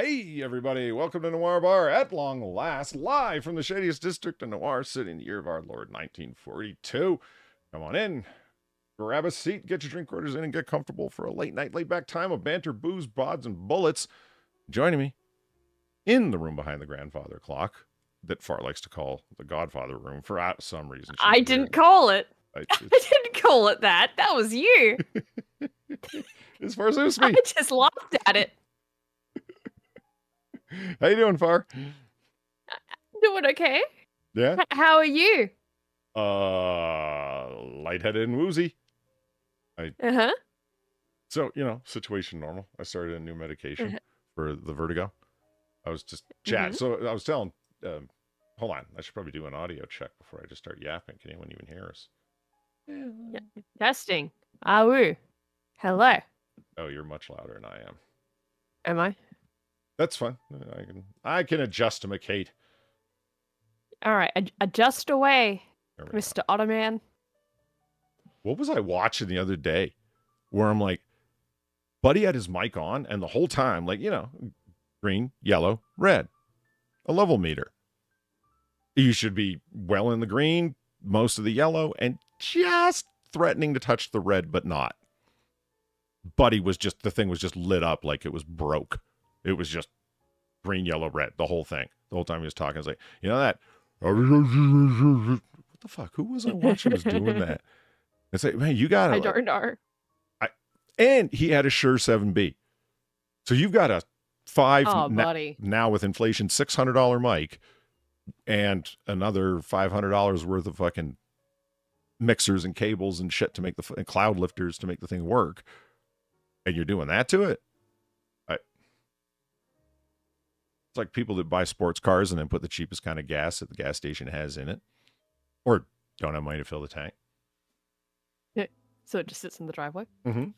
Hey, everybody, welcome to Noir Bar at long last, live from the shadiest district in Noir City in the year of our Lord 1942. Come on in, grab a seat, get your drink orders in, and get comfortable for a late night, laid back time of banter, booze, bods, and bullets. Joining me in the room behind the grandfather clock that Far likes to call the Godfather room for some reason. I didn't call it. I, I didn't call it that. That was you. it's Far Zeus I just laughed at it. How you doing, Far? Doing okay? Yeah? H- How are you? Uh, lightheaded and woozy. I. Uh huh. So, you know, situation normal. I started a new medication Mhm. for the vertigo. I was just chat. So I was telling, um, hold on, I should probably do an audio check before I just start yapping. Can anyone even hear us? Testing. Awu. Hello. Oh, you're much louder than I am. Am I? That's fine. I can I can adjust to Kate. All right. Ad- adjust away, There we go. Mr. Ottoman. What was I watching the other day where I'm like, Buddy had his mic on, and the whole time, like, you know, green, yellow, red, a level meter. You should be well in the green, most of the yellow, and just threatening to touch the red, but not. Buddy was just, the thing was just lit up like it was broke. It was just green, yellow, red, the whole thing. The whole time he was talking, I was like, you know that? What the fuck? Who was I watching was doing that? It's like, man, you got I it. don't know. And he had a Shure 7B. So you've got a five Oh, na- now with inflation $600 mic and another $500 worth of fucking mixers and cables and shit to make the and cloud lifters to make the thing work. And you're doing that to it. Like people that buy sports cars and then put the cheapest kind of gas that the gas station has in it or don't have money to fill the tank. So it just sits in the driveway. Mm-hmm.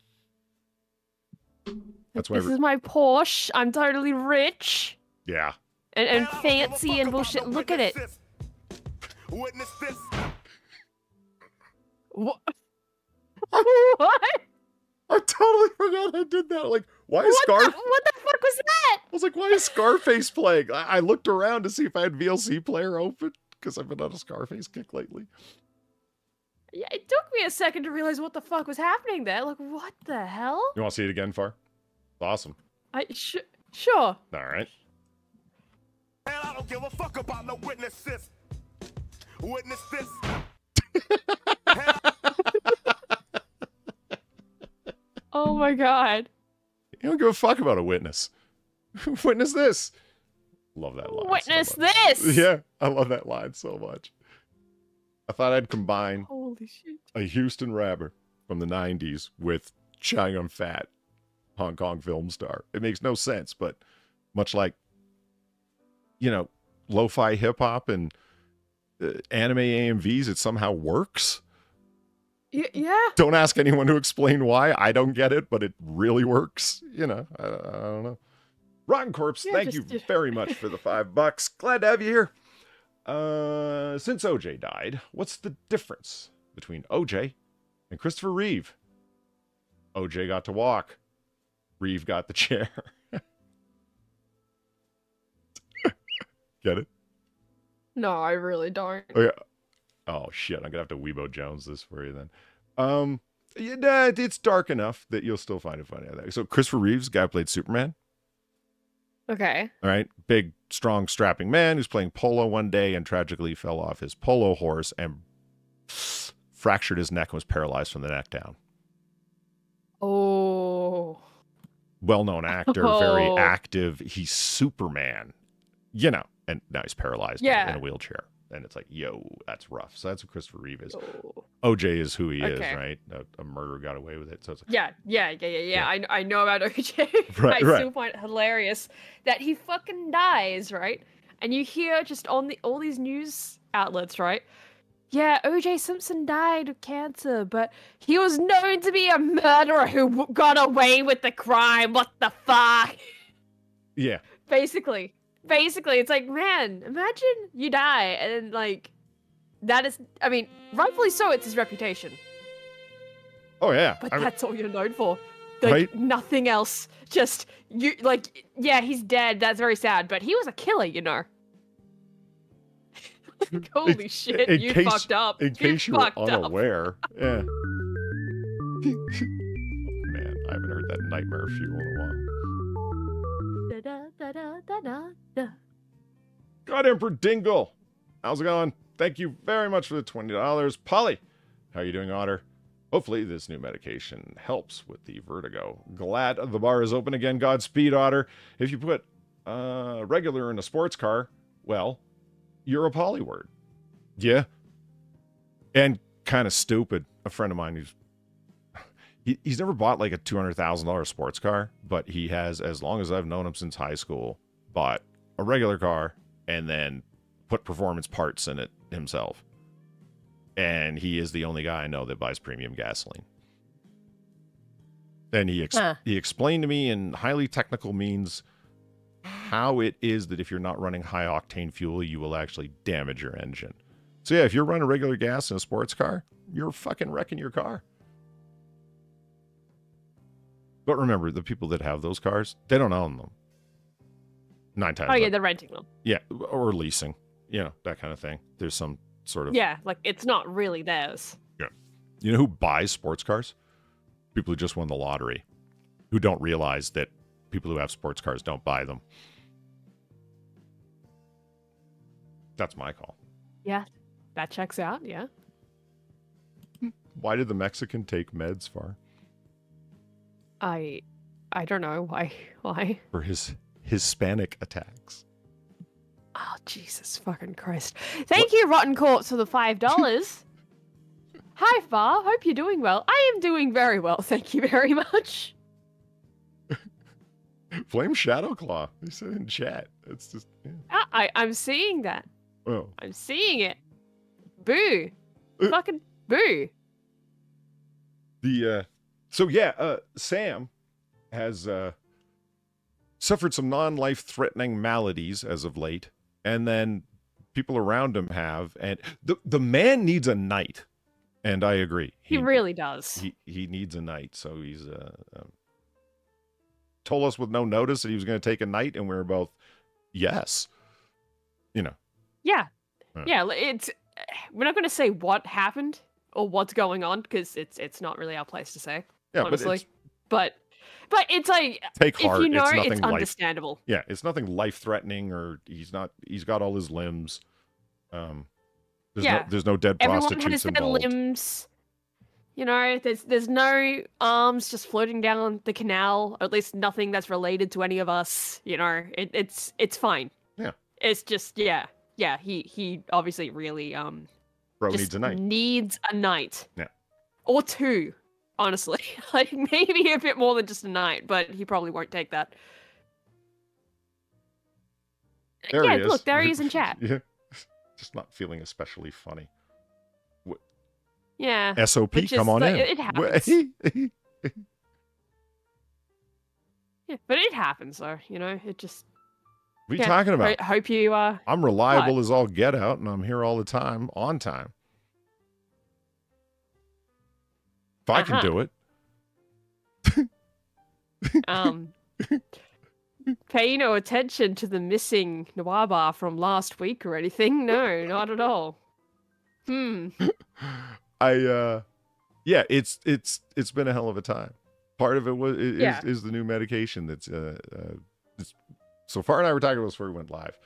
That's why, This is my Porsche. I'm totally rich yeah. and, and fancy and bullshit. Look at it. Witness this. What? what? I totally forgot I did that. Like, why is What Scar? the, what the fuck was that? I was like, why is Scarface playing? I, I looked around to see if I had VLC player open because I've been on a Scarface kick lately. Yeah, it took me a second to realize what the fuck was happening there. Like, what the hell? You want to see it again, Far? It's awesome. I sh- sure. All right. And I don't give a fuck about no witnesses. Witness this. Oh my god. You don't give a fuck about a witness. Witness this. Love that line. so Witness much. this. Yeah, I love that line so much. I thought I'd combine Holy shit. a Houston rapper from the 90s with Yun Fat, Hong Kong film star. It makes no sense, but much like, you know, lo fi hip hop and uh, anime AMVs, it somehow works. Yeah. Don't ask anyone to explain why. I don't get it, but it really works. You know, I, I don't know. Rotten Corpse, Yeah, thank just- you very much for the five bucks. Glad to have you here. Uh, since OJ died, what's the difference between OJ and Christopher Reeve? OJ got to walk. Reeve got the chair. Get it? No, I really don't. Oh, yeah. Oh shit! I'm gonna have to Weibo Jones this for you then. Um, yeah, nah, it's dark enough that you'll still find it funny. So Christopher Reeves, guy who played Superman. Okay. All right, big, strong, strapping man who's playing polo one day and tragically fell off his polo horse and fractured his neck and was paralyzed from the neck down. Oh. Well-known actor, very Oh. active. He's Superman, you know, and now he's paralyzed yeah. in a wheelchair. And it's like, yo, that's rough. So that's what Christopher Reeve is. oh. OJ is who he Okay. is, right? A, a murderer got away with it. So it's like, Yeah, yeah, yeah, yeah, yeah. I, I know about OJ. Right, I right. still find it hilarious that he fucking dies, right? And you hear just on the all these news outlets, right? Yeah, OJ Simpson died of cancer, but he was known to be a murderer who got away with the crime. What the fuck? yeah, Basically, basically, it's like, man, imagine you die and like that is. I mean, rightfully so. It's his reputation, oh yeah. but I that's all you're known for. Like Right? nothing else. Just you like yeah, he's dead. That's very sad, but he was a killer, you know. Like, Holy shit, in you case- fucked up. In You case you were unaware. Yeah. Man, I haven't heard that nightmare fuel in a while. Da-da-da-da-da-da. God Emperor Dingle. How's it going? Thank you very much for the $20. Polly, how are you doing, Otter? Hopefully this new medication helps with the vertigo. Glad the bar is open again. Godspeed, Otter. If you put uh, regular in a sports car, well, you're a poly word. Yeah. And kind of stupid. A friend of mine who's he, he's never bought like a $200,000 sports car, but he has, as long as I've known him since high school, bought a regular car and then put performance parts in it himself. And he is the only guy I know that buys premium gasoline. And he ex- Huh. he explained to me in highly technical means how it is that if you're not running high octane fuel, you will actually damage your engine. So yeah, if you're running regular gas in a sports car, you're fucking wrecking your car. But remember, the people that have those cars, they don't own them. Nine times. Oh yeah, out- they're renting them. yeah, or leasing, you know, that kind of thing. There's some sort of. Yeah, like it's not really theirs. Yeah. You know who buys sports cars? People who just won the lottery, who don't realize that people who have sports cars don't buy them. That's my call. Yeah, that checks out. Yeah. Hmm. Why did the Mexican take meds far? I, I don't know why. Why? For his Hispanic attacks. Oh Jesus fucking Christ! Thank you, Rotten Corpse, for the five dollars. Hi, Far. Hope you're doing well. I am doing very well. Thank you very much. Flame Shadowclaw. He said in chat. It's just. Yeah. I, I I'm seeing that. Oh. I'm seeing it. Boo. Uh. Fucking boo. The uh so yeah, uh Sam has uh suffered some non-life threatening maladies as of late, and then people around him have, and the the man needs a night. And I agree. He really does. he he needs a night, so he's uh, um, told us with no notice that he was going to take a night, and we were both yes. You know, Yeah. Yeah. Yeah, it's we're not going to say what happened or what's going on because it's it's not really our place to say, yeah, honestly. but it's, But but it's like take if heart. you know it's life understandable. yeah, it's nothing life threatening or he's not he's got all his limbs. Um there's no Yeah. there's no dead Everyone prostitutes has their limbs. You know, there's there's no arms just floating down the canal, or at least nothing that's related to any of us. You know, it, it's it's fine. Yeah. It's just yeah, yeah. He he obviously really um Bro needs a night. needs a night. Yeah. Or two, honestly. like maybe a bit more than just a night, but he probably won't take that. There yeah, he is. look, there he is in chat. yeah. Just not feeling especially funny. Yeah. SOP, come on like- in. it happens. Yeah, but it happens though, you know. It just What are you Yeah, talking about? I hope you uh I'm reliable as all get out, and I'm here all the time, on time. If I can Uh-huh. do it, um pay no attention to the missing Nawaba from last week or anything. No, not at all. Hmm. I uh, yeah, it's it's it's been a hell of a time. Part of it was is, Yeah. is the new medication that's uh, uh so far and I were talking about this before we went live.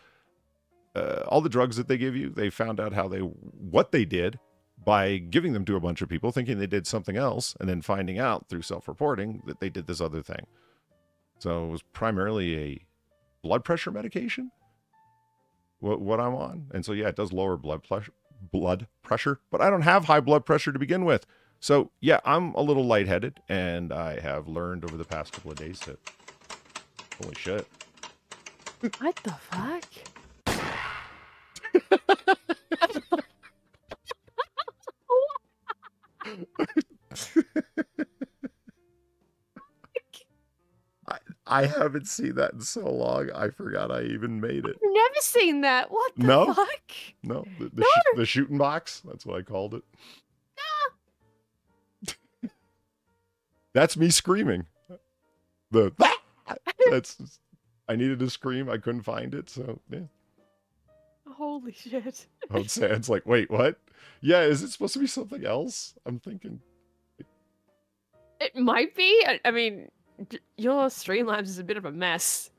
Uh, all the drugs that they give you, they found out how they what they did by giving them to a bunch of people, thinking they did something else, and then finding out through self-reporting that they did this other thing. So it was primarily a blood pressure medication. What what I'm on, and so yeah, it does lower blood pressure blood pressure, but I don't have high blood pressure to begin with. So yeah, I'm a little lightheaded, and I have learned over the past couple of days that holy shit. What the fuck? I haven't seen that in so long. I forgot I even made it. Never seen that. What the No? fuck? No, the, the, sh- the shooting box. That's what I called it. That's me screaming. The that's I needed to scream. I couldn't find it. So yeah. Holy shit. Oh, it's like, wait, what? Yeah, is it supposed to be something else? I'm thinking. It might be. I, I mean, your Streamlabs is a bit of a mess.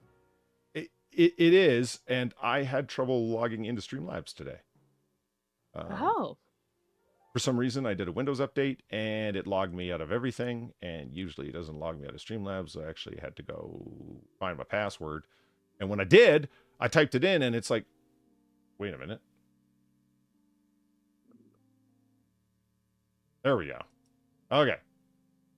It, it, it is, and I had trouble logging into Streamlabs today. Um, Oh. For some reason, I did a Windows update and it logged me out of everything. And usually, it doesn't log me out of Streamlabs. I actually had to go find my password. And when I did, I typed it in, and it's like, wait a minute. There we go. Okay.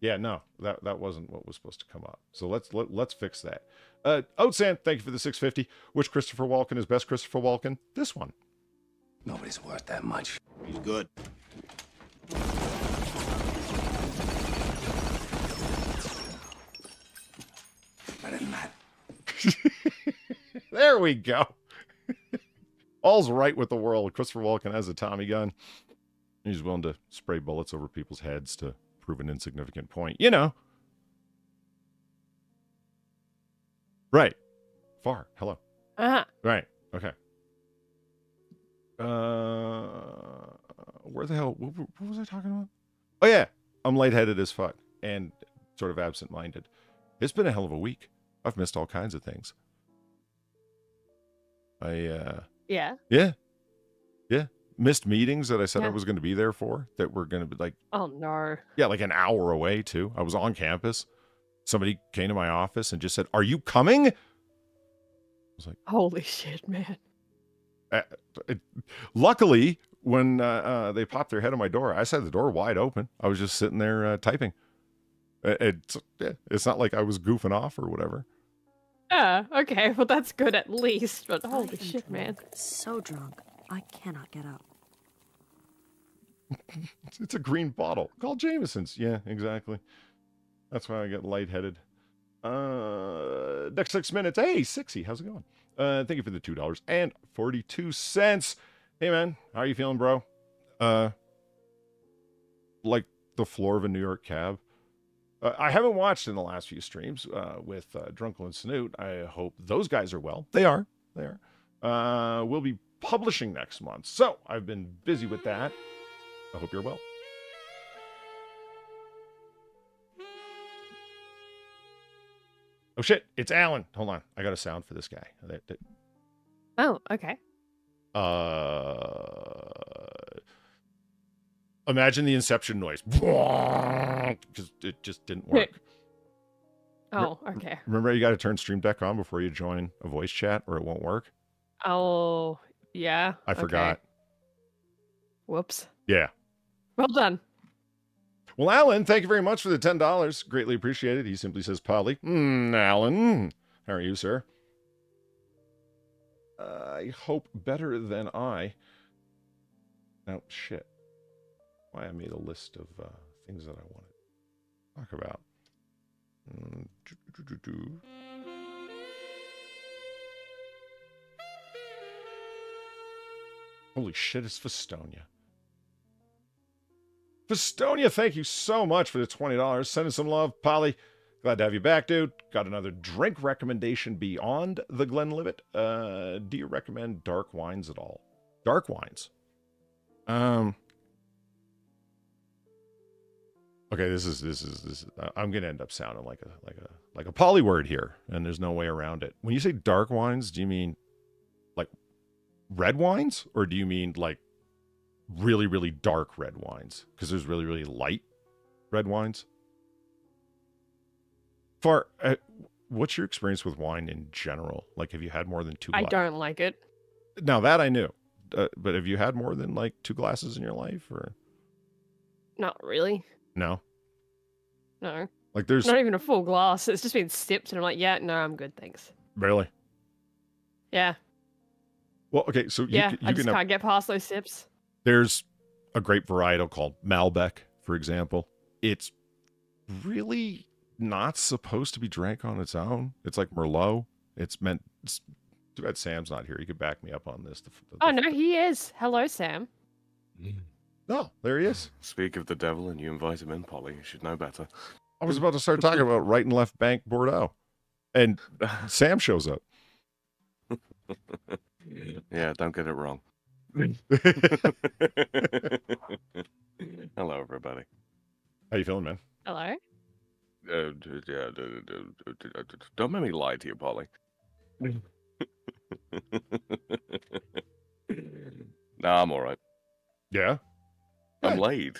Yeah, no, that that wasn't what was supposed to come up. So let's let, let's fix that. Uh, Oatsan, thank you for the 650. Which Christopher Walken is best Christopher Walken? This one. Nobody's worth that much. He's good. Better than that. There we go. All's right with the world. Christopher Walken has a Tommy gun. He's willing to spray bullets over people's heads to prove an insignificant point. You know. Right. Far. Hello. Uh-huh. Right. Okay. Uh, where the hell? What, what was I talking about? Oh yeah, I'm lightheaded as fuck and sort of absent-minded. It's been a hell of a week. I've missed all kinds of things. I uh, Yeah. yeah, yeah, missed meetings that I said I was going to be there for that were going to be like Oh no. yeah, like an hour away too. I was on campus. Somebody came to my office and just said, "Are you coming?" I was like. Holy shit, man. uh, it, luckily, when uh, uh, they popped their head on my door, I said the door wide open. I was just sitting there uh, typing. It, it's it's not like I was goofing off or whatever. Yeah, okay. Well, that's good at least, but holy am shit, man. So drunk, I cannot get up. It's, a green bottle called Jameson's. Yeah, exactly. That's why I get lightheaded. Uh, next six minutes. Hey, Sixy, how's it going? Uh, thank you for the two dollars and forty two cents. Hey, man, how are you feeling, bro? Uh, like the floor of a New York cab. Uh, I haven't watched in the last few streams uh, with uh, Drunkle and Snoot. I hope those guys are well. They are. They are. Uh, we'll be publishing next month, so I've been busy with that. I hope you're well. Oh shit! It's Alan. Hold on, I got a sound for this guy. Oh, okay. Uh, imagine the Inception noise. Just it just didn't work. Oh, okay. Remember, you got to turn Stream Deck on before you join a voice chat, or it won't work. Oh, yeah. I okay. forgot. Whoops. Yeah. Well done. Well, Alan, thank you very much for the ten dollars. Greatly appreciated. He simply says, "Polly." Mm, Alan, how are you, sir? I hope better than I. Oh shit! Why I made a list of uh, things that I wanted to talk about. Mm, do, do, do. Holy shit! It's Festonia. Festonia, thank you so much for the $20. Sending some love, Polly. Glad to have you back, dude. Got another drink recommendation beyond the Glenlivet. Uh, do you recommend dark wines at all? Dark wines. Um. Okay, this is this is this. Is, I'm gonna end up sounding like a like a like a poly word here, and there's no way around it. When you say dark wines, do you mean like red wines, or do you mean like really really dark red wines because there's really really light red wines far uh, what's your experience with wine in general like have you had more than two I gla- don't like it. now that i knew uh, but have you had more than like two glasses in your life or Not really. no No. like there's Not even a full glass. It's just been sipped, and I'm like, yeah, no, I'm good, thanks. really Yeah. well okay so you, yeah. c- you I just can can't get past those sips. There's a grape varietal called malbec for example it's really not supposed to be drank on its own it's like merlot it's meant it's, too bad sam's not here he could back me up on this the, the, Oh, no, he is. Hello, Sam. Mm. oh there he is Speak of the devil and you invite him in, Polly. You should know better. I was about to start talking about right and left bank Bordeaux, and Sam shows up. yeah, don't get it wrong. Hello, everybody. How you feeling, man? Hello. Uh, d- yeah, d- d- d- d- d- d- don't make me lie to you, Polly. nah, I'm all right. Yeah. I'm Good. laid.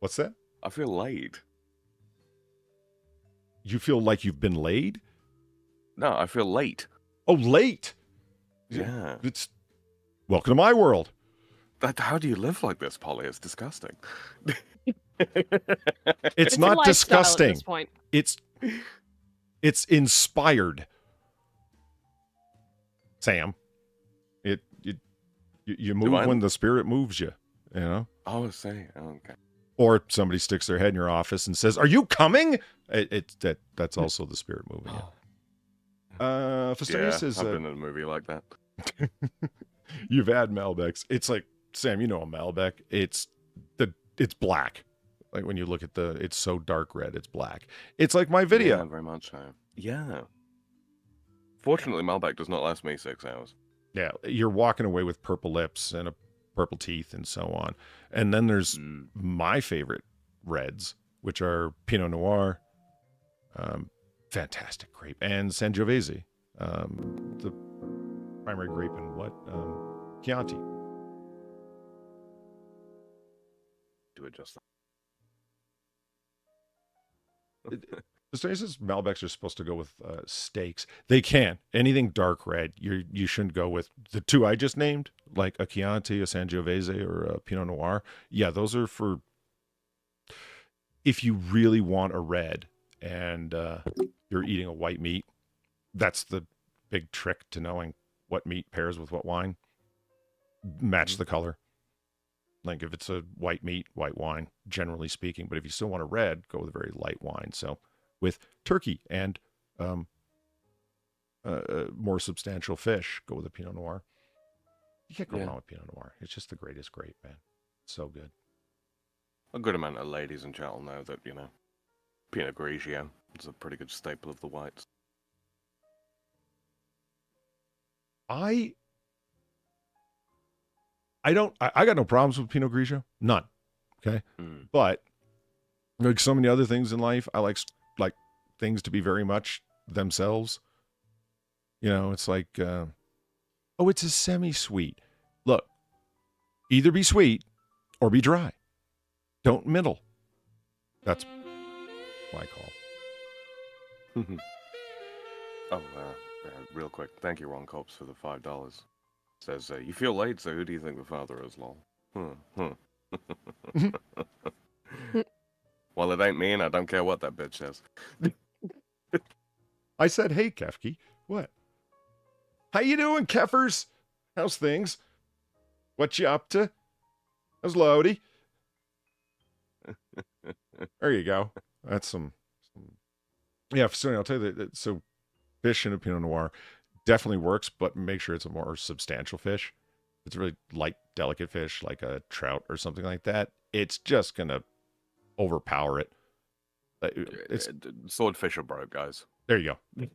What's that? I feel laid. You feel like you've been laid? No, I feel late. Oh, late. Yeah. It's welcome to my world. That, how do you live like this, Polly? It's disgusting. It's, a not disgusting. At this point. It's it's inspired. Sam, it it you, you move I? when the spirit moves you. You know. oh, I see. Okay. or somebody sticks their head in your office and says, "Are you coming?" It, it that that's also the spirit moving. you. Uh, Yeah, Festorius is I've uh, been in a movie like that. you've had Malbecs. It's like Sam, you know a Malbec. It's the it's black. Like when you look at the, it's so dark red. It's black. It's like my Yeah, video. very much so. Yeah. Fortunately, Malbec does not last me six hours. Yeah, you're walking away with purple lips and a purple teeth and so on. And then there's Mm. my favorite reds, which are Pinot Noir, um, fantastic grape, and Sangiovese, um, the primary grape in what? Um, Chianti. Do it just. The story says Malbecs are supposed to go with uh, steaks. They can. Anything dark red, you you shouldn't go with the two I just named, like a Chianti, a Sangiovese, or a Pinot Noir. Yeah, those are for if you really want a red and uh, you're eating a white meat. That's the big trick to knowing what meat pairs with what wine. Match the color. Like if it's a white meat, white wine, generally speaking. But if you still want a red, go with a very light wine. So with turkey and um, uh, uh, more substantial fish, go with a Pinot Noir. You can't go Yeah. wrong with Pinot Noir. It's just the greatest grape, man. So good. A good amount of ladies in chat will know that, you know, Pinot Grigio is a pretty good staple of the whites. I I don't I, I got no problems with Pinot Grigio. None. Okay. Mm. But like so many other things in life, I like like things to be very much themselves. You know, it's like uh, oh, it's a semi-sweet. Look, either be sweet or be dry. Don't middle. That's my call. Oh, uh, uh, real quick. Thank you, Rotten Corpse, for the five dollars. Says, uh, you feel late, so who do you think the father is, lol? Hmm, hmm. well, it ain't me, and I don't care what that bitch says. I said, "Hey, Kefki, what? How you doing, Keffers? How's things? What you up to? How's Lodi? there you go. That's some, some yeah. So I'll tell you that- So, fish in a Pinot Noir definitely works, but make sure it's a more substantial fish. If it's a really light, delicate fish like a trout or something like that. It's just gonna overpower it. Uh, It's Swordfish are broke, guys. there you go.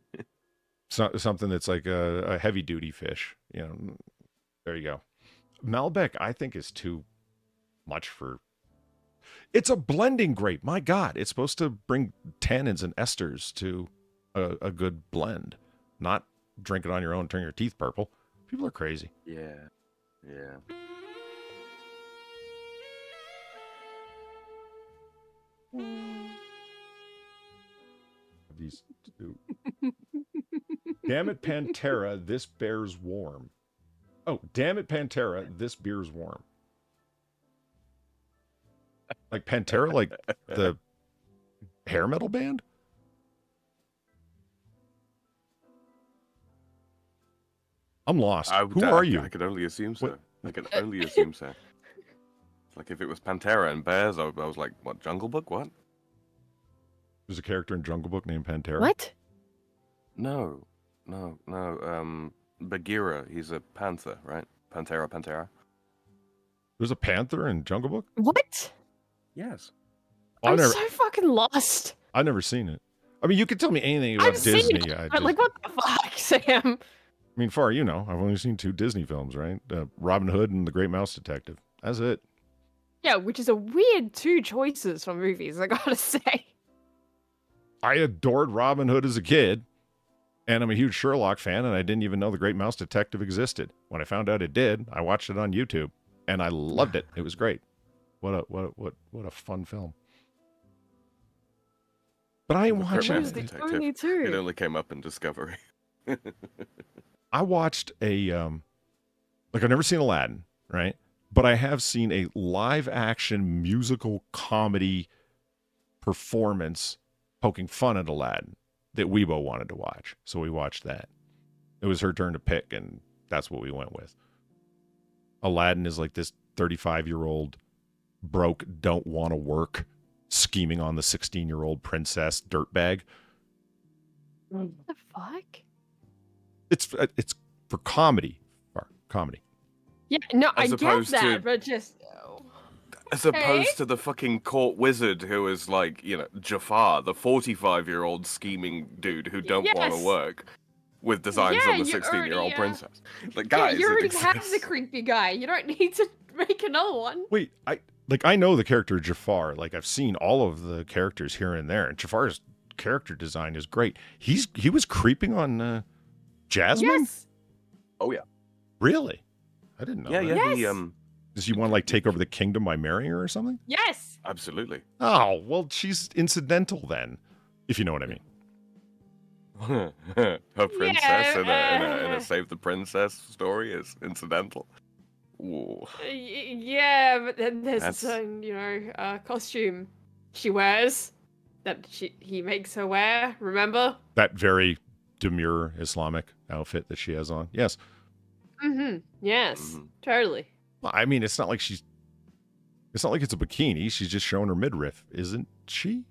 so, something that's like a, a heavy duty fish. You know, there you go. Malbec, I think, is too much for. It's a blending grape. My God, it's supposed to bring tannins and esters to a, a good blend, not drink it on your own, turn your teeth purple. People are crazy. Yeah. Yeah. These two. damn it, Pantera, this bear's warm. Oh, damn it, Pantera, this beer's warm. Like Pantera, like the hair metal band? I'm lost. I, Who I- are you? I could only assume so. What- I could only assume so. Like if it was Pantera and Bears, I, I was like, what, Jungle Book? What? There's a character in Jungle Book named Pantera. What? No. No, no. Um, Bagheera, he's a panther, right? Pantera, Pantera. There's a panther in Jungle Book? What? Yes. I've I'm never, so fucking lost. I've never seen it. I mean, you could tell me anything about I've seen Disney. it, I, but just, like, what the fuck, Sam? I mean, far you know, I've only seen two Disney films, right? Uh, Robin Hood and The Great Mouse Detective. That's it. Yeah, which is a weird two choices for movies. I gotta say. I adored Robin Hood as a kid, and I'm a huge Sherlock fan, and I didn't even know The Great Mouse Detective existed. When I found out it did, I watched it on YouTube, and I loved it. It was great. What a what a, what what a fun film. But I ain't The Great watching Mouse it. Detective. only two. It only came up in Discovery. I watched a um like I've never seen Aladdin, right? But I have seen a live action musical comedy performance poking fun at Aladdin that Weibo wanted to watch. So we watched that. It was her turn to pick and that's what we went with. Aladdin is like this 35-year-old broke don't want to work scheming on the 16-year-old princess dirtbag. What the fuck? It's uh, it's for comedy, for comedy. Yeah, no, As I get opposed that, to- but just oh. As opposed Hey? to the fucking court wizard who is like, you know, Jafar, the 45 year old scheming dude who don't want to work with designs Yeah, on the 16 year old already, uh, princess. Like, guys, yeah, you it already have the creepy guy. You don't need to make another one. Wait, I like I know the character Jafar. Like I've seen all of the characters here and there, and Jafar's character design is great. He's he was creeping on uh, Jasmine. Yes. Oh, yeah. Really? I didn't know. Yeah, that. yeah. He, Yes. um, Does he want to like take over the kingdom by marrying her or something? Yes. absolutely. Oh well, she's incidental then, if you know what I mean. Her princess in, a, in, a, in a Save the Princess story is incidental. Ooh. Yeah, but then there's That's- a certain, you know, uh, costume she wears that she he makes her wear. Remember? That very demure Islamic outfit that she has on. Yes. Mm-hmm. Yes. Mhm. Totally. Well, I mean, it's not like she's. It's not like it's a bikini. She's just showing her midriff, isn't she?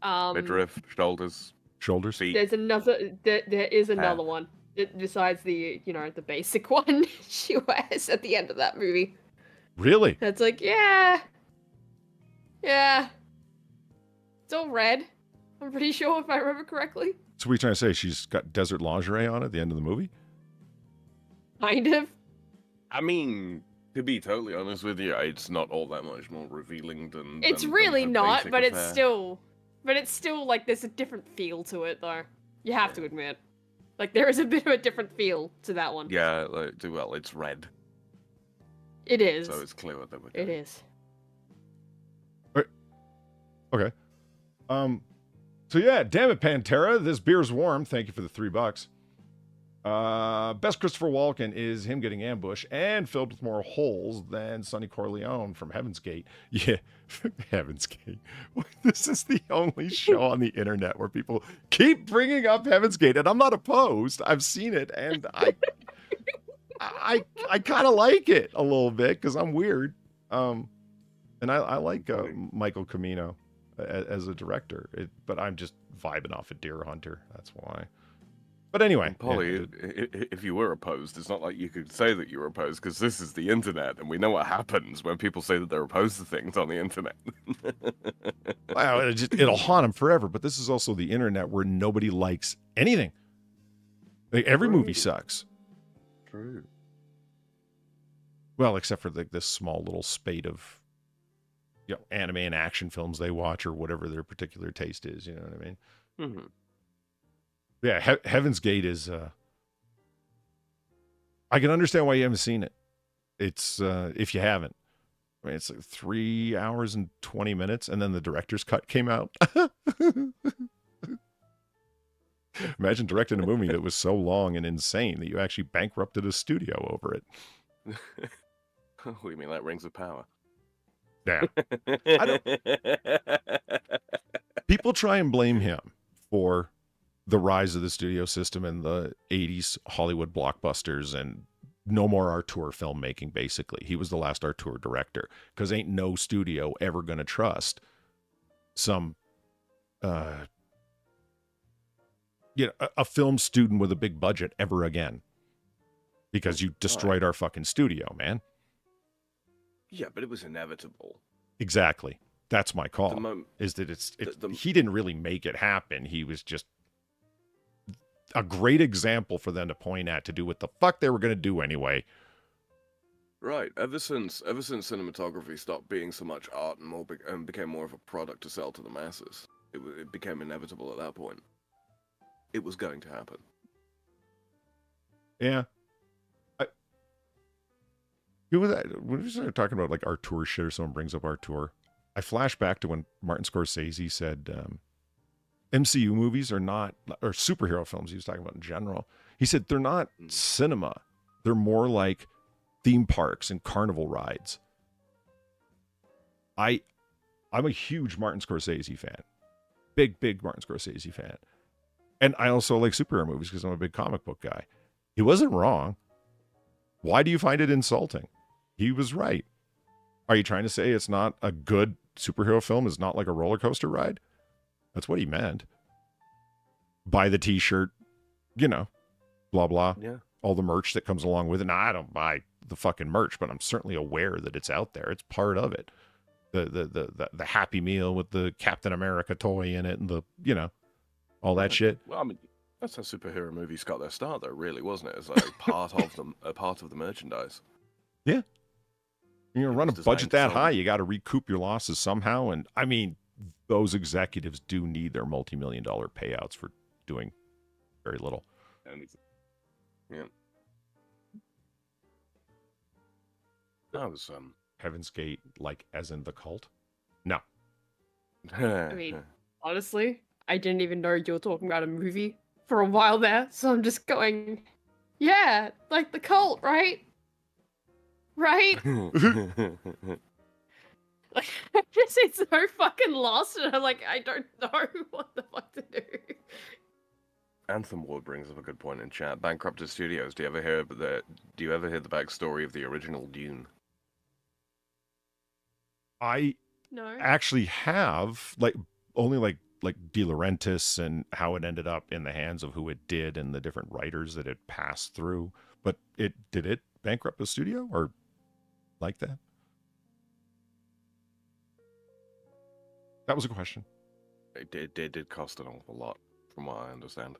Um, Midriff, shoulders, Shoulders. feet. There's another. There, there is another one. Besides the, you know, the basic one she wears at the end of that movie. Really? That's like, yeah, yeah. It's all red. I'm pretty sure if I remember correctly. So what are you trying to say? She's got desert lingerie on at the end of the movie? Kind of. I mean, to be totally honest with you, it's not all that much more revealing than. It's than- than really her not, basic but it's still, but it's still like there's a different feel to it, though. You have to admit, like there is a bit of a different feel to that one. Yeah, like, well. It's red, It is. so it's clear what they were doing. is. Okay. Um so yeah, damn it, Pantera. This beer's warm. Thank you for the three bucks. Uh best Christopher Walken is him getting ambushed and filled with more holes than Sonny Corleone from Heaven's Gate. Yeah, Heaven's Gate. This is the only show on the internet where people keep bringing up Heaven's Gate, and I'm not opposed. I've seen it, and I, I, I kind of like it a little bit because I'm weird. Um, and I, I like uh, Michael Cimino as a director, it, but I'm just vibing off of Deer Hunter. That's why. But anyway, And Polly, yeah, i- i- if you were opposed, it's not like you could say that you were opposed because this is the internet, and we know what happens when people say that they're opposed to things on the internet. wow, it just, it'll haunt him forever. But this is also the internet where nobody likes anything. Like, every movie sucks. True. Well, except for like this small little spate of, you know, anime and action films they watch or whatever their particular taste is. You know what I mean? hmm Yeah, he- Heaven's Gate is. uh I can understand why you haven't seen it. It's uh if you haven't. I mean, it's like three hours and twenty minutes, and then the director's cut came out. Imagine directing a movie that was so long and insane that you actually bankrupted a studio over it. what do you mean, like Rings of Power? Yeah. I people try and blame him for the rise of the studio system in the 80s Hollywood blockbusters and no more auteur filmmaking, basically. He was the last auteur director because ain't no studio ever going to trust some, uh, you know, a, a film student with a big budget ever again because you destroyed our fucking studio, man. Yeah, but it was inevitable. Exactly. That's my call. The mom- is that it's, it's the- he didn't really make it happen. He was just a great example for them to point at to do what the fuck they were going to do anyway. Right. Ever since ever since cinematography stopped being so much art and more be- and became more of a product to sell to the masses, it, w- it became inevitable at that point. It was going to happen. Yeah. I, who was that? When we started talking about like auteur shit or someone brings up auteur, I flash back to when Martin Scorsese said um, MCU movies are not, or superhero films he was talking about in general. He said they're not Mm. cinema. They're more like theme parks and carnival rides. I, I'm a huge Martin Scorsese fan. Big, big Martin Scorsese fan. And I also like superhero movies because I'm a big comic book guy. He wasn't wrong. Why do you find it insulting? He was right. Are you trying to say it's not a good superhero film? Is not like a roller coaster ride? That's what he meant. Buy the T-shirt, you know, blah blah. Yeah. All the merch that comes along with it. Now I don't buy the fucking merch, but I'm certainly aware that it's out there. It's part of it. The the the the, the Happy Meal with the Captain America toy in it, and the you know, all that shit. Well, I mean, that's how superhero movies got their start, though. Really, wasn't it? It's like part of them, a part of the merchandise. You're gonna run a budget that so- high, you got to recoup your losses somehow. And I mean, those executives do need their multi-million dollar payouts for doing very little. And yeah. That was um. Heaven's Gate, like as in the cult. No, I mean- Honestly, I didn't even know you were talking about a movie for a while there, so I'm just going, yeah, like the cult, right? Right? Like, I just it's so fucking lost, and I'm like, I don't know what the fuck to do. Anthem Ward brings up a good point in chat. Bankrupted Studios. Do you ever hear the? Do you ever hear the backstory of the original Dune? I No. actually have like only like like De Laurentiis and how it ended up in the hands of who it did and the different writers that it passed through. But it did it bankrupt the studio or like that? That was a question. It did. It did cost an awful lot, from what I understand.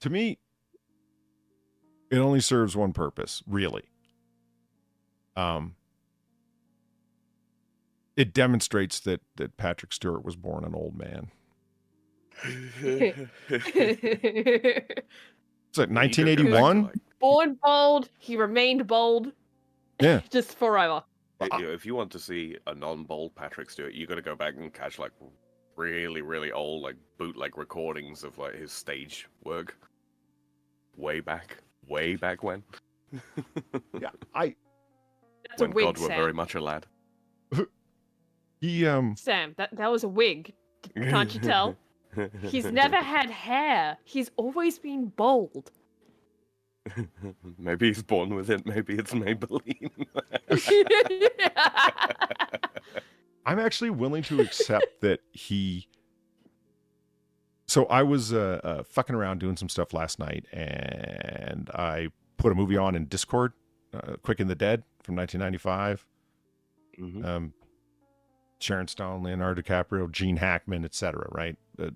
to me, it only serves one purpose, really. Um, it demonstrates that that Patrick Stewart was born an old man. It's like 1981. Born bold, he remained bold. Yeah. just forever. I- you know, if you want to see a non-bold Patrick Stewart, you got to go back and catch like really, really old like bootleg recordings of like his stage work. Way back, way back when. Yeah, I That's when a wig, God were Sam. very much a lad. he um Sam, that that was a wig. Can't you tell? He's never had hair. He's always been bald. maybe he's born with it. Maybe it's Maybelline. I'm actually willing to accept that he. So I was uh, uh, fucking around doing some stuff last night, and I put a movie on in Discord, uh, Quick and the Dead from 1995. Mhm. Um, Sharon Stone, Leonardo DiCaprio, Gene Hackman, etc. Right? Uh,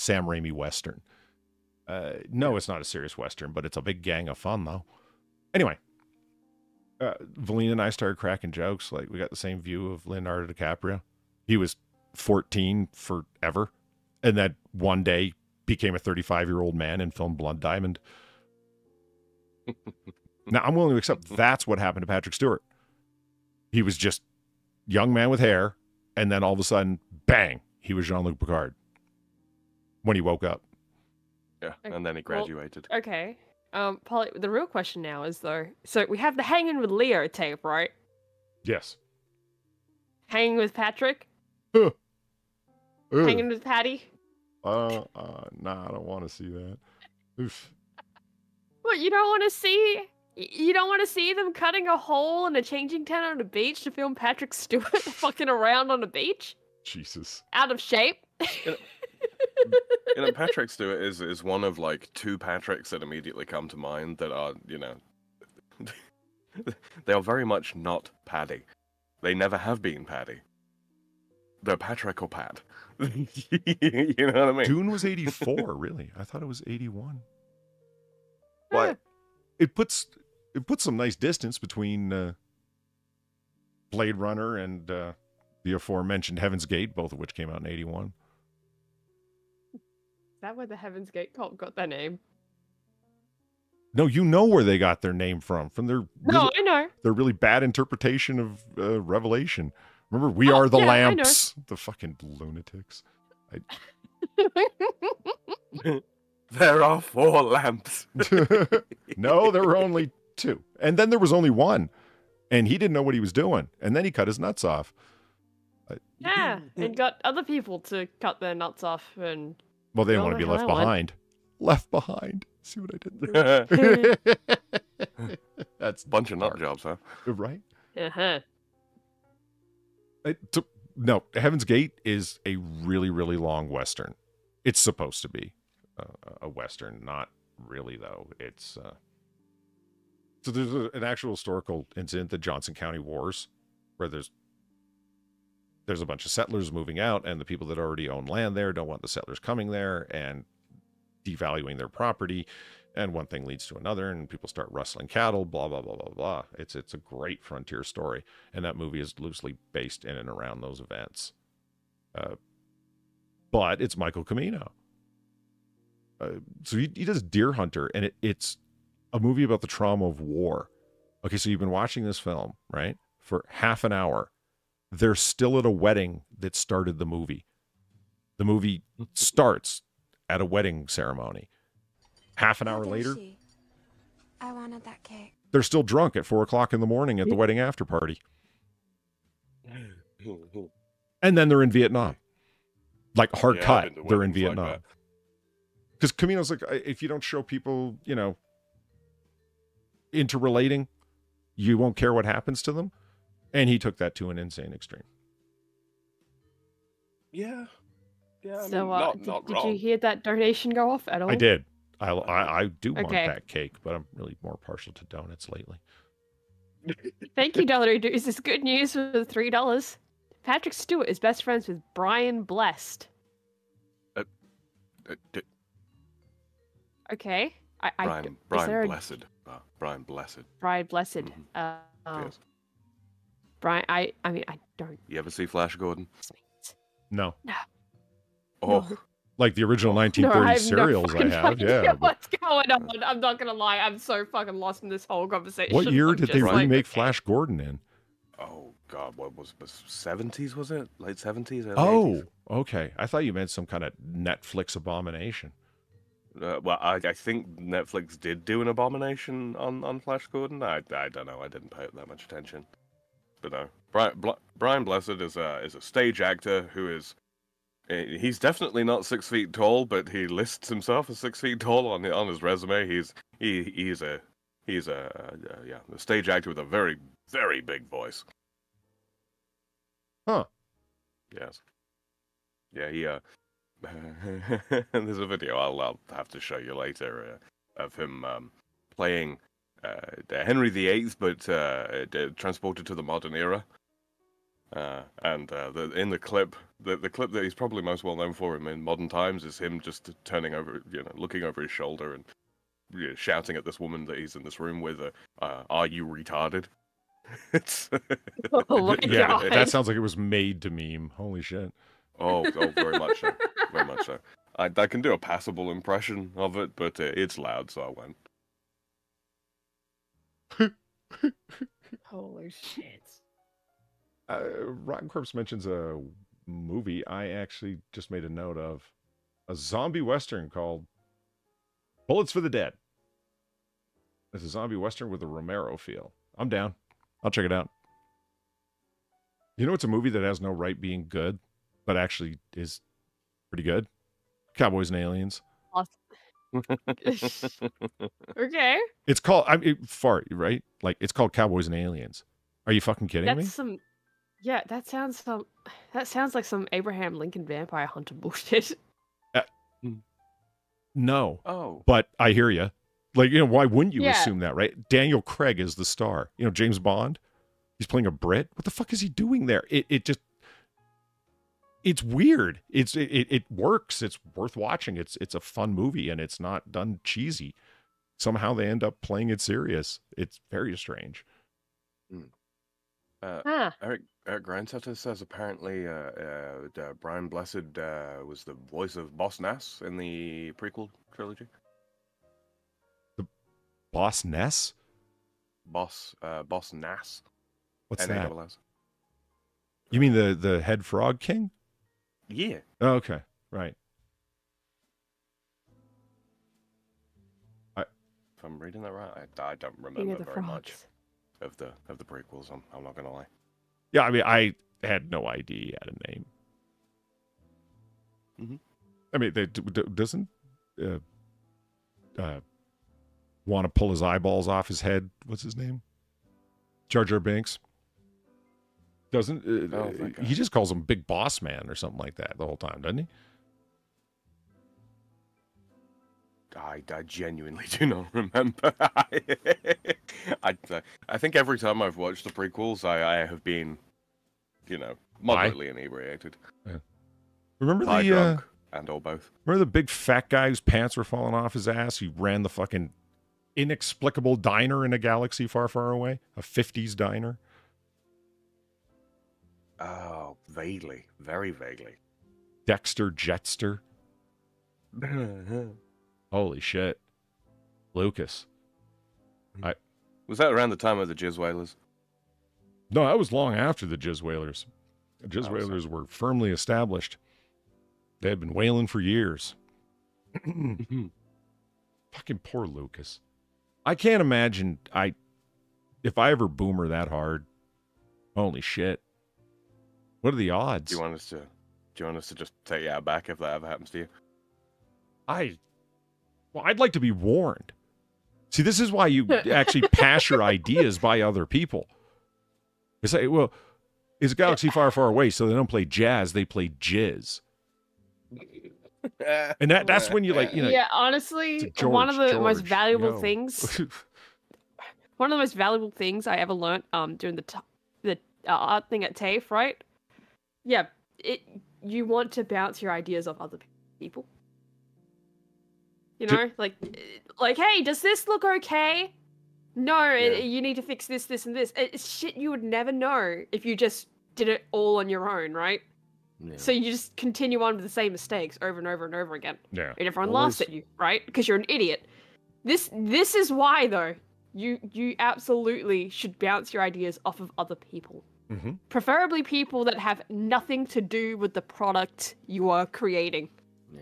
Sam Raimi Western. Uh, no, it's not a serious Western, but it's a big gang of fun though. Anyway, uh, Valina and I started cracking jokes. Like we got the same view of Leonardo DiCaprio. He was 14 forever, and that one day became a 35 year old man and filmed Blood Diamond. now I'm willing to accept that's what happened to Patrick Stewart. He was just young man with hair, and then all of a sudden, bang, he was Jean Luc Picard when he woke up. yeah, Okay, and then he well- graduated. okay. Um, Polly, the real question now is though. So we have the hanging with Leo tape, right? Yes. Hanging with Patrick. Ugh. Hanging with Patty. Uh, uh, nah, I don't want to see that. Oof. What you don't want to see? You don't want to see them cutting a hole in a changing tent on a beach to film Patrick Stewart fucking around on a beach, Jesus. out of shape. You know, Patrick Stewart is is one of like two Patricks that immediately come to mind that are, you know, they are very much not Paddy. They never have been Paddy. They're Patrick or Pat. you know what I mean? Dune was 84, really. I thought it was 81. What? It puts it puts some nice distance between uh, Blade Runner and uh, the aforementioned Heaven's Gate, both of which came out in 81. Is that where the Heaven's Gate cult got their name? No, you know where they got their name from from their No, really, I know. their really bad interpretation of uh, Revelation. Remember, we Oh, are the yeah, lamps. The fucking lunatics. I... There are four lamps. no, there were only two. And then there was only one. And he didn't know what he was doing. And then he cut his nuts off. Yeah, and got other people to cut their nuts off and Well, they didn't want to be left hell I want- behind. Left behind. See what I did there? That's Bunch of nut jobs, huh? Right? uh-huh. It took- no, Heaven's Gate is a really, really long Western. It's supposed to be uh, a Western. Not really, though. It's. Uh... So there's a, an actual historical incident, the Johnson County Wars, where there's there's a bunch of settlers moving out, and the people that already own land there don't want the settlers coming there and devaluing their property. And one thing leads to another, and people start rustling cattle. Blah blah blah blah blah. It's it's a great frontier story, and that movie is loosely based in and around those events. Uh, but it's Michael Cimino. Uh, so he, he does Deer Hunter, and it, it's a movie about the trauma of war. Okay, so you've been watching this film, right, for half an hour. They're still at a wedding that started the movie. The movie starts at a wedding ceremony. Half an hour later, I wanted that cake. they're still drunk at four o'clock in the morning at the wedding after party. And then they're in Vietnam. Like hard Yeah, cut, they're in Vietnam. that. Because Cimino's like, if you don't show people, you know, interrelating, you won't care what happens to them. And he took that to an insane extreme. Yeah. Yeah, I so, mean, uh, not, did, not did you hear that donation go off at all? I did. I, I, I do want Okay. that cake, but I'm really more partial to donuts lately. Thank you, Dollar Dudes. This is good news for the three dollars. Patrick Stewart is best friends with Brian Blessed. Uh, d- Okay, I, I Brian, d- Brian there a- Blessed. Uh, Brian Blessed. Brian Blessed. Mhm. Uh, oh, Yes. Brian. I. I mean, I don't. You ever see Flash Gordon? No. No. Oh, Like the original No, 1930s I have serials no I have. idea Yeah. but What's going on? I'm not gonna lie. I'm so fucking lost in this whole conversation. What year I'm did they just like, remake. Flash Gordon in? oh God, what was it? Seventies was it? Late seventies? Oh, okay. I thought you meant some kind of Netflix abomination. Uh, well, I, I think Netflix did do an abomination on, on Flash Gordon. I, I don't know. I didn't pay it that much attention. But no, Brian, Brian Blessed is a is a stage actor who is. eh, He's definitely not six feet tall, but he lists himself as six feet tall on on his resume. He's he he's a he's a uh, yeah a stage actor with a very very big voice. Huh. Yes. Yeah, he uh there's a video I'll, I'll have to show you later uh, of him um, playing Henry VIII, but uh, d- transported to the modern era. Uh, and uh, the, in the clip, the, the clip that he's probably most well known for him in modern times is him just turning over, you know, looking over his shoulder and you know, shouting at this woman that he's in this room with, uh, uh, "Are you retarded?" it's Oh my Yeah, God. that sounds like it was made to meme. Holy shit. Oh, oh, very much so. Very much so. I, I can do a passable impression of it, but uh, it's loud, so I went. Holy shit. Uh, Rotten Corpse mentions a movie I actually just made a note of a zombie western called Bullets for the Dead. It's a zombie western with a Romero feel. I'm down. I'll check it out. You know, it's a movie that has no right being good, but actually is pretty good. Cowboys and Aliens. Okay. It's called I mean, fart, right? Like it's called Cowboys and Aliens. Are you fucking kidding That's me? some. Yeah, that sounds some. That sounds like some Abraham Lincoln vampire hunter bullshit. Uh, hmm. No. oh, but I hear you. Like, you know, why wouldn't you Yeah. assume that, right? Daniel Craig is the star. You know, James Bond. He's playing a Brit. What the fuck is he doing there? It it just it's weird. It's it, it it works. It's worth watching. It's it's a fun movie and it's not done cheesy. Somehow they end up playing it serious. It's very strange. Uh, Huh. Eric Eric Grindsetter says apparently uh, uh, uh, Brian Blessed uh, was the voice of Boss Nass in the prequel trilogy. The Boss Ness? Boss uh, Boss Nass. What's that? You mean the the head frog king? Yeah. Oh, okay. Right. I, If I'm reading that right, I, I don't remember of the very much of the of the prequels. I'm, I'm not gonna lie. Yeah, I mean I had no idea he had a name. Mhm. I mean, they, d- d- doesn't uh, uh, want to pull his eyeballs off his head. What's his name? Jar Jar Binks. Doesn't uh, Oh, he just calls him Big Boss Man or something like that the whole time, doesn't he? I, I genuinely do not remember. I, I think every time I've watched the prequels, I, I have been, you know, moderately inebriated. Remember High the uh, and or both. remember the big fat guy whose pants were falling off his ass? He ran the fucking inexplicable diner in a galaxy far, far away. A '50s diner. Oh, vaguely. Very vaguely. Dexter Jettster. Holy shit. Lucas. Hmm. Was that around the time of the Jizz Whalers? No, that was long after the Jizz Whalers. The Jizz Oh, so- Whalers were firmly established. They had been whaling for years. Fucking poor Lucas. I can't imagine I if I ever boomer that hard. Holy shit. What are the odds? Do you want us to? Do you want us to just take you out back if that ever happens to you? I well, I'd like to be warned. See, this is why you actually pass your ideas by other people. It's like, well, it's a galaxy far, far away, so they don't play jazz; they play jizz, and that that's when you like, you know, yeah, honestly, it's one of George, the most valuable yo. things, one of the most valuable things I ever learned um during the t- the uh, art thing at TAFE, right? Yeah, it you want to bounce your ideas off other people. You Do- know, like like hey, does this look okay? No, it- you need to fix this, this, and this. It's shit you would never know if you just did it all on your own, right? Yeah. So you just continue on with the same mistakes over and over and over again yeah. and everyone Always- laughs at you, right? Because you're an idiot. This this is why though. You you absolutely should bounce your ideas off of other people. Mhm. Preferably people that have nothing to do with the product you are creating. Yeah.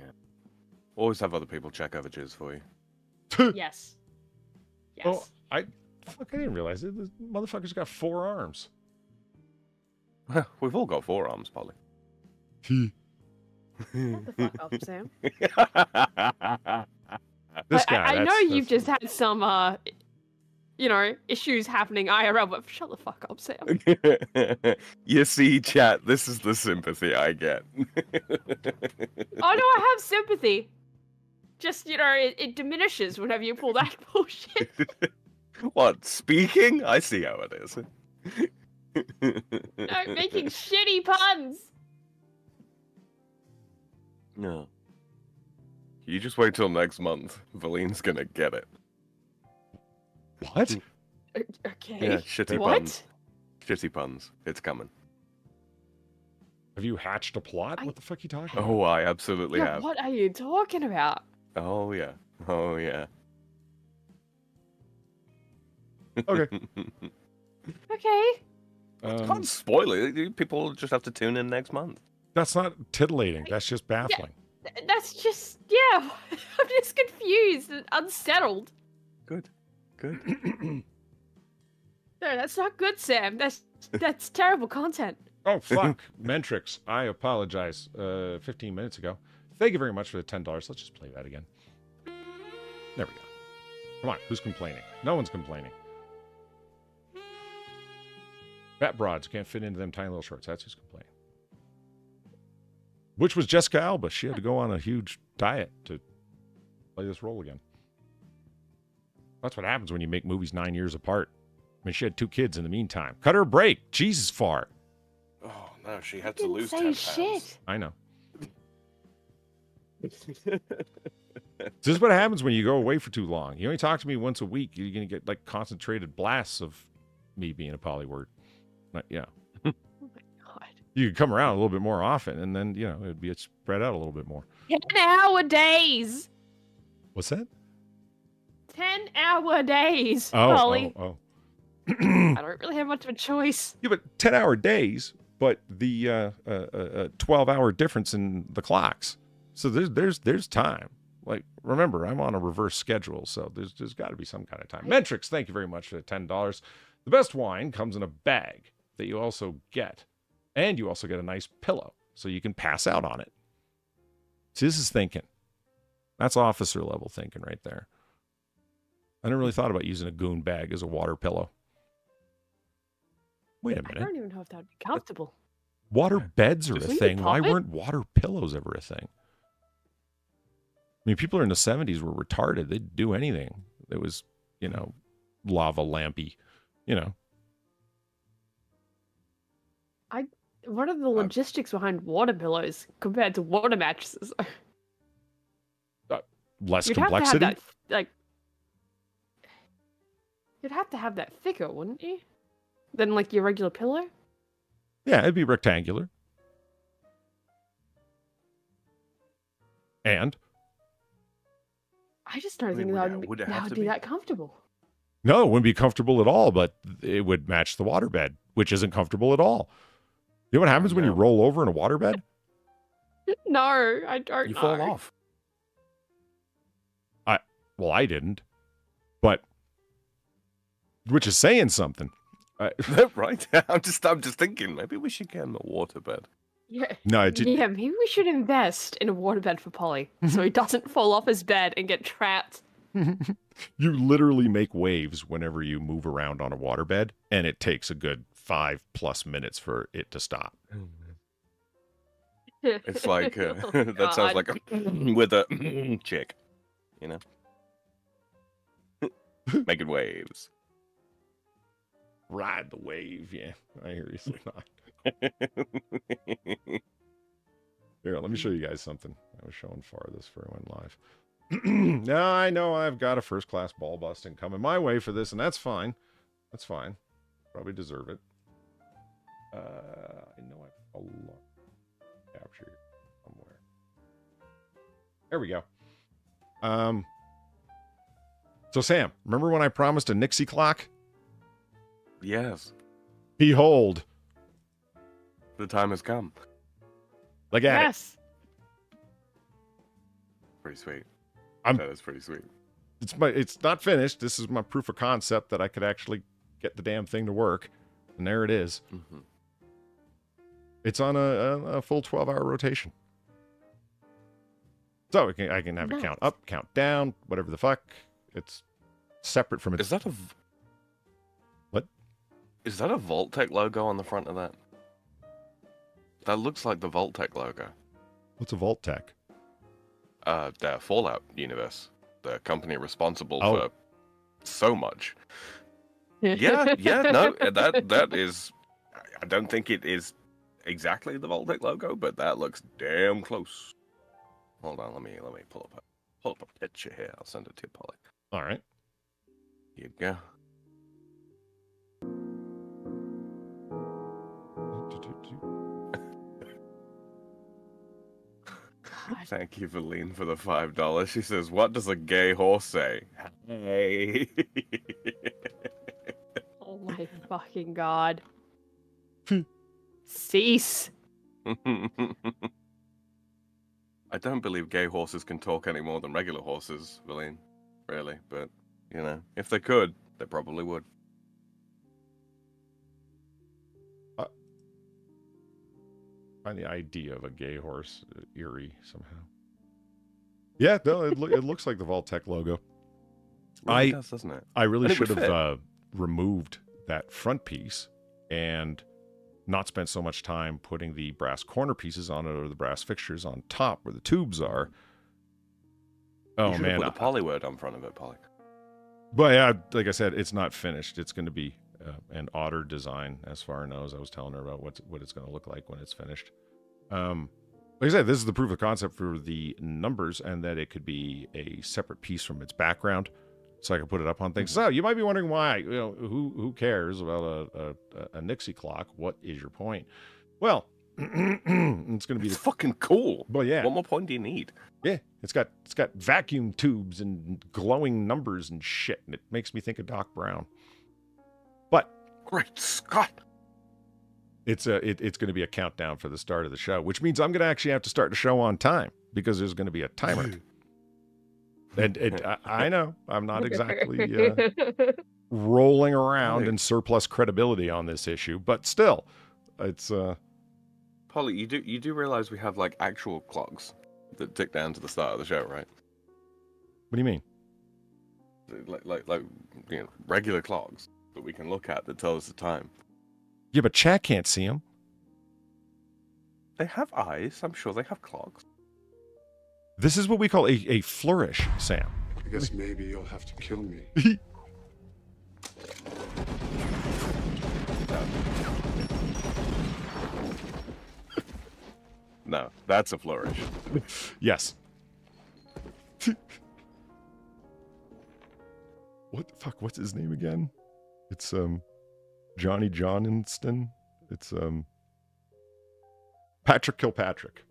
Always have other people check over jizz for you. yes. Yes. Oh, I fuck, I didn't realize it. This motherfucker's got four arms. We've all got four arms, Polly. Shut the fuck up, Sam. This I- guy. I, I know you've just had some uh you know, issues happening IRL, but shut the fuck up, Sam. you see, chat, this is the sympathy I get. Oh no, I have sympathy. Just you know, it, it diminishes whenever you pull that bullshit. what, speaking? I see how it is. No, making shitty puns. No. You just wait till next month. Valine's gonna get it. What? Okay. Yeah, shitty what? puns. Shitty puns. It's coming. Have you hatched a plot? I- What the fuck are you talking about? Oh, I absolutely Yeah, have. what are you talking about? Oh, yeah. Oh, yeah. Okay. Okay. Um, Can't spoil it. People just have to tune in next month. that's not titillating. That's just baffling. Th- That's just yeah. I'm just confused and unsettled. Good. Good. No, that's not good, Sam. That's that's terrible content. Oh fuck, Mentrix. I apologize. Uh, 15 minutes ago. Thank you very much for the ten dollars. Let's just play that again. There we go. Come on, who's complaining? No one's complaining. Fat broads can't fit into them tiny little shorts. That's who's complaining. Which was Jessica Alba. She had to go on a huge diet to play this role again. That's what happens when you make movies nine years apart. I mean, she had two kids in the meantime. Cut her a break. Jesus, far. Oh no, she had to lose say 10 pounds. I know. This is what happens when you go away for too long. You only talk to me once a week. You're gonna get like concentrated blasts of me being a polyword. But, yeah, Oh my god. you could come around a little bit more often, and then you know it'd be spread out a little bit more. Ten hour days. What's that? Ten hour days, Oh, Polly. oh, oh. I don't really have much of a choice. Yeah, but ten hour days, but the uh, uh, uh, twelve hour difference in the clocks. So there's there's there's time. Like remember, I'm on a reverse schedule, so there's there's got to be some kind of time. Metrics, thank you very much for the ten dollars. The best wine comes in a bag that you also get, and you also get a nice pillow so you can pass out on it. See, this is thinking. That's officer level thinking right there. I never really thought about using a goon bag as a water pillow. Wait a minute. I don't even know if that would be comfortable. Water beds are a Just- you thing. Why weren't water pillows ever a thing? I mean, people in the 70s were retarded. They'd do anything. It was, you know, lava lampy, you know. I what are the uh, logistics behind water pillows compared to water mattresses? Uh, less You'd complexity. have to have that, like, you'd have to have that thicker, wouldn't you? Than like your regular pillow. Yeah, it'd be rectangular. And I just don't I mean, think would that would, be, would it that would be be? that comfortable. no, it wouldn't be comfortable at all, but it would match the waterbed, which isn't comfortable at all. You know what happens when you roll over in a waterbed? No, I don't You know. fall off. I Well, I didn't, but which is saying something. I, right? I'm just I'm just thinking maybe we should get him a waterbed. Yeah. no, it, yeah, maybe we should invest in a waterbed for Polly so he doesn't fall off his bed and get trapped. you literally make waves whenever you move around on a waterbed, and it takes a good five plus minutes for it to stop. It's like uh, Oh, that sounds like a with a chick, you know, making waves. Ride the wave, yeah. I hear you say that. Here, let me show you guys something. I was showing Far this for went live. now I know I've got a first class ball busting coming my way for this, and that's fine. That's fine. Probably deserve it. Uh, I know I've a lot capture somewhere. There we go. Um. So Sam, remember when I promised a Nixie clock? Yes, Behold, the time has come. look at it. yes. Pretty sweet. I'm- that is pretty sweet. It's my. It's not finished. This is my proof of concept that I could actually get the damn thing to work, and there it is. hmm It's on a, a, a full twelve hour rotation. So I can, I can have it count up, count down, whatever the fuck. It's separate from its. Is that a v- What? Is that a Vault-Tec logo on the front of that? That looks like the Vault-Tec logo. What's a Vault-Tec? Uh, the Fallout universe, the company responsible Oh. for so much. Yeah, yeah, no, that that is. I don't think it is exactly the Vault-Tec logo, but that looks damn close. Hold on, let me let me pull up a pull up a picture here. I'll send it to you, Polly. All right. Here you go. Thank you, Valine, for the five dollars. She says, "What does a gay horse say?" Hey. Oh my fucking god. Cease. I don't believe gay horses can talk any more than regular horses, Valine. Really, but you know, if they could, they probably would. Find the idea of a gay horse uh, eerie somehow. Yeah, no, it, loo- it looks like the Vault-Tec logo. Really I- does, doesn't it? I really should have uh, removed that front piece and not spent so much time putting the brass corner pieces on it or the brass fixtures on top where the tubes are. Oh you man, put the poly word on front of it, Polly. but yeah, like I said, it's not finished. It's going to be uh, and Otter Design, as far as I was telling her about what what it's going to look like when it's finished. Um, like I said, this is the proof of concept for the numbers, and that it could be a separate piece from its background, so I can put it up on things. So you might be wondering why. You know, who who cares about a a, a Nixie clock? What is your point? Well, it's going to be the fucking cool. well, yeah. What more point do you need? Yeah, it's got it's got vacuum tubes and glowing numbers and shit, and it makes me think of Doc Brown. But Great Scott! It's a it, it's going to be a countdown for the start of the show, which means I'm going to actually have to start the show on time because there's going to be a timer. and it, I, I know I'm not exactly uh, rolling around Right. in surplus credibility on this issue, but still, it's uh Polly, you do you do realize we have like actual clocks that tick down to the start of the show, right? what do you mean? Like like like you know, regular clocks that we can look at that tell us the time. Yeah, but chat can't see them. They have eyes. I'm sure they have clocks. This is what we call a, a flourish, Sam. I guess maybe you'll have to kill me. No, that's a flourish. Yes. what the fuck? What's his name again? It's um Johnny Johnston. It's um Patrick Kilpatrick.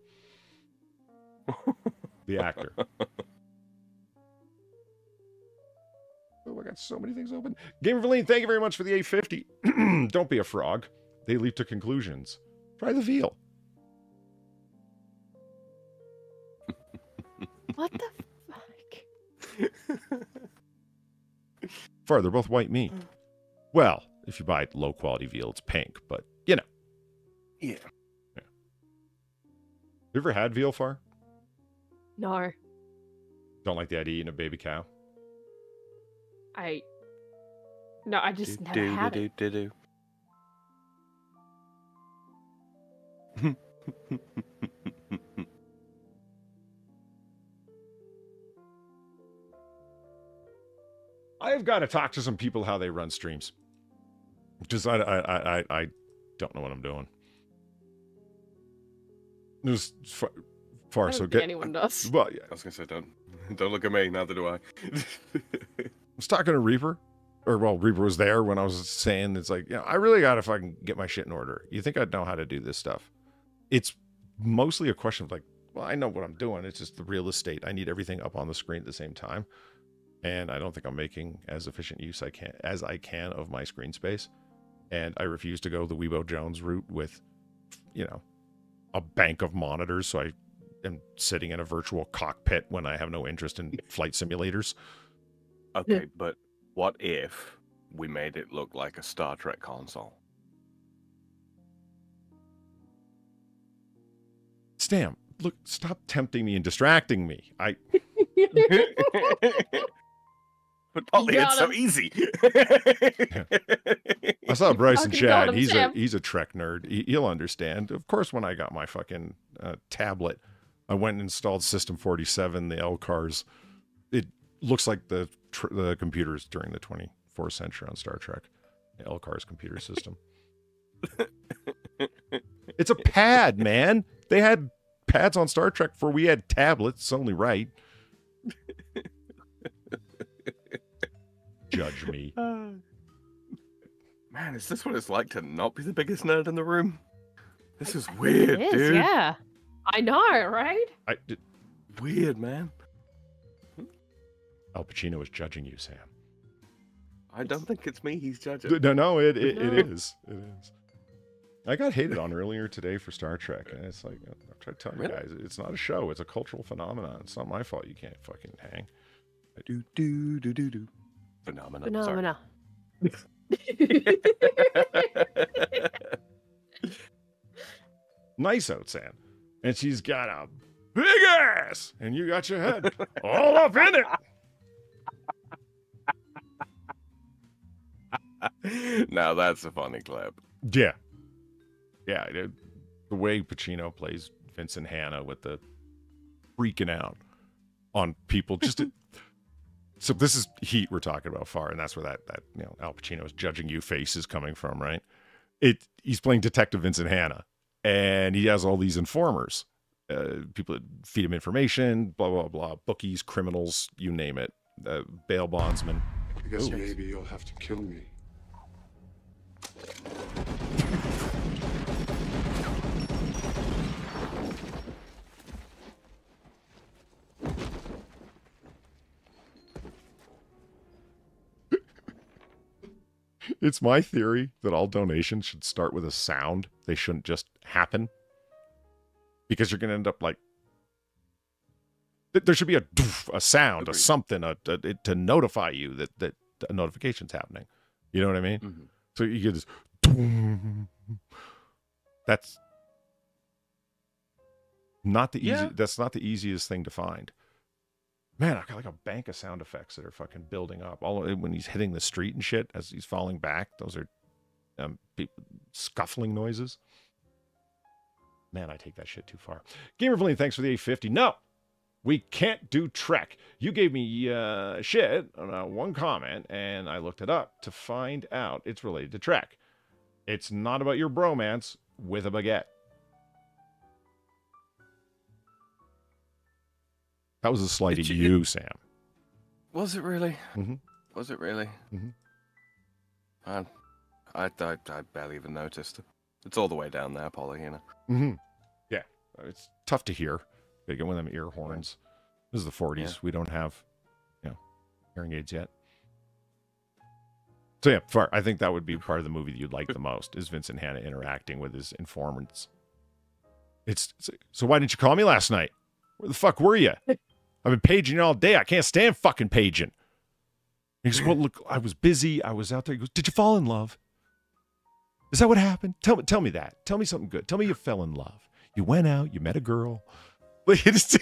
the actor. Oh, I got so many things open. Game of Lean, thank you very much for the 850. Don't be a frog. They leap to conclusions. Try the veal. what the fuck? Far, they're both white meat. Well, if you buy low quality veal, it's pink, but you know. Yeah. You ever had veal far? No, Don't like the idea of eating a baby cow? I. No, I just never had it. do do. I have got to talk to some people how they run streams. Because I, I, I, I, I don't know what I'm doing. It was far, far so think good. anyone does. Well, yeah, I was gonna say don't don't look at me. Neither do I. I was talking to Reaper, or well, Reaper was there when I was saying it's like, you know, I really got to fucking get my shit in order. You think I'd know how to do this stuff? It's mostly a question of like, well, I know what I'm doing. It's just the real estate. I need everything up on the screen at the same time, and I don't think I'm making as efficient use I can as I can of my screen space. And I refuse to go the Weibo Jones route with, you know, a bank of monitors. So I am sitting in a virtual cockpit when I have no interest in flight simulators. okay, but what if we made it look like a Star Trek console? Stam, look, stop tempting me and distracting me. I but Polly, You it's so him. easy. I saw Bryce in Fucking got chat. him, He's a he's a Trek nerd. He, he'll understand. Of course, when I got my fucking uh, tablet, I went and installed System 47, the LCARS. It looks like the tr- the computers during the 24th century on Star Trek. The LCARS computer system. it's a pad, man. They had pads on Star Trek before we had tablets. It's only right. Judge me. Uh. Man, is this what it's like to not be the biggest nerd in the room? This is weird, It is, dude. yeah. I know, right? I, did, Weird, man. Al Pacino is judging you, Sam. I don't think it's me he's judging. No, no, it it, it No. is. It is. I got hated on earlier today for Star Trek, and it's like I'm trying to tell you Really? guys, it's not a show; it's a cultural phenomenon. It's not my fault. You can't fucking hang. Do do do do do. Phenomena. sorry. Phenomena. Nice out, Sam, and she's got a big ass, and you got your head all up in it. now that's a funny clip. Yeah, yeah. it- the way Pacino plays Vincent Hanna with the freaking out on people, just so this is Heat we're talking about far, and that's where that that you know Al Pacino's judging you face is coming from, right? It he's playing Detective Vincent Hanna, and he has all these informers, uh, people that feed him information, blah blah blah, bookies, criminals, you name it, uh, bail bondsmen. I guess Ooh. maybe you'll have to kill me. It's my theory that all donations should start with a sound. They shouldn't just happen. Because you're going to end up like. There should be a doof, a sound, a something a, a- it- to notify you that, that a notification's happening. You know what I mean? Mhm. So you get this. doom. That's not the easy. Yeah. That's not the easiest thing to find. Man, I've got like a bank of sound effects that are fucking building up. All when he's hitting the street and shit as he's falling back, those are um, pe- scuffling noises. Man, I take that shit too far. Gamer Blaine, thanks for the 850. No, we can't do Trek. You gave me uh, shit on uh, one comment, and I looked it up to find out it's related to Trek. It's not about your bromance with a baguette. That was a slight at It- it- you, Sam. Was it really? Mm-hmm. Was it really? Mhm. I, I, I, I barely even noticed. It. It's all the way down there, Polly. You know. Mm-hmm. Yeah, it's tough to hear. Gotta get one of them ear horns. This is the 40s. Yeah. We don't have, you know, hearing aids yet. So yeah, far. I think that would be part of the movie that you'd like the most is Vincent Hanna interacting with his informants. It's so, so why didn't you call me last night? Where the fuck were you? I've been paging all day. I can't stand fucking paging. He goes, well, look, I was busy. I was out there. He goes, did you fall in love? Is that what happened? Tell me, tell me that. Tell me something good. Tell me you fell in love. You went out. You met a girl. It's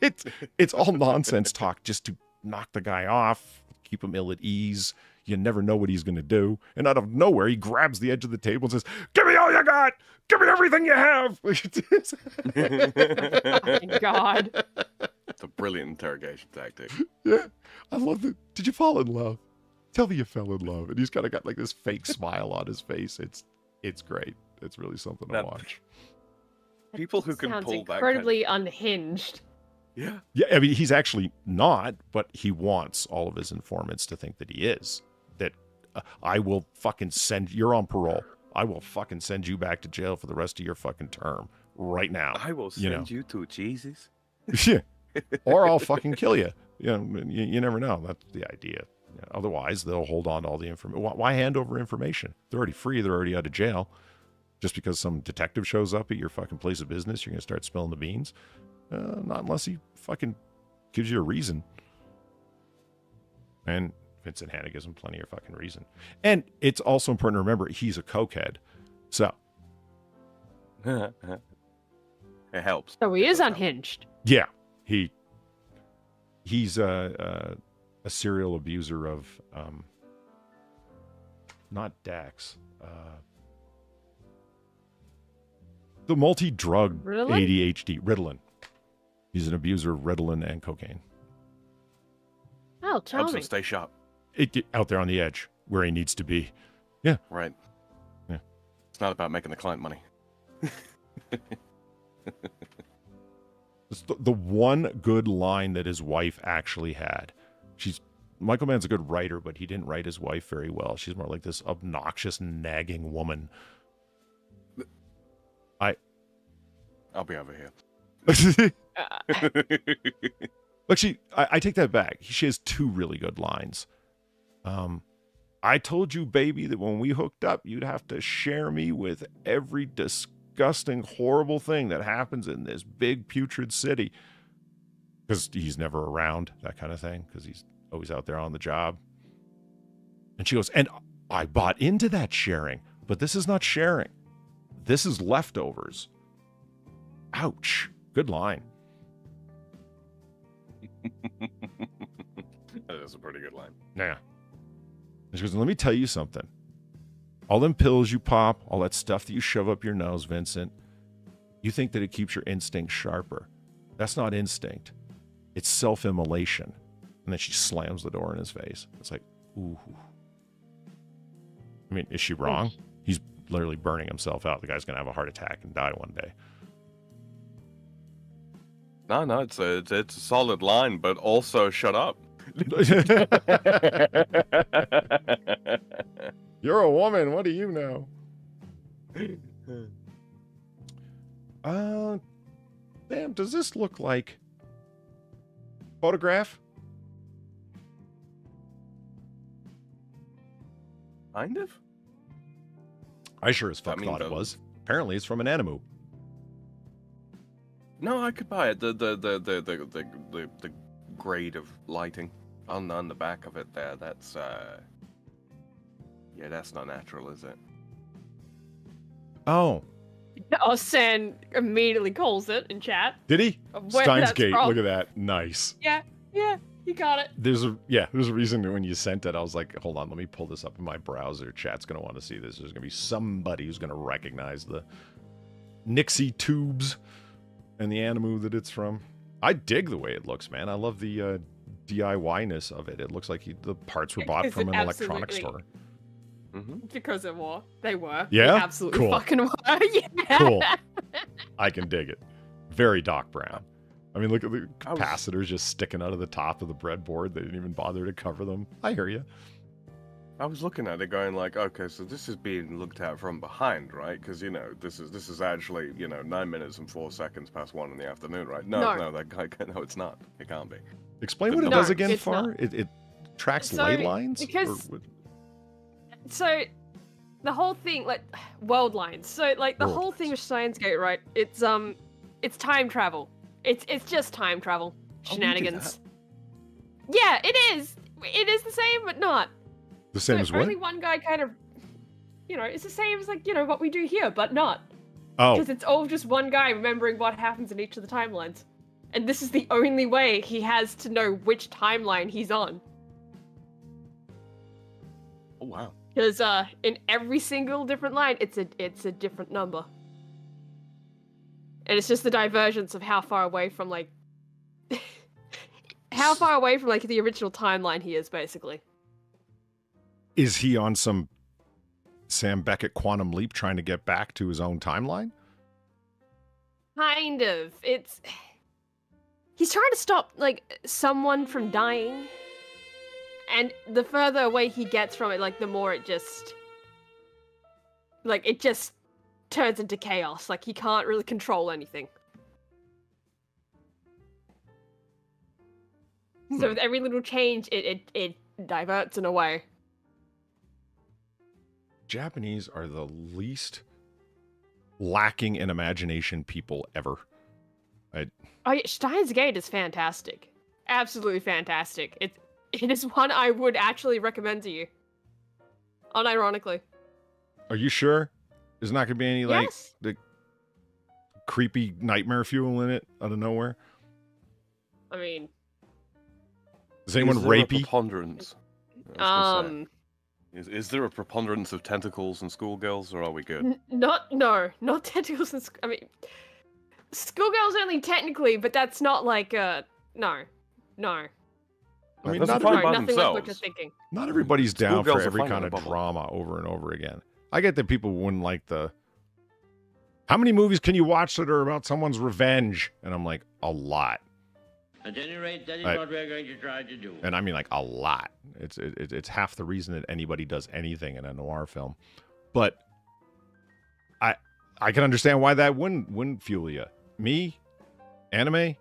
it's it's all nonsense talk just to knock the guy off, keep him ill at ease. You never know what he's going to do, and out of nowhere, he grabs the edge of the table and says, "Give me all you got. Give me everything you have." Oh my god. It's a brilliant interrogation tactic. yeah, I love it. Did you fall in love? Tell me you fell in love. And he's kind of got like this fake smile on his face. It's it's great. It's really something to That- watch. People who can Sounds pull that. Kind incredibly unhinged. yeah. Yeah, I mean, he's actually not, but he wants all of his informants to think that he is. That uh, I will fucking send. You're on parole. I will fucking send you back to jail for the rest of your fucking term right now. I will You send know. you, to Jesus. yeah, or I'll fucking kill you. You know, you, you never know. That's the idea. Otherwise, they'll hold on to all the information. Why, why hand over information? They're already free. They're already out of jail. Just because some detective shows up at your fucking place of business, you're gonna start spilling the beans? Uh, not unless he fucking gives you a reason. And Vincent Hanna gives him plenty of fucking reason. And it's also important to remember he's a cokehead. So it helps. So he is unhinged. Yeah, he he's a a, a serial abuser of um not Dax, uh, the multi-drug Ritalin? ADHD Ritalin. He's an abuser of Ritalin and cocaine. Oh, tell Helps me. him stay sharp. It, it- out there on the edge where he needs to be. Yeah. Right. Yeah. It's not about making the client money. The, one good line that his wife actually had. She's Michael Mann's a good writer, but he didn't write his wife very well. She's more like this obnoxious, nagging woman. I. I'll be over here. Look, she. I, I take that back. She has two really good lines. Um, I told you, baby, that when we hooked up, you'd have to share me with every disgusting, horrible thing that happens in this big putrid city. Because he's never around, that kind of thing. Because he's always out there on the job. And she goes, and I bought into that sharing, but this is not sharing. This is leftovers. Ouch. Good line. that is a pretty good line. Yeah. And she goes, let me tell you something. All them pills you pop, all that stuff that you shove up your nose, Vincent, you think that it keeps your instinct sharper. That's not instinct. It's self immolation. And then she slams the door in his face. It's like, ooh. I mean, is she hmm. wrong? He's literally burning himself out. The guy's gonna have a heart attack and die one day. No, no, it's a it's, it's a solid line, but also shut up. You're a woman. What do you know? Uh, damn. Does this look like photograph? kind of. I sure as I fuck mean, thought it the- was. Apparently, it's from an animu. No, I could buy it. The the the the the the, the, the grade of lighting on on the back of it there. That's uh. Yeah, that's not natural, is it? Oh, Oh, Sen immediately calls it in chat. did he? where Steins Gate. from. Look at that. Nice. Yeah, yeah, you got it. There's a yeah. There's a reason when you sent it, I was like, hold on, let me pull this up in my browser. Chat's gonna want to see this. There's gonna be somebody who's gonna recognize the Nixie tubes and the animu that it's from. I dig the way it looks, man. I love the uh, DIY-ness of it. It looks like he, the parts were bought from an electronics store. Mm-hmm. Because it were. They were. Yeah? They absolutely Cool. fucking were. yeah. Cool. I can dig it. Very Doc Brown. I mean, look at the I was- capacitors just sticking out of the top of the breadboard. They didn't even bother to cover them. I hear you. I was looking at it, going like, okay, so this is being looked at from behind, right? Because you know, this is this is actually you know nine minutes and four seconds past one in the afternoon, right? No, No. no, that guy, no, it's not. It can't be. Explain what it No, does again, it's. Far. It, it tracks So, ley lines. because- what- So, the whole thing, like, world lines. So, like, the World whole thing with Steins Gate, right? It's um, it's time travel. It's it's just time travel Oh, shenanigans. Yeah, it is. It is the same, but not. the same so as what? only one guy kind of, you know, it's the same as like you know what we do here, but not. Oh, Because it's all just one guy remembering what happens in each of the timelines. And this is the only way he has to know which timeline he's on. Oh wow. Because uh, in every single different line, it's a it's a different number. And it's just the divergence of how far away from like how far away from like the original timeline he is, basically. is he on some Sam Beckett quantum leap trying to get back to his own timeline? Kind of. It's he's trying to stop like someone from dying. And the further away he gets from it, like the more it just like it just turns into chaos. Like he can't really control anything. Hmm. So with every little change it, it it diverts in a way. Japanese are the least lacking in imagination people ever. I Oh yeah, Steins Gate is fantastic. Absolutely fantastic. It it is one I would actually recommend to you. Unironically. are you sure? There's not gonna be any like yes. the creepy nightmare fuel in it out of nowhere. I mean, Is anyone Is there rapey? preponderance? I was gonna say. um Is, is there a preponderance of tentacles and schoolgirls, or are we good? n- not no, not tentacles and sc- I mean Schoolgirls only technically, but that's not like uh no. No. I mean, That's not, fine no, nothing like what you're themselves. thinking. not everybody's down for every kind of bubble. drama over and over again. I get that people wouldn't like the. How many movies can you watch that are about someone's revenge? And I'm like, a lot. At any rate, that is Right. what we're going to try to do. and I mean like a lot. It's it, it- it's half the reason that anybody does anything in a noir film. But I I can understand why that wouldn't wouldn't fuel you. Me, anime.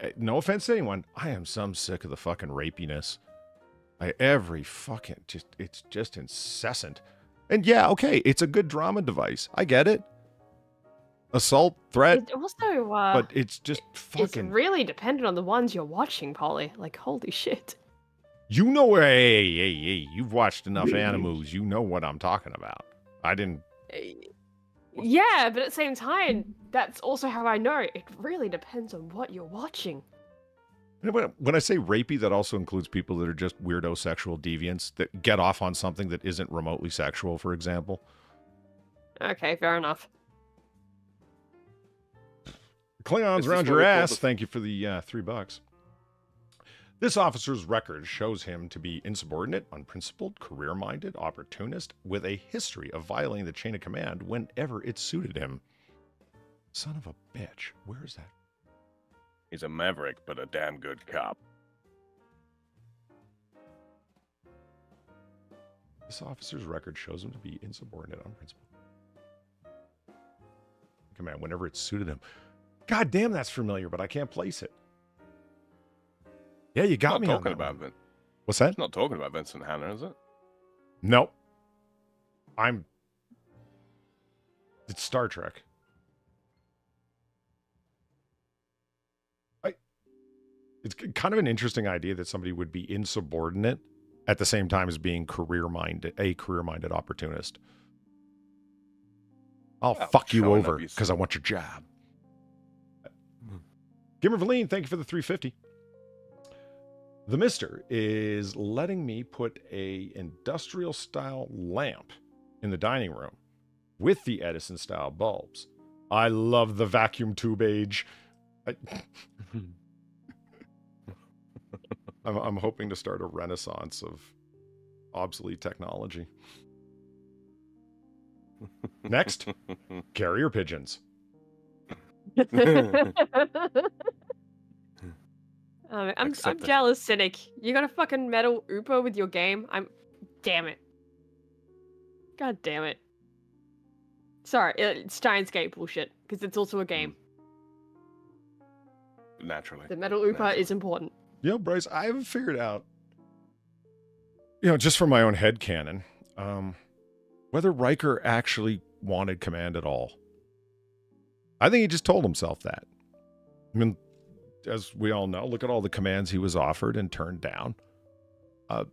Eh, No offense to anyone, I am some sick of the fucking rapiness. I every fucking just it's just incessant. And yeah, okay, it's a good drama device. I get it. Assault, threat, It also uh but it's just fucking. it's really dependent on the ones you're watching, Polly. Like holy shit. You know, hey, hey, hey, you've watched enough animals. You know what I'm talking about. I didn't. Yeah, but at the same time, that's also how I know. It really depends on what you're watching. When when I say rapey, that also includes people that are just weirdo sexual deviants that get off on something that isn't remotely sexual, for example. Okay, fair enough. Klingons Is this around your ass. the- Thank you for the uh, three bucks. This officer's record shows him to be insubordinate, unprincipled, career minded, opportunist, with a history of violating the chain of command whenever it suited him. Son of a bitch. Where is that? He's a maverick, but a damn good cop. This officer's record shows him to be insubordinate, unprincipled. Command whenever it suited him. God damn, that's familiar, but I can't place it. Yeah, you got not me on talking that about. Vin- What's that? It's not talking about Vincent Hanna, is it? Nope. I'm. It's Star Trek. I. It's kind of an interesting idea that somebody would be insubordinate at the same time as being career minded, a career minded opportunist. I'll Well, fuck you over because I want your job. Hmm. Gimmer Valine, thank you for the 350. The Mister is letting me put a industrial style lamp in the dining room with the Edison style bulbs. I love the vacuum tube age. I, I'm, I'm hoping to start a renaissance of obsolete technology. Next, carrier pigeons. Oh, I'm I'm jealous, cynic. You got a fucking metal Upo with your game. I'm, damn it. God damn it. Sorry, uh, it's Giants Gate bullshit because it's also a hmm. game. Naturally. The metal Upa is important. You know, Bryce, I haven't figured out, you know, just from my own head canon, um, whether Riker actually wanted command at all. I think he just told himself that. I mean, as we all know, look at all the commands he was offered and turned down. Uh,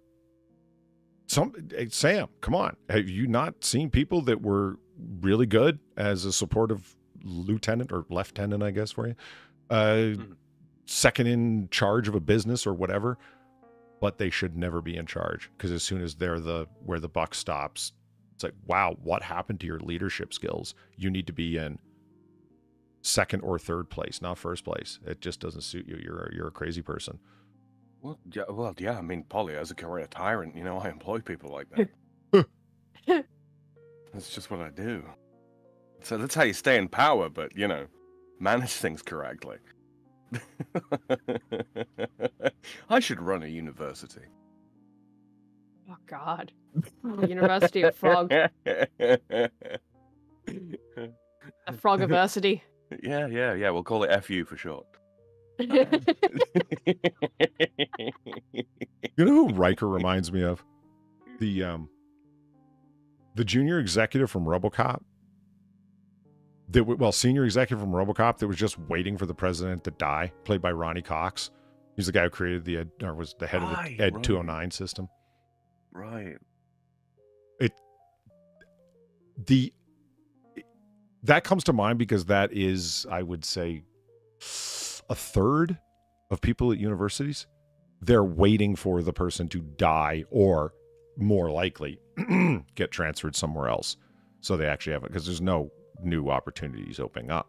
some hey, Sam, come on, have you not seen people that were really good as a supportive lieutenant or lieutenant, I guess, for you? Uh, second in charge of a business or whatever, but they should never be in charge because as soon as they're the where the buck stops, it's like, wow, what happened to your leadership skills? You need to be in second or third place, not first place. It just doesn't suit you. You're you're a crazy person. Well, yeah, well, yeah. I mean, Polly, as a career tyrant, you know, I employ people like that. that's just what I do. So that's how you stay in power, but you know, manage things correctly. I should run a university. Oh God. University of Frog. A Frogiversity. Yeah, yeah, yeah. We'll call it FU for short. You know who Riker reminds me of? The um the junior executive from RoboCop. That well, senior executive from RoboCop that was just waiting for the president to die, played by Ronny Cox. He's the guy who created the Ed, or was the head Right, of the Ed right. 209 system. right. It the that comes to mind because that is i would say a third of people at universities they're waiting for the person to die or more likely get transferred somewhere else. So they actually have it because there's no new opportunities opening up.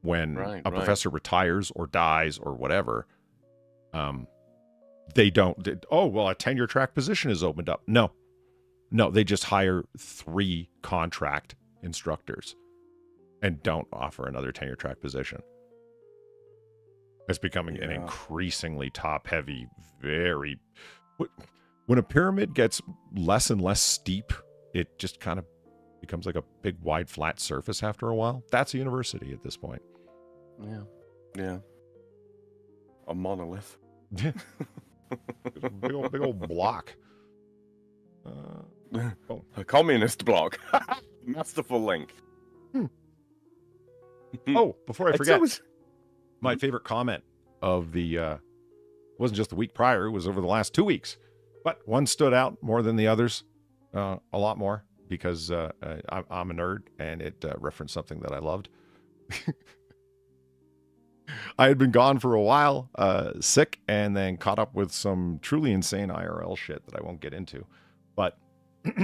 When Right, a right. professor retires or dies or whatever um they don't they- oh well a tenure track position is opened up. No. No, they just hire three contract instructors and don't offer another tenure track position. It's becoming an increasingly top heavy, very. When a pyramid gets less and less steep, it just kind of becomes like a big, wide, flat surface after a while. That's a university at this point. Yeah. Yeah. A monolith. big, old, big old block. Uh, oh. A communist block. Masterful link. oh, before I It's forget, always- my favorite comment of the uh wasn't just the week prior it was over the last two weeks but one stood out more than the others uh a lot more because uh, uh I'm, I'm a nerd and it uh, referenced something that i loved. I had been gone for a while uh sick and then caught up with some truly insane irl shit that i won't get into but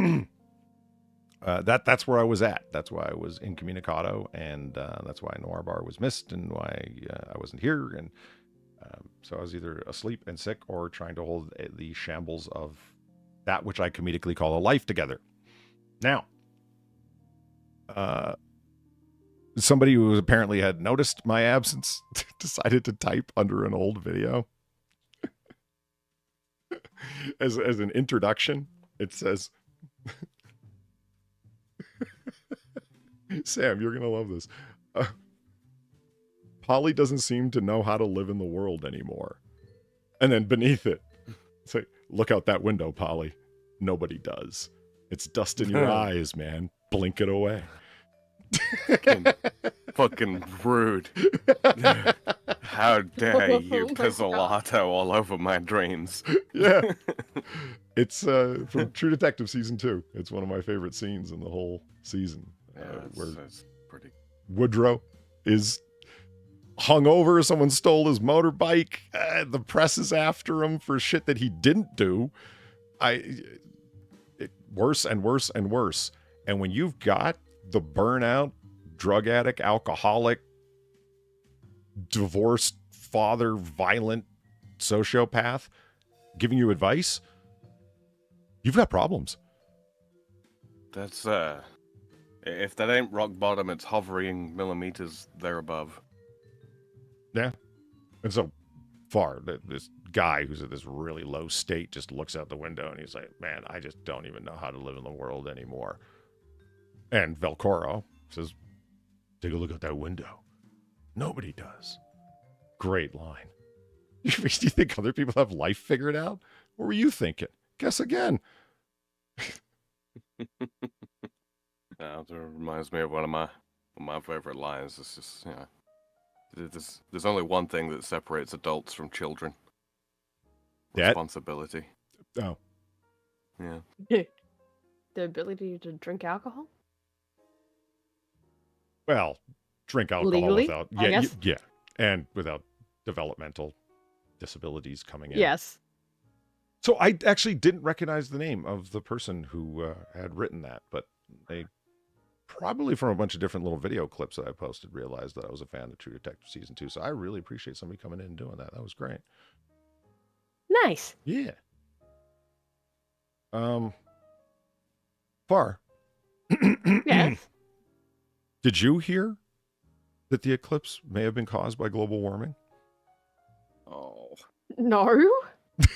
uh, that that's where I was at. That's why I was incommunicado, and uh, that's why Noir Bar was missed, and why uh, I wasn't here. And Um, so I was either asleep and sick or trying to hold uh, the shambles of that which I comedically call a life together. Now, uh, somebody who apparently had noticed my absence decided to type under an old video as as an introduction. It says, "Sam, you're gonna love this." Uh, Polly doesn't seem to know how to live in the world anymore. And then beneath it, it's like, look out that window, Polly. Nobody does. It's dust in your eyes, man. Blink it away. Fucking, fucking rude. How dare Oh you my Pizzolatto all over my dreams. yeah. It's uh, from True Detective season two. It's one of my favorite scenes in the whole season. Yeah, uh, that's, where that's pretty. Woodrow is hung over. Someone stole his motorbike. Uh, the press is after him for shit that he didn't do. I it, worse and worse and worse. And when you've got the burnout, drug addict, alcoholic, divorced father, violent sociopath giving you advice, you've got problems. That's uh, if that ain't rock bottom, it's hovering millimeters there above. Yeah. And so far, this guy who's at this really low state just looks out the window and he's like, man, I just don't even know how to live in the world anymore. And Velcoro says, take a look out that window. Nobody does. Great line. Do you think other people have life figured out? What were you thinking? Guess again. It reminds me of one of my one of my favorite lines. It's just you know, there's there's only one thing that separates adults from children. That- Responsibility. Oh, Yeah. the ability to drink alcohol? well, drink alcohol Legally, without yeah, y- guess? yeah, and without developmental disabilities coming in. Yes. So I actually didn't recognize the name of the person who uh, had written that, but they probably from a bunch of different little video clips that I posted realized that I was a fan of True Detective season two. So I really appreciate somebody coming in and doing that. That was great. Nice. Yeah. Um. Far. Yes. Did you hear that the eclipse may have been caused by global warming? Oh. no.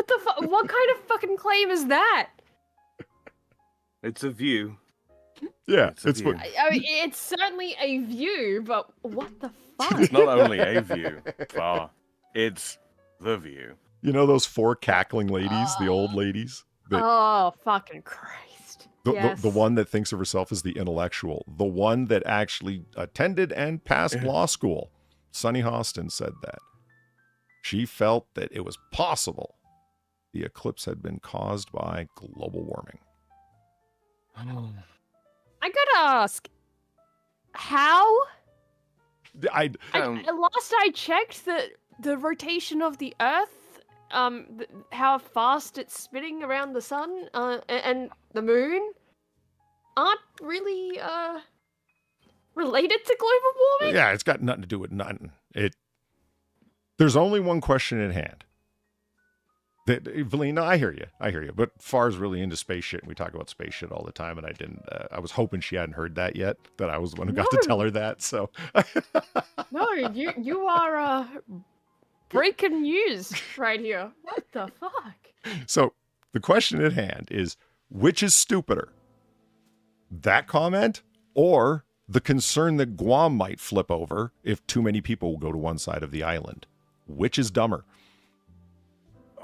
what the fu- What kind of fucking claim is that? It's a view. Yeah, It's a it's what. I, I mean, it's certainly a view, but what the fuck? It's not only a view, far. It's the view. You know those four cackling ladies, the old Uh, ladies. that- oh, fucking Christ. The, yes. the, the one that thinks of herself as the intellectual, the one that actually attended and passed law school. Sunny Hostin said that. She felt that it was possible the eclipse had been caused by global warming. I gotta ask, how? I, I, Um, I- last I checked, the the rotation of the Earth, um, th- how fast it's spinning around the sun, uh, a- and the moon, aren't really uh related to global warming. yeah, it's got nothing to do with nothing. It. There's only one question at hand. That Valina, I hear you, I hear you. But Far's really into space shit, and we talk about space shit all the time. And I didn't. Uh, I was hoping she hadn't heard that yet. That I was the one who got to tell her that. So. No, you you are uh breaking news right here. What the fuck? So the question at hand is which is stupider? That comment or the concern that Guam might flip over if too many people go to one side of the island? Which is dumber?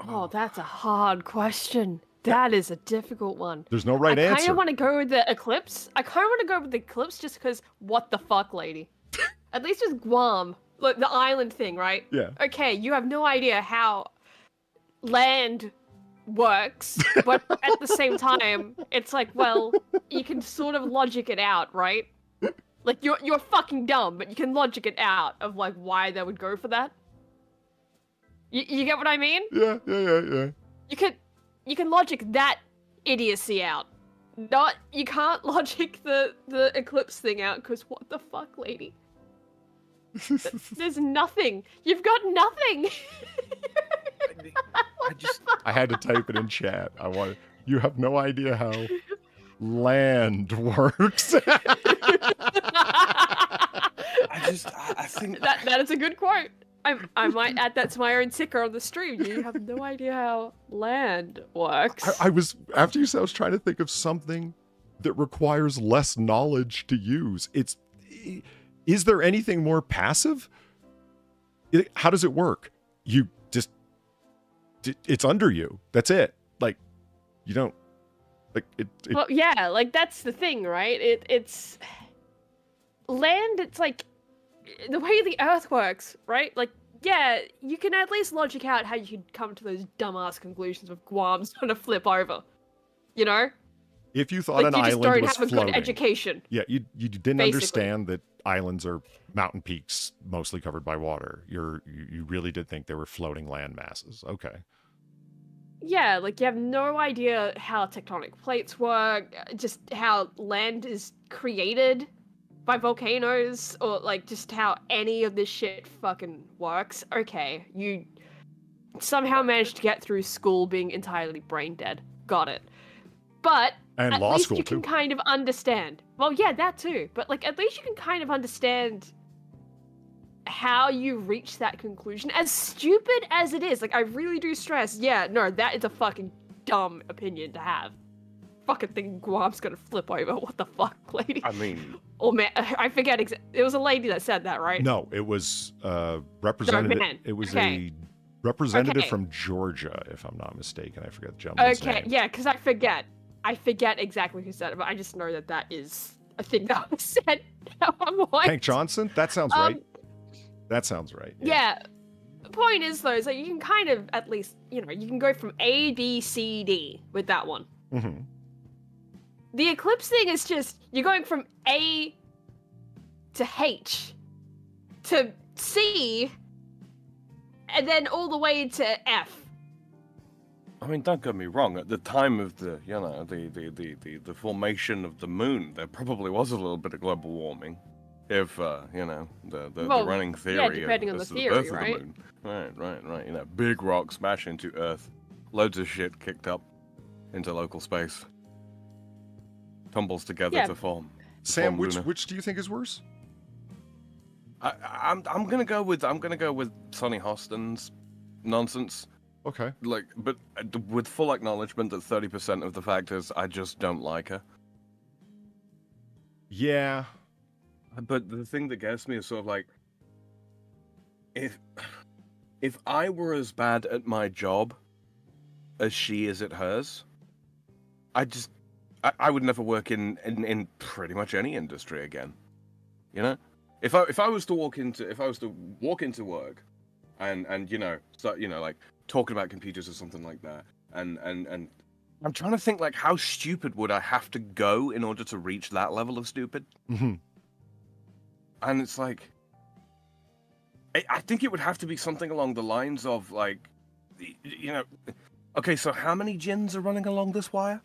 Oh, that's a hard question. That is a difficult one. There's no right answer. I kind of want to go with the eclipse. I kind of want to go with the eclipse just because what the fuck, lady? At least with Guam, like the island thing, right? Yeah. Okay, you have no idea how land works, but at the same time, it's like, well, you can sort of logic it out, right? Like you're you're fucking dumb, but you can logic it out of like why they would go for that. You, you get what I mean? Yeah, yeah, yeah, yeah. You can you can logic that idiocy out. Not you can't logic the the eclipse thing out because what the fuck, lady? There's nothing. You've got nothing. I just I had to type it in chat. I want you have no idea how land works. I just I, I think that that is a good quote. I I might add that to my own ticker on the stream. You have no idea how land works. I, I was after you said I was trying to think of something that requires less knowledge to use. It's is there anything more passive? It- how does it work? You just it's under you. That's it. Like you don't like it. it well, yeah, like that's the thing, right? It it's land. It's like the way the Earth works, right? Like, yeah, you can at least logic out how you could come to those dumbass conclusions of Guam's gonna flip over. You know, if you thought like an you island don't was have a floating, good education. yeah, you you didn't Basically. understand that islands are mountain peaks mostly covered by water. You're you, you really did think they were floating land masses. Okay. Yeah, like you have no idea how tectonic plates work, uh, just how land is created by volcanoes, or like just how any of this shit fucking works. Okay, you somehow managed to get through school being entirely brain dead. Got it. But And at law least school you can kind of understand. Well, yeah, that too. But like at least you can kind of understand how you reach that conclusion. As stupid as it is, like I really do stress, yeah, no, that is a fucking dumb opinion to have. Fucking think Guam's gonna flip over. What the fuck, lady? I mean Oh man, I forget. Exa- it was a lady that said that, right? No, it was uh representative. It was Okay. a representative Okay. from Georgia, if I'm not mistaken. I forget the gentleman's Okay, name. yeah, because I forget. I forget exactly who said it, but I just know that that is a thing that was said at one point. Hank Johnson. That sounds Um, right. That sounds right. Yeah. The point is though, is that you can kind of at least, you know, you can go from A, B, C, D with that one. hmm The eclipse thing is just you're going from A to H to C and then all the way to F. I mean, don't get me wrong. At the time of the, you know, the the, the, the, the formation of the moon, there probably was a little bit of global warming. If uh, you know the the, Well, the running yeah, theory depending of, on the theory, birth right? of the moon. Right, right, right. You know, big rock smash into Earth, loads of shit kicked up into local space, tumbles together Yeah. to form. to Sam, form which Luna. which do you think is worse? I, I- I'm I'm gonna go with I'm gonna go with Sunny Hostin's nonsense. Okay. Like, but uh, with full acknowledgement that 30% of the fact is I just don't like her. Yeah. But the thing that gets me is sort of like, if if I were as bad at my job as she is at hers, I just I, I would never work in, in in pretty much any industry again. You know, if I if I was to walk into if I was to walk into work, and and you know start you know like talking about computers or something like that, and and and I'm trying to think like how stupid would I have to go in order to reach that level of stupid? hmm and it's like I, I think it would have to be something along the lines of like you know okay so how many gins are running along this wire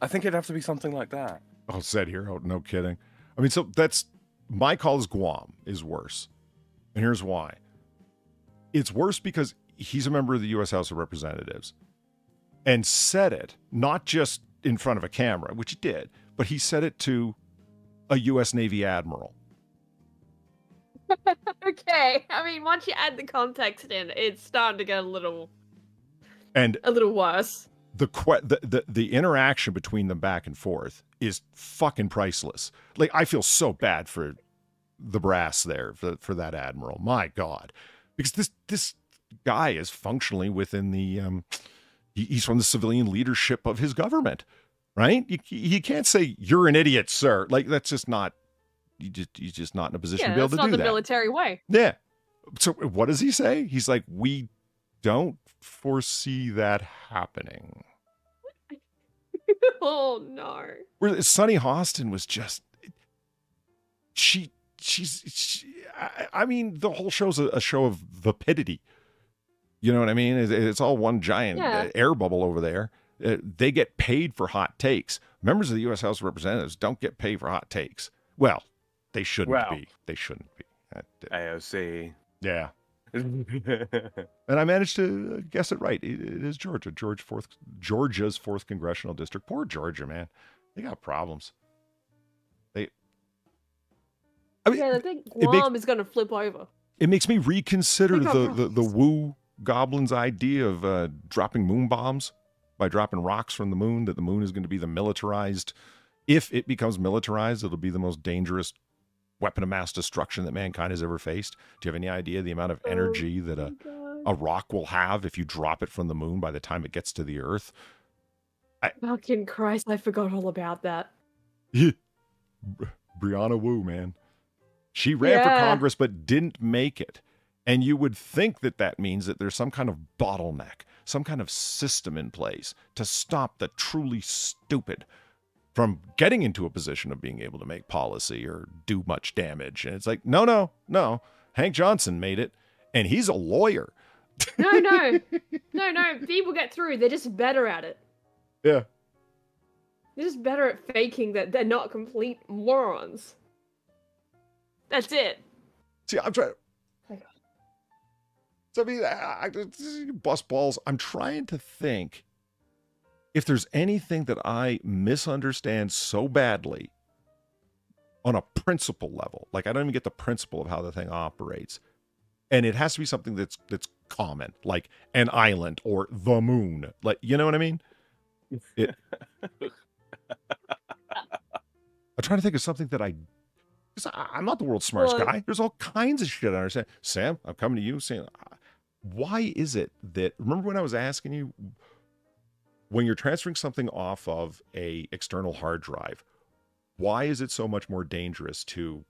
i think it'd have to be something like that Oh, said here. Oh, no kidding. I mean, so that's my call is Guam is worse, and here's why. It's worse because he's a member of the U.S. House of Representatives, and said it not just in front of a camera, which he did, but he said it to a U.S. Navy admiral. Okay, I mean, once you add the context in, it's starting to get a little, And a little worse. The, the the the interaction between them back and forth is fucking priceless. Like I feel so bad for the brass there for, for that admiral. My God, because this this guy is functionally within the um, he's from the civilian leadership of his government, right? You, you can't say you're an idiot, sir. Like that's just not you just you're just not in a position Yeah, to be able that's to not do the that. military way. Yeah. So what does he say? He's like, we don't foresee that happening. oh no. Where Sunny Hostin was just she she's she, I, I mean the whole show's a, a show of vapidity. You know what I mean? It's, it's all one giant Yeah. uh, air bubble over there. Uh, they get paid for hot takes. Members of the U.S. House of Representatives don't get paid for hot takes. Well, they shouldn't Well. be. They shouldn't be. AOC. Yeah. And I managed to guess it right. It, it is Georgia, George fourth, Georgia's fourth congressional district. Poor Georgia, man. They got problems. They. I mean, Yeah, I think it makes- Guam is gonna flip over. it makes me reconsider the, the, the woo goblins idea of uh, dropping moon bombs by dropping rocks from the moon that the moon is going to be the militarized if it becomes militarized it'll be the most dangerous weapon of mass destruction that mankind has ever faced do you have any idea the amount of Oh energy that a, a rock will have if you drop it from the moon by the time it gets to the earth Fucking Christ, I forgot all about that. Brianna Wu, man. She ran for Congress but didn't make it. And you would think that that means that there's some kind of bottleneck, some kind of system in place to stop the truly stupid from getting into a position of being able to make policy or do much damage. And it's like, no, no, no. Hank Johnson made it, and he's a lawyer. No, no, no, no. People get through. They're just better at it. Yeah. They're just better at faking that they're not complete morons. That's it. See, I'm trying. So I mean, I, I, bust balls. I'm trying to think if there's anything that I misunderstand so badly on a principle level. Like I don't even get the principle of how the thing operates, and it has to be something that's that's common, like an island or the moon. Like you know what I mean? It. I'm trying to think of something that I I'm not the world's smartest Well, guy. There's all kinds of shit I understand. Sam, I'm coming to you saying, why is it that, remember when I was asking you, when you're transferring something off of a external hard drive, why is it so much more dangerous to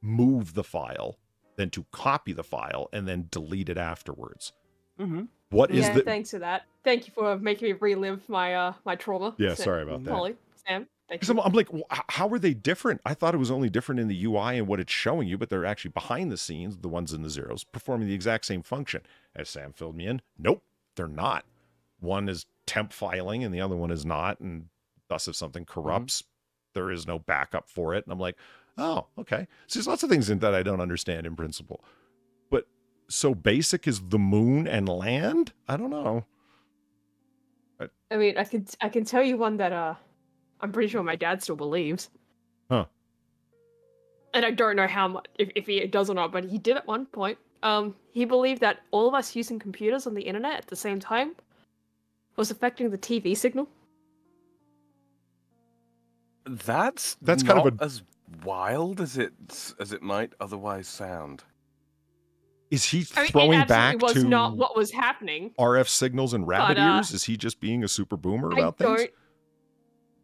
move the file than to copy the file and then delete it afterwards? Mm-hmm. What is yeah, the, thanks for that. Thank you for making me relive my uh my trauma. Yeah, Sa- sorry about that. Molly, Sam, thank Because you. I'm, I'm like, well, how are they different? I thought it was only different in the UI and what it's showing you, but they're actually behind the scenes, the ones in the zeros, performing the exact same function. As Sam filled me in, nope, they're not. One is temp filing and the other one is not. And thus, if something corrupts, there is no backup for it. And I'm like, oh, okay. So there's lots of things in that I don't understand in principle. But so basic is the moon and land? I don't know. I mean, I can I can tell you one that uh I'm pretty sure my dad still believes. Huh. And I don't know how much if, if he does or not, but he did at one point. Um, he believed that all of us using computers on the internet at the same time was affecting the TV signal. That's That's kind of a- as wild as it as it might otherwise sound. Is he I mean, throwing back was to not what was happening. RF signals and rabbit But, uh, ears? Is he just being a super boomer I about things? don't.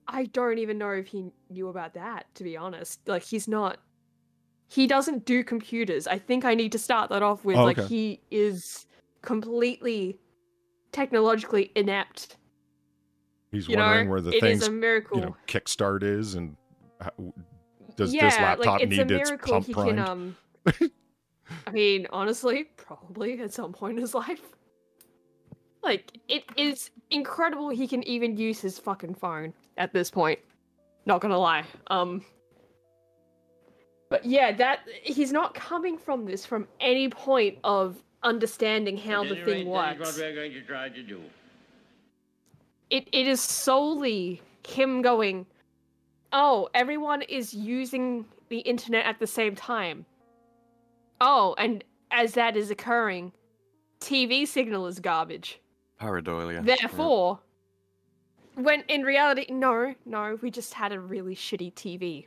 I don't even know if he knew about that. To be honest, like he's not. He doesn't do computers. I think I need to start that off with Oh, like okay. he is completely technologically inept. He's you know, wondering where the it things, you know, kickstart is, and how, does yeah, this laptop like it's a need its pump he primed? can um. I mean, honestly, probably at some point in his life. Like it is incredible he can even use his fucking phone at this point. Not gonna lie. Um But yeah, that he's not coming from this from any point of understanding how the thing rate, that is works. what we're going to try to do. It it is solely him going, Oh, everyone is using the internet at the same time. Oh, and as that is occurring, TV signal is garbage. Pareidolia. Therefore, when in reality, no, no, we just had a really shitty TV.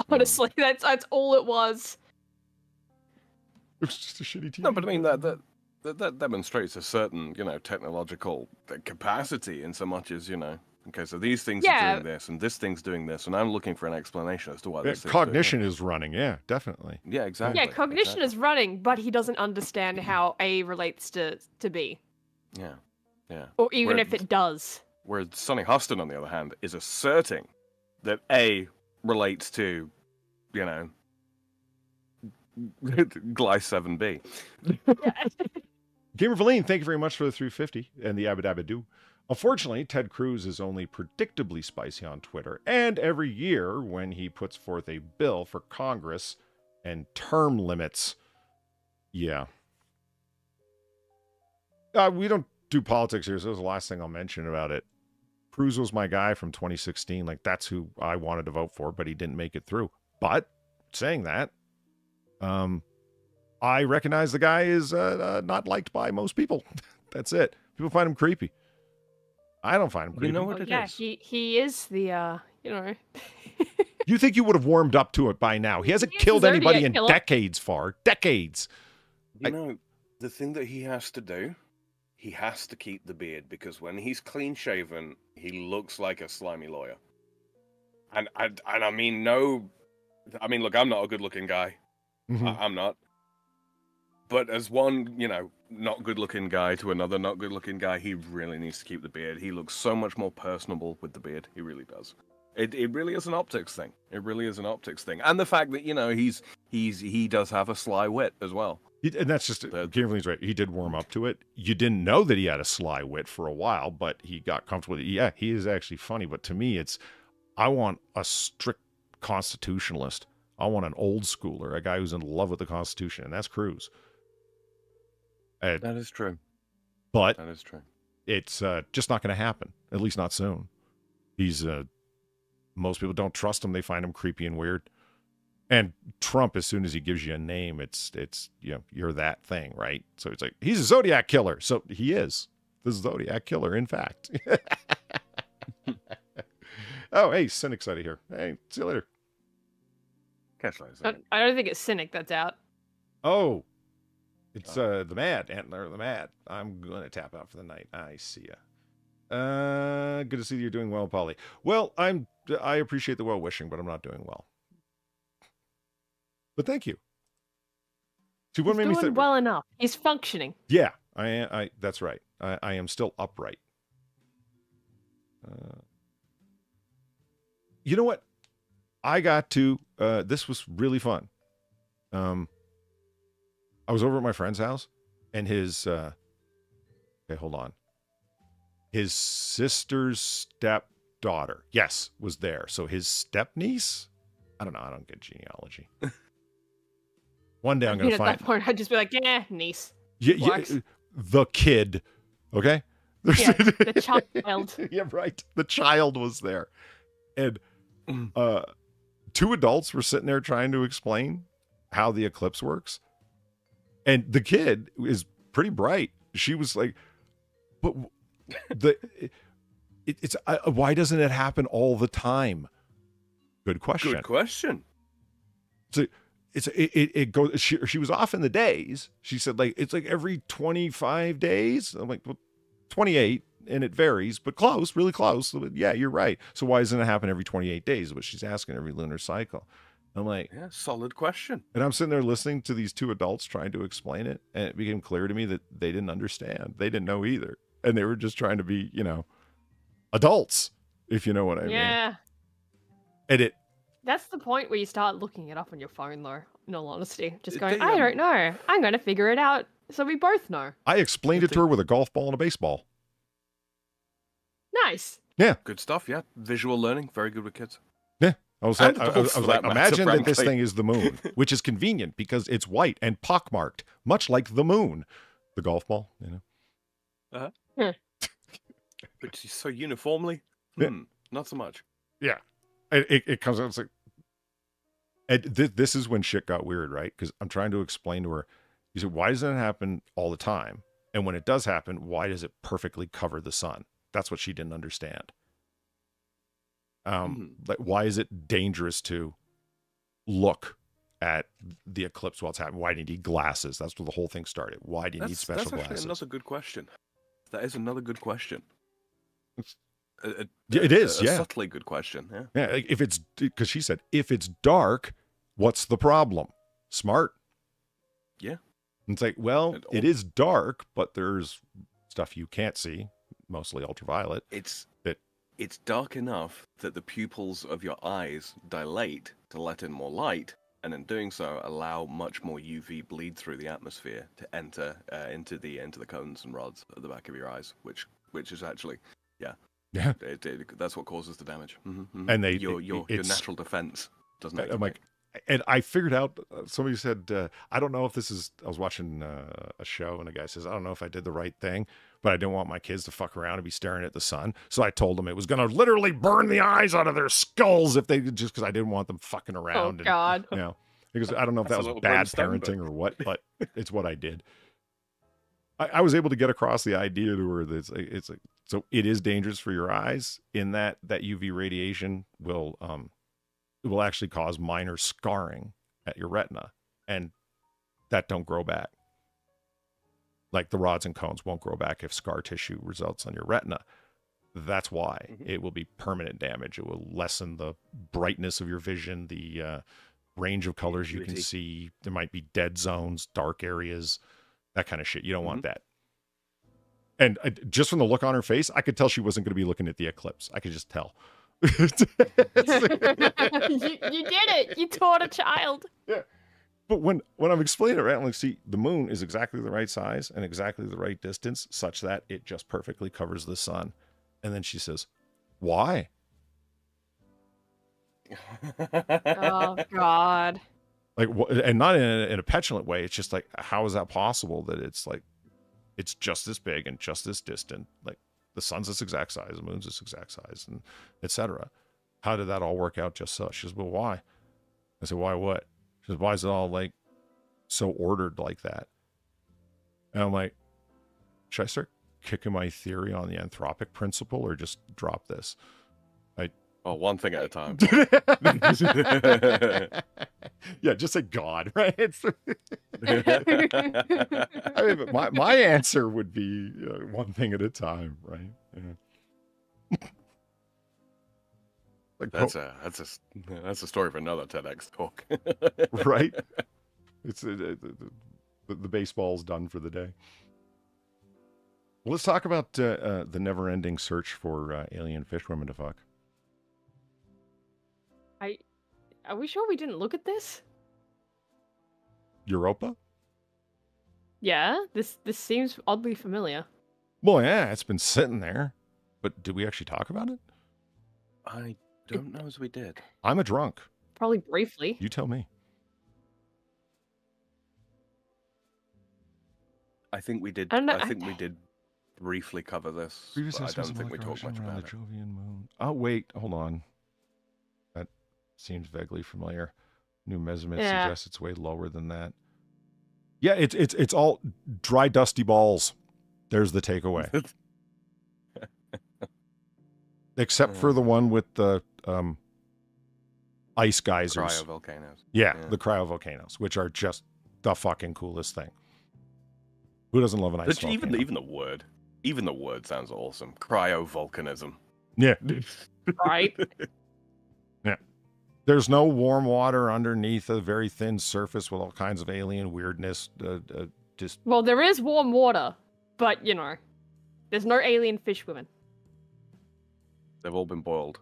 Hmm. Honestly, that's that's all it was. It was just a shitty TV. No, but I mean that that that, that demonstrates a certain you know technological capacity in so much as you know. Okay, so these things Yeah. are doing this, and this thing's doing this, and I'm looking for an explanation as to why Yeah, this thing's doing it. cognition is running. Yeah, definitely. Yeah, exactly. yeah, cognition exactly. is running, but he doesn't understand how A relates to to B, Yeah, yeah. or even Where- if it does. Whereas Sunny Hostin on the other hand, is asserting that A relates to, you know, Gly 7B. Gamer Valine, thank you very much for the 350 and the Abadabadoo. Unfortunately, Ted Cruz is only predictably spicy on Twitter, and every year when he puts forth a bill for Congress and term limits. Yeah. Uh, we don't do politics here, so this is the last thing I'll mention about it. Cruz was my guy from 2016. Like that's who I wanted to vote for, but he didn't make it through. But saying that, um, I recognize the guy is uh, uh, not liked by most people. that's it. People find him creepy. I don't find him creepy. You know what Well, it is? yeah, he he is the uh, you know, You think you would have warmed up to it by now? He hasn't He killed anybody in killer. decades, far decades. You I- know, the thing that he has to do, he has to keep the beard because when he's clean shaven, he looks like a slimy lawyer. And I and I mean no, I mean look, I'm not a good looking guy. Mhm. I, I'm not. But as one, you know, not good looking guy to another not good looking guy, he really needs to keep the beard. He looks so much more personable with the beard. He really does. It it really is an optics thing. It really is an optics thing. And the fact that, you know, he's he's he does have a sly wit as well. He- and that's just The- Kimberly's right. He did warm up to it. You didn't know that he had a sly wit for a while, but he got comfortable with it. Yeah, he is actually funny. But to me, it's I want a strict constitutionalist. I want an old schooler, a guy who's in love with the Constitution, and that's Cruz. Uh, That is true. but That is true. it's uh, just not going to happen. At least not soon. He's uh, most people don't trust him. They find him creepy and weird. And Trump, as soon as he gives you a name, it's it's you know you're that thing, right? So it's like he's a Zodiac killer. So he is the Zodiac killer, in fact. oh, hey, Cynic's out of here. Hey, see you later. Catch later. I, I don't think it's cynic that's out. Oh, it's uh the Mad Antler, the Mad. I'm gonna tap out for the night. I see ya. Uh, good to see you're doing well, Polly. Well, I'm. I appreciate the well wishing, but I'm not doing well. But thank you. See what He's made me doing think? well enough. He's functioning. Yeah, I am. I that's right. I, I am still upright. Uh, you know what? I got to. Uh, this was really fun. Um, I was over at my friend's house, and his. Uh, okay, hold on. His sister's stepdaughter, yes, was there. So his stepniece. I don't know. I don't get genealogy. One day I'm gonna mean, at find. that point, I'd just be like, yeah, niece. Yeah, yeah, the kid. Okay. Yeah, the child. yeah, right. The child was there, and uh, two adults were sitting there trying to explain how the eclipse works, and the kid is pretty bright. She was like, "But the it, it's uh, why doesn't it happen all the time?" Good question Good question. So it's it, it, it goes she, she was off in the days she said like it's like every 25 days i'm like well 28 and it varies but close really close yeah you're right so why doesn't it happen every 28 days what she's asking every lunar cycle i'm like Yeah, solid question. and i'm sitting there listening to these two adults trying to explain it and it became clear to me that they didn't understand they didn't know either and they were just trying to be you know adults if you know what i mean yeah. and it That's the point where you start looking it up on your phone, though, in all honesty. Just going, they, I don't know. I'm going to figure it out so we both know. i explained it to her with a golf ball and a baseball Nice. Yeah. Good stuff. Yeah, visual learning, very good with kids. I was, like, I, I was- I was like, that imagine that this thing is the moon, which is convenient because it's white and pockmarked, much like the moon. The golf ball, you know. Uh-huh. Yeah. but so uniformly, Yeah. hmm, not so much. It, it, it comes out. It's like, and th- this is when shit got weird, right? Because I'm trying to explain to her. You said, why doesn't it happen all the time? And when it does happen, why does it perfectly cover the sun? That's what she didn't understand. Um, like, why is it dangerous to look at the eclipse while it's happening? Why do you need glasses? That's where the whole thing started. Why do you need That's, special that's actually glasses? another good question. That is another good question. A- a- Yeah, a- yeah. subtly good question. Yeah. Yeah, like, if it's because she said if it's dark, what's the problem? Smart. Yeah. And it's like, well, it al- is dark, but there's stuff you can't see, mostly ultraviolet. It's It- it's dark enough that the pupils of your eyes dilate to let in more light, and in doing so, allow much more UV bleed through the atmosphere to enter uh, into the into the cones and rods at the back of your eyes, which which is actually yeah Yeah. it, it, that's what causes the damage. hmm And they- your your, your natural defense doesn't. I'm like, and I figured out. uh, Somebody said, uh, "I don't know if this is." I was watching uh, a show, and a guy says, "I don't know if I did the right thing, but I didn't want my kids to fuck around and be staring at the sun." So I told them it was going to literally burn the eyes out of their skulls if they just because I didn't want them fucking Oh around. and, God. you know, because I don't know if that was bad brimstone, but- parenting or what, but it's what I did. I, I was able to get across the idea to her that it's, like- it's like, so it is dangerous for your eyes in that that UV radiation will um it will actually cause minor scarring at your retina and that don't grow back. Like the rods and cones won't grow back if scar tissue results on your retina. That's why Mhm. it will be permanent damage. It will lessen the brightness of your vision, the uh, range of colors you can see. There might be dead zones, dark areas, that kind of shit. You don't want that. And uh, just from the look on her face, I could tell she wasn't going to be looking at the eclipse. I could just tell. you, you did it. You taught a child. But when when I'm explaining it, right, I'm like, see, the moon is exactly the right size and exactly the right distance, such that it just perfectly covers the sun. And then she says, "Why?" Oh God. Like, wh- and not in a, in a petulant way. It's just like, how is that possible that it's like, it's just this big and just this distant? Like, the sun's this exact size, the moon's this exact size, and etc. How did that all work out just so? She says, "Well, why?" I said, "Why what?" Says, "Why is it all like so ordered like that?" And I'm like, "Should I start kicking my theory on the anthropic principle, or just drop this?" I Oh, one thing at a time. yeah, just say God, right? It's, I mean, my my answer would be uh, one thing at a time, right? Yeah. Like, That's a that's a s- that's a story for another TEDx talk. right? It's uh, the, the, the baseball's done for the day. Well, let's talk about uh, uh, the never-ending search for uh, alien fish women to fuck. I. Are we sure we didn't look at this? Europa? Yeah. This this seems oddly familiar. Well, yeah, it's been sitting there, but did we actually talk about it? I don't know as we did. I'm a drunk. Probably briefly. You tell me. I think we did. I don't know, I I- think we did briefly cover this. Previous but I don't think we talked much motion around about the it. Jovian moon. Oh wait, hold on. That seems vaguely familiar. New measurement Yeah. suggests it's way lower than that. Yeah, it's it's it's all dry, dusty balls. There's the takeaway. Except for the one with the um, ice geysers. Cryovolcanoes. Yeah, Yeah. the cryovolcanoes, which are just the fucking coolest thing. Who doesn't love an ice But volcano? even the, even the word, even the word sounds awesome. Cryovolcanism. yeah, Right. Yeah. There's no warm water underneath a very thin surface with all kinds of alien weirdness. Uh, uh, just well, there is warm water, but you know, there's no alien fish women. They've all been boiled.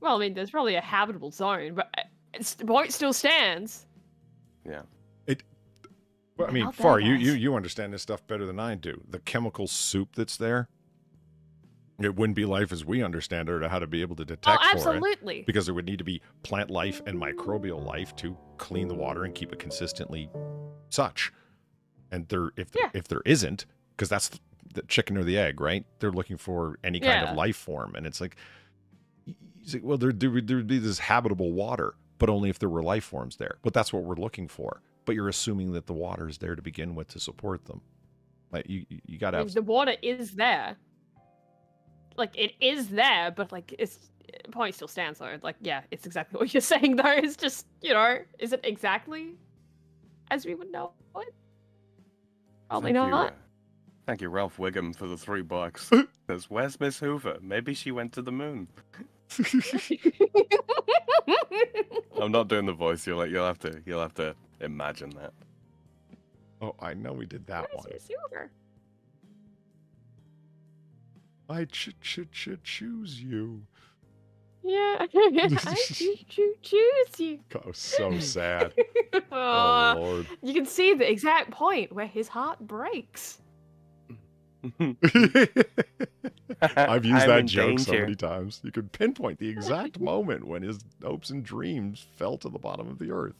Well, I mean, there's probably a habitable zone, but uh, it's, the point still stands. Yeah. It. Well, I mean, Out there, far you, guys. you you understand this stuff better than I do. The chemical soup that's there, it wouldn't be life as we understand it, or how to be able to detect oh, for it, absolutely. because there would need to be plant life and microbial life to clean the water and keep it consistently such. And there, if there, Yeah. if there isn't, because that's the chicken or the egg, right? They're looking for any kind Yeah. of life form, and it's like, it's like, well, there there would there would be this habitable water, but only if there were life forms there. But that's what we're looking for. But you're assuming that the water is there to begin with to support them. Like you, you- you got to I have. the water is there. Like it is there, but like it's the point still stands though. Like yeah, it's exactly what you're saying though. It's just you know, is it exactly as we would know it? Probably Thank you, not. uh, thank you, Ralph Wiggum, for the three bucks. Says, where's Miss Hoover? Maybe she went to the moon. I'm not doing the voice. You'll you'll have to you'll have to imagine that. Oh, I know we did that Where's one. your silver? I ch- ch- ch- choose you. Yeah, I choo choo choose you. Oh, so sad. oh Aw, Lord. you can see the exact point where his heart breaks. I've used I'm that in joke so many times. You could pinpoint the exact moment when his hopes and dreams fell to the bottom of the earth.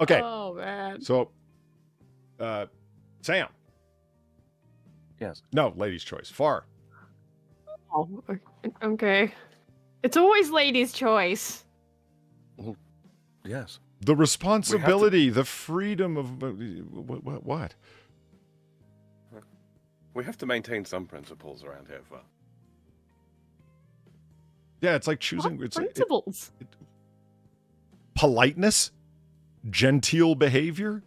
Okay, Oh man. so uh Sam. Yes. No, ladies' choice. Far. Oh, okay. It's always ladies' choice. Yes. The responsibility, the freedom of what, what, what? We have to maintain some principles around here. For Yeah, it's like What choosing it's it- principles? politeness, genteel behavior,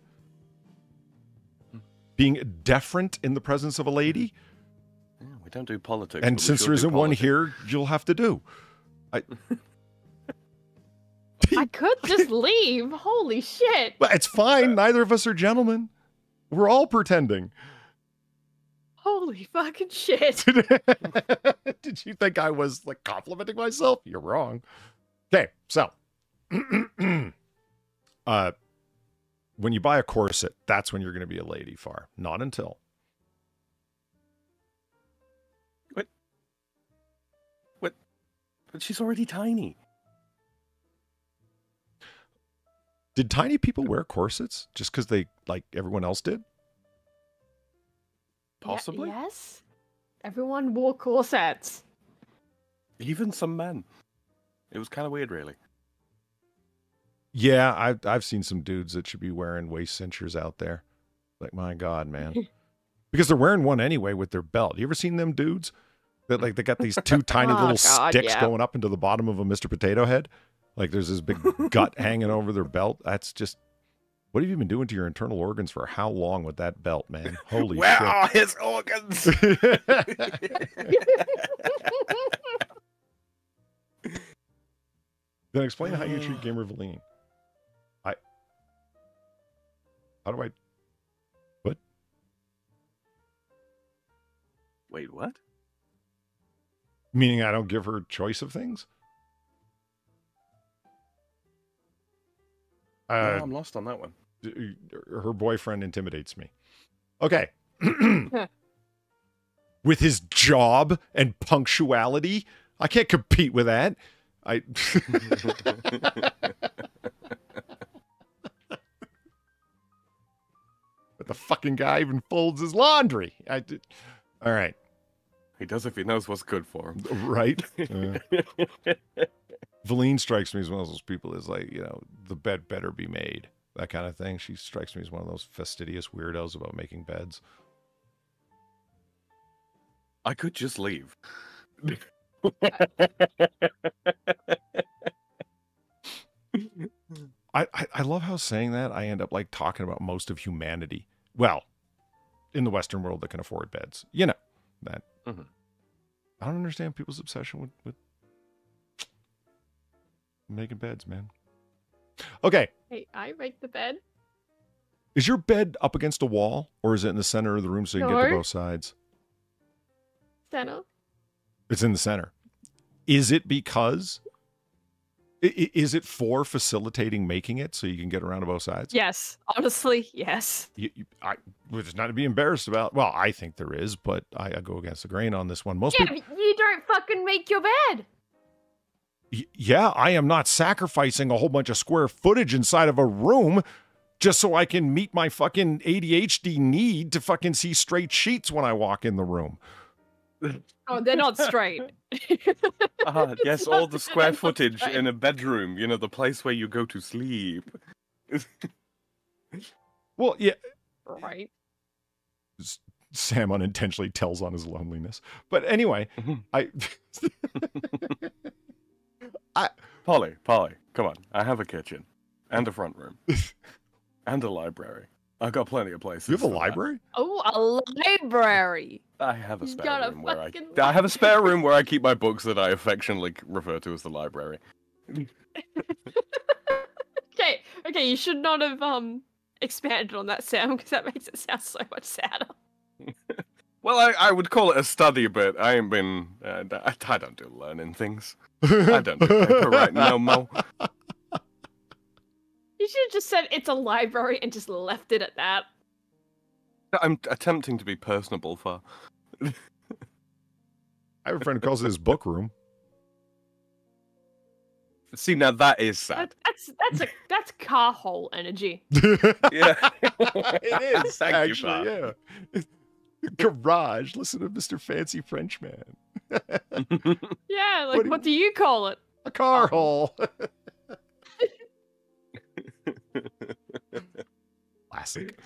being deferent in the presence of a lady. Yeah, we don't do politics. and since sure there do isn't one here, you'll have to do. I could just leave. Holy shit. But it's fine. Neither of us are gentlemen. We're all pretending. Holy fucking shit. Did you think I was like complimenting myself? You're wrong. Okay, so uh when you buy a corset, that's when you're going to be a lady far. Not until. What what but she's already tiny. Did tiny people wear corsets just because they like everyone else did? Yeah, Possibly. yes. Everyone wore corsets. Even some men. It was kind of weird, really. Yeah, I've I've seen some dudes that should be wearing waist cinchers out there. Like my God, man, because they're wearing one anyway with their belt. You ever seen them dudes that like they got these two tiny Oh, little God, sticks yeah. going up into the bottom of a Mr. Potato Head? Like there's this big gut hanging over their belt. That's just what have you been doing to your internal organs for how long with that belt, man? Holy Where shit! are his organs? then explain how you treat Gamer Valine. I. How do I? What? Wait, what? Meaning I don't give her choice of things? No, Uh, I'm lost on that one. D- her boyfriend intimidates me. Okay. with his job and punctuality, I can't compete with that. I. but the fucking guy even folds his laundry. I. d- All right. He does if he knows what's good for him. Right. Uh, Valine strikes me as one of those people is like, you know, the bed better be made. That kind of thing. She strikes me as one of those fastidious weirdos about making beds. I could just leave. I, I, I love how saying that I end up like talking about most of humanity. Well, in the Western world that can afford beds. You know, that. Mhm. I don't understand people's obsession with, with making beds, man. Okay. Hey, I make the bed. Is your bed up against a wall or is it in the center of the room so you can get to both sides? Center. It's in the center. Is it because is it for facilitating making it so you can get around to both sides? Yes. Honestly, yes. You, you, I, is not to be embarrassed about. Well, I think there is, but I, I go against the grain on this one. Most Yeah, people, you don't fucking make your bed. Y- yeah, I am not sacrificing a whole bunch of square footage inside of a room just so I can meet my fucking ADHD need to fucking see straight sheets when I walk in the room. Oh, they're not straight. Ah, yes, all the square footage straight. in a bedroom, you know, the place where you go to sleep. Well, yeah, Right. Sam unintentionally tells on his loneliness. But anyway, I Polly, Polly, come on. I have a kitchen and a front room and a library. I've got plenty of places. you have a for that. library? Oh, a library. I have a spare got a room where I, fucking I have a spare room where I keep my books that I affectionately refer to as the library. Okay, okay, you should not have um expanded on that sound because that makes it sound so much sadder. Well, I, I would call it a study, but I ain't been. Uh, I, I don't do learning things. I don't do paper writing no more. You should have just said it's a library and just left it at that. I'm attempting to be personable for. I have a friend who calls it his book room. See, now that is sad. That, that's that's a that's car hole energy. yeah, it is Thank you, actually, Bob. yeah. Garage. Listen to Mr. Fancy Frenchman. Yeah, like What what, do do you call it? A car hole. Classic.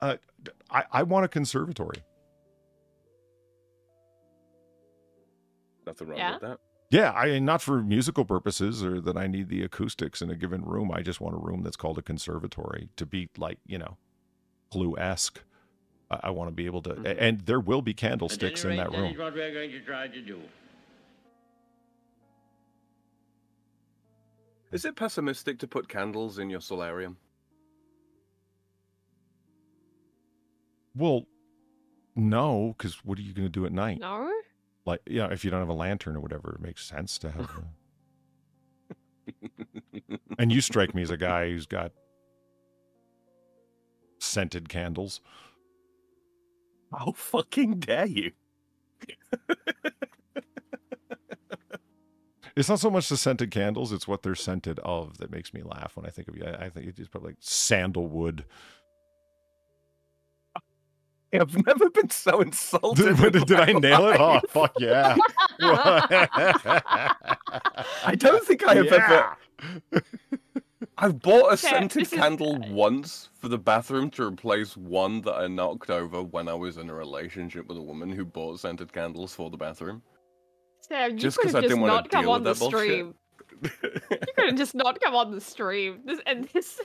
Uh, d- I, I want a conservatory. Nothing wrong Yeah? with that. Yeah, I not for musical purposes or that I need the acoustics in a given room. I just want a room that's called a conservatory to be like you know, Clue esque. I, I want to be able to, Mhm. and there will be candlesticks in that that room. is what we're going to try to do. Is it pessimistic to put candles in your solarium? Well, no, because what are you going to do at night? No. Like, you know, if you don't have a lantern or whatever, it makes sense to have. A... and you strike me as a guy who's got scented candles. How fucking dare you? It's not so much the scented candles; it's what they're scented of that makes me laugh when I think of you. I I think it's probably like sandalwood. I've never been so insulted. Did, in did I my nail it? Oh, fuck yeah! I don't think I have ever. Yeah. I've bought a Okay, scented this is- candle once for the bathroom to replace one that I knocked over when I was in a relationship with a woman who bought scented candles for the bathroom. Sam, you Just could 'cause have I just didn't wanna not come deal on the with that bullshit. stream. You could have just not come on the stream. This and this.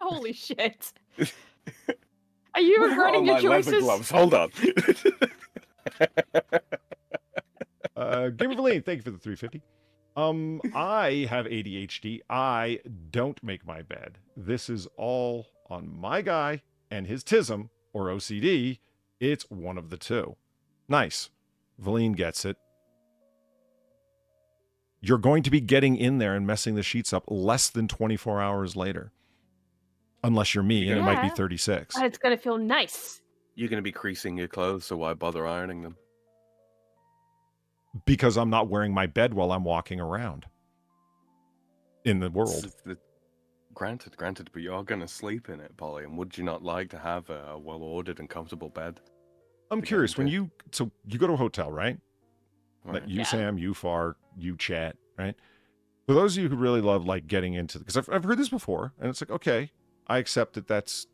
Holy shit! Are you Where regretting are your my choices? leather gloves? Hold on. Uh, Gamer Valine, thank you for the 350. Um, I have ADHD. I don't make my bed. This is all on my guy and his TISM or OCD. It's one of the two. Nice. Valine gets it. You're going to be getting in there and messing the sheets up less than 24 hours later. Unless you're me, and it might be 36. But it's gonna feel nice. You're going to be creasing your clothes, so why bother ironing them? Because I'm not wearing my bed while I'm walking around in the world. S- the- Granted, granted, but you're going to sleep in it, Polly. And would you not like to have a well ordered and comfortable bed? I'm curious when you so you go to a hotel, right? Right. you, Yeah. Sam, you, Far, you, Chat, right? For those of you who really love like getting into because I've, I've heard this before, and it's like, okay, I accept that that's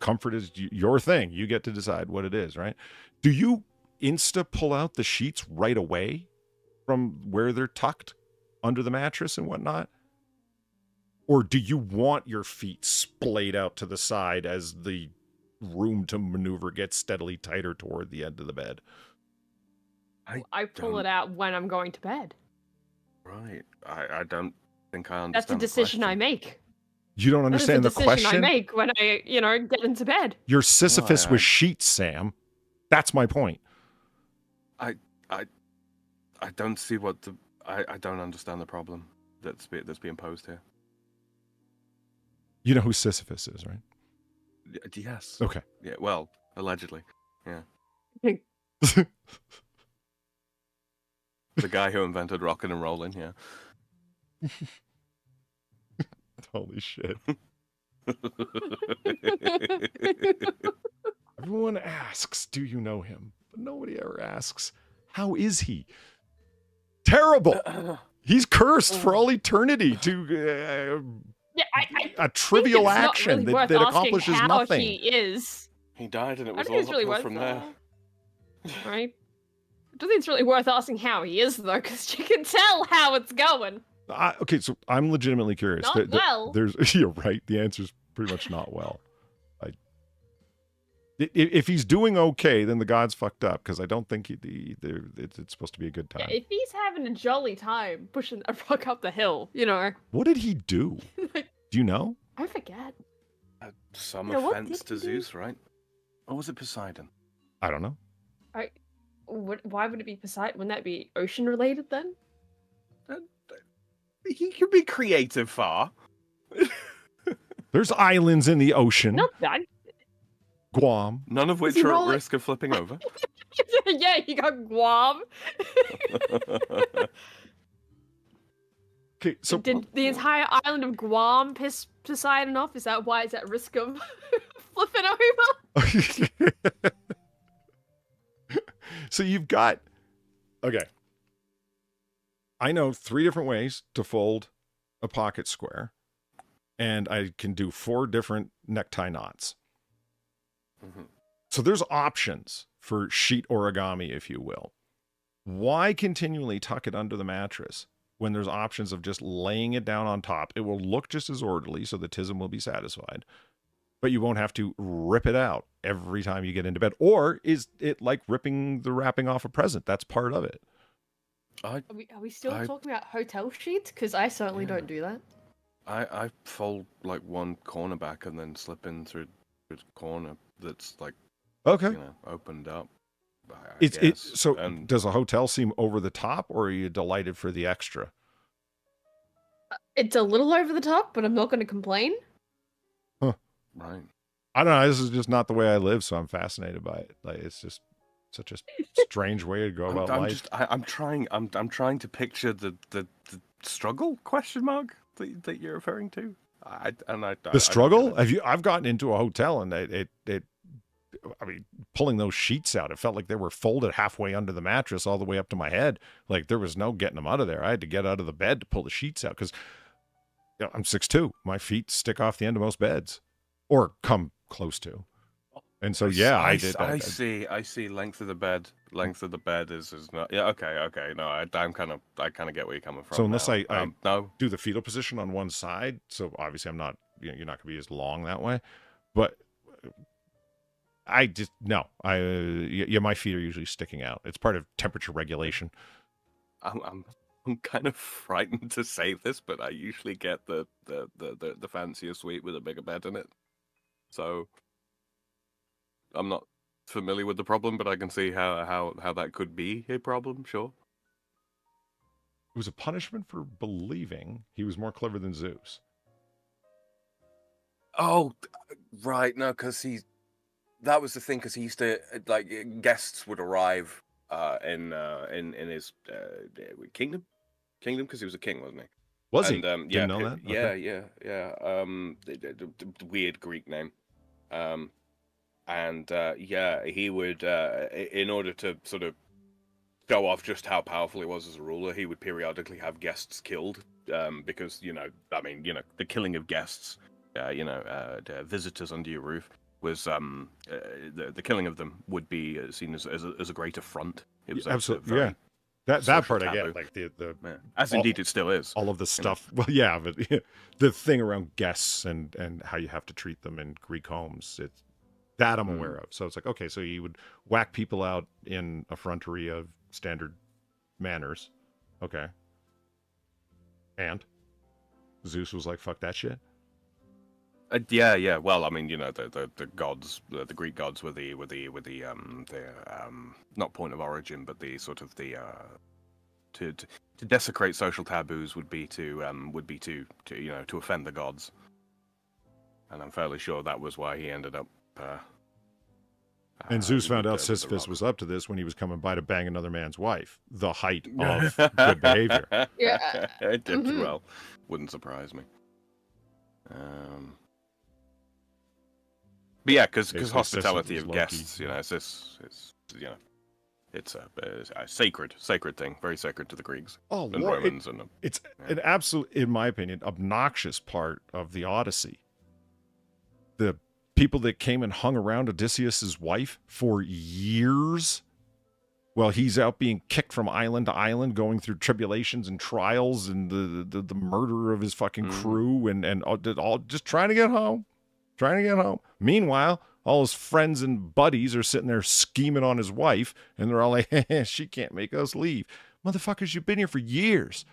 comfort is your thing. You get to decide what it is, right? Do you insta pull out the sheets right away from where they're tucked under the mattress and whatnot? Or do you want your feet splayed out to the side as the room to maneuver gets steadily tighter toward the end of the bed? I pull don't- it out when I'm going to bed. Right. I, I don't think I understand. That's a the decision I make. You don't That is understand the the decision question? I make when I, you know, get into bed. You're Sisyphus I- with sheets, Sam. That's my point. I I, I don't see what the. I, I don't understand the problem that's be, that's being posed here. You know who Sisyphus is, right? Y- uh, Yes. Okay. Yeah. Well, allegedly. Yeah. The guy who invented rocking and rolling. Yeah. Holy shit. Everyone asks, Do you know him? But nobody ever asks, How is he? Terrible. He's cursed for all eternity to Yeah, I, I uh, a think trivial action really that, that accomplishes how nothing. he is. he died, and it was all think it's really worth from there. uh, right? I don't think it's really worth asking how he is though, because you can tell how it's going. I, okay, so I'm legitimately curious. Not There- there- well. There's you're right. The answer's pretty much not well. I, i- if he's doing okay, then the god's fucked up because I don't think he, the, the, it's, it's supposed to be a good Yeah, time. if he's having a jolly time pushing a rock up the hill, you know, what did he do? Do you know? I forget. Uh, some Yeah, what offense to he do? Zeus, right? Or was it Poseidon? I don't know. What, why would it be Poseidon? Wouldn't that be ocean related then? He could be creative, far. There's islands in the ocean. Not that. Guam. None of which he are at risk of flipping over. yeah, you got Guam. Okay, so Did the entire island of Guam piss Poseidon off? Is that why it's at risk of flipping over? so you've got okay. I know three different ways to fold a pocket square, and I can do four different necktie knots. So there's options for sheet origami, if you will. Why continually tuck it under the mattress when there's options of just laying it down on top? It will look just as orderly, so the tism will be satisfied, but you won't have to rip it out every time you get into bed. Or is it like ripping the wrapping off a present? That's part of it. I, Are we, are we still I- talking about hotel sheets? Because I certainly Yeah. don't do that. I, I fold like one corner back and then slip in through the corner that's like Okay. you know opened up. I, I It's it. So and does a hotel seem over the top, or are you delighted for the extra? Uh, it's a little over the top, but I'm not going to complain. right. I don't know. This is just not the way I live, so I'm fascinated by it. Like it's just such a strange way to go I'm, about I'm life. just I, I'm trying I'm I'm trying to picture the the, the struggle question mark that, that you're referring to. I and I I- I the struggle it. have you i've gotten into a hotel and it, it it i mean pulling those sheets out it felt like they were folded halfway under the mattress all the way up to my head like there was no getting them out of there i had to get out of the bed to pull the sheets out because you know, i'm six two. my feet stick off the end of most beds or come close to and so I yeah i, s- did I, see. I see. Length of the bed. Length of the bed is is not. Yeah. Okay. Okay. No. I, I'm kind of. I kind of get where you're coming from. So unless now. I- I- um, no. do the fetal position on one side so obviously i'm not you know, you're not going to be as long that way but i just no i uh, yeah my feet are usually sticking out it's part of temperature regulation I'm, I'm I'm kind of frightened to say this, but I usually get the the the the, the fancier suite with a bigger bed in it. So I'm not familiar with the problem, but I can see how how how that could be a problem. Sure. it was a punishment for believing he was more clever than zeus Oh, right. No, because he that was the thing. Because he used to uh, like guests would arrive uh, in uh, in in his uh, kingdom, kingdom, because he was a king, wasn't he? was and, he Um, yeah, Didn't know pi- that? Yeah, Okay. yeah, yeah. Um, the, the, the- the weird Greek name. Um, and uh, yeah, he would, uh, in order to sort of show off just how powerful he was as a ruler, he would periodically have guests killed. Um, because you know, I mean, you know, the killing of guests, uh, you know, uh, visitors under your roof was um, uh, the the killing of them would be uh, seen as as a, as a great affront. It was absolutely yeah that that part i get like the the yeah. as all- indeed it still is. all of the stuff well yeah but the thing around guests and and how you have to treat them in greek homes it's that i'm Mm. aware of so it's like okay so you would whack people out in effrontery of standard manners okay and zeus was like fuck that shit Uh, yeah, yeah. Well, I mean, you know, the the, the gods, the, the Greek gods were the were the were the um the um not point of origin, but the sort of the uh to to, to desecrate social taboos would be to um would be to to you know to offend the gods, and I'm fairly sure that was why he ended up. Uh, and uh, zeus found out with sisyphus was up to this when he was coming by to bang another man's wife the height of good behavior Yeah. it did Mhm. well. Wouldn't surprise me. Um, but yeah, because hospitality of guests, you know, it's this, it's you know, it's a, it's a sacred, sacred thing, very sacred to the Greeks oh and Lord, it- Romans, and it's Yeah. an absolute in my opinion obnoxious part of the odyssey the people that came and hung around odysseus's wife for years while he's out being kicked from island to island going through tribulations and trials and the the, the murder of his fucking Mhm. crew and and all, all just trying to get home trying to get home. Meanwhile all his friends and buddies are sitting there scheming on his wife and they're all like she can't make us leave. Motherfuckers you've been here for years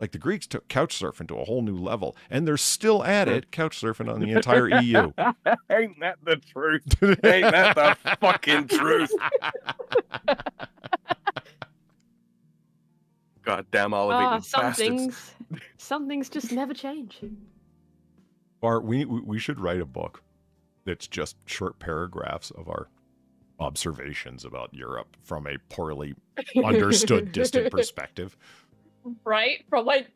like the Greeks took couch surfing to a whole new level, and they're still at it, couch surfing on the entire EU. Ain't that the truth? Ain't that the fucking truth? God damn all of Ah, you some bastards. things, some things just never change. Bart, we we we should write a book that's just short paragraphs of our observations about Europe from a poorly understood distant perspective. Right? From like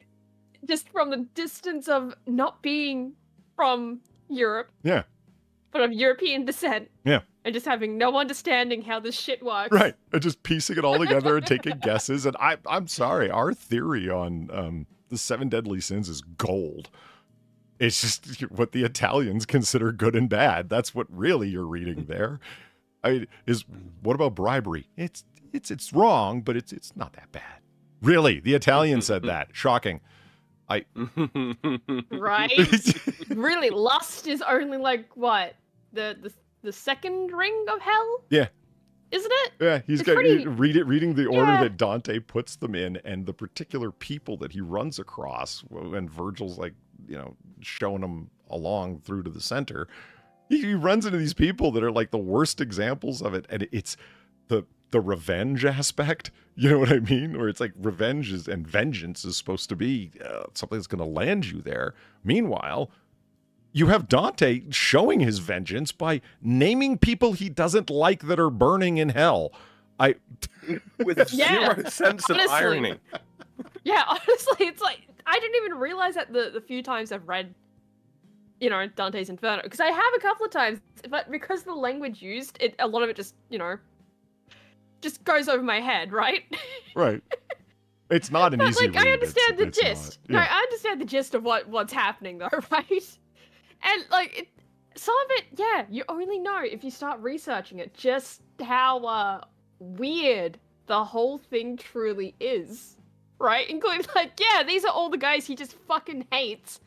just from the distance of not being from Europe, Yeah, but of European descent. Yeah. And just having no understanding how this shit works. right. And just piecing it all together and taking guesses. And I, I'm sorry, our theory on um, the seven deadly sins is gold. It's just what the Italians consider good and bad. That's what really you're reading there. I mean, is what about bribery? It's it's it's wrong, but it's it's not that bad. Really, the Italian said that. Shocking. I Right? really, lust is only like what? The the the second ring of hell? Yeah. Isn't it? Yeah, he's It's got pretty- read it reading the order Yeah. that Dante puts them in and the particular people that he runs across and Virgil's like, you know, showing him along through to the center. He, he runs into these people that are like the worst examples of it and it's the the revenge aspect, you know what I mean? Or it's like revenge is and vengeance is supposed to be uh, something that's going to land you there. Meanwhile, you have Dante showing his vengeance by naming people he doesn't like that are burning in hell. I With Yeah, zero sense of honestly. irony. Yeah, honestly, it's like I didn't even realize that the the few times I've read, you know, Dante's Inferno, because I have a couple of times, but because the language used, it a lot of it just you know, just goes over my head, right? right. It's not an But easy like I understand It's- the it's gist. not. No, I understand the gist of what what's happening though, right? And like it, some of it, yeah, you only know if you start researching it just how uh, weird the whole thing truly is, right? Including like, yeah, these are all the guys he just fucking hates.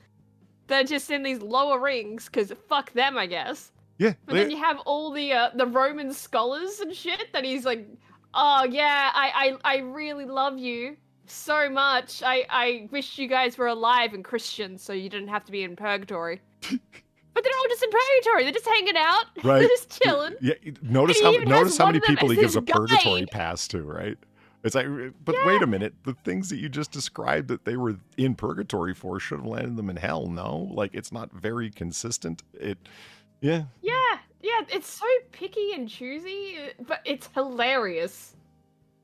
They're just in these lower rings because fuck them, I guess. Yeah, But they- then you have all the uh, the Roman scholars and shit that he's like, oh yeah, I I, I really love you so much. I I wish you guys were alive and Christian so you didn't have to be in purgatory. but they're all just in purgatory. They're just hanging out. Right. They're just chilling. Yeah, notice how notice how many people he gives a purgatory pass to, right? It's like, but wait a minute, the things that you just described that they were in purgatory for should have landed them in hell. No, like it's not very consistent. It, yeah, Yeah, yeah, it's so picky and choosy, but it's hilarious.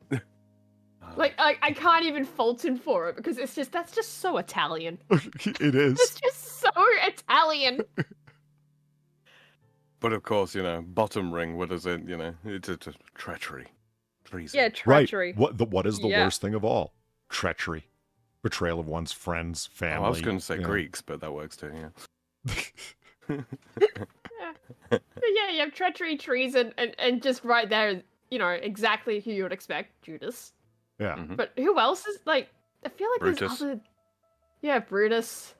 like I, I can't even fault him for it because it's just that's just so Italian. it is. It's just so Italian. But of course, you know, bottom ring. What is it? You know, it's a, a treachery, treason. Yeah, treachery. Right. What the what is the Yeah. worst thing of all? Treachery, betrayal of one's friends, family. Oh, I was going to say you know. Greeks, but that works too. Yeah. But yeah, you have treachery, treason, and, and just right there, you know, exactly who you would expect, Judas. Yeah. Mhm. But who else is like? I feel like Brutus. there's other. Yeah, Brutus.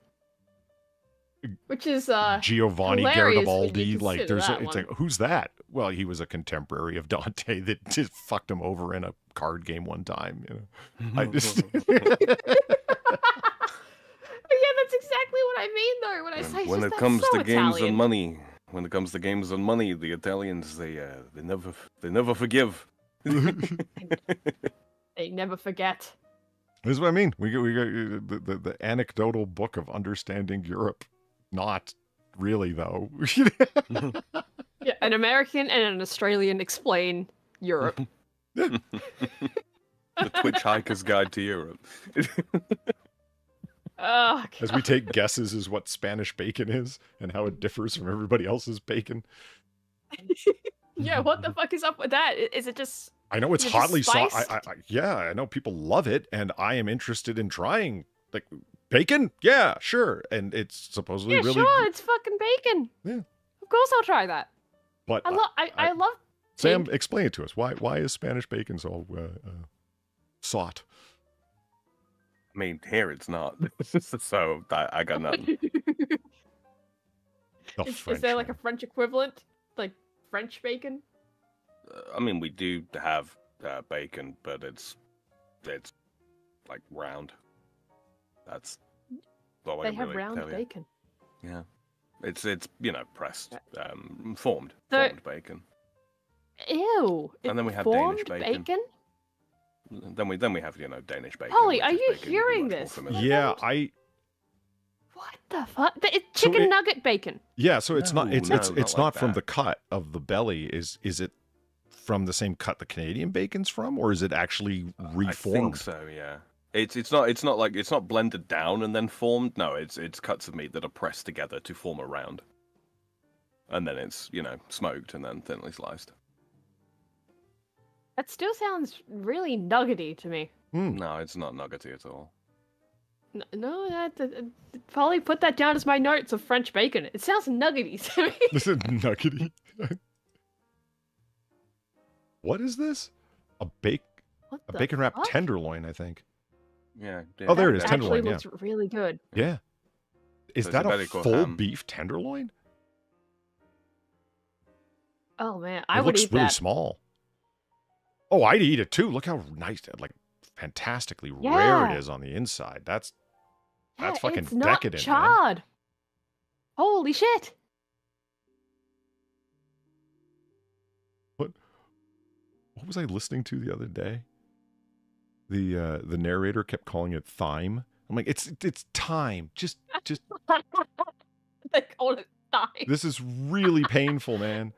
Which is uh Giovanni hilarious when you Garibaldi. Like, there's a, it's one. like, who's that? Well, he was a contemporary of Dante that just fucked him over in a card game one time. You know, I just yeah, that's exactly what I mean though when I say when when it comes so to games Italian. and money, when it comes to games and money, the Italians they uh, they never they never forgive. They never forget. This is what I mean. We got we got uh, the, the the anecdotal book of understanding Europe. Not really though. Yeah, an American and an Australian explain Europe. the Twitch Hiker's Guide to Europe. Oh, As we take guesses as what Spanish bacon is and how it differs from everybody else's bacon. yeah, what the fuck is up with that? Is it just I know it's Is it just hotly sought. I. I, yeah, I know people love it, and I am interested in trying. Like bacon, yeah, sure, and it's supposedly Yeah, really. sure, it's fucking bacon. Yeah. Of course I'll try that. But I love I, I, I- love Sam, explain it to us. Why why is Spanish bacon so uh, uh, sought? I mean, here it's not. so I, I got nothing. The is, French is there like a. French equivalent? Like French bacon? Uh, I mean, we do have uh, bacon, but it's it's like round. That's all They can have really round tell you. bacon. Yeah, it's it's you know pressed, um, formed, So- formed bacon. Ew. And then we have formed Danish bacon. Then we then we have you know Danish bacon. Polly, which are you bacon hearing this? Yeah. I What the fuck? Th- It's So chicken it- nugget bacon. Yeah, so it's not it's no, it's not it's like not from that. the cut of the belly. Is is it from the same cut the Canadian bacon's from, or is it actually uh, I think reformed? so. Yeah. It's it's not it's not like it's not blended down and then formed. No, it's it's cuts of meat that are pressed together to form a round, and then it's you know smoked and then thinly sliced. That still sounds really nuggety to me. Hmm. No, it's not nuggety at all. N- No, that, that, that- probably put that down as my notes of French bacon. It sounds nuggety to me. This is nuggety. what is this? A bake a bacon wrapped tenderloin, I think. Yeah. Oh, there it is, That tenderloin, Actually yeah. looks really good. Yeah. Is So that a a full ham. beef tenderloin? Oh man, I it would looks eat really that. small. Oh, I'd eat it too. Look how nice, like fantastically rare it is on the inside. That's That's fucking it's not decadent, man. Holy shit! what what was I listening to the other day? The uh the narrator kept calling it thyme. I'm like, it's it's time. Just just they called it thigh. this is really painful, man.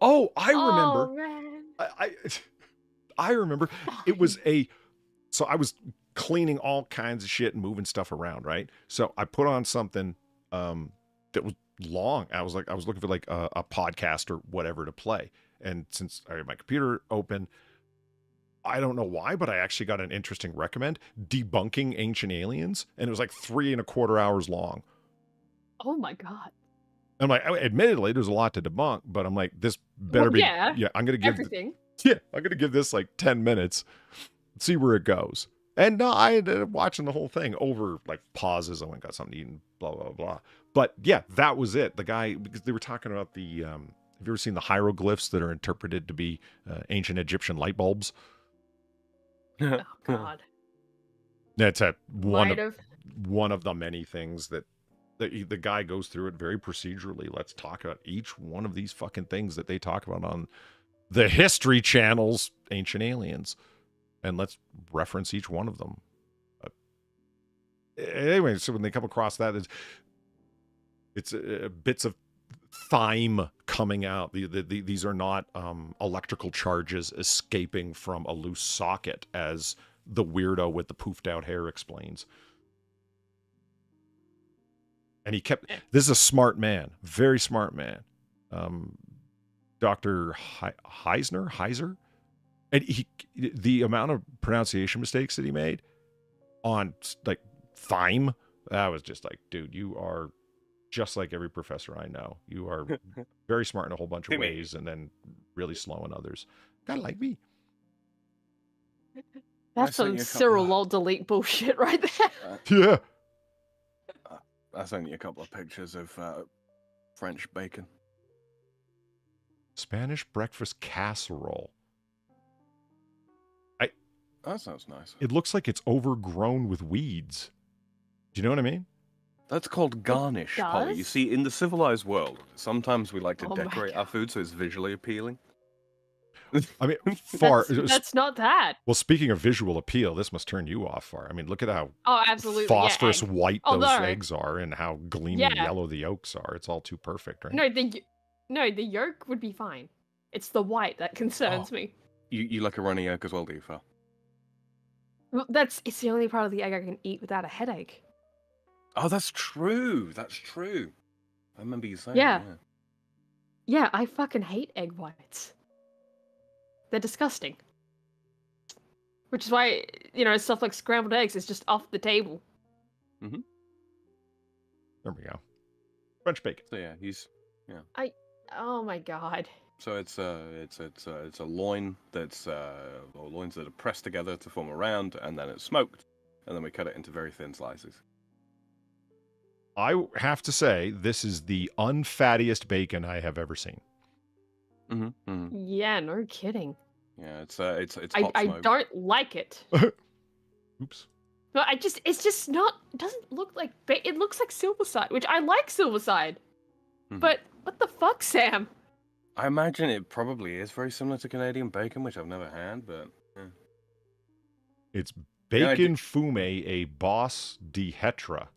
Oh, I remember. Oh man. I, I I remember it was a so I was cleaning all kinds of shit and moving stuff around, right? So I put on something um that was long. I was like I was looking for like a, a podcast or whatever to play. And since I had my computer open, I don't know why, but I actually got an interesting recommend debunking ancient aliens, and it was like three and a quarter hours long. Oh my god. I'm like, admittedly, there's a lot to debunk, but I'm like, this better Well, be. yeah. yeah, I'm gonna give Everything. yeah, I'm gonna give this like 10 minutes, see where it goes. And no, I ended up watching the whole thing over like pauses. I went got something to eat and blah blah blah. But yeah, that was it. The guy because they were talking about the um have you ever seen the hieroglyphs that are interpreted to be uh, ancient Egyptian light bulbs? Oh god. That's a one Might of have. one of the many things that the, the guy goes through it very procedurally. Let's talk about each one of these fucking things that they talk about on the History Channel's Ancient Aliens, and let's reference each one of them. Uh, anyway, so when they come across that, it's it's uh, bits of thyme coming out. The, the, the, these are not um, electrical charges escaping from a loose socket, as the weirdo with the poofed out hair explains. And he kept. This is a smart man, very smart man, um, Doctor He- Heisner, Heiser, and he the amount of pronunciation mistakes that he made on like thyme. That was just like, dude, you are just like every professor I know. You are very smart in a whole bunch of Timmy. ways, and then really slow in others. Kind of like me. That's some you a Cyril of- lol delete bullshit right there. Yeah. I sent you a couple of pictures of uh, French bacon. Spanish breakfast casserole. I That sounds nice. It looks like it's overgrown with weeds. Do you know what I mean? That's called garnish, Polly. You see, in the civilized world, sometimes we like to Oh decorate our food so it's visually appealing. I mean, far. That's, that's not that. well, speaking of visual appeal, this must turn you off far. I mean, look at how Oh, absolutely. phosphorus Yeah, egg. white Oh, those eggs are and how gleaming Yeah. yellow the yolks are. It's all too perfect, right? No, the y- no, the yolk would be fine. It's the white that concerns Oh. me. You, you like a runny yolk as well, do you, Phil? Well, that's it's the only part of the egg I can eat without a headache. Oh, that's true. That's true. I remember you saying Yeah. that. Yeah, I fucking hate egg whites. They're disgusting. Which is why, you know, stuff like scrambled eggs is just off the table. Mm-hmm. There we go. French bacon. So yeah, he's Oh my god. so it's uh it's it's uh, it's a loin that's uh or loins that are pressed together to form a round, and then it's smoked, and then we cut it into very thin slices. I have to say, this is the unfattiest bacon I have ever seen. Mm-hmm. mm Yeah, no kidding. Yeah, it's uh it's it's I, hot I smoked. don't like it. Oops. No, I just it's just not doesn't look like ba- it looks like Silverside, which I like Silverside. Mhm. But what the fuck, Sam? I imagine it probably is very similar to Canadian bacon, which I've never had, but yeah. It's Yeah, I bacon fume a boss de hetra.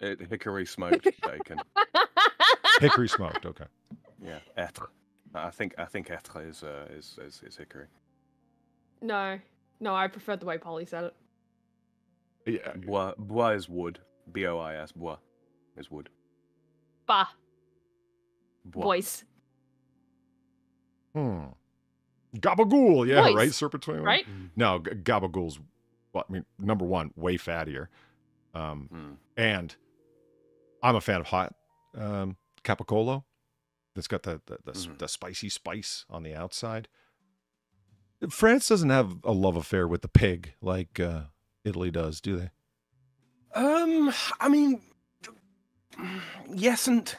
It, hickory smoked bacon. Hickory smoked. Okay. Yeah, hêtre. I think I think hêtre is uh, is, is is hickory. no, no, I preferred the way Polly said it. Yeah. Bois, bois is wood. B O I S. Bois is wood. Bah, Bois. voice, Hmm. Gabagool. Yeah. Voice, Right. Serpentine. right? No, g- Gabagool's. Well, I mean, number one, way fattier. Um, Hmm. and I'm a fan of hot um, Capicolo. That's got the the, the, s- Mhm. the spicy spice on the outside. France doesn't have a love affair with the pig like uh, Italy does, do they? Um, I mean, yes and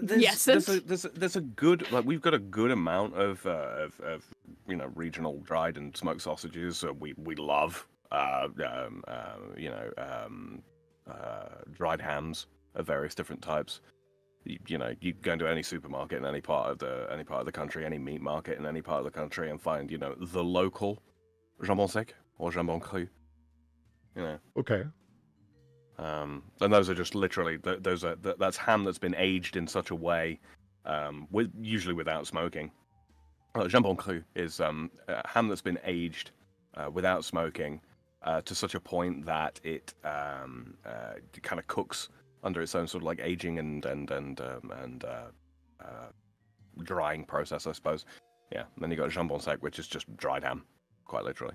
there's, Yes there's a, there's a, there's a good like we've got a good amount of uh, of, of you know regional dried and smoked sausages uh, we we love uh, um, uh you know um uh dried hams of various different types. You, you know, you go into any supermarket in any part of the any part of the country, any meat market in any part of the country, and find you know the local jambon sec or jambon cru. You know, Okay. Um, and those are just literally those are that's ham that's been aged in such a way, um, with usually without smoking. Uh, jambon cru is um, uh, ham that's been aged uh, without smoking uh, to such a point that it um, uh, kind of cooks under its own sort of like aging and and and um, and uh, drying process, I suppose. Yeah. And then you got jambon sec, which is just dried ham, quite literally.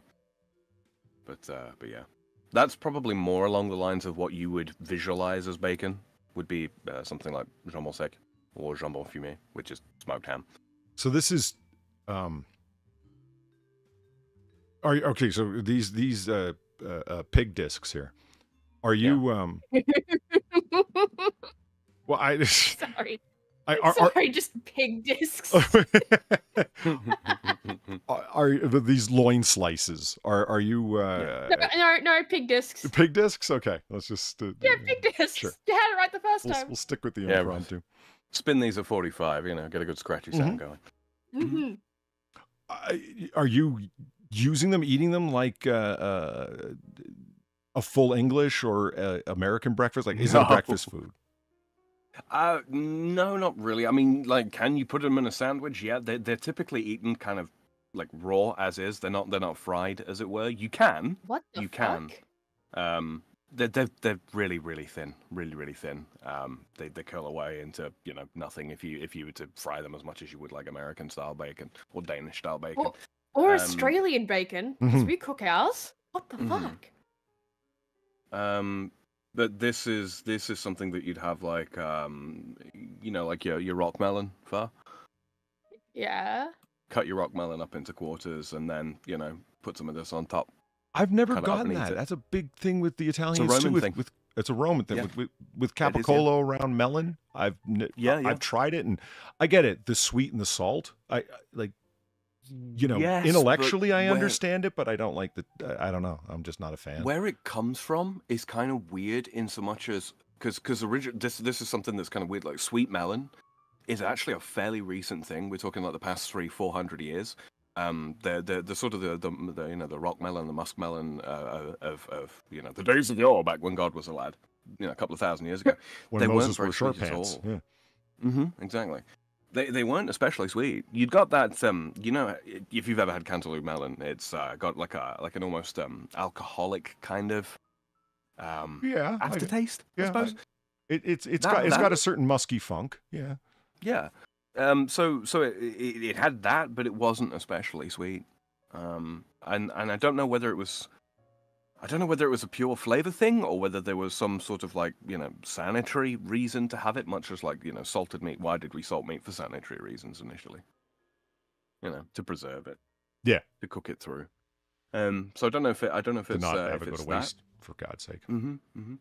But but yeah, that's probably more along the lines of what you would visualize as bacon. Would be uh, something like jambon sec or jambon fumé, which is smoked ham. So this is um are you okay, so these these uh, uh, uh pig discs here. Are you um well I sorry, I are, are, sorry, just pig discs. are, are these loin slices? Are are you uh no, no, no, pig discs. pig discs? Okay, let's just uh, Yeah, pig discs. Sure. You had it right the first we'll, time. we'll stick with the Yeah, impromptu. Spin these at 45, you know, get a good scratchy sound going. hmm I- are you using them, eating them like uh, uh, a full English or uh, American breakfast? Like, is it a breakfast food? Uh, no, not really. I mean, like, can you put them in a sandwich? Yeah, they're, they're typically eaten kind of like raw as is. They're not they're not fried, as it were. You can, What the You fuck? can. um, they're, they're they're really really thin, really really thin. Um, they they curl away into you know nothing if you if you were to fry them as much as you would like American style bacon or Danish style bacon. Or, or Um, Australian bacon, because Mhm. we cook ours. What the Mhm. fuck? Um, but this is this is something that you'd have like um, you know, like your your rock melon pho. Yeah. Cut your rock melon up into quarters and then you know put some of this on top. I've never Cut it up gotten that. That's a big thing with the Italians Roman too. With, thing. with it's a Roman thing Yeah. with with, with It is, yeah. Capicolo around melon. I've Yeah, yeah. I've tried it and I get it. The sweet and the salt. I, I like you know Yes, intellectually I where- understand it, but I don't like the. I don't know. I'm just not a fan. Where it comes from is kind of weird in so much as because because original this this is something that's kind of weird. Like sweet melon is actually a fairly recent thing. We're talking like the past three four hundred years. Um, the the the sort of the, the, the you know the rock melon, the musk melon uh, of of you know the days of yore back when God was a lad, you know a couple of thousand years ago. when they Moses weren't wore short sweet at all. Yeah. Mm-hmm. Exactly. They they weren't especially sweet. You'd got that um you know if you've ever had cantaloupe melon, it's uh, got like a like an almost um alcoholic kind of um Yeah. Aftertaste. I, yeah, I- suppose. It, it's it's That- got it's that- got a certain musky funk. Yeah. Yeah. Um. So so it, it it had that, but it wasn't especially sweet. Um. And and I don't know whether it was. I don't know whether it was a pure flavor thing or whether there was some sort of like you know sanitary reason to have it, much as like you know salted meat. Why did we salt meat for sanitary reasons initially? You know, to preserve it. Yeah. To cook it through. Um. So I don't know if it. I don't know if To it's not uh, have it go to that. waste, for God's sake. Mm-hmm, mm-hmm.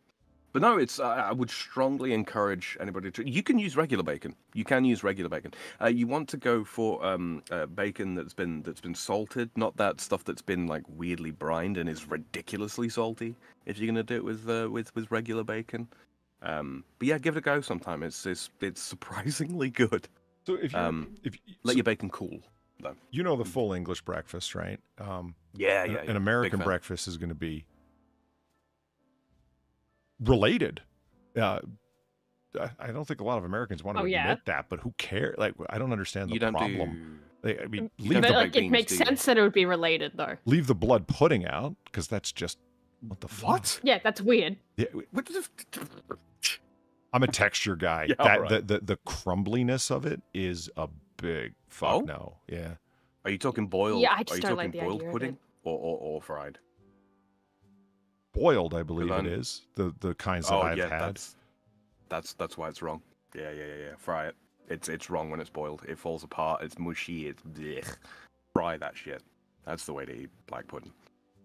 But no, it's. I I would strongly encourage anybody to. You can use regular bacon. You can use regular bacon. Uh, you want to go for um, uh, bacon that's been that's been salted, not that stuff that's been like weirdly brined and is ridiculously salty. If you're gonna do it with uh, with with regular bacon, um, but yeah, give it a go sometime. It's it's it's surprisingly good. So if you Um, if Let so your bacon cool. Though. you know the full English breakfast, right? Um, Yeah, an- yeah. an, yeah. Big American breakfast is going to be related Uh, I- I don't think a lot of Americans want to Oh, admit yeah. that, but who cares? Like, I don't understand the you don't problem. do. Like, I mean, You leave don't But the like, it makes do you? sense that it would be related, though. leave the blood pudding out because that's just what the fuck. What? Yeah, that's weird. Yeah, What the f- I'm a texture guy. Yeah, that right. the, the the crumbliness of it is a big fuck Oh? no. Yeah. Are you talking boiled? Yeah, I Are just you don't talking like the boiled idea pudding or, or or fried? Boiled, I believe I'm- it is. The the kinds that oh I've yeah, had. that's that's that's why it's wrong. Yeah, yeah, yeah, yeah. Fry it. It's it's wrong when it's boiled. It falls apart. It's mushy. It's blech. fry that shit. That's the way to eat black pudding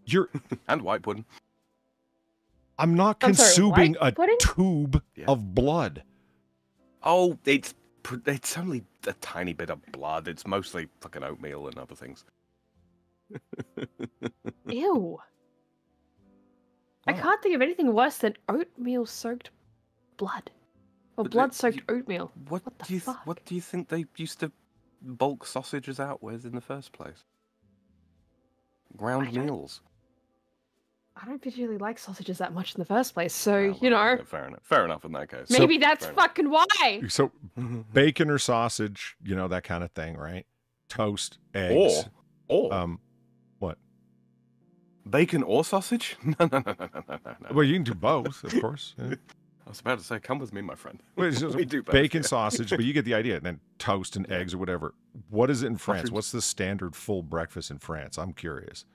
You're and white pudding. I'm not I'm consuming white a pudding? tube Yeah. of blood. Oh, it's it's only a tiny bit of blood. It's mostly fucking oatmeal and other things. Ew. I Oh. can't think of anything worse than oatmeal soaked blood. Or But blood soaked oatmeal. What, What the do you fuck? what do you think they used to bulk sausages out with in the first place? Ground I meals. I don't particularly like sausages that much in the first place, so, Oh, you know, yeah, fair enough. Fair enough in that case. maybe that's fair enough. fucking why. So bacon or sausage, you know that kind of thing, right? Toast, eggs. Or, or Um, what? Bacon or sausage? No, no, no, no, no, no, no. Well, you can do both, of course. yeah. I was about to say, come with me, my friend. Well, it's just We do both, bacon, yeah. sausage, but you get the idea. And then toast and eggs or whatever. What is it in France? Sausage. What's the standard full breakfast in France? I'm curious.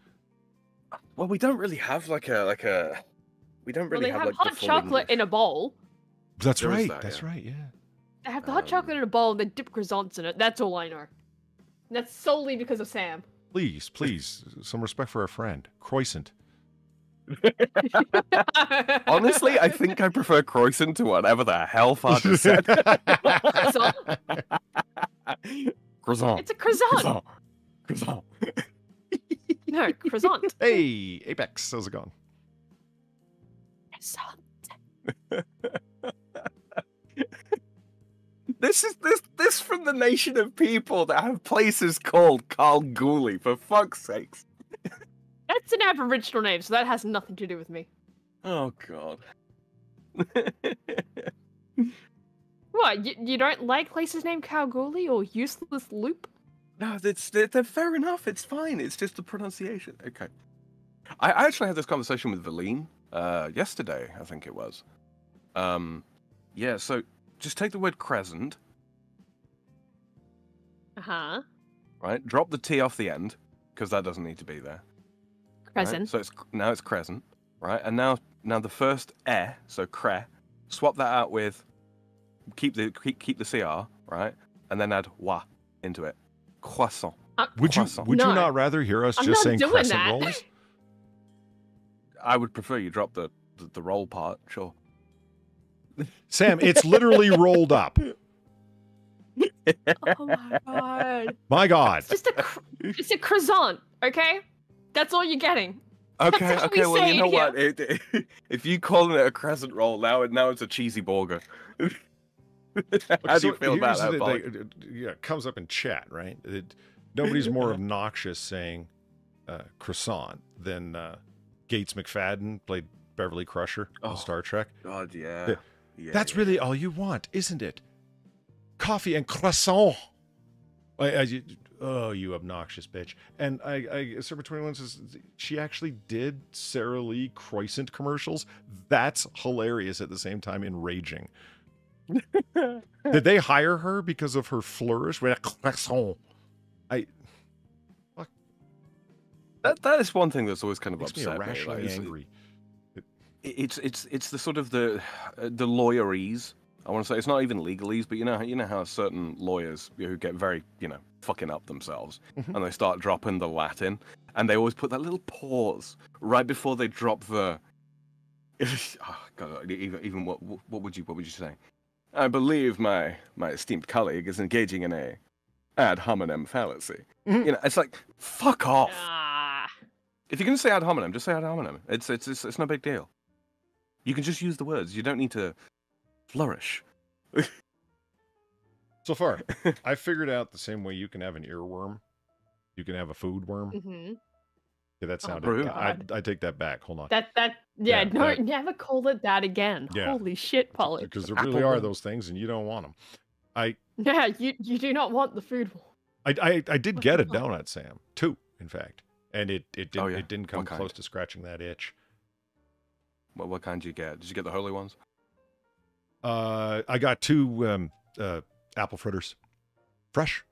Well, we don't really have like a like a. We don't Well, really they have, have like hot chocolate English. in a bowl. That's There is right. that, That's yeah. right. Yeah. They have the hot chocolate Um, in a bowl and they dip croissants in it. That's all I know. And that's solely because of Sam. Please, please, some respect for our friend. Croissant. Honestly, I think I prefer croissant to whatever the hell Father said. Croissant? croissant. It's a croissant. Croissant. Croissant. No, croissant. Hey, Apex, how's it going? Croissant. This is this this from the nation of people that have places called Kalgoorlie, for fuck's sakes. That's an Aboriginal name, so that has nothing to do with me. Oh god. What? You, you don't like places named Kalgoorlie or Useless Loop? no, it's they're, they're fair enough. It's fine. It's just the pronunciation. Okay. I, I actually had this conversation with Valine uh, yesterday. I think it was. Um, yeah. So just take the word crescent, Uh huh. right? Drop the T off the end because that doesn't need to be there. right? Crescent. So it's now it's crescent, right? And now now the first e, so cre, swap that out with keep the keep, keep the cr, right? And then add wa into it. Croissant. Would you Croissant. would you not rather hear us I'm just saying crescent that. rolls? I would prefer you drop the the, the roll part, sure. Sam, it's literally rolled up. oh my god. My God. It's just a cr- it's a croissant, okay? That's all you're getting. Okay, That's what we okay. Well, you know here. what? It, if you calling it a crescent roll, now it now it's a cheesy burger. How do you feel about that? the- Polly? like, it- yeah, it comes up in chat, right? It, nobody's more obnoxious saying uh, croissant than uh, Gates McFadden played Beverly Crusher Oh. on Star Trek. God, yeah. The- yeah That's yeah. really all you want, isn't it? Coffee and croissant. I, I, you- oh, you obnoxious bitch! And I, I Server Twenty One says she actually did Sara Lee croissant commercials. That's hilarious. At the same time, enraging. did they hire her because of her flourish with a croissant? I That that is one thing that's always kind of makes me upset me. irrationally like, it's- angry. It's it's it's the sort of the uh, the lawyerese. I want to say it's not even legalese, but you know you know how certain lawyers who get very you know fucking up themselves Mhm. and they start dropping the Latin and they always put that little pause right before they drop the. oh, God, even even what what would you what would you say? I believe my my esteemed colleague is engaging in a ad hominem fallacy. Mhm. You know, it's like fuck off. Ah. If you're going to say ad hominem, just say ad hominem. It's, it's it's it's no big deal. You can just use the words. You don't need to flourish. So far, I figured out the same way you can have an earworm, you can have a food worm. hmm Yeah, that Oh, sounded. rude. I, I take that back. Hold on. That that yeah, Yeah, no, that- never call it that again. Yeah. Holy shit, Polly. Because there really are those things, and you don't want them. I Yeah, you you do not want the food wall. I I, I did get a donut, Sam. Two, in fact, and it it didn't Oh, yeah? it didn't come close to scratching that itch. What, what kind did you get? Did you get the holy ones? Uh, I got two um uh apple fritters, fresh.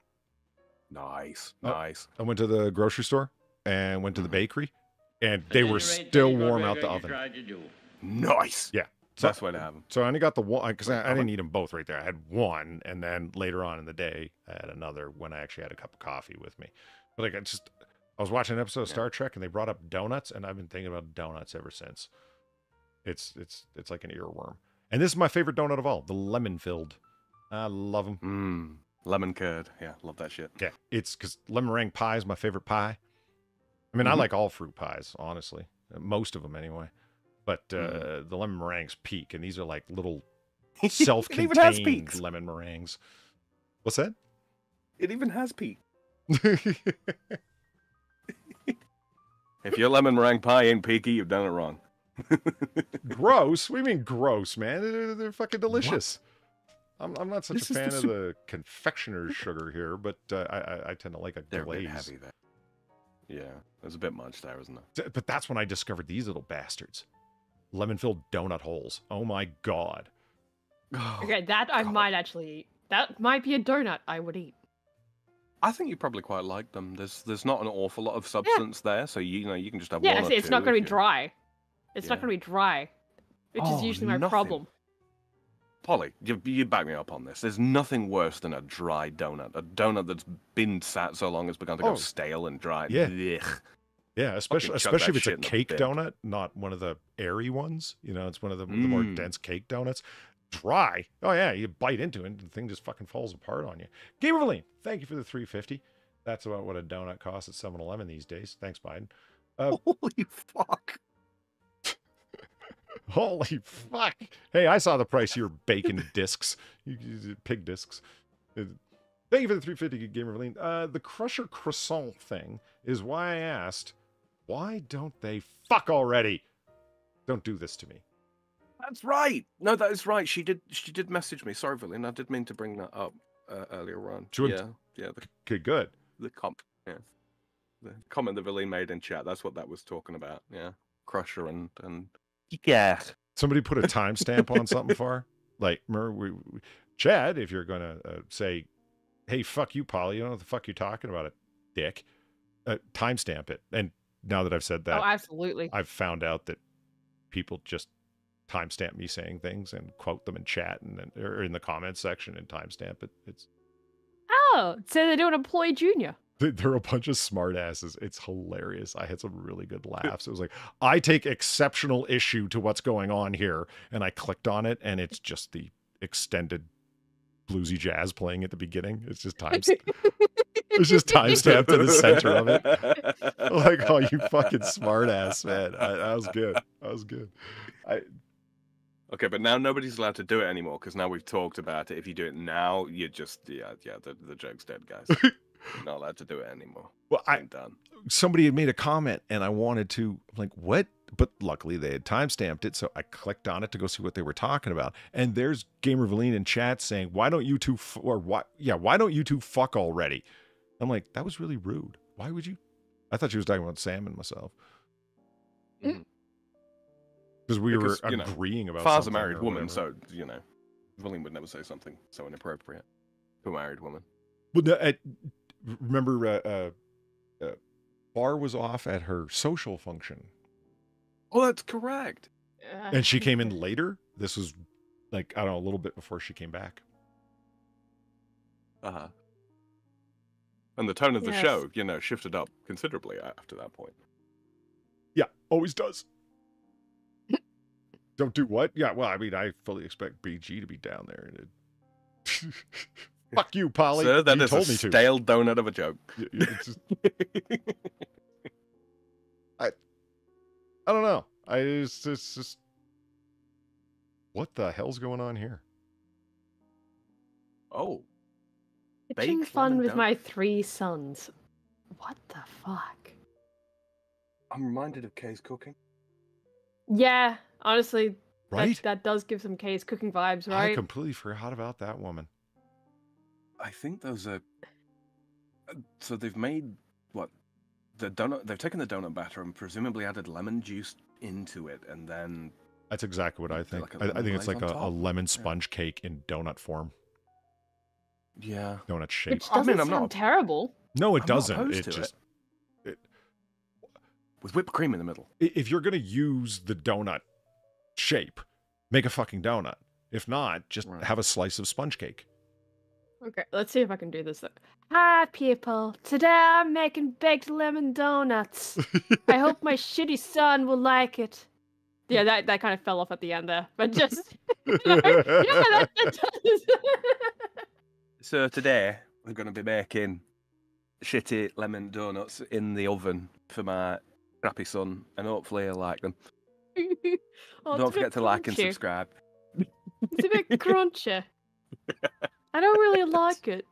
Nice, Oh. nice. I went to the grocery store and went to the Mhm. bakery, and they were Generate still warm out the oven. tried to do. Nice. Yeah. So, That's way to have them. so I only got the one because I, I didn't eat them both right there. I had one, and then later on in the day, I had another when I actually had a cup of coffee with me. But like I just, I was watching an episode of Yeah. Star Trek, and they brought up donuts, and I've been thinking about donuts ever since. It's it's it's like an earworm, and this is my favorite donut of all, the lemon filled. I love them. Mmm. Lemon curd. Yeah, love that shit. Yeah, it's because lemon meringue pie is my favorite pie. I mean, I Mhm. like all fruit pies, honestly, most of them anyway. But uh, Mhm. the lemon meringues peak, and these are like little It even has self-contained lemon meringues. What's that? It even has peak. If your lemon meringue pie ain't peaky, you've done it wrong. gross? We mean gross, man? They're, they're fucking delicious. I'm, I'm not such This a is the fan of the confectioner's sugar here, but uh, I, I I tend to like a They're a bit glaze. heavy there. Yeah, there's a bit much there, isn't it? But that's when I discovered these little bastards, lemon-filled donut holes. Oh my god! Okay, that I God. might actually eat. That might be a donut I would eat. I think you probably quite like them. There's there's not an awful lot of substance there, so you, you know you can just have Yeah, one. see, or it's not going to if be you- dry. It's not going to be dry, which Oh, is usually my nothing. problem. Polly, you, you back me up on this. There's nothing worse than a dry donut. A donut that's been sat so long it's begun to go Oh, stale and dry. yeah. Blech. Yeah, especially especially if it's a shit in the cake donut, not one of the airy ones. You know, it's one of the, the more Mm. dense cake donuts. Dry. Oh yeah, you bite into it, and the thing just fucking falls apart on you. Gamerly, thank you for the 350. That's about what a donut costs at 7-Eleven these days. Thanks, Biden. Uh, Holy fuck! Holy fuck! Hey, I saw the price of your bacon discs, pig discs. Thank you for the 350 gamer Verline. Uh, the Crusher croissant thing is why I asked, why don't they fuck already? Don't do this to me. That's right. No, that is right. She did. She did message me. Sorry, Villain. I did mean to bring that up uh, earlier on. Yeah, yeah. The Good, good. the com- yeah, the comment that Villain made in chat. That's what that was talking about. Yeah, Crusher and and yeah. Somebody put a timestamp on something for. Like, remember, we, we, Chad, if you're going to uh, say, hey, fuck you, Polly, you don't know what the fuck you're talking about, it, dick, uh, timestamp it. And now that I've said that, oh, absolutely. I've found out that people just timestamp me saying things and quote them in chat and then or in the comments section and timestamp it. It's Oh, so they don't employ junior. They- they're a bunch of smartasses. It's hilarious. I had some really good laughs. It was like I take exceptional issue to what's going on here, and I clicked on it, and it's just the extended bluesy jazz playing at the beginning. It's just times. it's just timestamped in the center of it. like, oh, you fucking smartass, man. I, that was good. That was good. I, Okay, but now nobody's allowed to do it anymore because now we've talked about it. If you do it now, you're just yeah, yeah. The, the joke's dead, guys. You're not allowed to do it anymore. well, I, I'm done. somebody had made a comment and I wanted to like what but luckily they had timestamped it so I clicked on it to go see what they were talking about and there's Gamer Valine in chat saying why don't you two f- or why yeah why don't you two fuck already I'm like that was really rude why would you I thought she was talking about Sam and myself Mhm. because we Because, were you know, agreeing about Far's a married woman, so you know, William would never say something so inappropriate to a married woman. But no, remember, uh, uh, uh, Bar was off at her social function, Oh, that's correct. And she came in later. This was like I don't know, a little bit before she came back. Uh huh. And the tone of the Yes. show, you know, shifted up considerably after that point. Yeah, always does. don't do what? Yeah, well, I mean, I fully expect BG to be down there. And it... Fuck you, Polly. Sir, that you is told a me to. stale donut of a joke. Y- y- just- I don't know. I it's, it's just what the hell's going on here? oh, Kitchen baked fun with donut. my three sons. What the fuck? I'm reminded of Kay's cooking. Yeah, honestly, Right? That, does give some Kay's cooking vibes, right? I completely forgot about that woman. I think those are. uh, So they've made what the donut. They've taken the donut batter and presumably added lemon juice into it, and then That's exactly what I think. like a I, I lemon think it's like a, a lemon sponge cake in donut form, yeah, donut shape. Which I doesn't mean, I'm sound not- terrible. No, it I'm doesn't. opposed It to it. just with whipped cream in the middle. if you're gonna use the donut shape, make a fucking donut. If not, just Right. have a slice of sponge cake. Okay, let's see if I can do this. Then. Hi, people. Today I'm making baked lemon donuts. I hope my shitty son will like it. Yeah, that, that kind of fell off at the end there, but just you know, you that, that does. So today we're going to be making shitty lemon donuts in the oven for my crappy son, and hopefully he'll like them. Oh, Don't forget to like and subscribe. It's a bit crunchy. I don't really like it.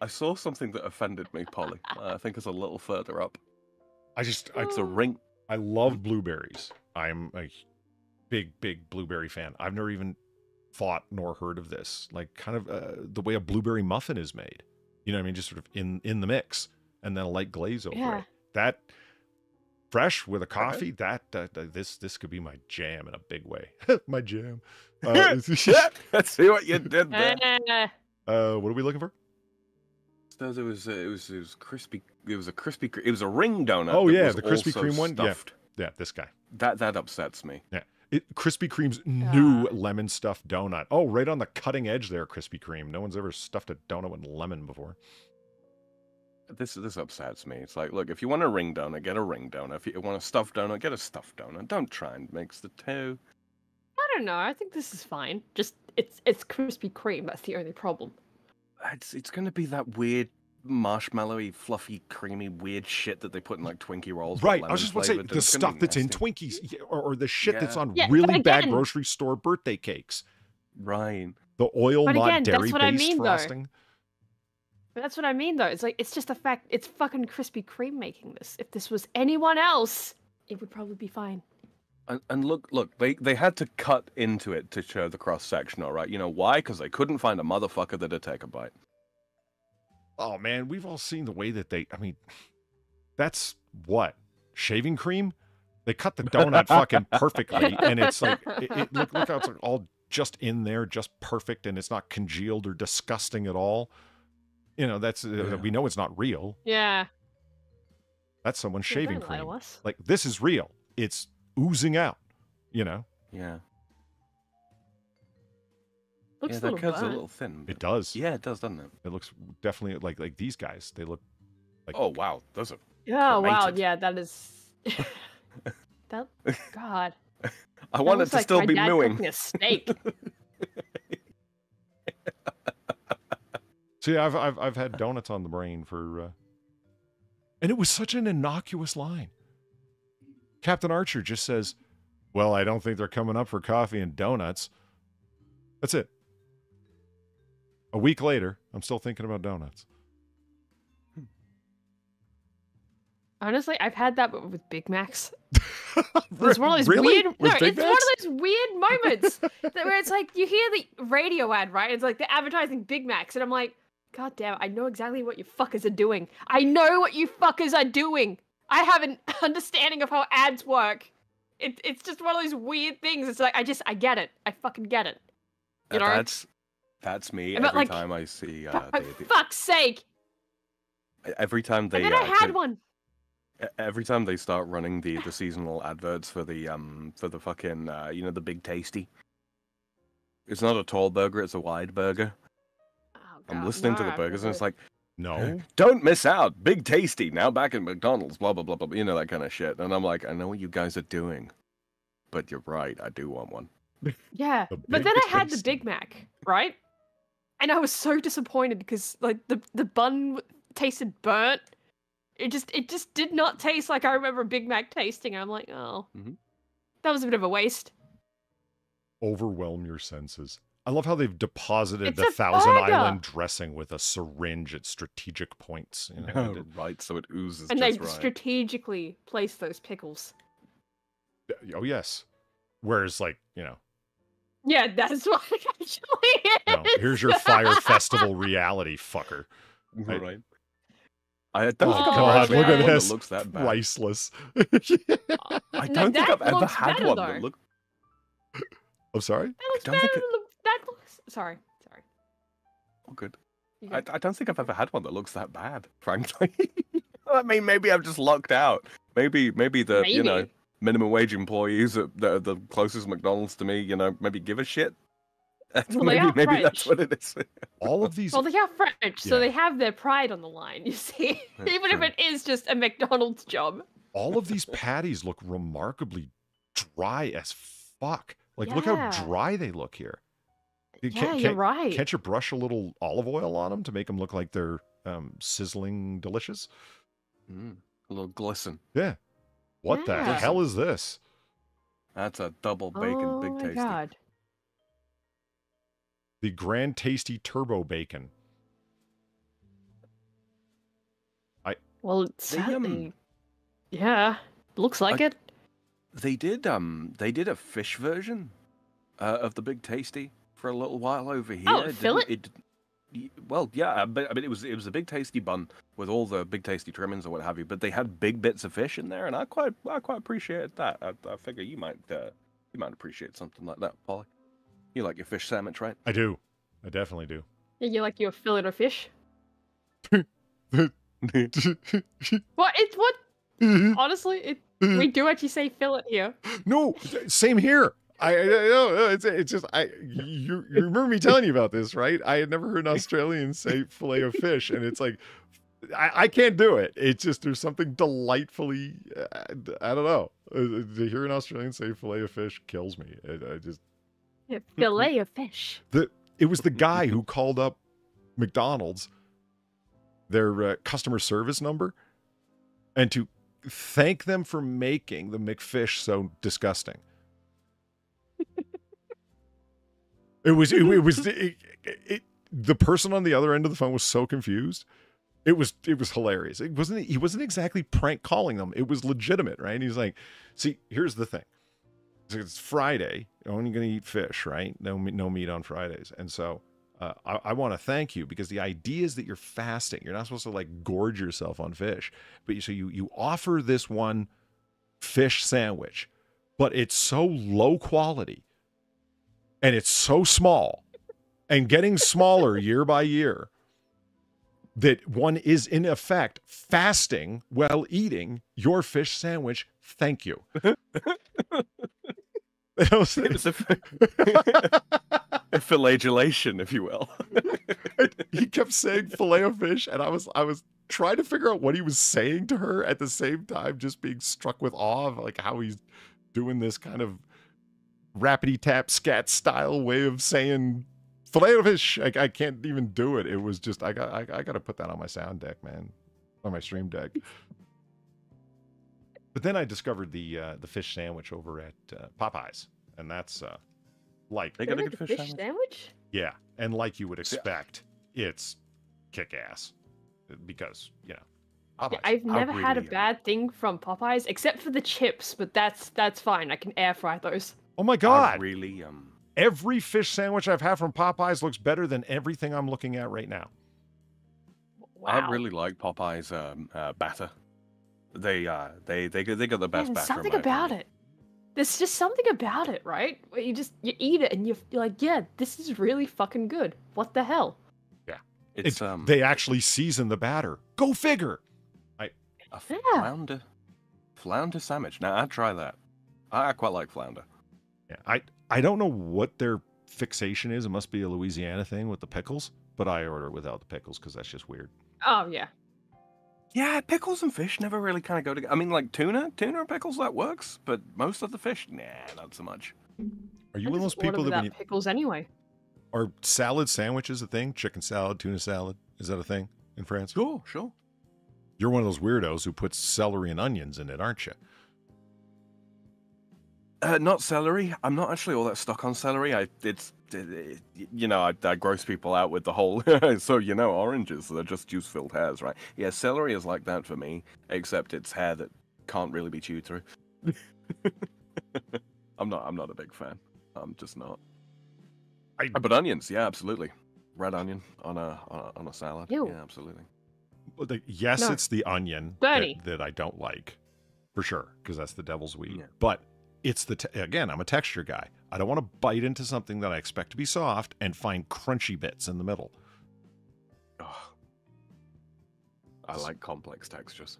I saw something that offended me, Polly. Uh, I think it's a little further up. I just I, It's a ring. I love blueberries. I'm a big big blueberry fan. I've never even thought nor heard of this. Like kind of uh, the way a blueberry muffin is made. You know what I mean? Just sort of in in the mix and then a light glaze over Yeah. it. That fresh with a coffee. That, that, that- this this could be my jam in a big way. my jam. Uh, Let's see what you did there. Uh, what are we looking for? So it was, uh, it was, it was crispy. It was a crispy. It was a ring donut. Oh yeah, the Krispy also Kreme one. Yeah, stuffed. yeah, this guy. That that upsets me. Yeah. It, Krispy Kreme's new Ah. lemon stuffed donut. Oh, right on the cutting edge there, Krispy Kreme. No one's ever stuffed a donut with lemon before. This this upsets me. It's like, look, if you want a ring donut, get a ring donut. If you want a stuffed donut, get a stuffed donut. Don't try and mix the two. I don't know. I think this is fine. Just it's it's Krispy Kreme. That's the only problem. It's it's gonna be that weird marshmallowy, fluffy, creamy, weird shit that they put in like Twinkie rolls. with Right. I was just about to say the stuff be that's in. Twinkies or, or the shit that's on Yeah, but really bad grocery store birthday cakes. Right. The oil, But not again, that's dairy what I based mean, though. Frosting. But that's what I mean, though. It's like it's just the fact it's fucking Krispy Kreme making this. If this was anyone else, it would probably be fine. And, and look, look, they they had to cut into it to show the cross section, all right? You know why? Because they couldn't find a motherfucker that'd take a bite. Oh man, we've all seen the way that they. I mean, that's what shaving cream. They cut the donut fucking perfectly, and it's like it, it, look look how it's like all just in there, just perfect, and it's not congealed or disgusting at all. You know, that's uh, Yeah. we know it's not real. Yeah. That's someone's Yeah, shaving don't lie to cream. us. Like this is real. It's oozing out. You know, Yeah. Looks yeah, a that little curve's a little thin. it does. Yeah, it does, doesn't it? It looks definitely like like these guys. They look like Oh wow, those are Oh wow, yeah, that is. that God. I that wanted to like still my be dad mooing. a steak. See, I've I've I've had donuts on the brain for, uh... and it was such an innocuous line. Captain Archer just says, "Well, I don't think they're coming up for coffee and donuts." That's it. A week later, I'm still thinking about donuts. Honestly, I've had that with Big Macs. It's one of those Really? weird. With no, Big it's one of those weird moments that where it's like you hear the radio ad, right? It's like they're advertising Big Macs, and I'm like, God damn, I know exactly what you fuckers are doing. I know what you fuckers are doing. I have an understanding of how ads work. It, it's just one of those weird things. It's like I just I get it. I fucking get it. You Uh, know? that's that's me every like, time I see. Uh, for the, fuck's sake! every time they. and then uh, I had one. Every time they start running the, the seasonal adverts for the um for the fucking uh, you know the big tasty. It's not a tall burger; it's a wide burger. Oh, I'm listening to the burgers, and it's like, No, don't miss out, big tasty now back at McDonald's, blah blah blah blah, you know that kind of shit. And I'm like, I know what you guys are doing, but you're right, I do want one. Yeah, The but Big then I had the Tasty. Big Mac, right? And I was so disappointed because like the the bun tasted burnt. It just it just did not taste like I remember Big Mac tasting. I'm like, oh, Mhm. that was a bit of a waste. overwhelm your senses. I love how they've deposited It's the Thousand burger. Island dressing with a syringe at strategic points. You know, it- right, so it oozes and they right. strategically place those pickles. oh yes. Whereas, like you know, Yeah, that's what it actually you know, is. here's your Fyre Festival reality, fucker. I- right. I don't Oh think I've God, look at this. that looks that bad. Priceless. I don't think I've ever had one though. that look. I'm sorry. That looks don't better. think it- Sorry, sorry. Oh, good. I. I don't think I've ever had one that looks that bad, frankly. I mean, maybe I've just locked out. Maybe, maybe the you know minimum wage employees at the, the closest McDonald's to me, you know, maybe give a shit. Well, they maybe are maybe that's what it is. All of these. Well, they are French, so they have their pride on the line. You see, That's even if it is just a McDonald's job. all of these patties look remarkably dry as fuck. Like, look how dry they look here. You Yeah, can't- you're right. Can't you brush a little olive oil on them to make them look like they're um, sizzling delicious? Mm, a little glisten. Yeah. What the hell is this? That's a double bacon, big tasty. oh big my tasty. god. The Grand Tasty Turbo Bacon. I well, it's They, um, certainly. Yeah, looks like I- it. They did um they did a fish version uh, of the Big Tasty for a little while over here. Oh, fillet? didn't- It, well, yeah, but I mean, it was it was a Big Tasty bun with all the Big Tasty trimmings or what have you. But they had big bits of fish in there, and I quite I quite appreciated that. I, I figure you might uh, you might appreciate something like that, Polly. You like your fish sandwich, right? I do. I definitely do. Yeah, you like your fillet of fish? What? It's what? Honestly, it. We do actually say fillet here. no, same here. I, I know it's it's just I you, you remember me telling you about this, right? I had never heard an Australian say fillet of fish, and it's like I, I can't do it. It's just there's something delightfully uh, I don't know. Uh, To hear an Australian say fillet of fish kills me. I, I just Yeah, fillet of fish. the it was the guy who called up McDonald's their uh, customer service number and to thank them for making the McFish so disgusting. It was it, it was it, it, the person on the other end of the phone was so confused. It was it was hilarious. It wasn't he wasn't exactly prank calling them. It was legitimate, right? He's like, "See, here's the thing. It's Friday. You're only going to eat fish, right? No, meat- no meat on Fridays. And so uh, I, I want to thank you because the idea is that you're fasting. You're not supposed to like gorge yourself on fish, but you, so you you offer this one fish sandwich, but it's so low quality and it's so small and getting smaller year by year that one is in effect fasting while eating your fish sandwich. Thank you. And I was It like- was a, a if you will. he kept saying filet of fish, and I was I was trying to figure out what he was saying to her at the same time, just being struck with awe of like how he's doing this kind of rapidy tap scat style way of saying filet of fish. I, I can't even do it. It was just I got I, I got to put that on my sound deck, man, on my stream deck. But then I discovered the uh, the fish sandwich over at uh, Popeyes, and that's uh, like They got a good fish, fish sandwich. sandwich? yeah, and like you would expect, it's kick ass because you know. Popeyes. Yeah, I've I never had a bad thing from Popeyes except for the chips, but that's that's fine. I can air fry those. Oh my I god! really um. Every fish sandwich I've had from Popeyes looks better than everything I'm looking at right now. Wow. I really like Popeye's um, uh, batter. They uh they they got- they got the best there's batter. in something about opinion. it. There's just something about it, right? Where you just you eat it and you're, you're like, yeah, this is really fucking good. What the hell? Yeah, it's It- um they actually season the batter. Go figure. a Yeah. flounder flounder sandwich. Now I'd try that. I, I quite like flounder. Yeah, I I don't know what their fixation is. It must be a Louisiana thing with the pickles, but I order it without the pickles because that's just weird. Oh yeah. Yeah, pickles and fish never really kind of go together. I mean, like tuna, tuna and pickles that works, but most of the fish, nah, not so much. Are you I one of those people that when you, pickles anyway? are salad sandwiches a thing? Chicken salad, tuna salad, is that a thing in France? Sure, sure. You're one of those weirdos who puts celery and onions in it, aren't you? Uh, not celery. I'm not actually all that stuck on celery. I it's d- d- you know, I, I gross people out with the whole. so you know, oranges they're just juice-filled hairs, right? Yeah, celery is like that for me, except it's hair that can't really be chewed through. I'm not. I'm not a big fan. I'm just not. I- But onions, yeah, absolutely. Red onion on a on a, on a salad. Ew. Yeah, absolutely. Well, the- yes, No. it's the onion that, that I don't like, for sure, because that's the devil's weed. Yeah. But it's the te- again, I'm a texture guy. I don't want to bite into something that I expect to be soft and find crunchy bits in the middle. Ugh. I like complex textures.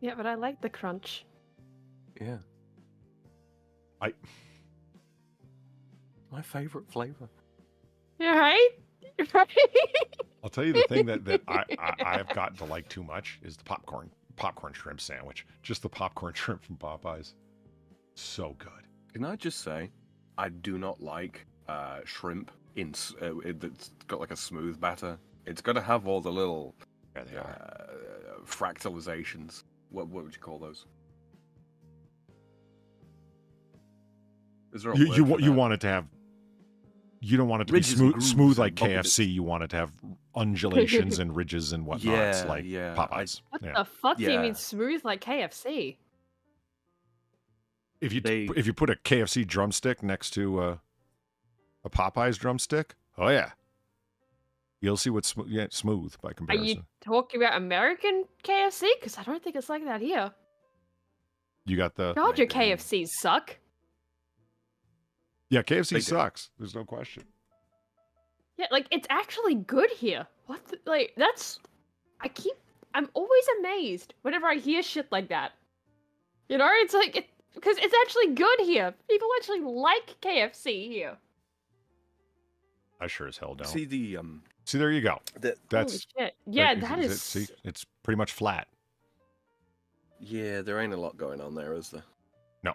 Yeah, but I like the crunch. Yeah. I- My favorite flavor. You right? You right? I'll tell you the thing that, that I, I, I have gotten to like too much is the popcorn popcorn shrimp sandwich. Just the popcorn shrimp from Popeyes. So good. Can I just say, I do not like uh, shrimp in uh, it, that's got like a smooth batter. It's got to have all the little Yeah, they are. uh, fractalizations. What what would you call those? Is there a You you, for you want it to have. You don't want it to Ridges be smooth, smooth like. KFC. You want it to have undulations and ridges and whatnots Yeah, like yeah, Popeyes. What Yeah. the fuck do you mean smooth like KFC? If you They- if you put a KFC drumstick next to uh, a Popeyes drumstick, oh yeah, you'll see what's sm- yeah, smooth by comparison. Are you talking about American KFC? Because I don't think it's like that here. You got the God, your. KFCs suck. yeah. KFC They do. sucks. There's no question. Yeah, like it's actually good here. What? The, like that's. I keep. I'm always amazed whenever I hear shit like that. You know, it's like it because it's actually good here. People actually like KFC here. I sure as hell don't. See the um. See, there you go. The, That's Holy shit. Yeah, is- that is is. it. See, it's pretty much flat. yeah, there ain't a lot going on there, is there? No,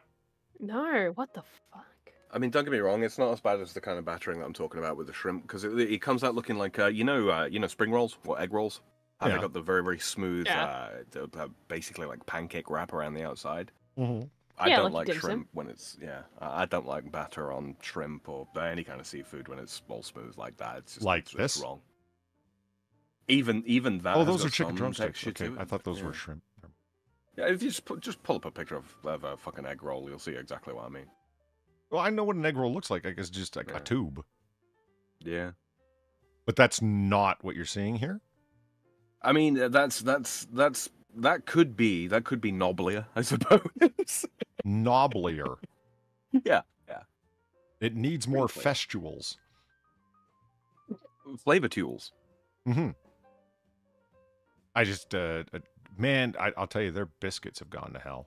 No. what the fuck? I mean, don't get me wrong; it's not as bad as the kind of battering that I'm talking about with the shrimp, because it, it comes out looking like uh, you know, uh, you know, spring rolls or egg rolls. How Yeah. they got the very, very smooth, Yeah. uh, the- uh, basically like pancake wrap around the outside. Mm-hmm. I Yeah, don't like like dim sum. shrimp when it's yeah. I I don't like batter on shrimp or any kind of seafood when it's all smooth like that. It's just Like it's, this? It's wrong. Even even that. Oh, has those got are chicken some drumsticks. texture Okay, to I thought those yeah. were shrimp. Yeah, if you just put, just pull up a picture of, of a fucking egg roll, you'll see exactly what I mean. Well, I know what an egg roll looks like. I guess just like Yeah. a tube. Yeah. But that's not what you're seeing here. I mean, uh, that's that's that's that could be that could be knobblier, I suppose. Knobblier. yeah, yeah. It needs more Really? festuals. Flavor tools. hmm I just, uh, uh, man, I, I'll tell you, their biscuits have gone to hell.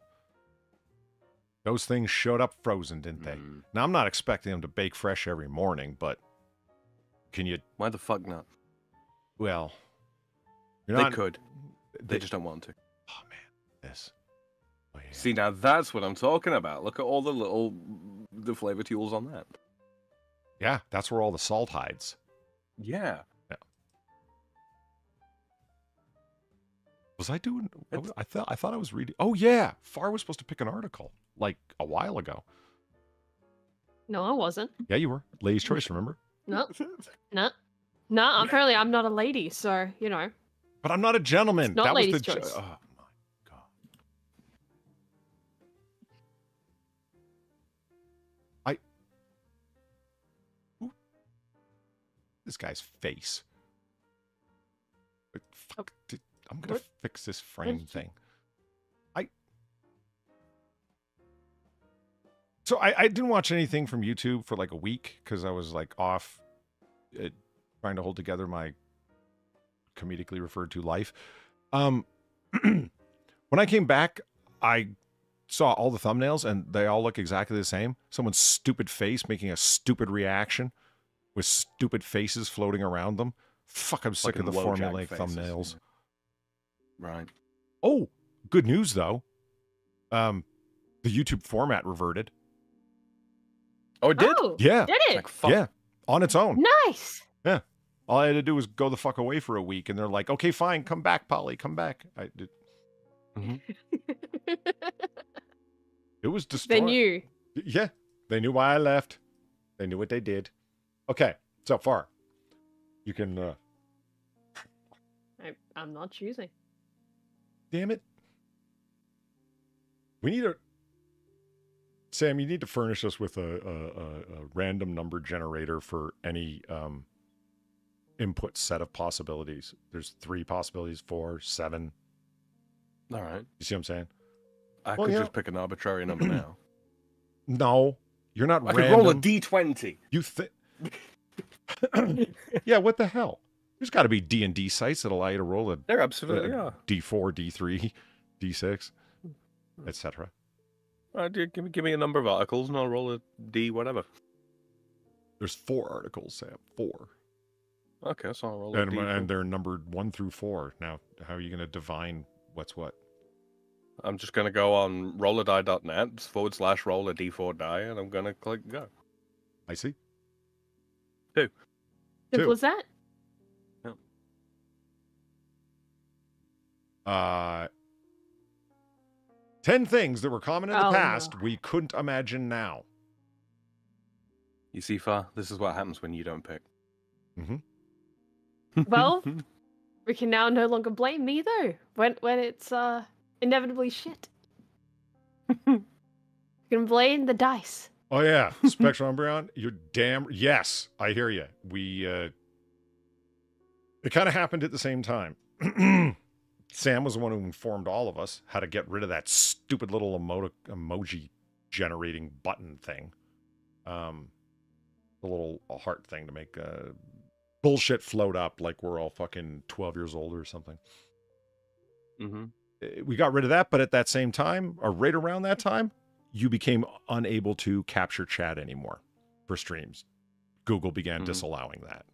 Those things showed up frozen, didn't they? Mm. Now, I'm not expecting them to bake fresh every morning, but can you, Why the fuck not? well, you're they not, could. They just don't want to. oh man, this. Oh, yeah. See, now that's what I'm talking about. Look at all the little the flavor tools on that. yeah, that's where all the salt hides. Yeah. yeah. Was I doing? I, was- I thought I thought I was reading. Oh yeah, Far was supposed to pick an article like a while ago. No, I wasn't. Yeah, you were. Lady's choice, remember? No, no, no. Apparently, I'm not a lady, so you know. But I'm not a gentleman. It's not that was the jo- choice. Oh my god. I. Ooh. This guy's face. Fuck. did- I'm gonna What? fix this frame you- thing. I. So I, I didn't watch anything from YouTube for like a week because I was like off, uh, trying to hold together my comedically referred to life. Um, when I came back, I saw all the thumbnails and they all look exactly the same. Someone's stupid face making a stupid reaction with stupid faces floating around them. Fuck, I'm sick of the formulaic faces, thumbnails. Right. Oh, good news though. Um, the YouTube format reverted. Oh, it did. Oh, Yeah, did it? Like fuck. yeah, on its own. Nice. All I had to do was go the fuck away for a week, and they're like, "Okay, fine, come back, Polly, come back." I did. It was they knew. Yeah, they knew why I left. They knew what they did. Okay, so far. You can uh I, I'm not choosing. damn it. We need a Sam, you need to furnish us with a, a, a, a random number generator for any um, input set of possibilities. There's three possibilities, four, seven. All right. You see what I'm saying? I Well, could yeah. just pick an arbitrary number now. No, you're not right. I could roll a d20. You think? yeah. What the hell? There's got to be D and D sites that allow you to roll a There absolutely are. D4, D3, D6, etc. Right, give me give me a number of articles and I'll roll a d whatever. There's four articles, Sam. Four. Okay, so I'll roll a and, d. and they're numbered one through four. Now, how are you going to divine what's what? I'm just gonna go on rolladie.net forward slash roll a d4 die, and I'm gonna click go. I see. Simple Two. as that. Uh, ten things that were common in the Oh, past no. we couldn't imagine now. You see, far this is what happens when you don't pick. Mm-hmm. Well, we can now no longer blame me though when when it's uh inevitably shit. you can blame the dice. Oh yeah, Spectral Umbreon, you're damn yes, I hear you. We uh it kind of happened at the same time. Sam was the one who informed all of us how to get rid of that stupid little emo- emoji generating button thing. Um the little heart thing to make uh bullshit float up like we're all fucking 12 years old or something. mm-hmm. Uh, we got rid of that, but at that same time, or right around that time, you became unable to capture chat anymore for streams. Google began Mhm. disallowing that.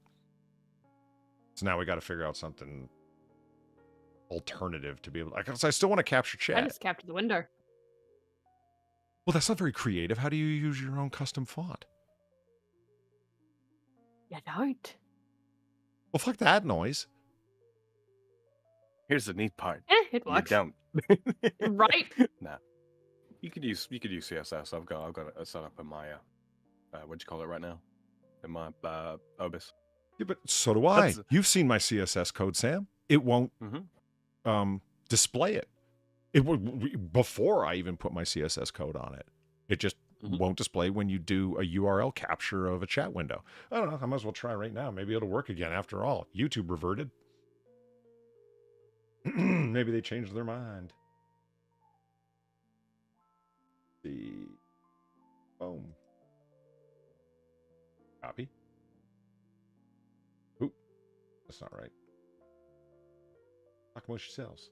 So now we got to figure out something alternative to be able. Because I still want to capture chat. I just captured the window. Well, that's not very creative. How do you use your own custom font? You don't. Well, fuck that noise. Here's the neat part. Eh, it You don't. Right? nah. You could use you could use CSS. I've got I've got it set up in my uh, uh what do you call it right now? In my uh Obis. Yeah, but so do I. That's- You've seen my CSS code, Sam. It won't Mhm. um, display it. It would before I even put my CSS code on it. It just Mhm. won't display when you do a URL capture of a chat window. I don't know. I might as well try right now. Maybe it'll work again. After all, YouTube reverted. Maybe they changed their mind. The boom. Copy. Oop, that's not right. Nakamoshi sells.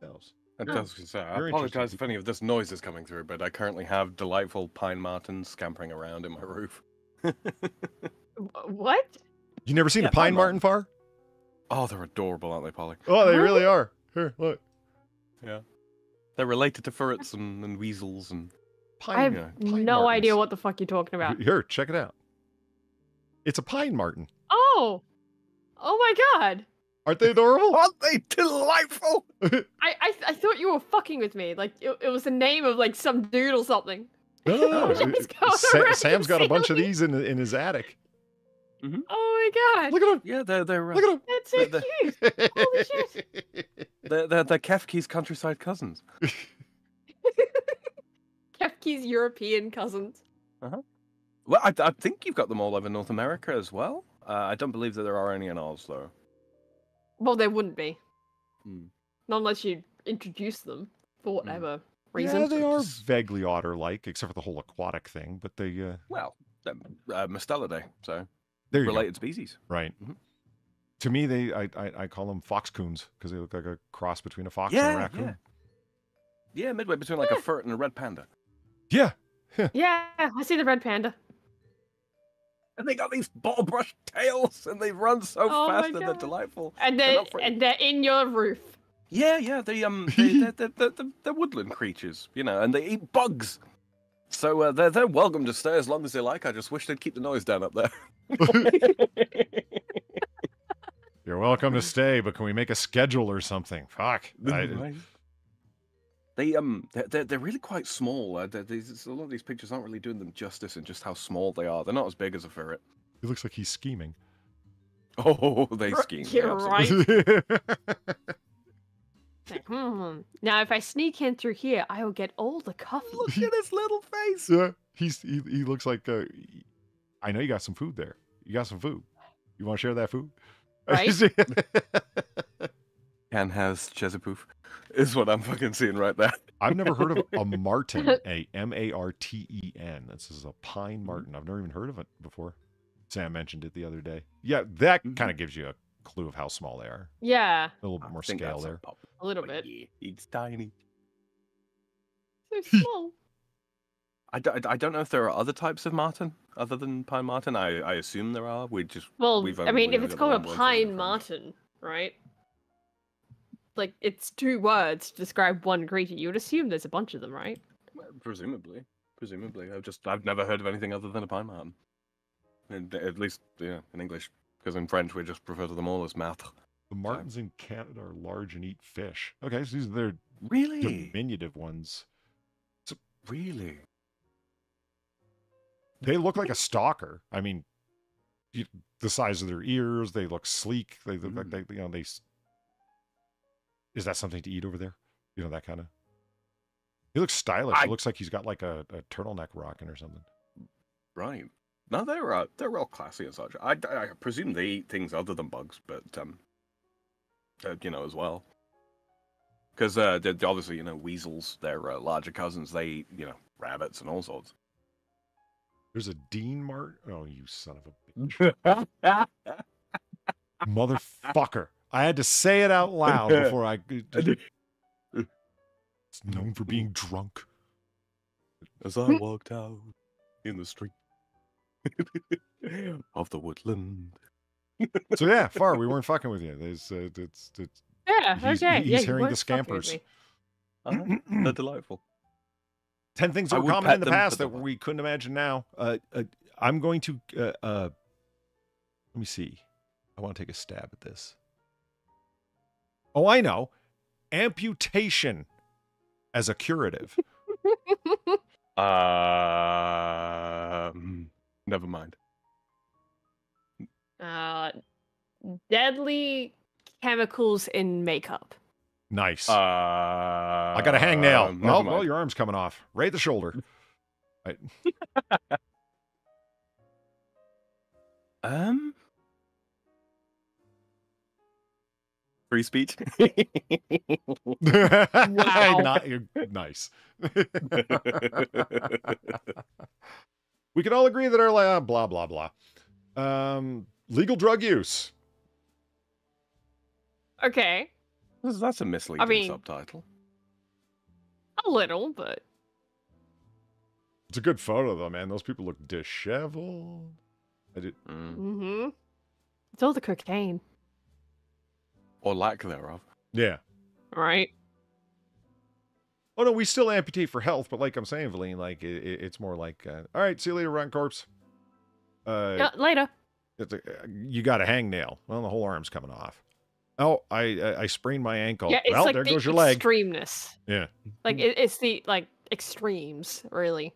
Sells. I Oh. was gonna I apologize if any of this noise is coming through, but I currently have delightful pine martens scampering around in my roof. What? You never seen Yeah, a pine Pine marten far? oh, they're adorable, aren't they, Polly? Oh, they really Really? are. Here, look. Yeah. They're related to ferrets and, and weasels and Pine, I have yeah, pine no idea what the fuck you're talking about. Here, check it out. It's a pine marten. Oh! Oh my god! Aren't they adorable? Aren't they delightful? I, I, I thought you were fucking with me. Like, it, it was the name of, like, some dude or something. No, no, no. Just Sa- Sam's got a bunch of these in in his attic. Oh my god! Look at them. Yeah, they're they're uh, Look at That's so the- cute! Holy shit! they're, they're, they're Kefki's countryside cousins. Kefki's European cousins. Uh huh. Well, I, I think you've got them all over North America as well. Uh, I don't believe that there are any in Oz though. Well, there wouldn't be. Hmm. Not unless you introduce them for whatever reason. yeah, they are Just- vaguely otter-like, except for the whole aquatic thing. But they, uh, Well, um, uh, Mustelidae, so there you go. related species. Right. Mhm. To me, they I, I, I call them fox coons because they look like a cross between a fox and a raccoon. yeah. Yeah, midway between like a furt and a red panda. Yeah. Yeah, I see the red panda. And they got these ball brush tails, and they run so Oh fast, and they're delightful. And They're they're, and they're in your roof. Yeah, yeah, they um, they, they're, they're, they're, they're, they're woodland creatures, you know, and they eat bugs. So uh, they're they're welcome to stay as long as they like. I just wish they'd keep the noise down up there. You're welcome to stay, but can we make a schedule or something? Fuck. I- They um, they're, they're, they're really quite small. Uh, they're, these, a lot of these pictures aren't really doing them justice in just how small they are. They're not as big as a ferret. It looks like he's scheming. Oh, they Right, scheme. you're absolutely. Like, hmm. Now, if I sneak in through here, I will get all the coffee. Look at his little face. yeah, he's he, he looks like. Uh, I know you got some food there. You got some food. You want to share that food? Right? Can has Chesapoof. Is what I'm fucking seeing right there. I've never heard of a marten, a M A R T E N. This is a pine mm-hmm. marten. I've never even heard of it before. Sam mentioned it the other day. Yeah, that mm-hmm. kind of gives you a clue of how small they are. Yeah, A little bit more scale there. pop- a little bit. yeah, it's tiny. So small. I, d- I don't know if there are other types of marten other than pine marten. I, I assume there are. We just Well, we've I mean, if it's called a one word for them pine from- marten, right? Like it's two words to describe one creature. You would assume there's a bunch of them, right? Well, Presumably, presumably. I've just I've never heard of anything other than a pine marten. And at least yeah, in English, because in French we just refer to them all as martre. The martens in Canada are large and eat fish. Okay, so these are their Really, diminutive ones. really. They look like a stalker. I mean, you, the size of their ears, they look sleek. They look like hmm. they, you know, they. S- Is that something to eat over there? You know, that kind of. He looks stylish. I- It looks like he's got like a, a turtleneck rocking or something. Right. No, they're uh, they're real classy and such. I, I presume they eat things other than bugs, but um, uh, you know as well. Because uh, they're, they're obviously you know weasels, their uh, larger cousins. They eat you know rabbits and all sorts. There's a Dean Mart. Oh, you son of a bitch. motherfucker! I had to say it out loud before I. It's known for being drunk. As I walked out in the street of the woodland. So yeah, far we weren't fucking with you. There's, uh, it's, it's, Yeah. He's- okay. he's yeah, you hearing the weren't scampers. Uh-huh. They're delightful. Ten things that were common in the past that we couldn't imagine now. Uh, uh, I'm going to. Uh, uh, let me see. I want to take a stab at this. Oh, I know. Amputation as a curative. Um, never mind. Uh, deadly chemicals in makeup. Nice. Uh, I got a hangnail. never Well, well, your arm's coming off. Right the shoulder. Right. Um. Free speech. Not- you're- nice. we can all agree that our la- blah blah blah. Um, legal drug use. Okay, That's- That's a misleading mean- subtitle. a little, but It's a good photo though, man. Those people look disheveled. I did. Mm. mm-hmm. It's all the cocaine, Or lack thereof. Yeah. right? Oh no, we still amputate for health, but like I'm saying, Valine, like it, it- it's more like, uh, all right, see you later, Rotten Corpse. Uh, Yeah, later. it's a, you got a hangnail. Well, the whole arm's coming off. Oh, I I, I sprained my ankle. Yeah, it's well, like there the goes your leg. extremeness. Yeah. Like it, it's the like extremes, really,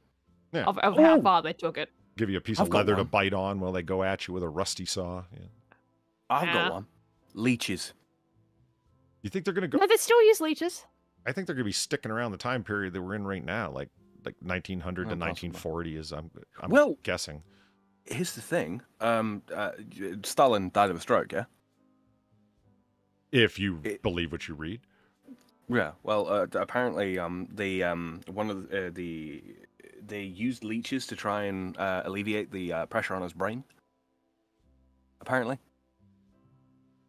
Yeah. of, of how far they took it. Give you a piece I've of got leather to bite on while they go at you with a rusty saw. Yeah. I've Yeah. got one. Leeches. You think they're gonna go? No, they still use leeches. I think they're gonna be sticking around the time period that we're in right now, like like 1900 to Oh, possible. 1940 is I'm I'm Well- guessing. Here's the thing. Um, uh, Stalin died of a stroke. Yeah. If you It- believe what you read. Yeah. Well, uh, apparently, um, the um, one of the, uh, the they used leeches to try and uh, alleviate the uh, pressure on his brain. Apparently,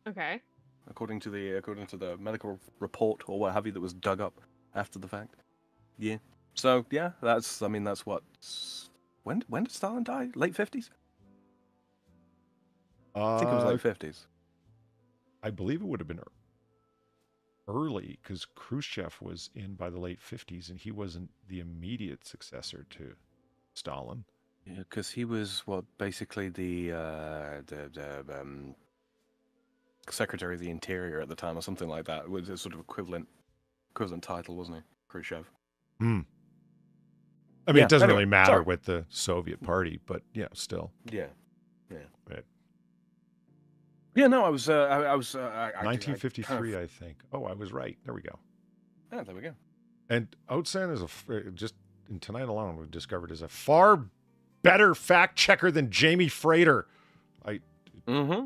Okay. According to the according to the medical report or what have you that was dug up after the fact. Yeah. So yeah, that's I mean that's what. When when did Stalin die? Late fifties. I think it was Uh, late fifties. I believe it would have been early because Khrushchev was in by the late 50s and he wasn't the immediate successor to Stalin. Yeah, because he was what basically the uh, the, the um, secretary of the interior at the time, or something like that. It was a sort of equivalent equivalent title, wasn't he, Khrushchev? Hmm. I mean, Yeah, it doesn't anyway, really matter sorry. with the Soviet party, but yeah, still. Yeah. Yeah. Right. Yeah, no, I was, uh, I, I was, uh, I, I- I kind of- 1953, I think. Oh, I was right. There we go. Ah, there we go. And Outsan is a uh, just in tonight alone we've discovered is a far better fact checker than Jamie Frater. I Mm-hmm.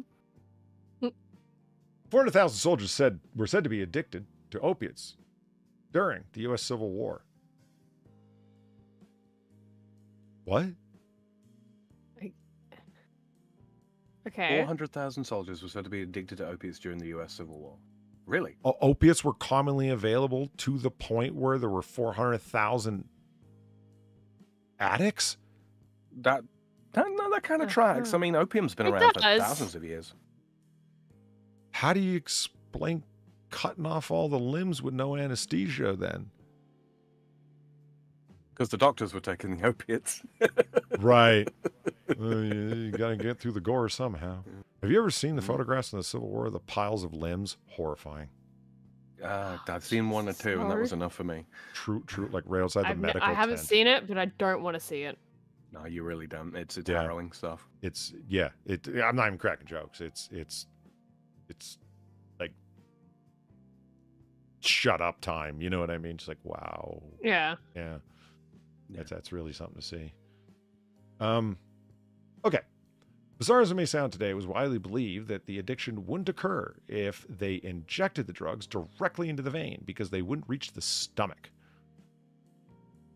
400,000 soldiers said were said to be addicted to opiates during the U.S. Civil War. What? Okay. Four hundred thousand soldiers were said to be addicted to opiates during the U.S. Civil War. Really? O- opiates were commonly available to the point where there were 400,000 addicts? That, that no, that kind of uh-huh. tracks. I mean, opium's been It around does. for thousands of years. How do you explain cutting off all the limbs with no anesthesia then? Because the doctors were taking the opiates. Right. You, you got to get through the gore somehow. Have you ever seen the photographs in the Civil War of the piles of limbs? Horrifying. Uh, I've seen one or two, and that was enough for me. True, true. Like right outside the I've medical I haven't tent. seen it, but I don't want to see it. No, you really don't. It's it's Yeah. harrowing stuff. It's yeah. It. I'm not even cracking jokes. It's it's it's like shut up time. You know what I mean? Just like wow. Yeah. Yeah. That's that's really something to see. Um okay. Bizarre as it may sound today, it was widely believed that the addiction wouldn't occur if they injected the drugs directly into the vein because they wouldn't reach the stomach.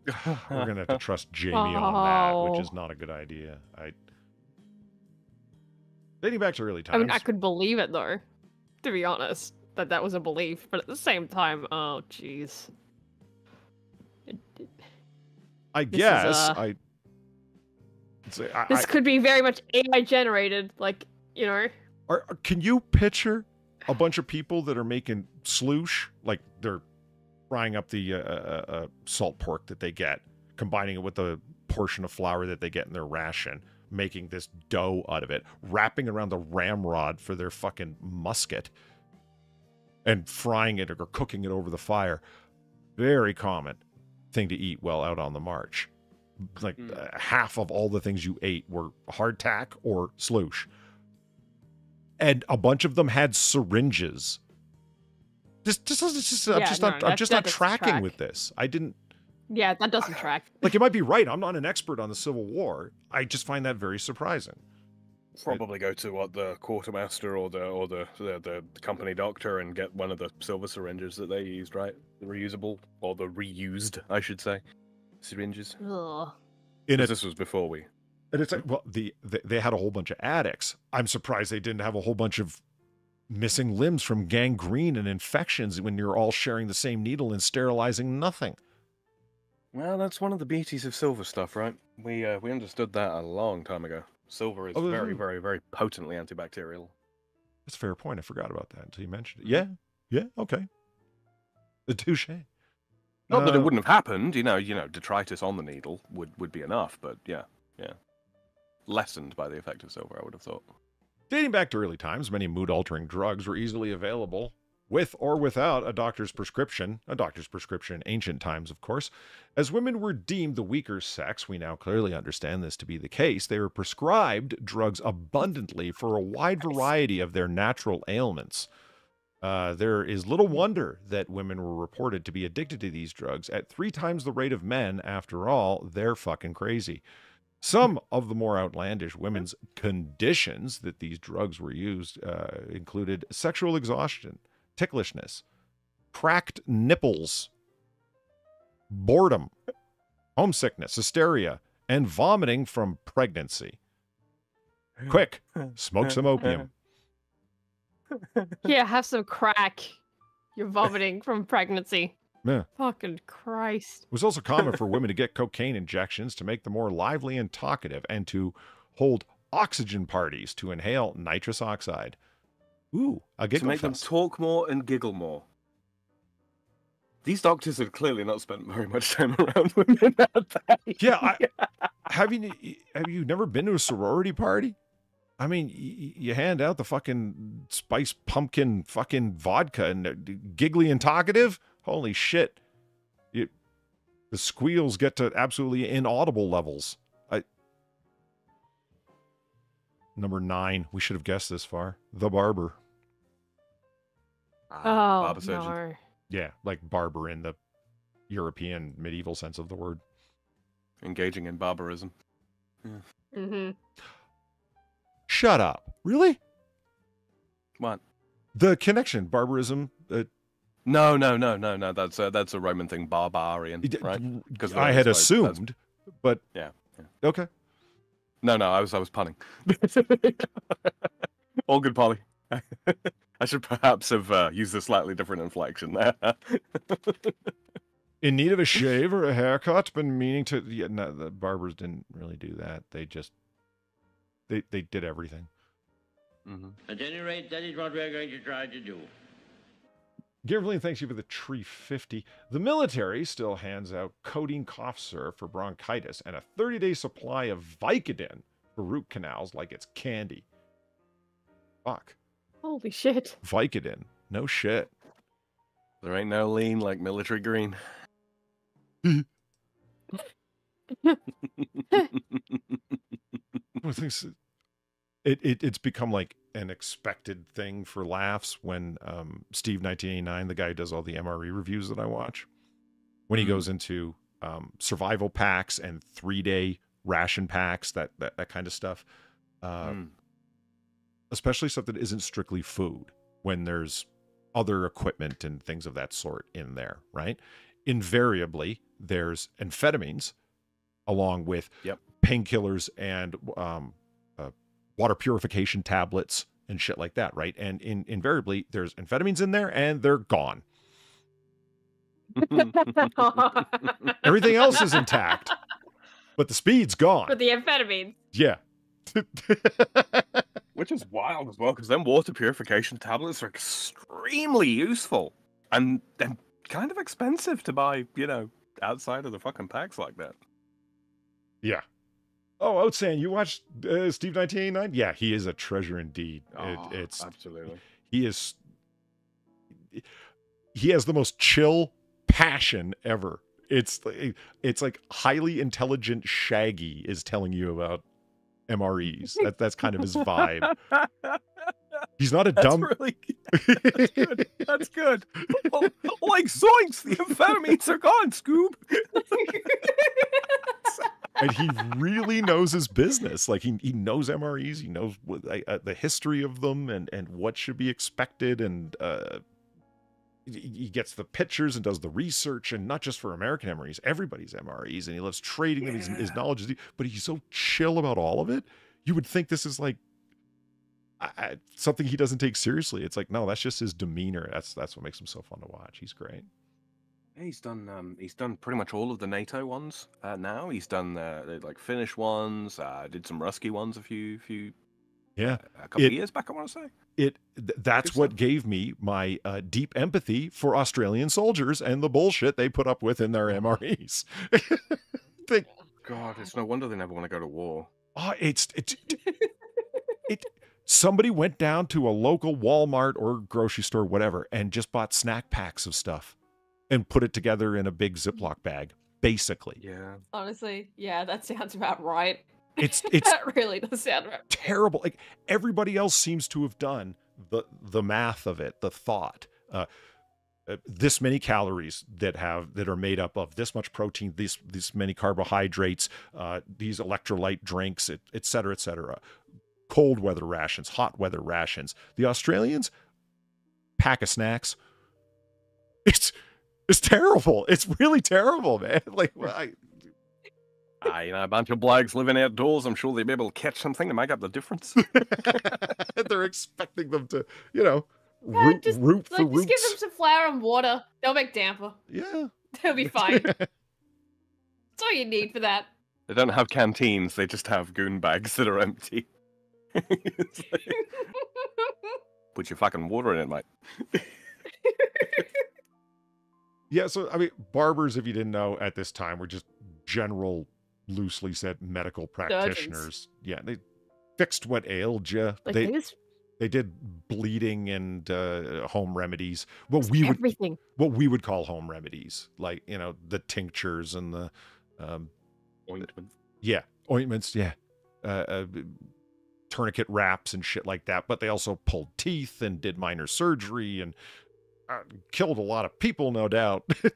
We're gonna have to trust Jamie on that, which Oh. is not a good idea. I dating back to early times. I mean, I could believe it though, to be honest, that that was a belief. But at the same time, oh jeez. I this is, guess uh, I. I- This I- could be very much AI generated, like you know. Are, can you picture a bunch of people that are making sloosh, like they're frying up the uh, uh, uh, salt pork that they get, combining it with the portion of flour that they get in their ration, making this dough out of it, wrapping around the ramrod for their fucking musket, and frying it or cooking it over the fire. Very common thing to eat while out on the march. Like uh, half of all the things you ate were hardtack or sloosh and a bunch of them had syringes. This, this is this is, I'm just no, not I'm just not tracking track. with this. I didn't Yeah, that doesn't track. like you might be right. I'm not an expert on the Civil War. I just find that very surprising. Probably go to what the quartermaster or the or the, the the company doctor and get one of the silver syringes that they used, right? The reusable or the reused, I should say, syringes. Ugh. In 'Cause a, this was before we. and it's like well the, the they had a whole bunch of addicts. I'm surprised they didn't have a whole bunch of missing limbs from gangrene and infections when you're all sharing the same needle and sterilizing nothing. Well, that's one of the beauties of silver stuff, right? We uh, we understood that a long time ago. Silver is Oh, very, very, very potently antibacterial. That's a fair point. I forgot about that until you mentioned it. Yeah, yeah, okay. A touche. Not that Uh, it wouldn't have happened, you know. You know, detritus on the needle would would be enough, but yeah, yeah, lessened by the effect of silver, I would have thought. Dating back to early times, many mood altering drugs were easily available with or without a doctor's prescription, a doctor's prescription in ancient times, of course. As women were deemed the weaker sex, we now clearly understand this to be the case. They were prescribed drugs abundantly for a wide variety of their natural ailments. Uh, there is little wonder that women were reported to be addicted to these drugs at three times the rate of men. After all, they're fucking crazy. Some of the more outlandish women's conditions that these drugs were used uh, included sexual exhaustion, ticklishness, cracked nipples, boredom, homesickness, hysteria, and vomiting from pregnancy. Quick, smoke some opium. Yeah, have some crack. You're vomiting from pregnancy. Yeah. Fucking Christ. It was also common for women to get cocaine injections to make them more lively and talkative and to hold oxygen parties to inhale nitrous oxide. Ooh, a to giggle make them talk more and giggle more. These doctors had clearly not spent very much time around women. they? Yeah, I, have you have you never been to a sorority party? I mean, you hand out the fucking spice pumpkin fucking vodka and giggly and talkative. Holy shit! You, the squeals get to absolutely inaudible levels. Number nine. We should have guessed this far. The barber. Ah, Oh barber no. Yeah, like barber in the European medieval sense of the word. Engaging in barbarism. Yeah. Mm-hmm. Shut up. Really? What? The connection, barbarism. Uh, No, no, no, no, no. That's a, that's a Roman thing, barbarian, right? 'Cause I had that's like- that's- assumed, but Yeah, yeah. okay. No, no, I was I was punning. All good, Polly. I should perhaps have uh, used a slightly different inflection there. In need of a shave or a haircut? Been meaning to. Yeah, no, the barbers didn't really do that. They just they they did everything. Mhm. At any rate, that is what we're going to try to do. Giverly, thanks you for the tree 50. The military still hands out codeine cough syrup for bronchitis and a 30 day supply of Vicodin for root canals like it's candy. Fuck. Holy shit. Vicodin. No shit. there ain't no lean like military green. I think s- it, it it's become like an expected thing for laughs when um, Steve 1989, the guy who does all the MRE reviews that I watch, when he Mhm. goes into um, survival packs and three day ration packs, that that that kind of stuff, uh, Mm. especially stuff that isn't strictly food, when there's other equipment and things of that sort in there, right? Invariably, there's amphetamines along with Yep. painkillers and um, water purification tablets and shit like that, right? And in, invariably, there's amphetamines in there and they're gone. Everything else is intact, but the speed's gone. For the amphetamines. yeah. Which is wild as well, because them water purification tablets are extremely useful and and kind of expensive to buy, you know, outside of the fucking packs like that. yeah. Oh, Outsan, you watched uh, Steve 1989? Yeah, he is a treasure indeed. It, Oh, it's absolutely. he is he has the most chill passion ever it's it's like highly intelligent shaggy is telling you about mres that, that's kind of his vibe he's not a That's dumb really that's good. That's good. Oh, like zoinks, the amphetamines are gone, Scoob. and he really knows his business like he, he knows mres he knows what, uh, the history of them and and what should be expected and uh he he gets the pictures and does the research and not just for american mres everybody's mres and he loves trading them his, his knowledge is deep, but he's so chill about all of it you would think this is like I, I- something he doesn't take seriously it's like no that's just his demeanor that's that's what makes him so fun to watch he's great he's done. Um, he's done pretty much all of the NATO ones uh, now. He's done uh, the, like Finnish ones. Uh, did some Rusky ones a few few yeah a couple It- of years back. I want to say. it th- that's what stuff. gave me my uh, deep empathy for Australian soldiers and the bullshit they put up with in their MREs. Think, God, it's no wonder they never want to go to war. oh, it's it's it. Somebody went down to a local Walmart or grocery store, whatever, and just bought snack packs of stuff and put it together in a big Ziploc bag. Basically, Yeah. Honestly, yeah, that sounds about right. It's it's that really does sound right. terrible. Like everybody else seems to have done the the math of it, the thought. Uh, uh, this many calories that have that are made up of this much protein, these this many carbohydrates, uh, these electrolyte drinks, et, et cetera, et cetera. Cold weather rations, hot weather rations. The Australians pack of snacks. It's it's terrible. It's really terrible, man. Like I, Ah, you know, a bunch of blokes living outdoors. I'm sure they'll be able to catch something to make up the difference. they're expecting them to, you know, Yeah, root, just, root for like, just give them some flour and water. They'll make damper. Yeah. They'll be fine. That's all you need for that. they don't have canteens. They just have goon bags that are empty. It's like, Put your fucking water in it, mate. Yeah, so I mean, barbers, if you didn't know at this time, were just general, loosely said, medical practitioners. Yeah, they fixed what ailed you. Like they they they did bleeding and uh, home remedies. What we would everything. what we would call home remedies, like you know the tinctures and the um, Ointment. yeah ointments, yeah, uh, uh, tourniquet wraps and shit like that, but they also pulled teeth and did minor surgery and uh, killed a lot of people, no doubt.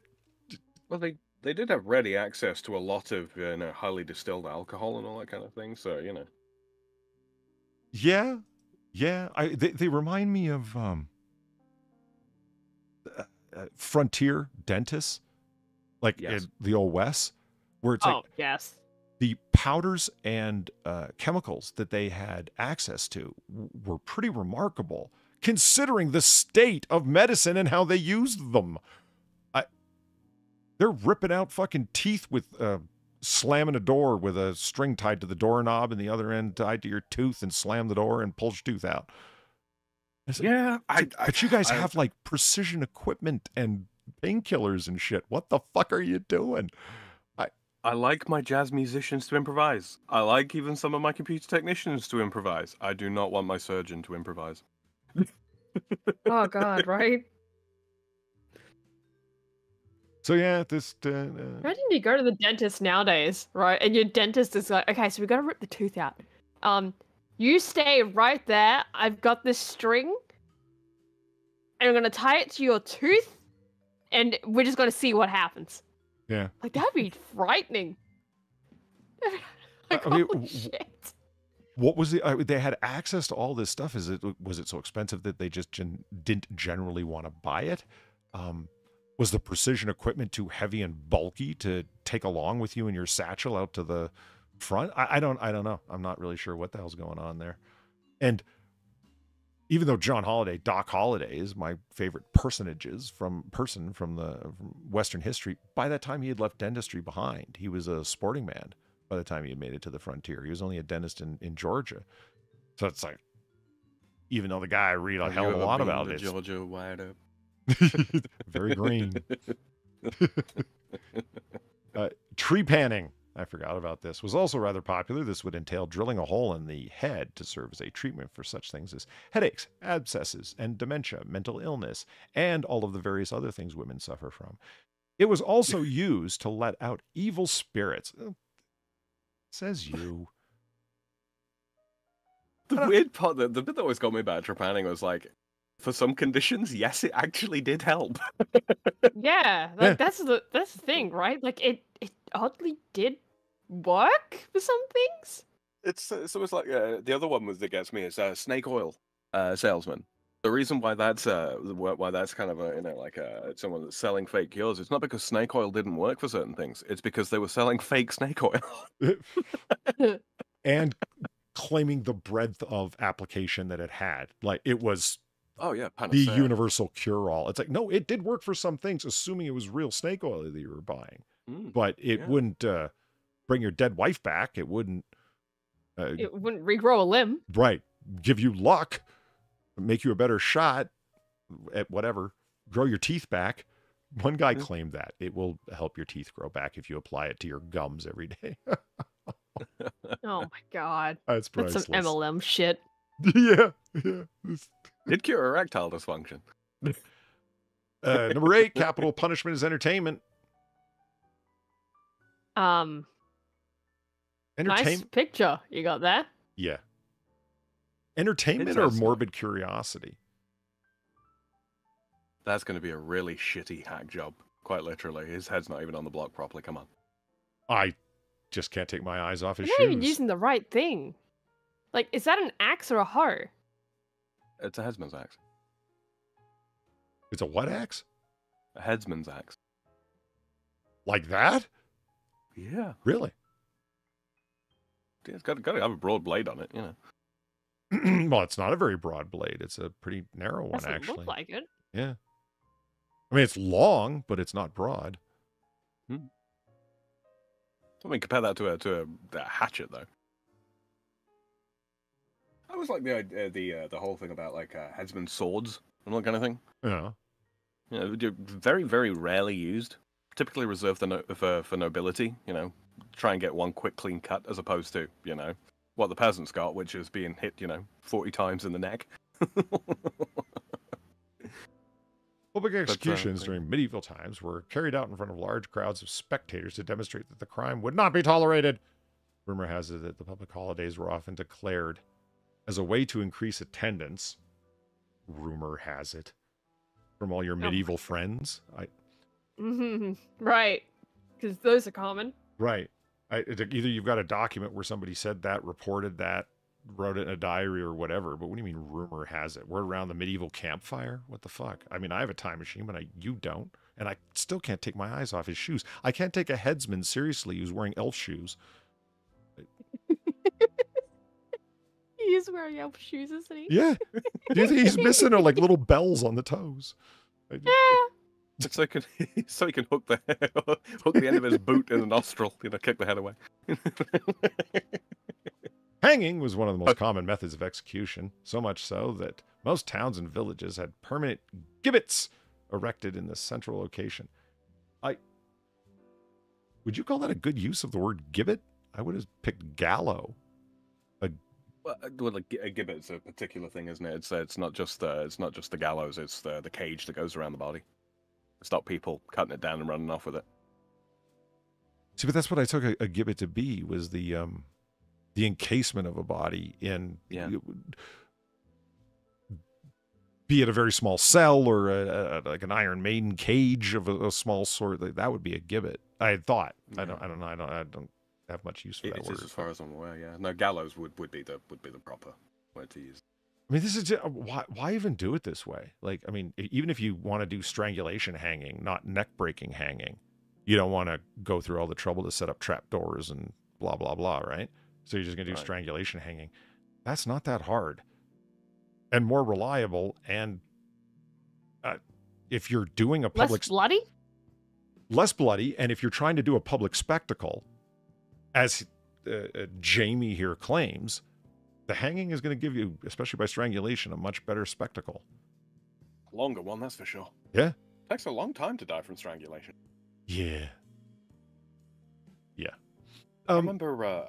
Well, they they did have ready access to a lot of uh, you know, highly distilled alcohol and all that kind of thing. So you know, yeah, yeah. I they, they remind me of um, uh, uh, frontier dentists, like Yes. in the old west, where it's like oh yes. the powders and uh, chemicals that they had access to were pretty remarkable considering the state of medicine and how they used them. I, they're ripping out fucking teeth with uh, slamming a door with a string tied to the doorknob and the other end tied to your tooth and slam the door and pull your tooth out. It's like, yeah, I, "Dude, but you guys I- have like precision equipment and painkillers and shit. What the fuck are you doing? I I like my jazz musicians to improvise. I like even some of my computer technicians to improvise. I do not want my surgeon to improvise. Oh god, right? So yeah, this uh, uh, Imagine you go to the dentist nowadays, right? And your dentist is like, okay, so we gotta rip the tooth out. Um, you stay right there. I've got this string, and I'm gonna tie it to your tooth, and we're just gonna see what happens. yeah. Like that'd be frightening. like, I mean, holy shit. What was the? They had access to all this stuff. Is it was it so expensive that they just gen- didn't generally want to buy it? Um, was the precision equipment too heavy and bulky to take along with you in your satchel out to the front? I, I don't. I don't know. I'm not really sure what the hell's going on there. And even though John Holliday, Doc Holliday, is my favorite personages from person from the from Western history, by that time he had left dentistry behind. He was a sporting man by the time he had made it to the frontier. He was only a dentist in, in Georgia. So it's like, even though the guy I read a Have hell of a lot about it, Georgia wide up. Very green. uh, trepanning. I forgot about this. Was also rather popular. This would entail drilling a hole in the head to serve as a treatment for such things as headaches, abscesses, and dementia, mental illness, and all of the various other things women suffer from. It was also used to let out evil spirits. Uh, Says you. The weird part, the, the bit that always got me about trepanning was like, for some conditions, yes, it actually did help. Yeah, like Yeah. that's the that's the thing, right? Like it it oddly did work for some things. It's it's almost like uh, the other one was that gets me is uh, snake oil uh, salesman. The reason why that's uh why that's kind of a you know like uh, someone that's selling fake cures, it's not because snake oil didn't work for certain things. It's because they were selling fake snake oil. and claiming the breadth of application that it had. Like it was oh yeah, the universal cure all. It's like, no, it did work for some things, assuming it was real snake oil that you were buying, Mm, but it Yeah. wouldn't uh, bring your dead wife back. It wouldn't, uh, It wouldn't regrow a limb. right, give you luck, make you a better shot at whatever, grow your teeth back. One guy Yeah. claimed that it will help your teeth grow back if you apply it to your gums every day. Oh my god. That's That's some. MLM shit. yeah, yeah. This- Did cure erectile dysfunction. Uh, number eight, capital punishment is entertainment. Um nice picture. You got there. yeah. Entertainment or morbid curiosity. That's going to be a really shitty hack job. Quite literally, his head's not even on the block properly. Come on. I just can't take my eyes off his You're not even using the right thing. Like, is that an axe or a hoe? It's a headsman's axe. It's a what axe? A headsman's axe. Like that? Yeah. Really? Yeah, It's got, got to have a broad blade on it, you know. well, it's not a very broad blade. It's a pretty narrow one, Doesn't actually. look like it. yeah. I mean, it's long, but it's not broad. Hmm. I mean, compare that to a to a, a hatchet, though. Always like the idea, the uh, the whole thing about like uh, headsman swords and that kind of thing. Yeah. You know, they're very very rarely used. Typically reserved for, no, for for nobility. You know, try and get one quick clean cut as opposed to you know what the peasants got, which is being hit you know forty times in the neck. Public uh, executions they- during medieval times were carried out in front of large crowds of spectators to demonstrate that the crime would not be tolerated. Rumor has it that the public holidays were often declared as a way to increase attendance. Rumor has it from all your medieval friends. I hmm Right. Because those are common. right. I, either you've got a document where somebody said that, reported that, wrote it in a diary or whatever. But what do you mean rumor has it? We're around the medieval campfire. What the fuck? I mean, I have a time machine, but I you don't, and I still can't take my eyes off his shoes. I can't take a headsman seriously who's wearing elf shoes. He is wearing elf shoes, isn't he? Yeah. Do you think he's missing are like little bells on the toes? Just- Yeah. So he can so he can hook the hook the end of his boot in the nostril, you know, kick the head away. Hanging was one of the most common methods of execution, so much so that most towns and villages had permanent gibbets erected in this central location. I would you call that a good use of the word gibbet? I would have picked gallow. Well, uh, a, gi- a gibbet's a particular thing, isn't it? It's uh, it's not just uh, it's not just the gallows; it's the the cage that goes around the body. Stop people cutting it down and running off with it. See, but that's what I took a, a gibbet to be was the um the encasement of a body in Yeah. be it a very small cell or a, a, like an Iron Maiden cage of a, a small sort. That would be a gibbet. I had thought. I don't. I don't know. I don't. I don't have much use for It that is word. as far as I'm aware. Yeah, no, gallows would, would be the would be the proper word to use. I mean, this is ju- why. Why even do it this way? Like, I mean, even if you want to do strangulation hanging, not neck breaking hanging, you don't want to go through all the trouble to set up trap doors and blah blah blah, right? So you're just gonna do Right. strangulation hanging. That's not that hard, and more reliable. And uh, if you're doing a public Less public bloody? less bloody. And if you're trying to do a public spectacle, as uh, uh, Jamie here claims, the hanging is going to give you, especially by strangulation, a much better spectacle. Longer one, that's for sure. Yeah. Takes a long time to die from strangulation. Yeah. Yeah. I Um, remember uh,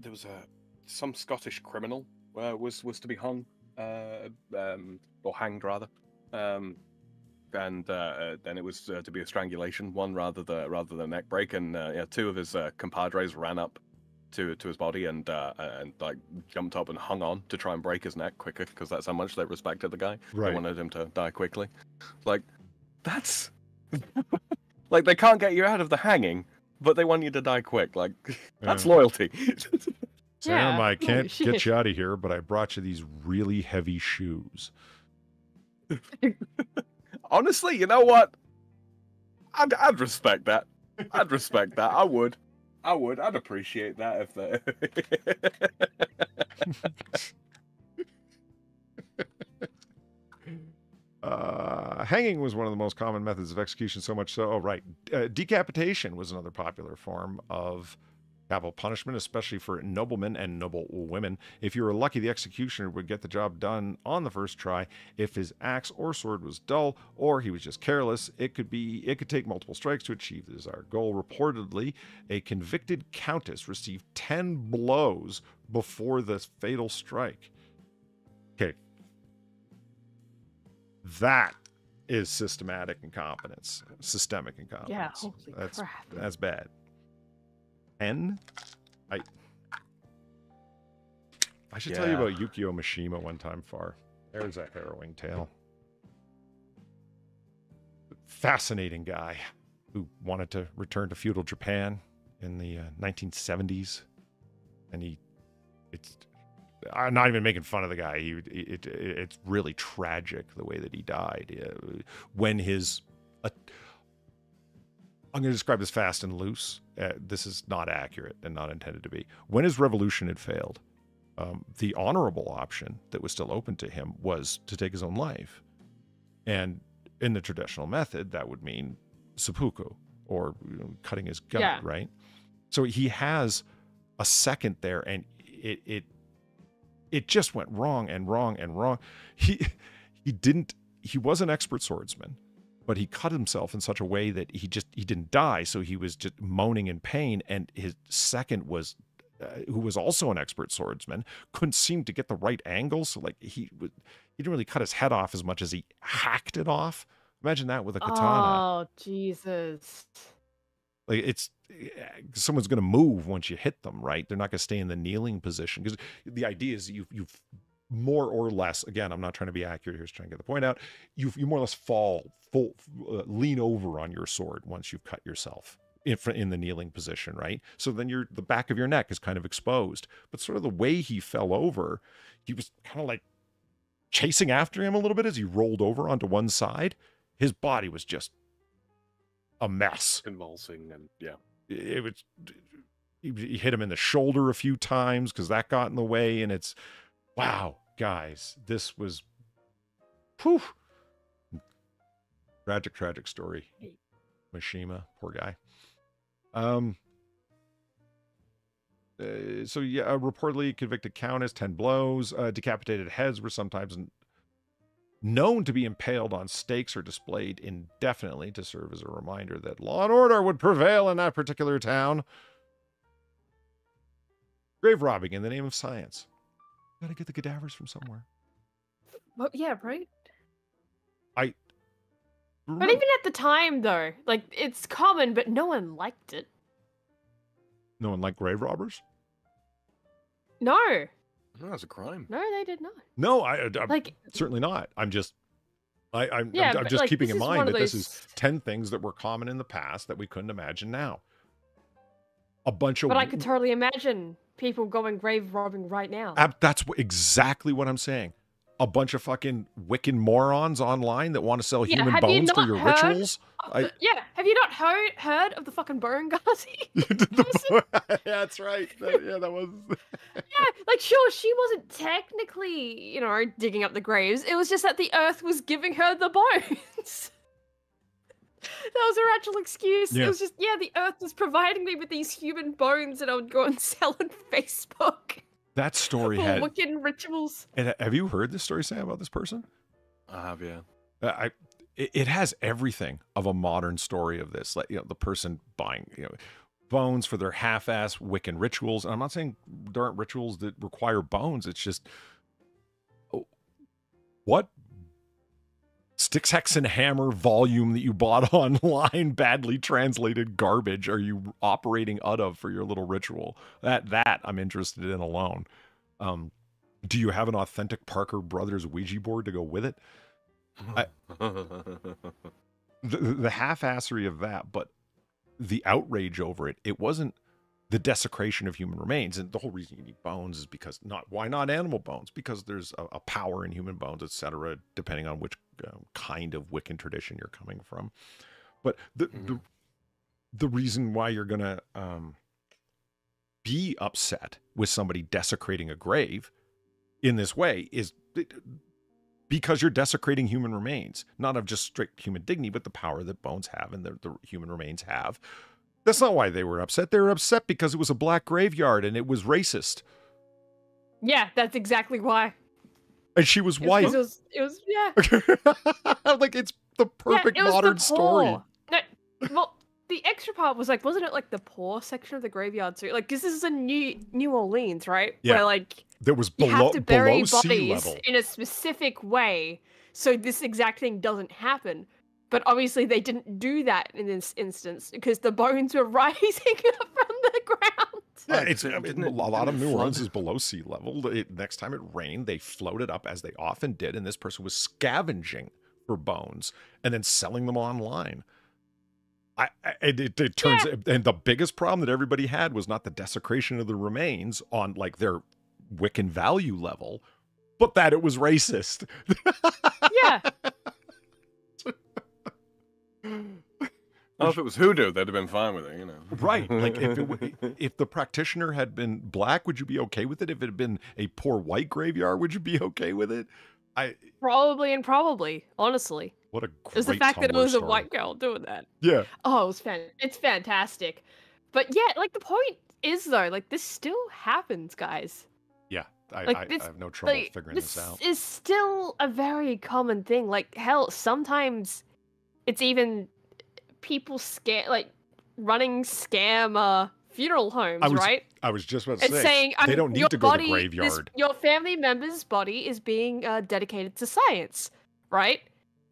there was a some Scottish criminal uh, was was to be hung, uh, um, or hanged rather, um, and uh, uh, then it was uh, to be a strangulation one rather the rather than neck break, and uh, yeah, two of his uh, compadres ran up to to his body and uh, and like jumped up and hung on to try and break his neck quicker because that's how much they respected the guy. They wanted him to die quickly. Like that's like they can't get you out of the hanging, but they want you to die quick. Like that's Yeah. loyalty. Sam, Yeah, I can't shit. get you out of here, but I brought you these really heavy shoes. Honestly, you know what? I'd, I'd respect that. I'd respect that. I would. I would. I'd appreciate that if they. Uh, hanging was one of the most common methods of execution, so much so. Oh, right. Uh, decapitation was another popular form of capital punishment, especially for noblemen and noble women. If you were lucky, the executioner would get the job done on the first try. If his axe or sword was dull, or he was just careless, it could be it could take multiple strikes to achieve the desired goal. Reportedly, a convicted countess received ten blows before the fatal strike. Okay, that is systematic incompetence, systemic incompetence. Yeah, holy that's crap. that's bad. N, I, I should tell you about Yukio Mishima one time. Far there's a harrowing tale. Fascinating guy who wanted to return to feudal Japan in the uh, 1970s, and he, it's I'm not even making fun of the guy. He, it, it, it's really tragic the way that he died. Uh, when his, I'm going to describe this fast and loose. Uh, this is not accurate and not intended to be. When his revolution had failed, um, the honorable option that was still open to him was to take his own life. And in the traditional method, that would mean seppuku or you know, cutting his gut, Yeah. right? So he has a second there, and it it it just went wrong and wrong and wrong. He he didn't he was an expert swordsman, but he cut himself in such a way that he just he didn't die. So he was just moaning in pain, and his second was. Uh, who was also an expert swordsman couldn't seem to get the right angle so like he would he didn't really cut his head off as much as he hacked it off imagine that with a katana Oh, Jesus. like it's someone's going to move once you hit them, right? They're not going to stay in the kneeling position because the idea is you you more or less again i'm not trying to be accurate here just trying to get the point out you you more or less fall full uh, lean over on your sword once you've cut yourself in in the kneeling position right? So then your the back of your neck is kind of exposed but sort of the way he fell over he was kind of like chasing after him a little bit as he rolled over onto one side his body was just a mess. Convulsing and yeah. it was he, he hit him in the shoulder a few times because that got in the way and it's wow guys this was whew, tragic tragic story mishima poor guy um uh, so yeah a reportedly convicted countess 10 blows uh, decapitated heads were sometimes known to be impaled on stakes or displayed indefinitely to serve as a reminder that law and order would prevail in that particular town. Grave robbing in the name of science. Gotta get the cadavers from somewhere. Well, yeah, right. I. But even at the time, though, like it's common, but no one liked it. no one liked grave robbers. No, No, that's a crime. no, they did not. No, I, I'm Like, certainly not. I'm just. I, I'm, Yeah, I'm, I'm just like, keeping in mind of that this is 10 things that were common in the past that we couldn't imagine now. A bunch of. but I could totally imagine people going grave robbing right now. Ab- that's exactly what I'm saying. A bunch of fucking Wiccan morons online that want to sell Yeah, human have you bones for your rituals. I- yeah, have you not heard heard of the fucking Bone Gazi? yeah, that's right. That- yeah, that was. yeah, like sure, she wasn't technically, you know, digging up the graves. It was just that the earth was giving her the bones. that was her actual excuse. Yeah. It was just, yeah, the earth was providing me with these human bones that I would go and sell on Facebook That story had. Wiccan rituals. And have you heard this story, Sam, about this person? I have, yeah. Uh, I. It, it has everything of a modern story of this. Like you know, the person buying you know bones for their half-ass Wiccan rituals. And I'm not saying there aren't rituals that require bones. It's just oh, what Styx Hexenhammer volume that you bought online, badly translated garbage, are you operating out of for your little ritual? That that I'm interested in alone. Um, do you have an authentic Parker Brothers Ouija board to go with it? I- the, the half-assery of that, but the outrage over it, it wasn't the desecration of human remains. And the whole reason you need bones is because not why not animal bones? Because there's a, a power in human bones, etc. Depending on which uh, kind of Wiccan tradition you're coming from. But the the, the reason why you're gonna um, be upset with somebody desecrating a grave in this way is because you're desecrating human remains, not of just strict human dignity, but the power that bones have and the, the human remains have. That's not why they were upset. They were upset because it was a black graveyard and it was racist. Yeah, that's exactly why. And she was It was, It was, it was yeah. like it's the perfect yeah, it modern the story. No, well, the extra part was like, wasn't it like the poor section of the graveyard too? Like, this is a New New Orleans, right? Yeah. Where like there was you have to bury bodies in a specific way, so this exact thing doesn't happen. But obviously, they didn't do that in this instance because the bones were rising up from the ground. Yeah, it's so I mean, a lot of didn't New Orleans is below sea level. It, next time it rained, they floated up as they often did, and this person was scavenging for bones and then selling them online. I, I it, it, it turns and the biggest problem that everybody had was not the desecration of the remains on like their Wiccan value level, but that it was racist. Yeah, Oh, if it was hoodoo, they'd have been fine with it, you know. Right. Like if it, if the practitioner had been black, would you be okay with it? If it had been a poor white graveyard, would you be okay with it? I probably and probably. Honestly, what a it great was the fact that it Tumblr was a white girl doing that. Yeah. Oh, it was fan. It's fantastic. But yeah, like the point is though, like this still happens, guys. Yeah. I, Like I, this- I have no trouble like, figuring this this out. is still a very common thing. Like hell, sometimes it's even people scare like running scam uh funeral homes, I was right? I was just about to It's say saying they don't need to go body, to this- graveyard. your family member's body is being uh, dedicated to science, right?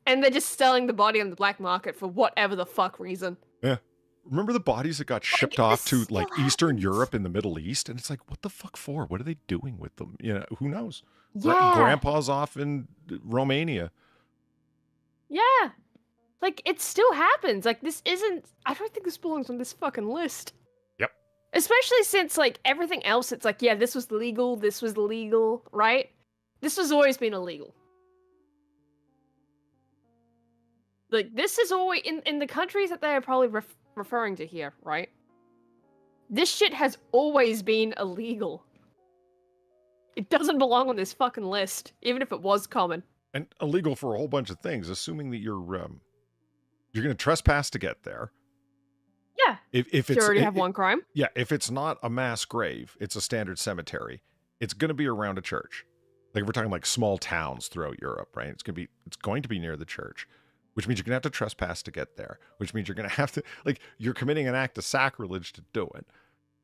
And they're just selling the body on the black market for whatever the fuck reason. Yeah. Remember the bodies that got shipped Like, off to like still Eastern. Europe and the Middle East, and it's like, what the fuck for? What are they doing with them? You know, who knows? Yeah. Grandpa's off in Romania. Yeah. Like it still happens. Like this isn't I don't think this belongs on this fucking list. Yep. Especially since like everything else it's like yeah, this was legal, this was legal, right? This has always been illegal. Like this is always in in the countries that they are probably ref- referring to here, right? This shit has always been illegal. It doesn't belong on this fucking list, even if it was common. and illegal for a whole bunch of things, assuming that you're um, you're going to trespass to get there. Yeah. If if You already i- have one crime. yeah, if it's not a mass grave, it's a standard cemetery. It's going to be around a church. Like if we're talking like small towns throughout Europe, right? It's going to be it's going to be near the church, which means you're going to have to trespass to get there, which means you're going to have to like you're committing an act of sacrilege to do it.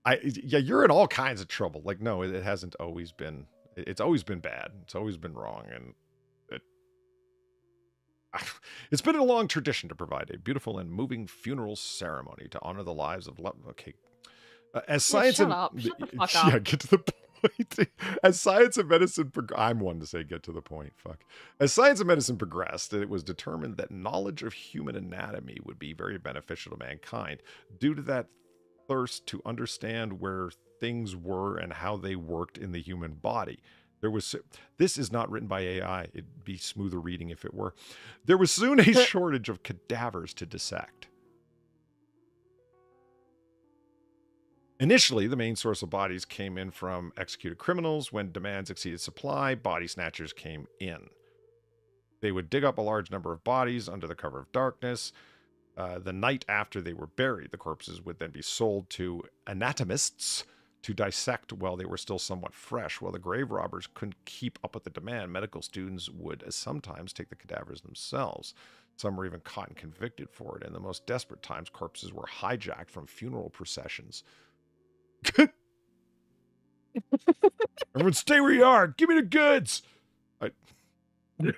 I yeah, you're in all kinds of trouble. Like no, it, it hasn't always been it's always been bad. It's always been wrong and it it's been a long tradition to provide a beautiful and moving funeral ceremony to honor the lives of loved. Okay, uh, as Yeah, science shut and. Shut the yeah, up. get to the point. As science and medicine, I'm one to say get to the point. Fuck. As science and medicine progressed, it was determined that knowledge of human anatomy would be very beneficial to mankind due to that thirst to understand where things were and how they worked in the human body. There was this is not written by AI. It'd be smoother reading if it were. There was soon a shortage of cadavers to dissect. Initially, the main source of bodies came in from executed criminals. When demands exceeded supply, body snatchers came in. They would dig up a large number of bodies under the cover of darkness. Uh, the night after they were buried, the corpses would then be sold to anatomists to dissect while they were still somewhat fresh. While the grave robbers couldn't keep up with the demand, medical students would sometimes take the cadavers themselves. Some were even caught and convicted for it. In the most desperate times, corpses were hijacked from funeral processions. Everyone, stay where you are. Give me the goods. I,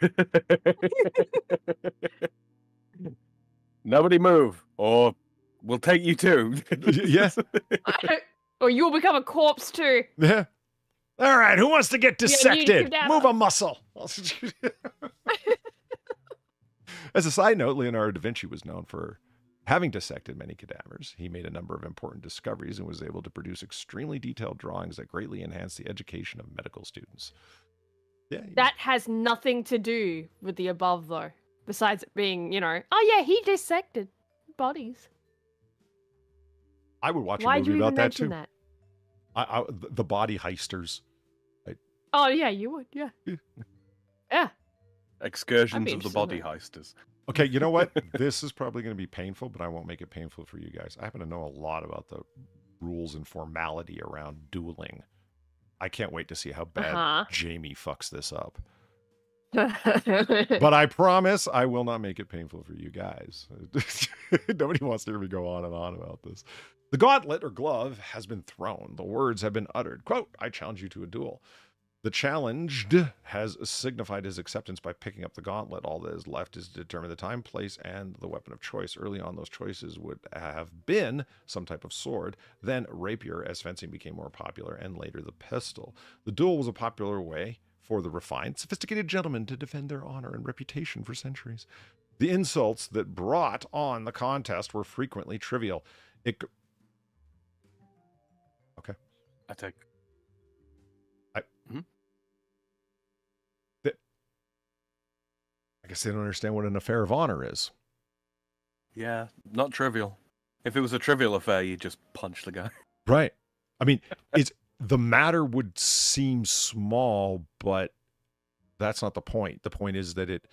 Nobody move, or we'll take you too. yeah, or you'll become a corpse too. yeah. All right, who wants to get Yeah, dissected? cadaver. Move a muscle. As a side note, Leonardo da Vinci was known for having dissected many cadavers. He made a number of important discoveries and was able to produce extremely detailed drawings that greatly enhanced the education of medical students. Yeah, That has nothing to do with the above, though. Besides it being, you know, oh yeah, he dissected bodies. I would watch a Why'd movie you even about that mention too. that? I, I, the the body heisters. Oh yeah, you would, yeah. yeah. Excursions of the body heisters. Okay, you know what? this is probably going to be painful, but I won't make it painful for you guys. I happen to know a lot about the rules and formality around dueling. I can't wait to see how bad Uh-huh. Jamie fucks this up. but But I promise I will not make it painful for you guys. Nobody wants to hear me go on and on about this. The gauntlet or glove has been thrown. The words have been uttered. Quote, I challenge you to a duel. The challenged has signified his acceptance by picking up the gauntlet. All that is left is to determine the time, place, and the weapon of choice. Early on, those choices would have been some type of sword, then rapier as fencing became more popular, and later the pistol. The duel was a popular way for the refined, sophisticated gentlemen to defend their honor and reputation for centuries. The insults that brought on the contest were frequently trivial. It, I take. Mm-hmm. I guess they don't understand what an affair of honor is. Yeah, not trivial. If it was a trivial affair, you just punch the guy. Right. I mean, it's the matter would seem small, but that's not the point. The point is that it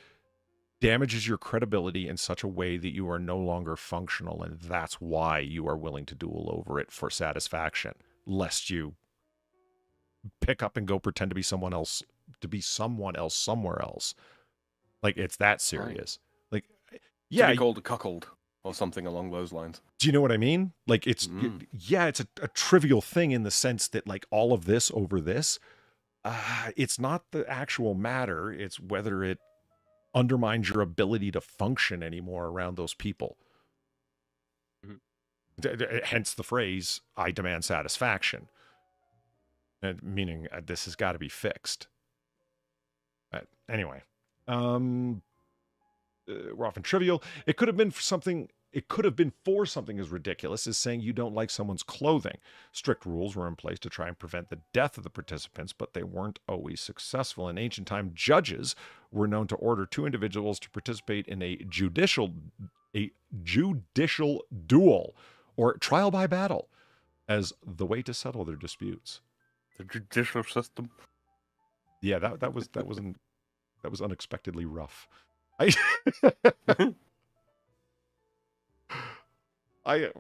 damages your credibility in such a way that you are no longer functional, and that's why you are willing to duel over it for satisfaction, lest you pick up and go pretend to be someone else, to be someone else somewhere else. Like it's that serious. Like, Yeah, be called a cuckold or something along those lines. do you know what I mean? Like it's Mm. yeah, it's a, a trivial thing in the sense that like all of this over this, uh, it's not the actual matter. It's whether it undermines your ability to function anymore around those people. D- hence the phrase "I demand satisfaction," and meaning uh, this has got to be fixed. But anyway, um, uh, we're often trivial. It could have been for something. It could have been for something as ridiculous as saying you don't like someone's clothing. Strict rules were in place to try and prevent the death of the participants, but they weren't always successful. In ancient time, judges were known to order two individuals to participate in a judicial a judicial duel or trial by battle as the way to settle their disputes. The judicial system. Yeah, that that was that wasn't that was unexpectedly rough. I I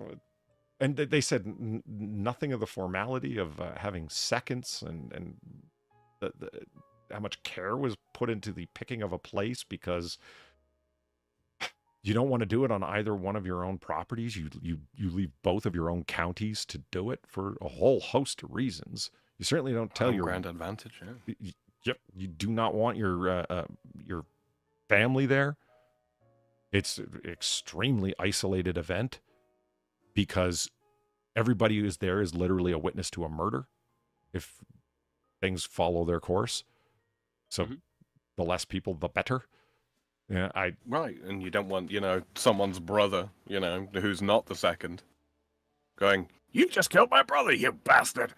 and they- said n- nothing of the formality of uh, having seconds and and the, the, how much care was put into the picking of a place because you don't want to do it on either one of your own properties. You you you leave both of your own counties to do it for a whole host of reasons. You certainly don't tell Home your grand advantage. Yeah. y- y- Yep, you do not want your uh, uh, your family there. It's an extremely isolated event because everybody who is there is literally a witness to a murder if things follow their course. So Mhm. the less people, the better. Yeah, I Right, and you don't want, you know, someone's brother, you know, who's not the second, going, "You just killed my brother, you bastard!"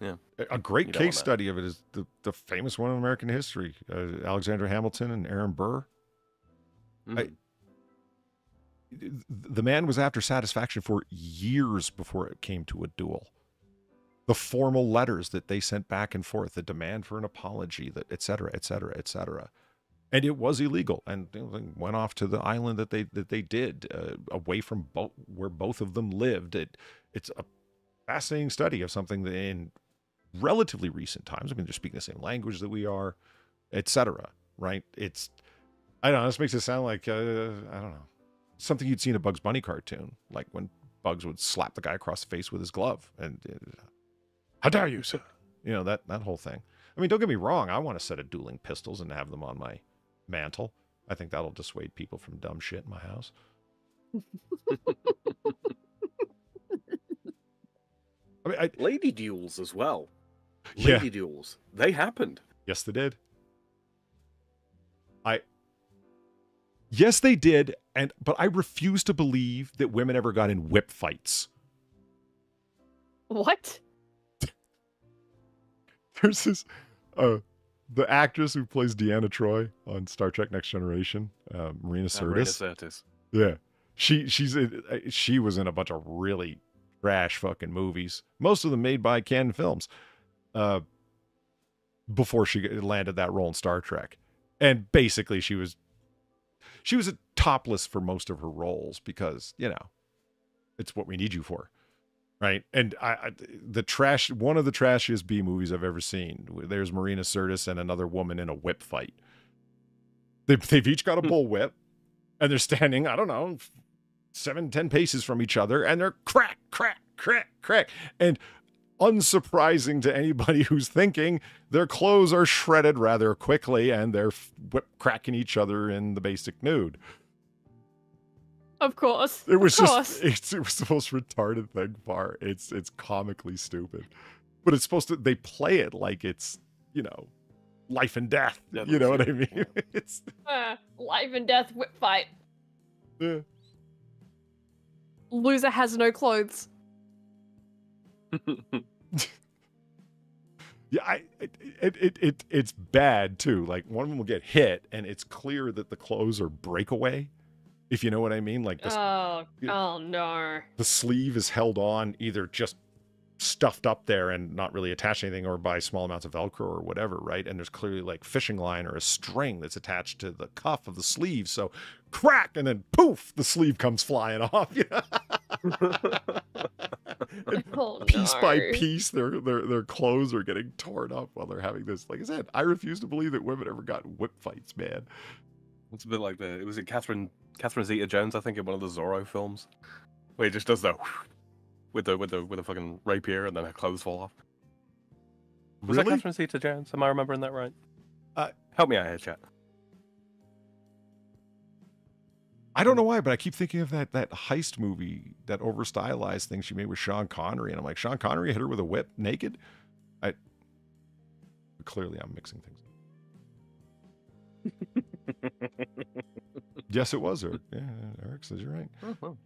yeah, a great You case study of it is the, the famous one in American history, uh, Alexander Hamilton and Aaron Burr. Mhm. the man was after satisfaction for years before it came to a duel. The formal letters that they sent back and forth, the demand for an apology, that et cetera, et cetera, et cetera. And it was illegal, and went off to the island that they that they did, uh, away from both where both of them lived. It it's a fascinating study of something that in relatively recent times. I mean, they're speaking the same language that we are, et cetera. Right? It's I don't know. This makes it sound like uh, I don't know something you'd see in a Bugs Bunny cartoon, like when Bugs would slap the guy across the face with his glove, and uh, how dare you, sir? You know that that whole thing. I mean, don't get me wrong. I want a set of dueling pistols and have them on my mantle. I think that'll dissuade people from dumb shit in my house. I mean, I, Lady duels as well. Yeah. Lady duels. They happened. Yes, they did. I Yes, they did, and but I refuse to believe that women ever got in whip fights. What? There's this uh the actress who plays Deanna Troi on Star Trek Next Generation, uh, Marina Uh, Marina Sirtis. Sirtis. Yeah. She she's uh, she was in a bunch of really trash fucking movies. Most of them made by Cannon Films. Uh before she landed that role in Star Trek. And basically she was she was a topless for most of her roles because, you know, it's what we need you for. Right? And I, I the trash one of the trashiest B movies I've ever seen. There's Marina Sirtis and another woman in a whip fight. They, they've each got a hmm. bull whip and they're standing, I don't know, seven, ten paces from each other, and they're crack, crack, crack, crack. And unsurprising to anybody who's thinking, their clothes are shredded rather quickly and they're whip cracking each other in the basic nude. Of course. It was of just it's it was the most retarded thing far. It's it's comically stupid. But it's supposed to they play it like it's, you know, life and death. Yeah, you know what I that's mean? It's Uh, life and death whip fight. yeah. Loser has no clothes. Yeah, I it, it it it it's bad too. Like one of them will get hit, and it's clear that the clothes are breakaway. If you know what I mean, like the, Oh, oh no. the sleeve is held on either just stuffed up there and not really attached anything, or by small amounts of Velcro or whatever, right? And there's clearly like fishing line or a string that's attached to the cuff of the sleeve. So crack, and then poof, the sleeve comes flying off. Oh, piece by piece, their their their clothes are getting torn up while they're having this. Like I said, I refuse to believe that women ever got whip fights, man. It's a bit like the. It was it Catherine Catherine Zeta Jones, I think, in one of the Zorro films, where he just does the with the with the with the fucking rapier, and then her clothes fall off. Was that Catherine Zeta Jones? Am I remembering that right? Uh, Help me out here, chat. I don't know why, but I keep thinking of that that heist movie, that over stylized thing she made with Sean Connery, and I'm like, Sean Connery hit her with a whip naked. I clearly I'm mixing things. yes, it was her. Yeah, Eric says you're right. Oh, well.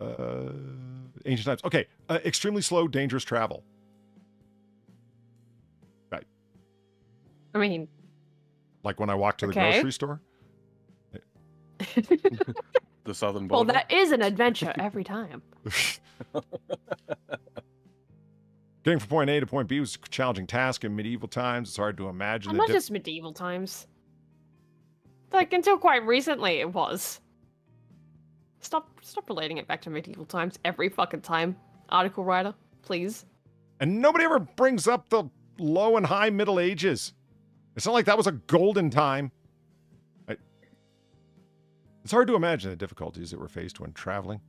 Uh, ancient times. Okay, uh, extremely slow, dangerous travel. Right, I mean, like when I walk to the Okay. grocery store. The southern well, border. that is an adventure every time. Getting from point A to point B was a challenging task in medieval times. It's hard to imagine. Well, the not just medieval times. Like until quite recently, it was. Stop, stop relating it back to medieval times every fucking time, article writer. Please. And nobody ever brings up the low and high Middle Ages. It's not like that was a golden time. I- It's hard to imagine the difficulties that were faced when traveling.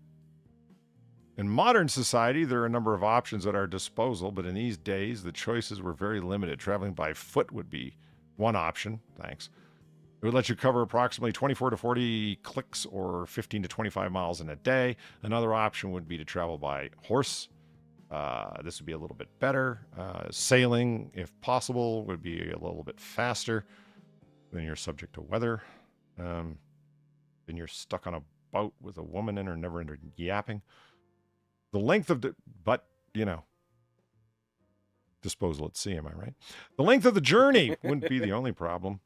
In modern society, there are a number of options at our disposal, but in these days, the choices were very limited. Traveling by foot would be one option. Thanks. It would let you cover approximately 24 to 40 clicks or 15 to 25 miles in a day. Another option would be to travel by horse. Uh, this would be a little bit better. Uh, sailing, if possible, would be a little bit faster. Then you're subject to weather. Um, then you're stuck on a boat with a woman in her, never ending yapping. The length of, the, but you know, disposal at sea. Am I right? The length of the journey wouldn't be the only problem.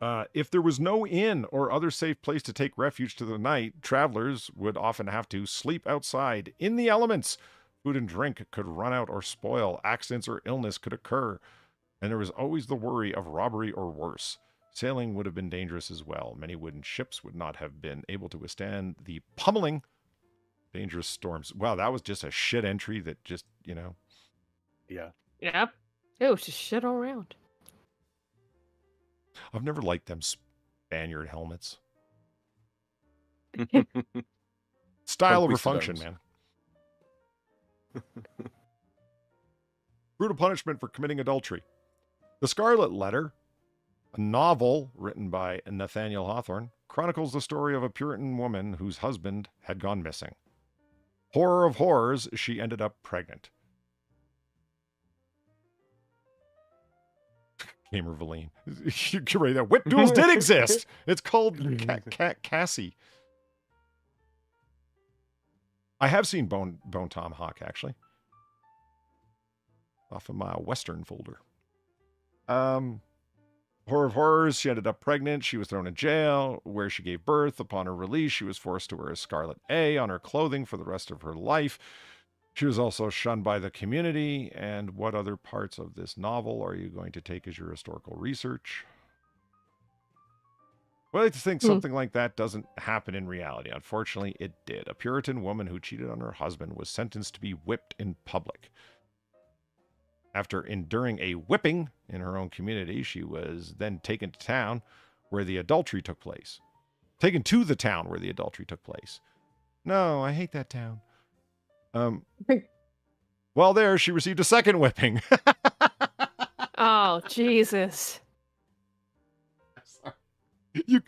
Uh, if there was no inn or other safe place to take refuge to the night, travelers would often have to sleep outside in the elements. Food and drink could run out or spoil, accidents or illness could occur, and there was always the worry of robbery or worse. Sailing would have been dangerous as well. Many wooden ships would not have been able to withstand the pummeling dangerous storms. Wow, that was just a shit entry that just, you know, yeah. Yeah. It was just shit all around. I've never liked them Spaniard helmets. Style over function, man. Brutal punishment for committing adultery. The Scarlet Letter, a novel written by Nathaniel Hawthorne, chronicles the story of a Puritan woman whose husband had gone missing. Horror of horrors, she ended up pregnant. Gamer Valine. You're right there. Whip duels did exist. It's called Ca- Ca- Cassie. I have seen Bone Bone Tomahawk actually. Off of my Western folder. Um, horror of horrors. She ended up pregnant. She was thrown in jail, where she gave birth. Upon her release, she was forced to wear a scarlet A on her clothing for the rest of her life. She was also shunned by the community. And what other parts of this novel are you going to take as your historical research? Well, I like to think Hmm. something like that doesn't happen in reality. Unfortunately, it did. A Puritan woman who cheated on her husband was sentenced to be whipped in public. After enduring a whipping in her own community, she was then taken to town where the adultery took place. Taken to the town where the adultery took place. No, I hate that town. Um, well, there she received a second whipping. Oh, Jesus. you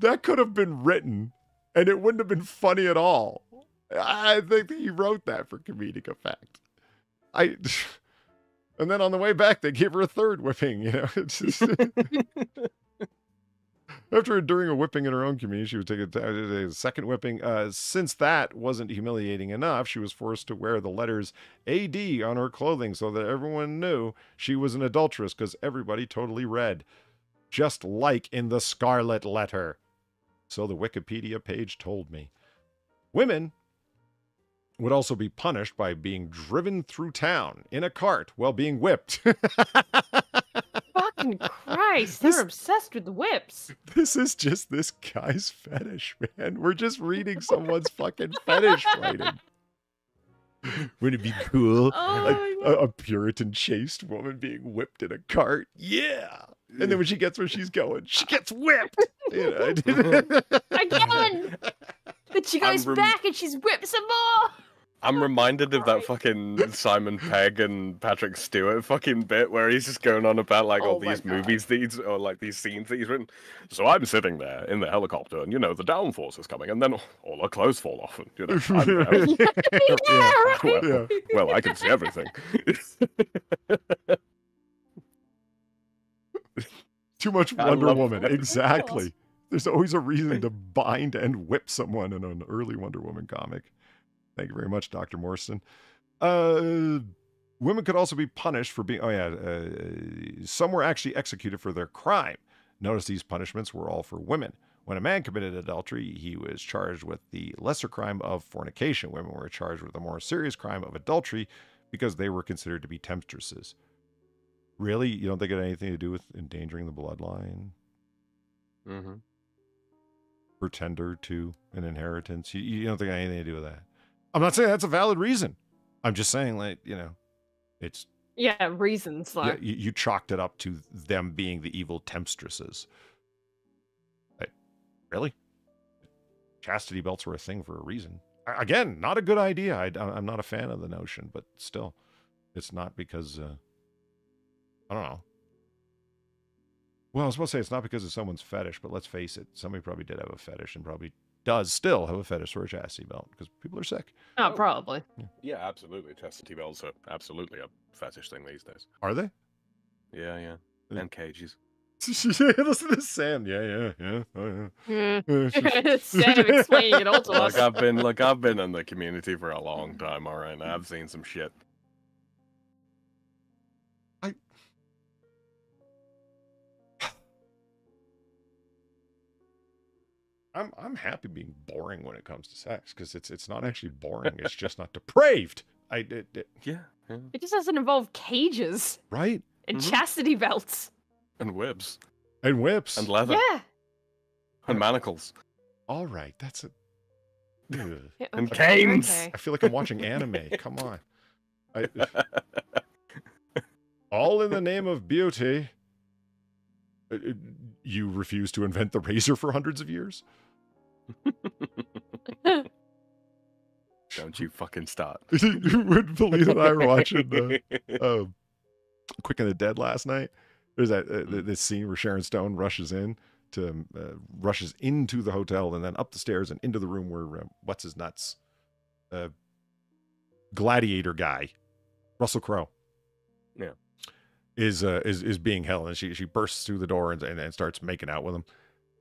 that could have been written and it wouldn't have been funny at all. I think he wrote that for comedic effect. I and then on the way back they gave her a third whipping, you know. It's just- After enduring a whipping in her own community, she was taken to a second whipping. Uh, since that wasn't humiliating enough, she was forced to wear the letters AD on her clothing so that everyone knew she was an adulteress because everybody totally read just like in the Scarlet Letter. So the Wikipedia page told me. Women would also be punished by being driven through town in a cart while being whipped. Fucking Christ. This- They're obsessed with the whips. this is just this guy's fetish, man. We're just reading someone's fucking fetish writing. Wouldn't it be cool? Oh Like, a, a Puritan chaste woman being whipped in a cart. Yeah. And then when she gets where she's going, she gets whipped. You know? Again! But she goes rem- back and she's whipped some more. I'm reminded of that fucking Simon Pegg and Patrick Stewart fucking bit where he's just going on about like all Oh my these God. movies that he's or like these scenes that he's written. So I'm sitting there in the helicopter, and you know the downforce is coming, and then all our clothes fall off, and you know. I'm there. yeah, right. well, Yeah. well, I can see everything. Too much Wonder Woman. Wonder Exactly. There's always a reason to bind and whip someone in an early Wonder Woman comic. Thank you very much, Dr. Morrison. Uh, women could also be punished for being, oh, yeah, uh, some were actually executed for their crime. Notice these punishments were all for women. When a man committed adultery, he was charged with the lesser crime of fornication. Women were charged with the more serious crime of adultery because they were considered to be temptresses. Really? You don't think it had anything to do with endangering the bloodline? hmm Pretender to an inheritance? You, you don't think it had anything to do with that? I'm not saying that's a valid reason. I'm just saying, like, you know, it's Yeah, reasons though. yeah, you, you chalked it up to them being the evil temptresses. Like, really? Chastity belts were a thing for a reason. A- Again, not a good idea. I, am not a fan of the notion, but still, it's not because uh, I don't know. Well, I was supposed to say it's not because of someone's fetish, but let's face it, somebody probably did have a fetish and probably does still have a fetish for a chastity belt because people are sick. Oh, probably. Yeah, absolutely. Chastity belts are absolutely a fetish thing these days. Are they? Yeah, yeah. Uh, And cages. Listen to Sam. Yeah, yeah, yeah. Oh, yeah. Hmm. Sam explaining it all to us. Look, I've been look, I've been in the community for a long time. All right, I've seen some shit. I'm I'm happy being boring when it comes to sex because it's it's not actually boring. It's just not depraved. I it, it, Yeah, yeah. It just doesn't involve cages right and Mhm. chastity belts. And whips and whips. and leather Yeah. and manacles. All right, that's it. Ugh. Yeah, And canes. okay. I feel like I'm watching anime. Come on. I, all in the name of beauty. Uh, uh, You refuse to invent the razor for hundreds of years? Don't you fucking start. when Felina and I were watching uh, um, Quick and the Dead last night. There's that uh, this scene where Sharon Stone rushes in to uh, rushes into the hotel and then up the stairs and into the room where uh, what's his nuts, uh, gladiator guy, Russell Crowe. Yeah. Is uh is is being held and she she bursts through the door and, and and starts making out with him,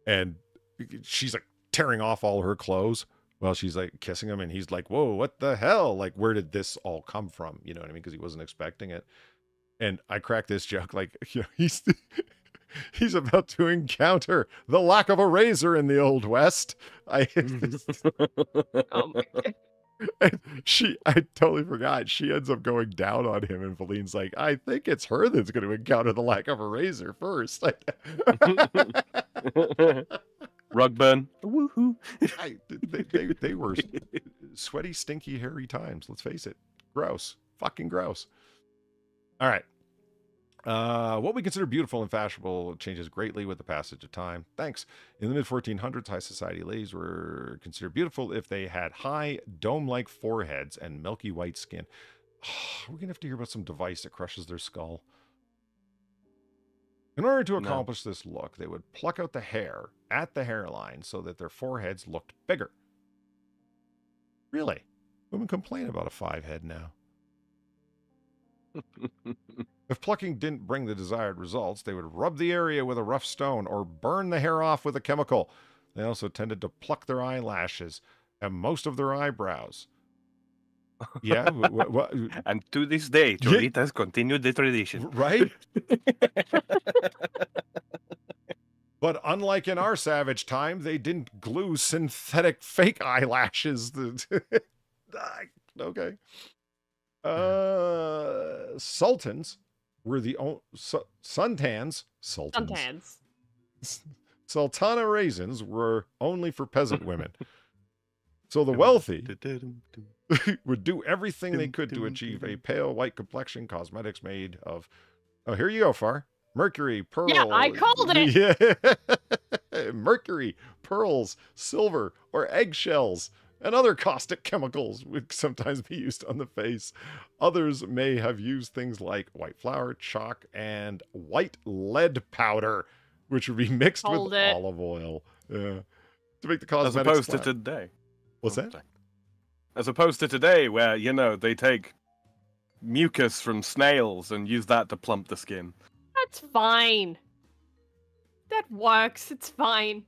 and she's like tearing off all her clothes while she's like kissing him and he's like whoa what the hell? Like where did this all come from? You know what i mean? Because he wasn't expecting it. And i cracked this joke like you know, he's he's about to encounter the lack of a razor in the old west. I Oh my God. and she i totally forgot. She ends up going down on him and Felina's like i think it's her that's going to encounter the lack of a razor first Rug burn. Woohoo. I, they, they, they were sweaty, stinky, hairy times. Let's face it. Gross. Fucking gross. All right. Uh, what we consider beautiful and fashionable changes greatly with the passage of time. Thanks. In the mid 1400s, high society ladies were considered beautiful if they had high, dome like foreheads and milky white skin. we're going to have to hear about some device that crushes their skull. In order to No. accomplish this look, they would pluck out the hair at the hairline so that their foreheads looked bigger. Really? Women complain about a five head now. If plucking didn't bring the desired results, they would rub the area with a rough stone or burn the hair off with a chemical. They also tended to pluck their eyelashes and most of their eyebrows. Yeah, wh- wh- wh- and to this day, Yeah. Jolita has continued the tradition. right? But unlike in our savage time, they didn't glue synthetic fake eyelashes. okay. Uh, sultans were the only su- suntans. Sultans. Suntans. Sultana raisins were only for peasant women. So the wealthy would do everything they could to achieve a pale white complexion, cosmetics made of. Oh, here you go, Far. Mercury, pearl. Yeah, I called it. Yeah. Mercury, pearls, silver, or eggshells. and other caustic chemicals would sometimes be used on the face. Others may have used things like white flour, chalk, and white lead powder, which would be mixed Hold with it. olive oil. Yeah. To make the cosmetics As cosmetics opposed to today. What's that? Sorry. As opposed to today, where, you know, they take mucus from snails and use that to plump the skin. That's fine. That works. It's fine.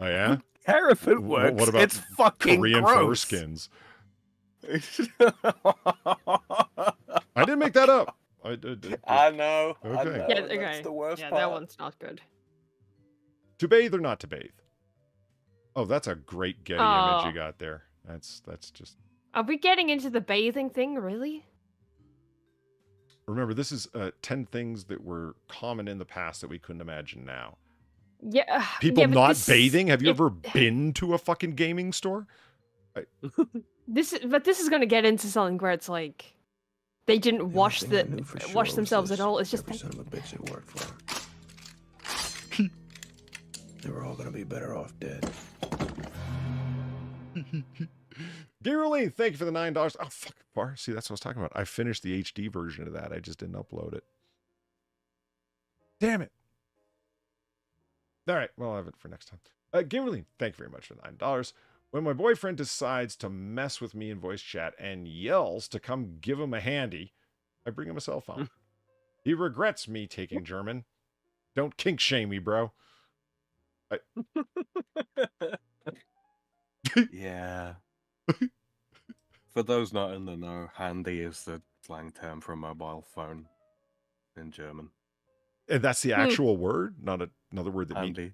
Oh yeah. Care if it works. what about it's fucking Korean gross. foreskins. I didn't make that up. I did. I know. I Okay. know, Yeah, that's okay. the worst yeah, part. that one's not good. To bathe or not to bathe? Oh, that's a great Getty image Oh. you got there. That's that's just. Are we getting into the bathing thing, really? Remember, this is uh, ten things that were common in the past that we couldn't imagine now. Yeah. People yeah, not this- bathing. Have you if- ever been to a fucking gaming store? This, but this is going to get into something where it's like they didn't wash the sure wash themselves at all. It's just every they- son of a bitch that worked for her. they were all gonna be better off dead. Dearly, thank you for the nine dollars. Oh fuck, bar. See, that's what I was talking about. I finished the HD version of that. I just didn't upload it. Damn it. All right, well, I'll have it for next time. Uh, Gimmerly, thank you very much for the nine dollars. When my boyfriend decides to mess with me in voice chat and yells to come give him a handy, I bring him a cell phone. he regrets me taking German. Don't kink shame me, bro. yeah. For those not in the know, handy is the slang term for a mobile phone in German. And that's the Hmm. actual word, not a, another word that means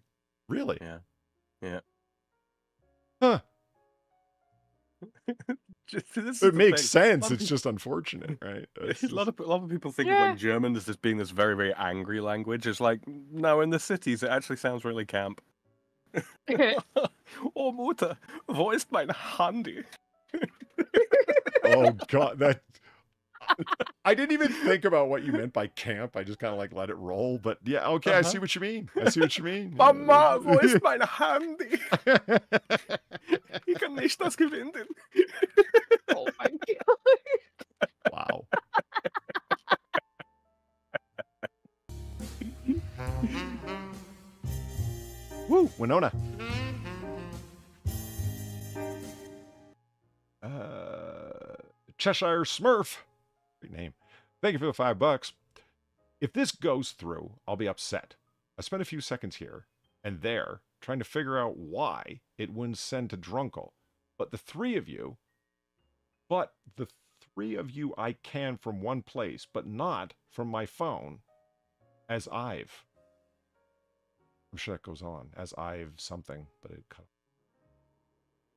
really. Yeah. Yeah. Huh. Just, this It makes thing. sense. A lot It's just unfortunate, right? It's a lot just- of a lot of people think Yeah. of like German as just being this very very angry language. It's like no, in the cities it actually sounds really camp. oh Mutter, wo ist mein Handy? oh god, that I didn't even think about what you meant by camp. I just kind of like let it roll. But yeah, okay, I Uh-huh. see what you mean. I see what you mean. Mama, wo ist mein Handy? Ich kann nicht das gewinnen. oh my god. wow. Woo, Winona. Uh, Cheshire Smurf. Great name. Thank you for the five bucks. If this goes through, I'll be upset. I spent a few seconds here and there trying to figure out why it wouldn't send to Drunkle. But the three of you, but the three of you I can from one place, but not from my phone as I've. I'm sure that goes on as I've something, but it cut.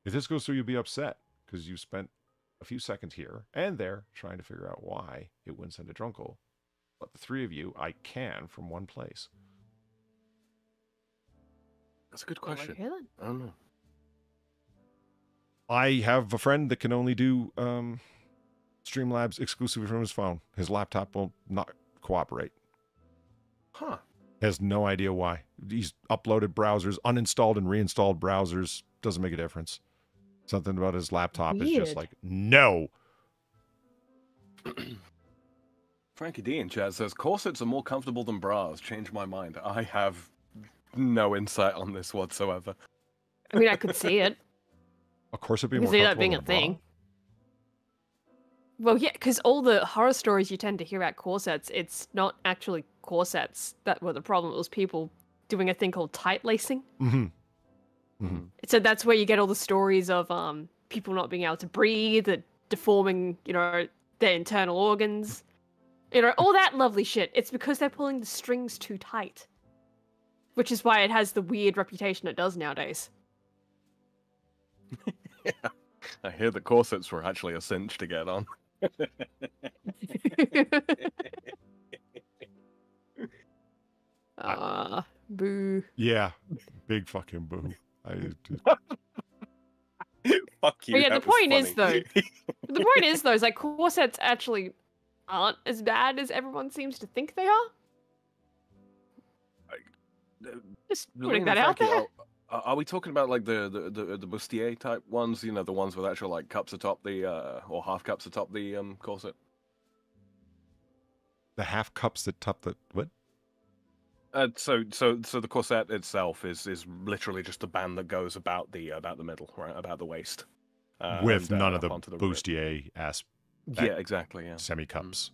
If this goes through, you'll be upset because you spent a few seconds here and there trying to figure out why it wouldn't send to Drunkle. But the three of you I can from one place. That's a good question. okay then. I don't know. I have a friend that can only do um, Streamlabs exclusively from his phone. His laptop will not cooperate. Huh. Has no idea why. He's uploaded browsers, uninstalled and reinstalled browsers. Doesn't make a difference. Something about his laptop is just like, no. Frankie D in chat says corsets are more comfortable than bras. Change my mind. I have no insight on this whatsoever. I mean, I could see it. Of course, it'd be more can see that being than a bra. thing. Well, yeah, because all the horror stories you tend to hear about corsets, it's not actually corsets that were the problem. It was people doing a thing called tight lacing. Mhm. Mhm. So that's where you get all the stories of um people not being able to breathe, and deforming, you know, their internal organs, you know, all that lovely shit. It's because they're pulling the strings too tight, which is why it has the weird reputation it does nowadays. yeah. I hear the corsets were actually a cinch to get on. Ah, boo. Yeah. Big fucking boo. I, Fuck you. But yeah, the that was point is though. The point is though, is like corsets actually aren't as bad as everyone seems to think they are. Just putting that out Frankie, there. Are are we talking about like the the the, the bustier type ones? You know, the ones with actual like cups atop the uh, or half cups atop the um corset. The half cups that top the what? Uh, so so so the corset itself is is literally just a band that goes about the about the middle, right, about the waist, uh, With and, none uh, of the, up onto the rib. bustier ass Yeah, exactly. Yeah. semi cups.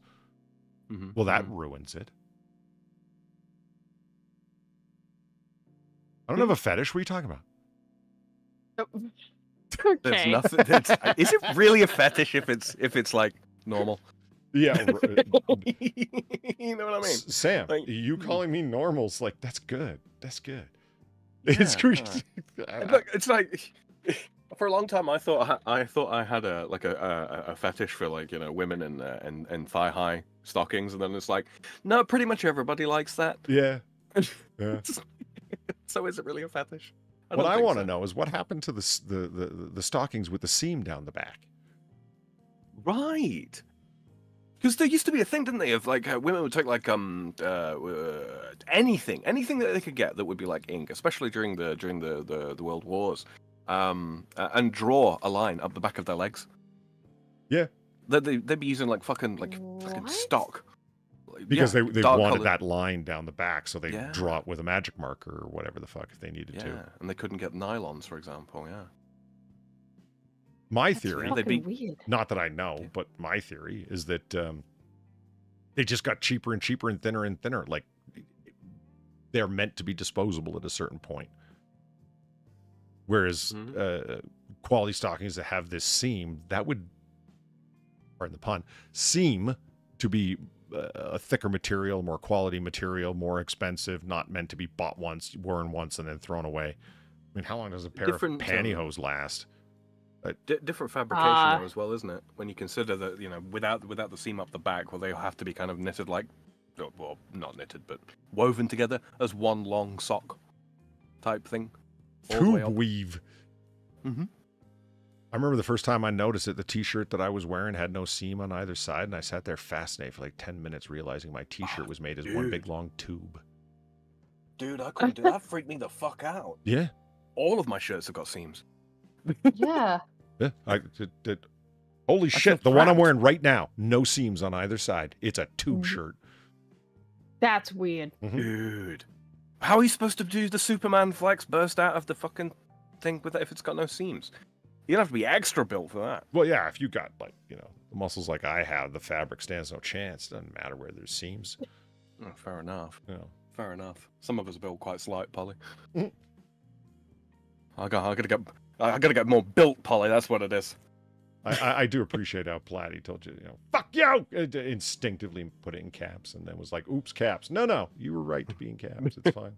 Mhm, Well, that mhm. ruins it. I don't have a fetish. What are you talking about? There's okay. nothing. It's, is it really a fetish if it's if it's like normal? Yeah, you know what I mean? Sam, Like- you calling me normal's like that's good. That's good. It's Yeah, great. And Look, it's like for a long time I thought I, I thought I had a like a, a, a fetish for like you know women and uh, and and thigh high stockings, and then it's like no, pretty much everybody likes that. yeah. Yeah. so is it really a fetish? what I want to so. know is what happened to the, the the the stockings with the seam down the back. Right. Because there used to be a thing, didn't they, of like uh, women would take like um uh, uh, anything, anything that they could get that would be like ink, especially during the during the the, the world wars, um, uh, and draw a line up the back of their legs. Yeah. They'd, they, they'd be using like fucking like fucking stock. Because yeah, they they wanted coloured- that line down the back, so they Yeah. draw it with a magic marker or whatever the fuck if they needed Yeah, to. and they couldn't get nylons, for example. Yeah. My That's theory, they'd be- weird. not that I know, but my theory is that um, they just got cheaper and cheaper and thinner and thinner. Like they're meant to be disposable at a certain point. Whereas Mhm. uh, quality stockings that have this seam, that would, pardon the pun, seem to be uh, a thicker material, more quality material, more expensive, not meant to be bought once, worn once, and then thrown away. I mean, how long does a pair Different, of um, pantyhose last? D- different fabrication there as well, isn't it? When you consider that, you know, without without the seam up the back, well, they have to be kind of knitted like, oh, well, not knitted, but woven together as one long sock type thing. all the way Tube up. weave. Mhm. I remember the first time I noticed it, the t-shirt that I was wearing had no seam on either side, and I sat there fascinated for like 10 minutes realizing my t-shirt Oh, was made as one big long tube. Dude, I couldn't do that. That freaked me the fuck out. Yeah. All of my shirts have got seams. Yeah. Yeah. I, it, it- holy feel shit, the one I'm wearing right now, no seams on either side. It's a tube Mhm. shirt. That's weird. Mhm. Dude, how are you supposed to do the Superman flex burst out of the fucking thing with it if it's got no seams? You'd have to be extra built for that. Well, yeah, if you got like, you know, the muscles like I have, the fabric stands no chance. Doesn't matter where there's seams. Oh, fair enough. You know. Fair enough. Some of us are built quite slight, Poly. Mhm. I got. I gotta get. I gotta get more built, Poly. That's what it is. I, I, I do appreciate how Platty told you, you know, fuck you, uh, instinctively put it in caps, and then was like, oops, caps. No, no, you were right to be in caps. It's fine.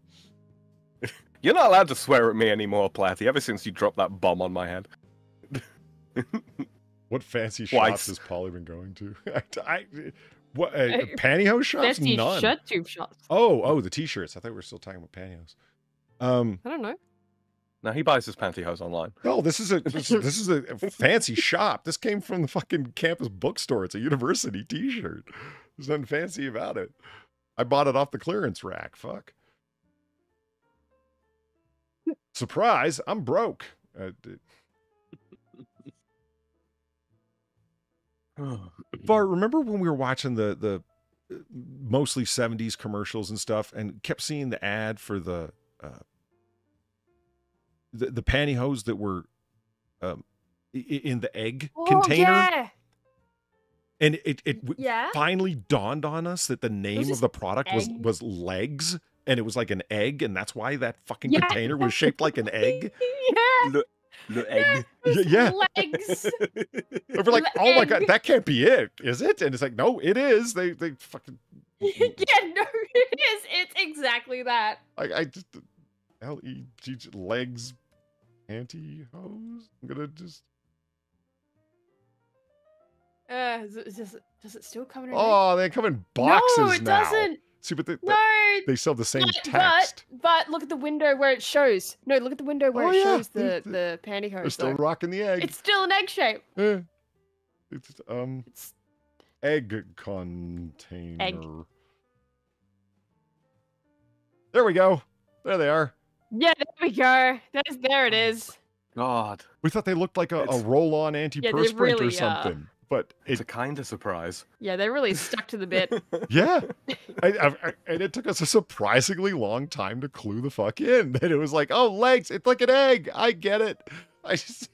You're not allowed to swear at me anymore, Platty. Ever since you dropped that bomb on my head. What fancy Twice. shops has Poly been going to? I, I- what uh, pantyhose shops? Fancy None. shirt tube shots. Oh, oh, the t-shirts. I thought we were still talking about pantyhose. Um, I don't know. Now he buys his pantyhose online. no, this is a this, this is a fancy shop. This came from the fucking campus bookstore. It's a university t-shirt. There's nothing fancy about it. I bought it off the clearance rack. Fuck. Surprise! I'm broke. Uh, Bart, remember when we were watching the the uh, mostly 70s commercials and stuff and kept seeing the ad for the uh the, the pantyhose that were um i- i- in the egg container Oh, yeah. and it it w- Yeah. finally dawned on us that the name of the product was egg. was legs and it was like an egg and that's why that fucking Yeah. container was shaped like an egg yeah. Le, le egg. Y- yeah Legs. and we're like The oh my god that can't be it is it and it's like no it is they they fucking yeah, no, it is. It's exactly that. I, I just L E G G- pantyhose. I'm gonna just Uh, is it- does it, does it still come in? oh they come in boxes no, it now. doesn't. See, but they, No. they sell the same but, text. But, but look at the window where it shows. No, look at the window where Oh, it yeah, shows the they- the pantyhose. They're still though. rocking the egg. It's still an egg shape. Eh. It's um It's egg container. There we go. There they are. Yeah. There we go. There's, there it is. God, We thought they looked like a, a roll-on antiperspirant really or are. something, but it's it, a kind of surprise. Yeah, they really stuck to the bit. yeah, I, I, I- and it took us a surprisingly long time to clue the fuck in that it was like, oh, legs, it's like an egg. I get it. I just.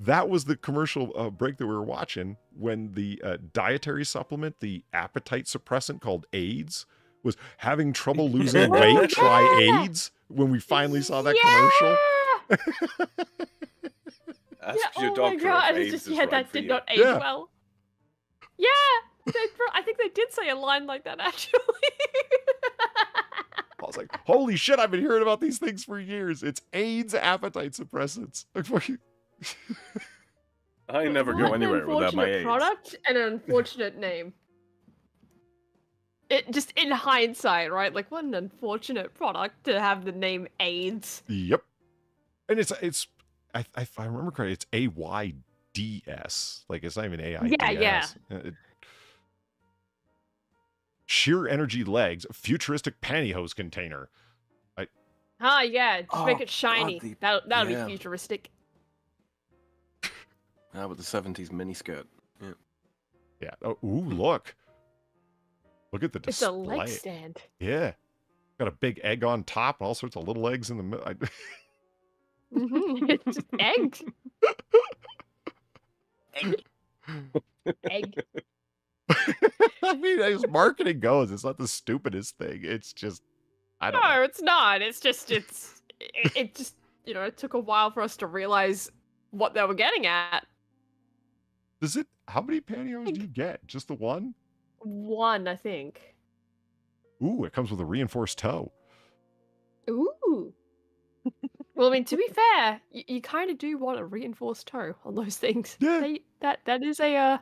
that was the commercial uh, break that we were watching when the uh, dietary supplement, the appetite suppressant called AIDS, was having trouble losing weight. Try. AIDS. When we finally saw that yeah! commercial. Ask yeah, your oh doctor my god, if it's AIDS just yeah, right that for did you. not age Yeah. well. Yeah, they pro- I think they did say a line like that actually. I was like, holy shit, I've been hearing about these things for years. It's AIDS appetite suppressants. I never go anywhere without my AIDS. Product and an unfortunate name. It just in hindsight, right? Like what an unfortunate product to have the name AIDS. yep. And it's, it's, I, I- if I remember correctly, it's A Y D S. Like it's not even A I D S. Yeah, yeah. Uh, it- Sheer energy legs, futuristic pantyhose container. Ah, yeah, just make Oh, it shiny. God, the- that that'll yeah. be futuristic. Ah, with the seventies miniskirt. Yeah. Yeah. Oh, ooh, look. Look at the It's a leg stand. Yeah. Got a big egg on top and all sorts of little eggs in the middle. Mhm, it's just egg. egg. Egg. I mean, as marketing goes, it's not the stupidest thing. It's just, I don't know. No, it's not. It's just it's it, it just you know it took a while for us to realize what they were getting at. Does it? How many pantyhose do you get? Just the one? One, I think. Ooh, it comes with a reinforced toe. Ooh. well, I mean, to be fair, you, you kind of do want a reinforced toe on those things. Yeah. They, that that is a uh,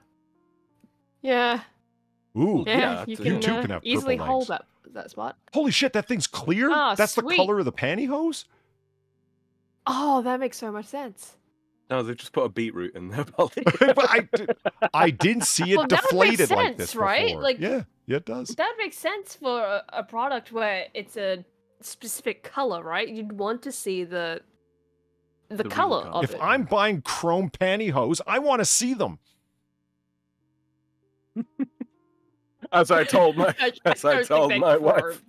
yeah, Ooh, yeah. yeah, you can, you too uh, can have easily hold that that spot. Holy shit, that thing's clear? Ah, That's sweet. the color of the pantyhose? Oh, that makes so much sense. No, they just put a beetroot in there. Polly. but I, didn't see it Well, that would make deflated like this sense, right? before. Like- yeah, yeah, it does. That makes sense for a, a product where it's a specific color, right? You'd want to see the the, The color colour. of If it. I'm buying chrome pantyhose, I want to see them. As I told my, I- as I don't told my wife.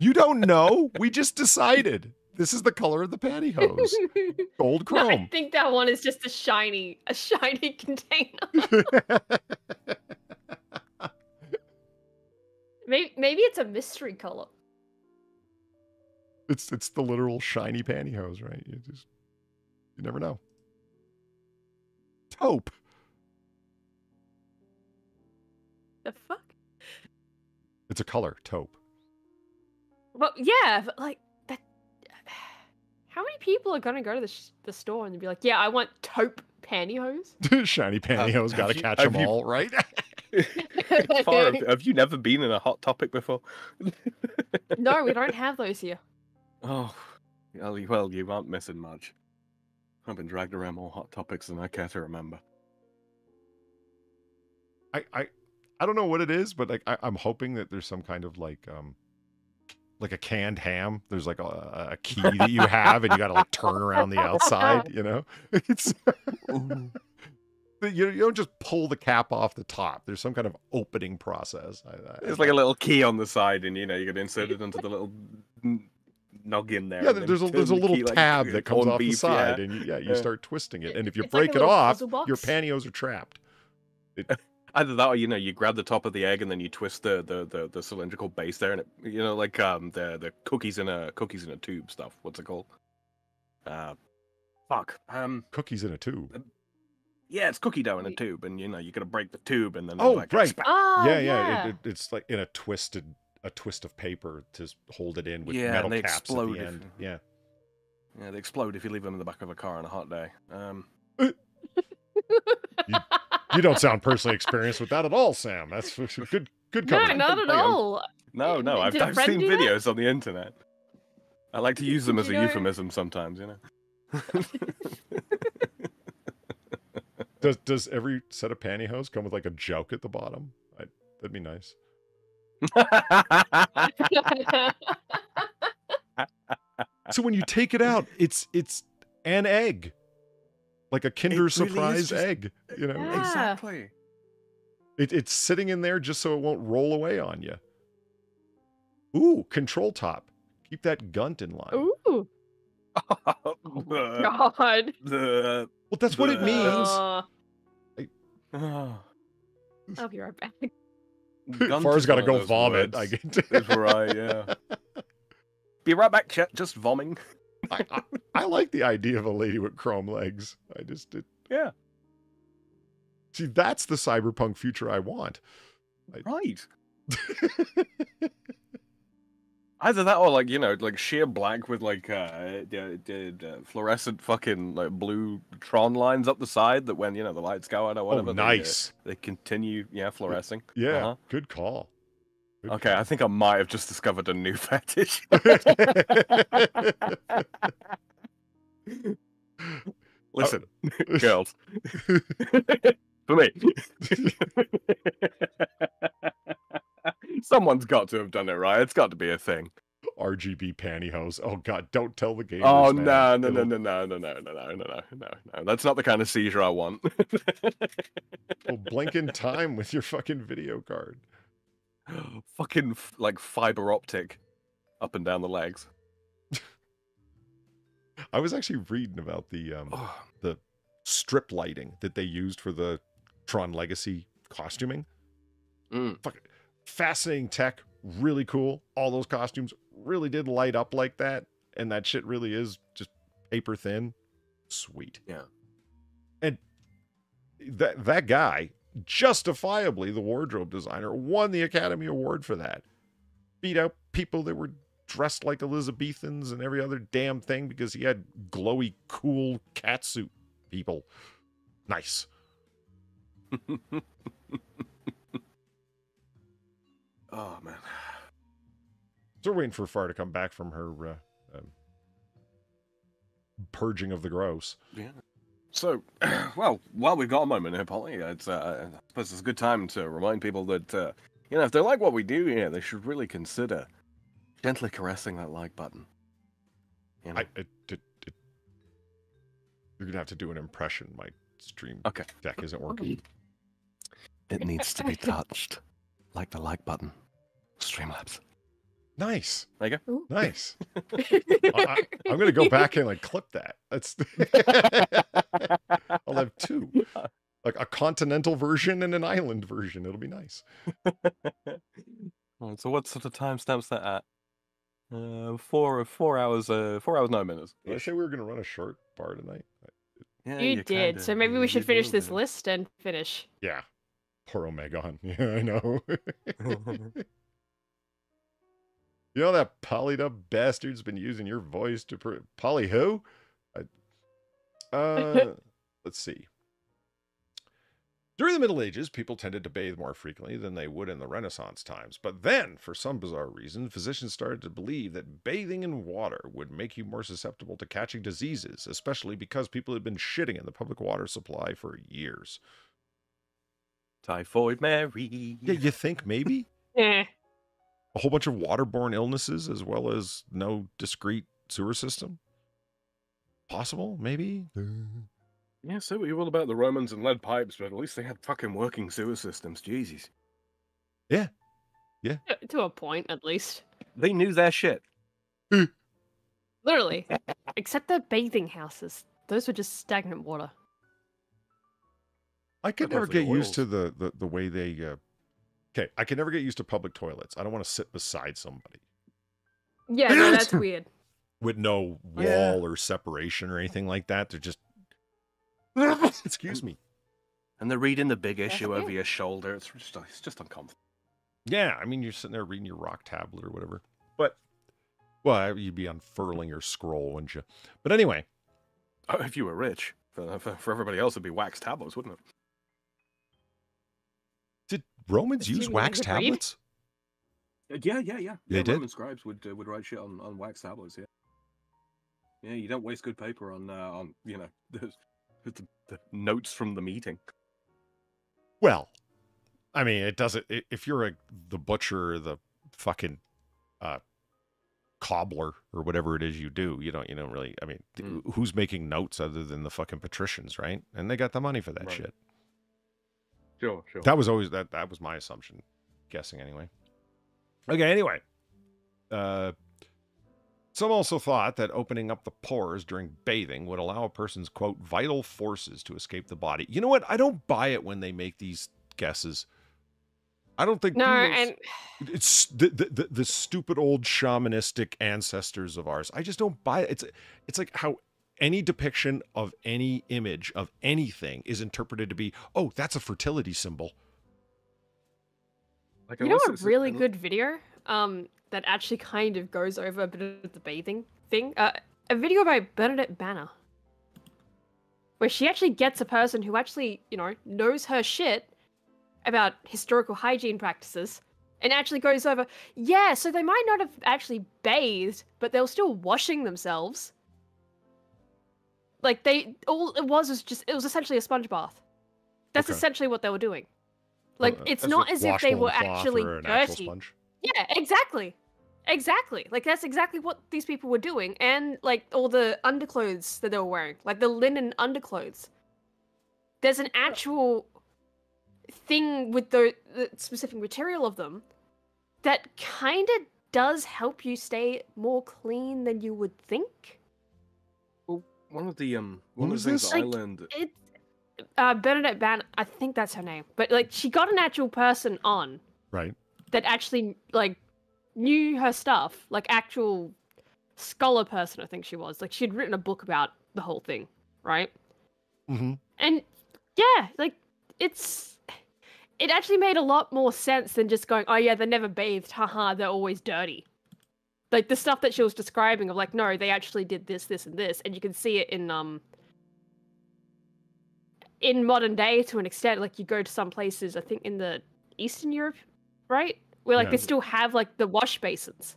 You don't know. we just decided. This is the color of the pantyhose. Gold No, I think that one is just a shiny, a shiny container. maybe, maybe it's a mystery color. it's it's the literal shiny pantyhose, right? You just you never know. Taupe. The fuck? It's a color, taupe. Well, yeah, but like. How many people are gonna go to the sh- the store and be like, "Yeah, I want taupe pantyhose"? shiny pantyhose, have gotta you- catch them you- all, right? Far, have- have you never been in a hot topic before? no, we don't have those here. Oh, well, you- well, you aren't missing much. I've been dragged around more hot topics than I care to remember. I, I I don't know what it is, but like I, I'm hoping that there's some kind of like um like a canned ham. There's like a, a key that you have, and you got to like turn around the outside. You know, it's you, you don't just pull the cap off the top. There's some kind of opening process. I, I, It's like a little key on the side, and you know you can insert it into the little n- noggin there. yeah. There's a there's a the little key like tab that comes corned off the side, yeah. and you, yeah, you Yeah. start twisting it. It- And if you it's break a it off, puzzle your box. pantyhose are trapped. Either that, or you know, you grab the top of the egg and then you twist the the, the, the cylindrical base there, and it, you know, like um the the cookies in a cookies in a tube stuff. What's it called? Uh, fuck. Um, Cookies in a tube. yeah, it's cookie dough in a tube, and you know, you gotta break the tube, and then Oh, like right. spa- Oh, yeah, yeah, yeah. It, it, it's like in a twisted a twist of paper to hold it in with Yeah, metal they caps explode at the if- end. Yeah. yeah, they explode if you leave them in the back of a car on a hot day. Um, You don't sound personally experienced with that at all, Sam. That's f- f- good. Good no, not at all. no, no, I've, did a I've seen do that? videos on the internet. I like to use them as a know- euphemism sometimes, you know. Does does every set of pantyhose come with like a joke at the bottom? I, that'd be nice. So when you take it out, it's it's an egg, like a Kinder really Surprise just- egg. You know, Yeah. exactly. it, it's sitting in there just so it won't roll away on you. Ooh, control top. Keep that gunt in line. Ooh, the, God. Well, that's what it means. Uh, oh, I'll be right back. gunt Far's is got to go vomit. words. I get That's right, yeah. Be right back, chat. Just vomiting. I, I, I like the idea of a lady with chrome legs. I just did. Yeah. See, that's the cyberpunk future I want. Right. Either that or like you know like sheer black with like uh, d- d- d- fluorescent fucking like blue Tron lines up the side that when you know the lights go out or whatever oh, they, uh, nice. they, continue yeah fluorescing. Yeah, Uh-huh. good call. Okay, I think I might have just discovered a new fetish. Listen, girls, for me, someone's got to have done it right. It's got to be a thing. RGB pantyhose. Oh God, don't tell the gamers. Oh no no no no no no no no no no no no! That's not the kind of seizure I want. It'll blink in time with your fucking video card. Fucking like fiber optic up and down the legs. I was actually reading about the um, the strip lighting that they used for the Tron Legacy costuming. Mm. Fuck, fascinating tech, really cool. All those costumes really did light up like that, and that shit really is just paper thin. Sweet. Yeah. And that that guy, justifiably the wardrobe designer, won the Academy Award for that. Beat out people that were dressed like Elizabethans and every other damn thing because he had glowy, cool catsuit people. Nice. oh man. So we're waiting for Far to come back from her uh, um, purging of the gross. Yeah. So, well, while we've got a moment here, Polly, it's uh, I suppose it's a good time to remind people that uh, you know if they like what we do here, they should really consider gently caressing that like button. You know? I, it, it, it, you're gonna have to do an impression. My stream Okay. deck isn't working. It needs to be touched, like the like button. Streamlabs. Nice, There you go. Ooh. nice. I, am gonna go back and like clip that. That's. I'll have two, like a continental version and an island version. It'll be nice. So what sort of timestamps that at? Uh, four four hours. Uh, four hours nine minutes. Did I say we were gonna run a short bar tonight? Yeah, you, did, kinda- so maybe we should finish this list and finish. Yeah. Poor Omegon. Yeah, I know. You know that polydub bastard's been using your voice to pr- poly who? I, uh, let's see. During the Middle Ages, people tended to bathe more frequently than they would in the Renaissance times. But then, for some bizarre reason, physicians started to believe that bathing in water would make you more susceptible to catching diseases, especially because people had been shitting in the public water supply for years. Typhoid Mary. Yeah, you think maybe? Eh. A whole bunch of waterborne illnesses as well as no discrete sewer system? Possible, maybe? Yeah, say what you will about the Romans and lead pipes, but at least they had fucking working sewer systems. Jesus. yeah. To a point, at least. They knew their shit. Literally. Except the bathing houses. Those were just stagnant water. I could But never roughly get used to the, the, the way they. Uh... Okay, I can never get used to public toilets. I don't want to sit beside somebody Yeah, no, that's weird. with no wall Yeah. or separation or anything like that. They're just. Excuse me. And they're reading the big issue Yeah. over your shoulder. It's just, it's just uncomfortable. Yeah, I mean, you're sitting there reading your rock tablet or whatever. But, well, you'd be unfurling your scroll, wouldn't you? But anyway, Oh, if you were rich. For, for, for everybody else, it'd be wax tablets, wouldn't it? Did Romans use wax they could read. tablets? Uh, yeah, yeah, yeah. They yeah, did? Roman scribes would uh, would write shit on, on wax tablets. Yeah. Yeah, you don't waste good paper on uh, on you know the, the, the notes from the meeting. Well, I mean, it doesn't. If you're a the butcher the fucking uh, cobbler or whatever it is you do, you don't. You don't really. I mean, th- Mm. who's making notes other than the fucking patricians, right? And they got the money for that Right. shit. Sure, sure. That was always that. That was my assumption, guessing anyway. Okay. Anyway, uh, some also thought that opening up the pores during bathing would allow a person's quote vital forces to escape the body. You know what? I don't buy it when they make these guesses. I don't think No, and it's the, the the the stupid old shamanistic ancestors of ours. I just don't buy it. It's it's like how any depiction of any image of anything is interpreted to be, oh, that's a fertility symbol. Like, you know a really un- good video um that actually kind of goes over a bit of the bathing thing. Uh, a video by Bernadette Banner, where she actually gets a person who actually you know knows her shit about historical hygiene practices. And actually goes over, yeah, so they might not have actually bathed, but they were still washing themselves. Like they all it was was just it was essentially a sponge bath. That's Okay. essentially what they were doing. Like Uh, it's not as if they were actually actual dirty. sponge. Yeah, exactly. Exactly. Like that's exactly what these people were doing. And like all the underclothes that they were wearing, like the linen underclothes. There's an actual thing with the, the specific material of them that kind of does help you stay more clean than you would think. One of the um What one of was the things this? I Like, learned. It uh Bernadette Ban I think that's her name. But like she got an actual person on Right. that actually like knew her stuff, like actual scholar person, I think she was. Like she'd written a book about the whole thing, right? Mm-hmm. And yeah, like it's it actually made a lot more sense than just going, oh yeah, they never bathed, haha, they're always dirty. Like the stuff that she was describing of like, no, they actually did this, this, and this, and you can see it in um in modern day to an extent. Like you go to some places, I think in the Eastern Europe, right? Where like Yeah. they still have like the wash basins.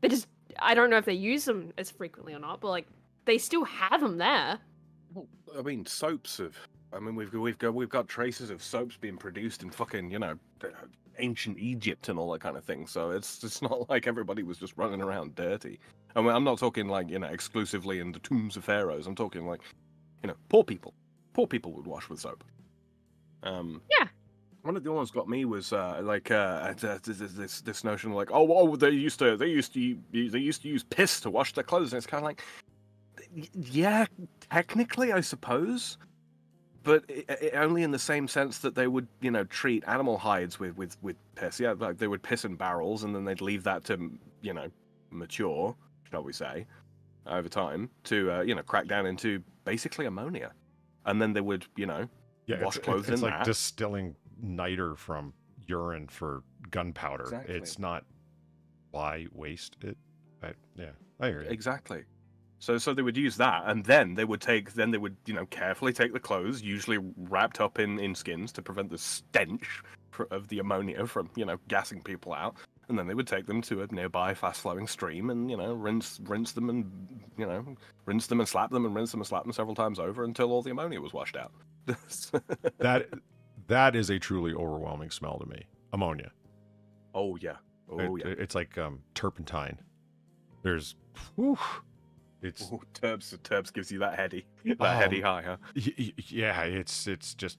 They just I don't know if they use them as frequently or not, but like they still have them there. I mean, soaps have. I mean, we've got, we've got we've got traces of soaps being produced in fucking you know ancient Egypt and all that kind of thing. So it's it's not like everybody was just running around dirty. I mean, I'm not talking like you know exclusively in the tombs of pharaohs. I'm talking like you know poor people. Poor people would wash with soap. Um. Yeah. One of the ones got me was uh, like uh, uh, this, this- this this notion like oh oh they used to they used to they used to use piss to wash their clothes and it's kind of like yeah technically I suppose but i i only in the same sense that they would you know treat animal hides with with with piss yeah like they would piss in barrels and then they'd leave that to you know mature shall we say over time to uh, you know crack down into basically ammonia and then they would you know Yeah, wash it's, clothes it's in like that. distilling niter from urine for gunpowder. Exactly. It's not why waste it. I, yeah, I hear you. Exactly. So so they would use that, and then they would take then they would you know carefully take the clothes, usually wrapped up in in skins to prevent the stench of the ammonia from you know gassing people out, and then they would take them to a nearby fast flowing stream and you know rinse rinse them and you know rinse them and slap them and rinse them and slap them several times over until all the ammonia was washed out. That that is a truly overwhelming smell to me. Ammonia. oh yeah. Oh It- yeah. It's like um, turpentine. There's, whew, it's Ooh, Turbs Turbs gives you that heady that Oh. heady high, huh? yeah, it's it's just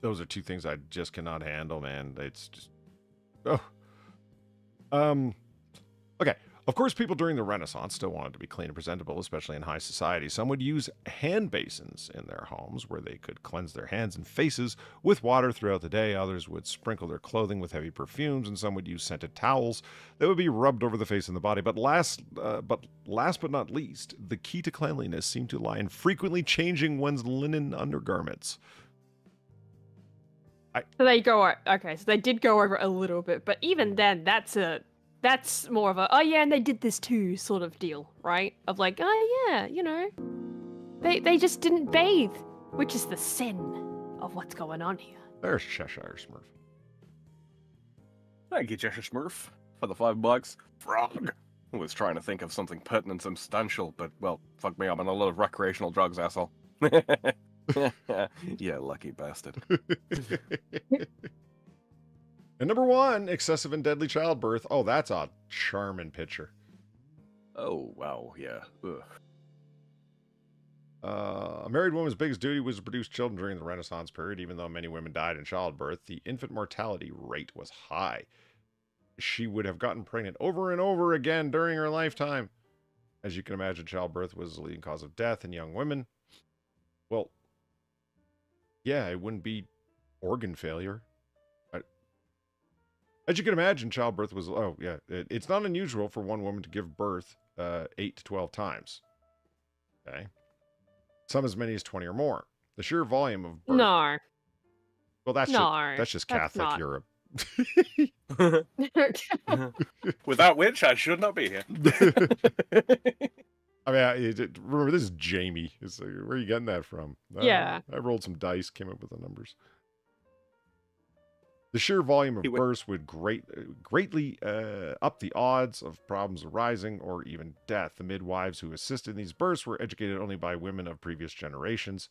those are two things I just cannot handle, man. It's just oh. Um okay. Of course, people during the Renaissance still wanted to be clean and presentable, especially in high society. Some would use hand basins in their homes where they could cleanse their hands and faces with water throughout the day. Others would sprinkle their clothing with heavy perfumes, and some would use scented towels that would be rubbed over the face and the body. But last, uh, but last but not least, the key to cleanliness seemed to lie in frequently changing one's linen undergarments. So they go okay, so they did go over a little bit, but even then that's a that's more of a oh yeah, and they did this too sort of deal, right? Of like, oh yeah, you know. They they just didn't bathe, which is the sin of what's going on here. There's Cheshire Smurf. Thank you, Cheshire Smurf, for the five bucks. Frog. I was trying to think of something pertinent and substantial, but well, fuck me, I'm on a lot of recreational drugs, asshole. yeah, lucky bastard. and number one, excessive and deadly childbirth. Oh, that's a charming picture. Oh wow, yeah. Ugh. Uh, a married woman's biggest duty was to produce children during the Renaissance period. Even though many women died in childbirth, the infant mortality rate was high. She would have gotten pregnant over and over again during her lifetime. As you can imagine, childbirth was the leading cause of death in young women. Well, yeah, it wouldn't be organ failure. I, as you can imagine, childbirth was, oh, yeah, it, it's not unusual for one woman to give birth uh, 8 to 12 times. Okay some as many as 20 or more. The sheer volume of birth. No. Well, that's no, just, that's just Catholic not. Europe. Without which I should not be here. I mean, I, it, remember this is Jamie. It's like, where are you getting that from? I don't. Yeah. I rolled some dice, came up with the numbers. The sheer volume of He births would great, uh, greatly uh, up the odds of problems arising or even death. The midwives who assisted in these births were educated only by women of previous generations.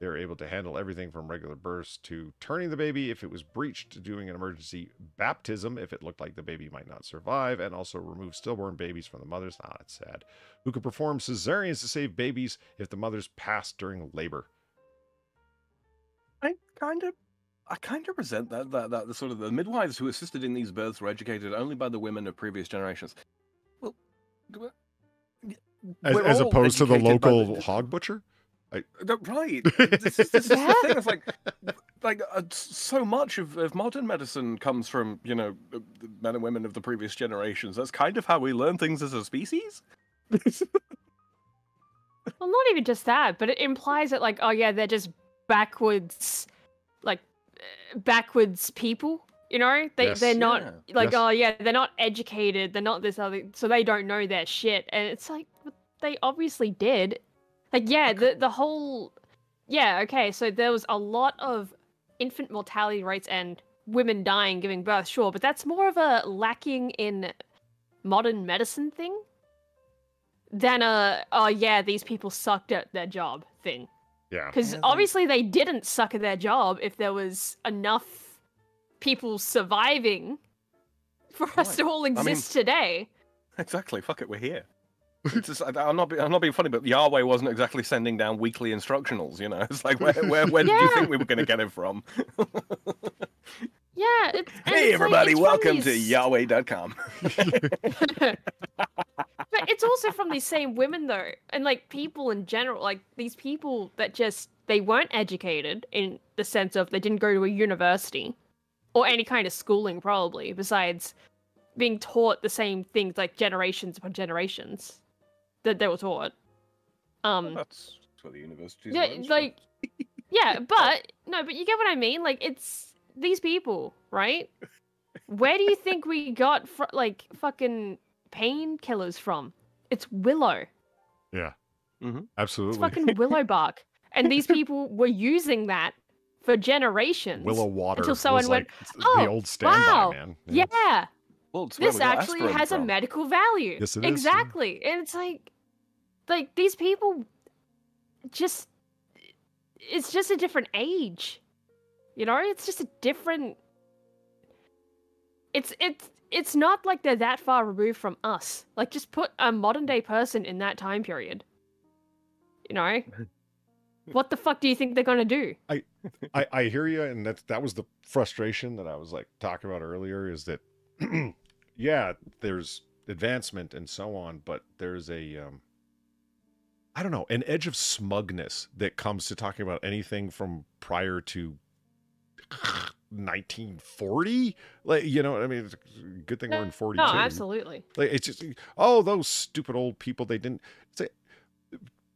They were able to handle everything from regular births to turning the baby if it was breached, to doing an emergency baptism if it looked like the baby might not survive, and also remove stillborn babies from the mothers. Ah, that's sad. Who could perform cesareans to save babies if the mothers passed during labor. I kind of, I kind of resent that, that that the sort of the midwives who assisted in these births were educated only by the women of previous generations. Well, we- As, we're as all opposed to the educated by local hog butcher? No, right. This is, this is the thing. It's like, like uh, so much of, of modern medicine comes from you know the the men and women of the previous generations. That's kind of how we learn things as a species. Well, not even just that, but it implies that like, oh yeah, they're just backwards, like uh, backwards people. You know, they Yes. they're not Yeah. like, Yes. oh yeah, they're not educated. They're not this other, so they don't know their shit. And it's like they obviously did. Like, yeah, the the whole, yeah, okay. So there was a lot of infant mortality rates and women dying giving birth, sure, but that's more of a lacking in modern medicine thing than a oh yeah these people sucked at their job thing Yeah. because obviously they didn't suck at their job if there was enough people surviving for us to all mean- exist today Exactly. Fuck it, we're here. Just, I- I'm not. I'm not being funny, but Yahweh wasn't exactly sending down weekly instructionals. You know, it's like where where, where did you think we were going to get it from? yeah it's, hey it's like- everybody, it's from welcome to these- Yahweh.com. but it's also from these same women though and like people in general like these people that just they weren't educated in the sense of they didn't go to a university or any kind of schooling probably besides being taught the same things like generations upon generations that they were taught um That's what the universities. yeah like yeah but no but you get what i mean like it's these people right where do you think we got fr- like fucking painkillers from it's willow Yeah. Mhm. it's Absolutely. fucking willow bark and these people were using that for generations Willow water. until someone was went like oh the old standby, wow man. yeah, Well, it's this we actually aspirin has a medical value Yes, it is, yeah. exactly and it's like like these people just it's just a different age you know it's just a different it's it's it's not like they're that far removed from us. Like just put a modern day person in that time period. You know? What the fuck do you think they're gonna do? I, I hear you, and that that was the frustration that I was like talking about earlier. Is that yeah, there's advancement and so on, but there's a um, I don't know, an edge of smugness that comes to talking about anything from prior to 1940. Like you know, I mean, it's a good thing we're in 42. no absolutely Like it's just oh those stupid old people they didn't say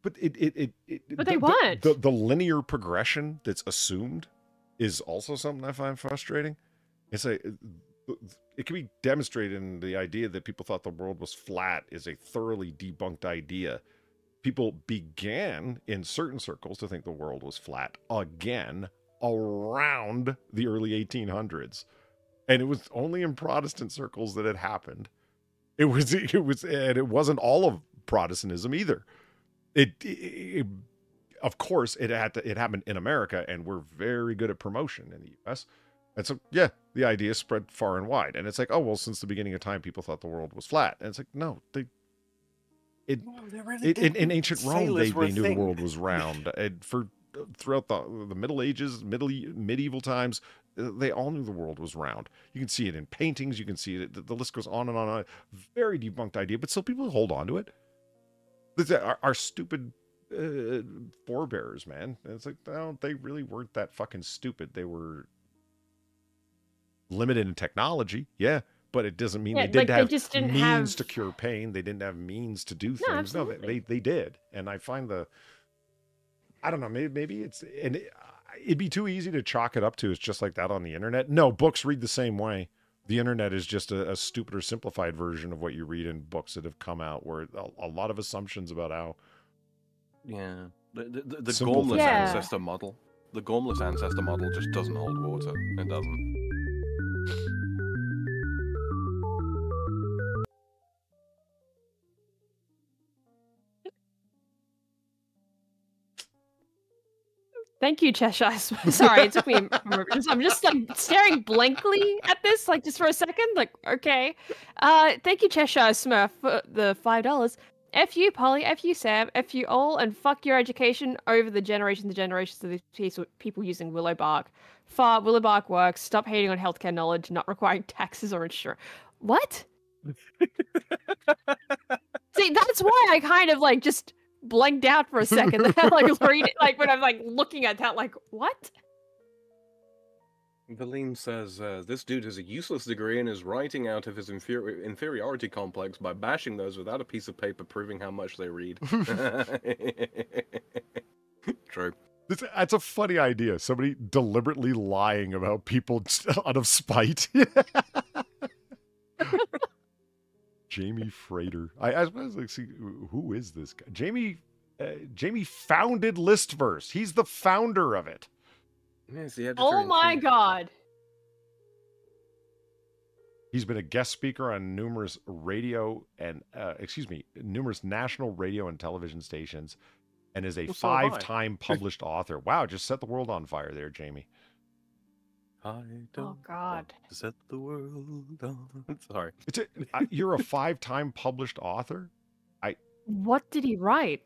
but it it it, it But they the- the- the, the linear progression that's assumed is also something I find frustrating. It's a it can be demonstrated in the idea that people thought the world was flat is a thoroughly debunked idea. People began in certain circles to think the world was flat again around the early 1800s. And it was only in Protestant circles that it happened. It was it was and it wasn't all of Protestantism either. It, it- of course, it had to. It happened in America, and we're very good at promotion in the U.S. And so, yeah, the idea spread far and wide. And it's like, oh well, since the beginning of time, people thought the world was flat. And it's like, no, they. It, it in, in ancient Rome, they, they knew the world was round. And for throughout the the Middle Ages, middle medieval times, uh, they all knew the world was round. You can see it in paintings. You can see it. The, the list goes on and on and on. Very debunked idea, but still people hold on to it. Our, our stupid uh, forebears, man. It's like, no, they really weren't that fucking stupid. They were limited in technology, yeah, but it doesn't mean Yeah, they didn't like, they have just didn't means have- to cure pain. They didn't have means to do things. No, they, absolutely. they they did, and I find the I don't know. Maybe maybe it's and it, it'd be too easy to chalk it up to. It's just like that on the internet. No, books read the same way. The internet is just a, a stupider, simplified version of what you read in books that have come out, where a, a lot of assumptions about how Yeah. The, the, the, the Simple gormless. Yeah. ancestor model. The gormless ancestor model just doesn't hold water. It doesn't. Thank you, Cheshire. Sorry, it took me. I'm just like staring blankly at this, like just for a second. Like, okay. Uh, thank you, Cheshire Smurf, for the five dollars. F you, Polly. F you, Sam. F you all, and fuck your education over the generations and generations of these people, people using Willow Bark. Far Willow Bark works. Stop hating on healthcare knowledge, not requiring taxes or insurance. What? See, that's why I kind of like just blanked out for a second. like read it, like when I'm like looking at that, like what? Valim says uh, this dude has a useless degree and is writing out of his inferi- inferiority complex by bashing those without a piece of paper proving how much they read. True. This, that's a funny idea. Somebody deliberately lying about people out of spite. Jamie Frater. I, I was like, see, who is this guy? Jamie. Uh, Jamie founded Listverse. He's the founder of it. Yes, the Oh my god. He's been a guest speaker on numerous radio and, uh, excuse me, numerous national radio and television stations, and is a Well, so have I. five-time published author. Wow, just set the world on fire there, Jamie. I don't Oh god. want to set the world on. Sorry. It's a, I- you're a five-time published author. I. What did he write?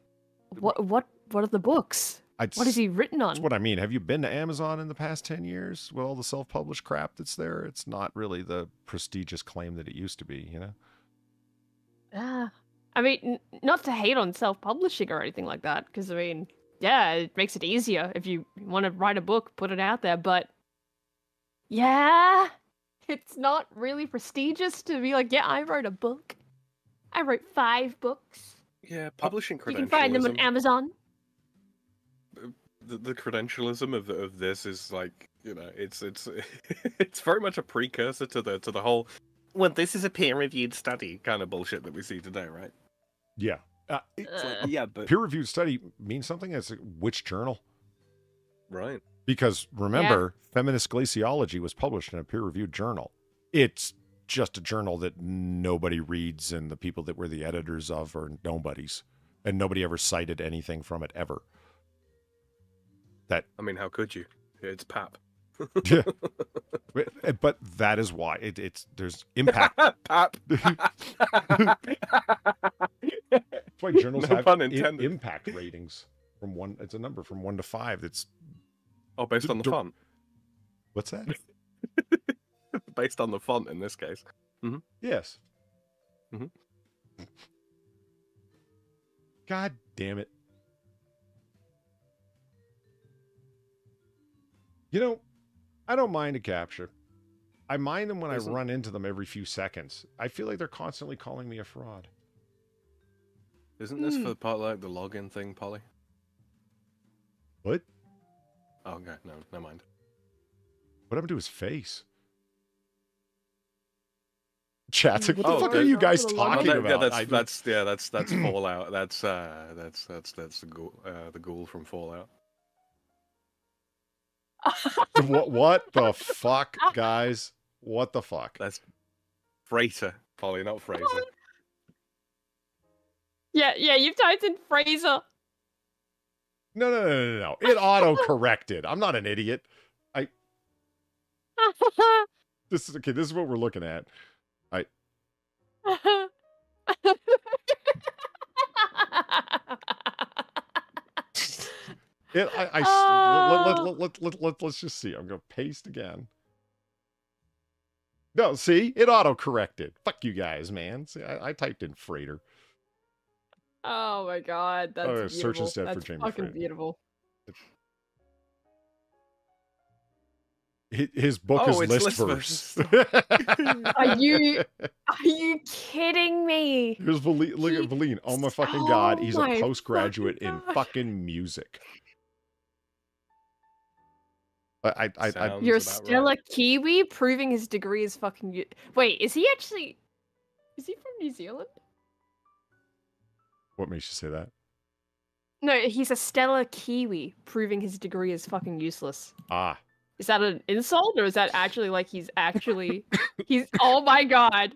What what what are the books? I'd What has he written on? That's what I mean. Have you been to Amazon in the past 10 years with all the self published crap that's there? It's not really the prestigious claim that it used to be, you know? Ah, I mean, n- not to hate on self-publishing or anything like that, because I mean, yeah, it makes it easier if you want to write a book, put it out there. But yeah, it's not really prestigious to be like, yeah, I wrote a book. I wrote five books. Yeah, publishing You can find them on. Amazon. the, the credentialism of of this is like you know it's it's it's very much a precursor to the to the whole well this is a peer reviewed study kind of bullshit that we see today right Yeah. Uh, it- It's like, Uh. yeah but peer reviewed study means something. It's like, which journal? right Because remember, feminist glaciology was published in a peer reviewed journal. It's just a journal that nobody reads, and the people that were the editors of are nobodies. And nobody ever cited anything from it ever. That I mean how could you it's pap Yeah. But- eh, but that is why it, it's there's impact. pap That's why journals No have pun i- intended. impact ratings from one. It's a number from one to five. That's oh based on the font what's that? based on the font in this case Mm-hmm. yes. Mm-hmm. God damn it! You know, I don't mind a captcha. I mind them when Isn't- I run into them every few seconds. I feel like they're constantly calling me a fraud. isn't this Hmm. for the part like the login thing Polly What? Oh okay no never mind What happened to his face? Chat's like, what the Oh, fuck the- are you guys talking that- about? yeah that's I- that's yeah that's that's Fallout that's uh that's that's that's the ghoul uh, the ghoul from Fallout what, what the fuck, guys? What the fuck? That's Frater, Polly, not Fraser. Yeah, yeah, you've typed in Fraser. No, no, no, no, no. It auto corrected. I'm not an idiot. I this is okay. This is what we're looking at. I it I, I s- let, let, let, oh. let, let, let, let's just see. I'm gonna paste again. No, see, it auto corrected. Fuck you guys, man. See, I, I typed in Frater. Oh my god, that's oh, yeah, beautiful. search instead for that's Jamie fucking Fraser. beautiful. His book Oh, is it's list list verse. Are you are you kidding me? Here's Valine. Look at He- Valine. Oh my fucking god, Oh he's a postgraduate in fucking God. fucking music. I, I, I, I You're still Stella right. Kiwi proving his degree is fucking. u- Wait, is he actually? Is he from New Zealand? What makes you say that? No, he's a stellar Kiwi proving his degree is fucking useless. Ah, Is that an insult or is that actually like he's actually he's oh my god.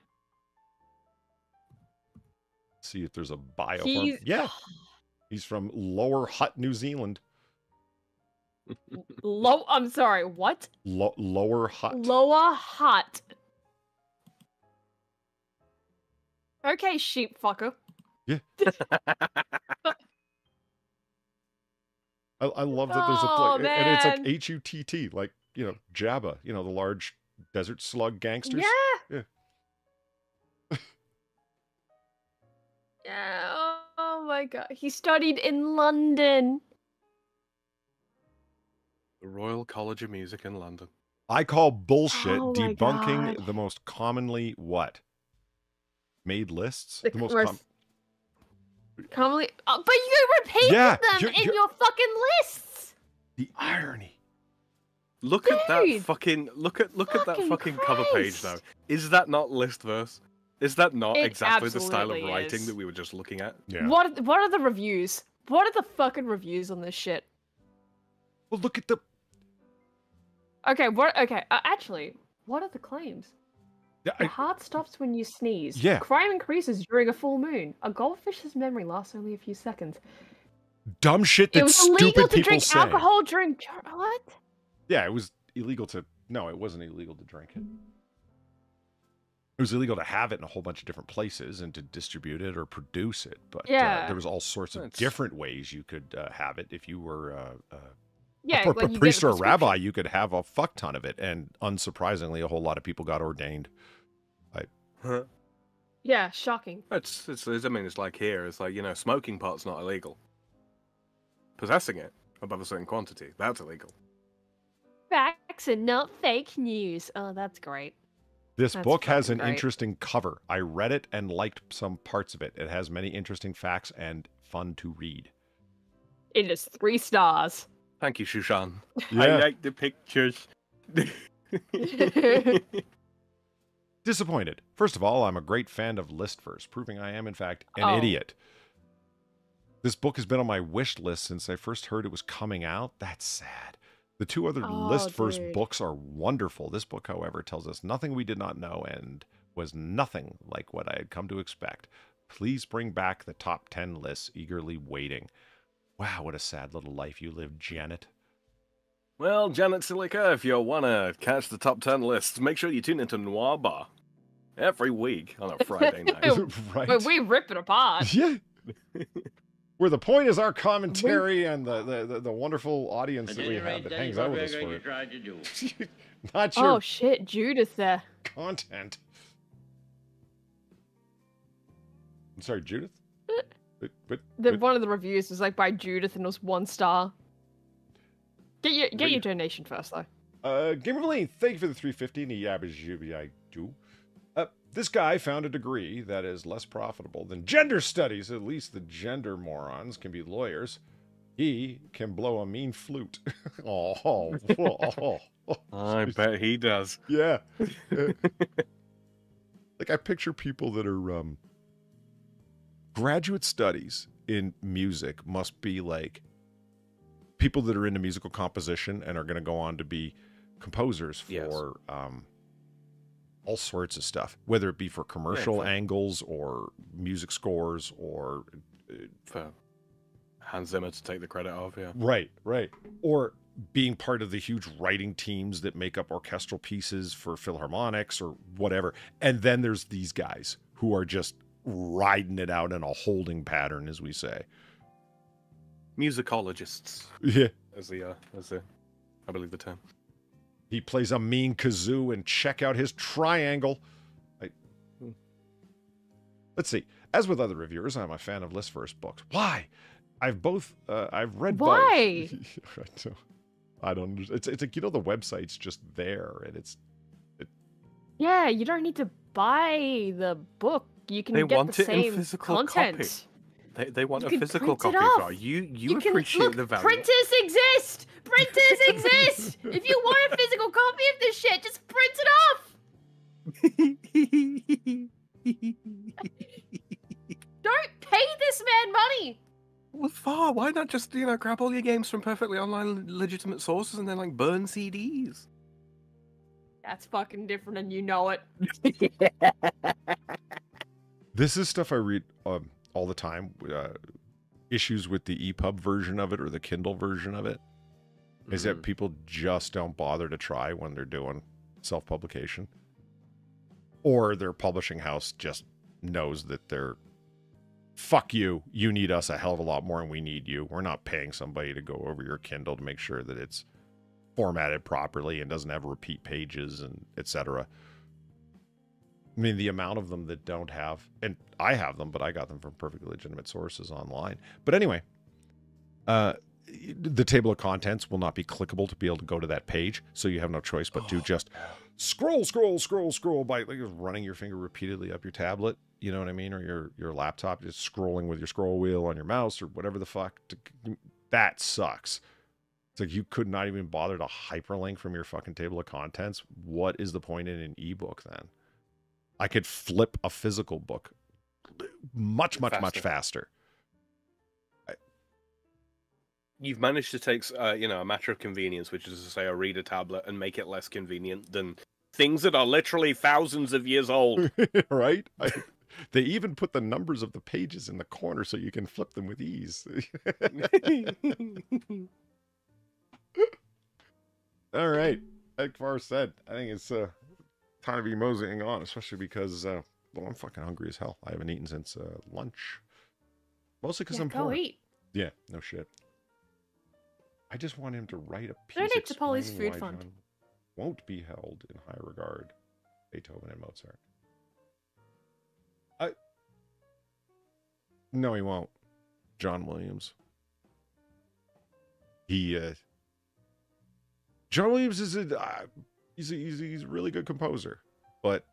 see if there's a bio. for. He's Yeah, he's from Lower Hutt, New Zealand. low I'm sorry, what? Lo- Lower Hutt. Lower Hut. Okay, sheep fucker. I, I love that there's a Oh, place, and it's like. H U T T, like you know Jabba, you know the large desert slug gangsters. Yeah. Yeah. Yeah. Oh, oh my god. He studied in London. The Royal College of Music in London. I call bullshit Oh debunking God. the most commonly what made lists. The The, most most- com- Commonly, oh, but you repeated Yeah, them you're- in you're- your fucking lists. the irony. Look at that fucking look at look at that Fucking fucking cover page though. Is that not list verse? Is that not It exactly the style of writing is. that we were just looking at? Yeah. What are- what are the reviews? What are the fucking reviews on this shit? Well, look at the. Okay, what? Okay, uh, actually, what are the claims? Yeah, Your heart stops when you sneeze. Yeah. Crime increases during a full moon. A goldfish's memory lasts only a few seconds. dumb shit it was illegal to drink say. alcohol during chur- what? Yeah, it was illegal to. No, it wasn't illegal to drink it. It was illegal to have it in a whole bunch of different places and to distribute it or produce it. But uh, Yeah. there was all sorts of That's- different ways you could uh, have it. If you were uh, uh, Yeah, a, like you get priest or a rabbi, you could have a fuck ton of it. And unsurprisingly, a whole lot of people got ordained. Huh? Yeah, shocking. It's, it's it's- I mean it's like here, it's like, you know, smoking pot's not illegal. Possessing it above a certain quantity, that's illegal. Facts and not fake news. Oh, that's great. This That's book has an great. interesting cover. I read it and liked some parts of it. It has many interesting facts and fun to read. It is three stars. Thank you, Shushan. I like the pictures. Disappointed. First of all, I'm a great fan of Listverse, proving I am, in fact, an Oh. idiot. This book has been on my wish list since I first heard it was coming out. That's sad. The two other Oh, Listverse dude. books are wonderful. This book, however, tells us nothing we did not know and was nothing like what I had come to expect. Please bring back the top 10 lists, eagerly waiting. Wow, what a sad little life you live, Janet. well, Janet Silica, if you wanna catch the top ten lists, make sure you tune into Noir Bar every week on a Friday night. right? But we rip it apart. Yeah. Where the point is our commentary and the, the, the, the wonderful audience that we have rate, that Daddy hangs out with us for you it. tried to do. Not your Oh shit, Judith there. content. I'm sorry, Judith? But, but, The, but- one of the reviews was like by Judith and it was one star. Get your get your donation first though. Uh, Gamer Valine, thank you for the 350 and the Yabba I do. Uh, this guy found a degree that is less profitable than gender studies. At least the gender morons can be lawyers. He can blow a mean flute. oh, oh, oh, oh. I bet he does. Yeah. Uh, like I picture people that are um graduate studies in music must be like people that are into musical composition and are going to go on to be composers for Yes. um all sorts of stuff, whether it be for commercial for- angles or music scores or uh, For Hans Zimmer to take the credit off. Yeah. Right, right. Or being part of the huge writing teams that make up orchestral pieces for philharmonics or whatever. And then there's these guys who are just riding it out in a holding pattern, as we say. Musicologists, Yeah. as the uh, as the, I believe the term. He plays a mean kazoo and check out his triangle. I... Let's see. As with other reviewers, I'm a fan of Listverse books. Why? I've both. Uh, I've read Why? both. I don't- I don't. It's it's like you know the website's just there and it's Yeah, you don't need to buy the book. You can They get want the it in same physical content. copy. They, they want You a can physical copy. off. Far. You you, You can appreciate look. the value. Printers exist. Printers exist. if you want a physical copy of this shit, just print it off. Don't pay this man money. Well, far. Why not just you know grab all your games from perfectly online legitimate sources and then like burn CDs? That's fucking different, and you know it. This is stuff I read um, all the time. Uh, issues with the EPUB version of it or the Kindle version of it is that people just don't bother to try when they're doing self publication, or their publishing house just knows that they're fuck you. You need us a hell of a lot more, and we need you. We're not paying somebody to go over your Kindle to make sure that it's formatted properly and doesn't have repeat pages and etc. I mean, the amount of them that don't have, and I have them, but I got them from perfectly legitimate sources online. But anyway, uh, the table of contents will not be clickable to be able to go to that page, so you have no choice but to just scroll, scroll, scroll, scroll by like running your finger repeatedly up your tablet. You know what I mean, or your your laptop, just scrolling with your scroll wheel on your mouse or whatever the fuck. To, that sucks. It's like you could not even bother to hyperlink from your fucking table of contents. What is the point in an ebook then? I could flip a physical book much, much, much faster. You've managed to take uh, you know a matter of convenience, which is to say a reader tablet, and make it less convenient than things that are literally thousands of years old. right? I, they even put the numbers of the pages in the corner so you can flip them with ease. All right. Like Far said, I think it's uh, time to be moseying on, especially because, uh, well, I'm fucking hungry as hell. I haven't eaten since uh, lunch. Mostly because Yeah, I'm go poor. eat. Yeah, no shit. I just want him to write a piece Donate to Poly's food fund. John won't be held in high regard. Beethoven and Mozart. I. No, he won't. John Williams. He. uh John Williams is a. Uh, he's a, he's a, he's a really good composer, but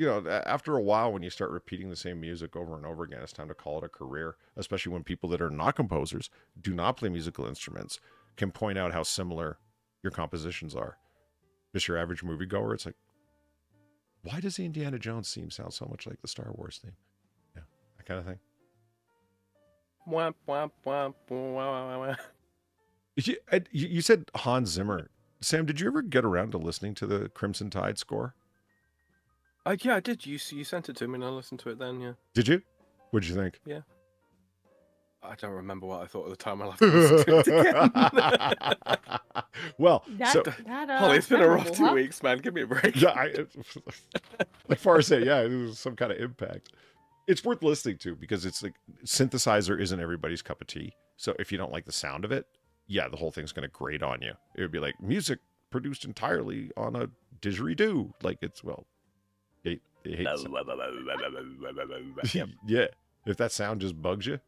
you know, after a while, when you start repeating the same music over and over again, it's time to call it a career. Especially when people that are not composers, do not play musical instruments, can point out how similar your compositions are. Just your average moviegoer, it's like, why does the Indiana Jones theme sound so much like the Star Wars theme? Yeah, that kind of thing. You you said Hans Zimmer. Sam, did you ever get around to listening to the Crimson Tide score? Uh, yeah, I did. You you sent it to me, and I listened to it then. Yeah, Did you? What'd you think? yeah. I don't remember what I thought at the time. I'll have to listen to it again. well, That, so that, uh, Holly, it's been a rough two huh? weeks, man. Give me a break. yeah, I, like far as say, yeah, it was some kind of impact. It's worth listening to because it's like synthesizer isn't everybody's cup of tea. So if you don't like the sound of it, yeah, the whole thing's gonna grate on you. It would be like music produced entirely on a didgeridoo. Like it's well, it, it hates yeah. If that sound just bugs you,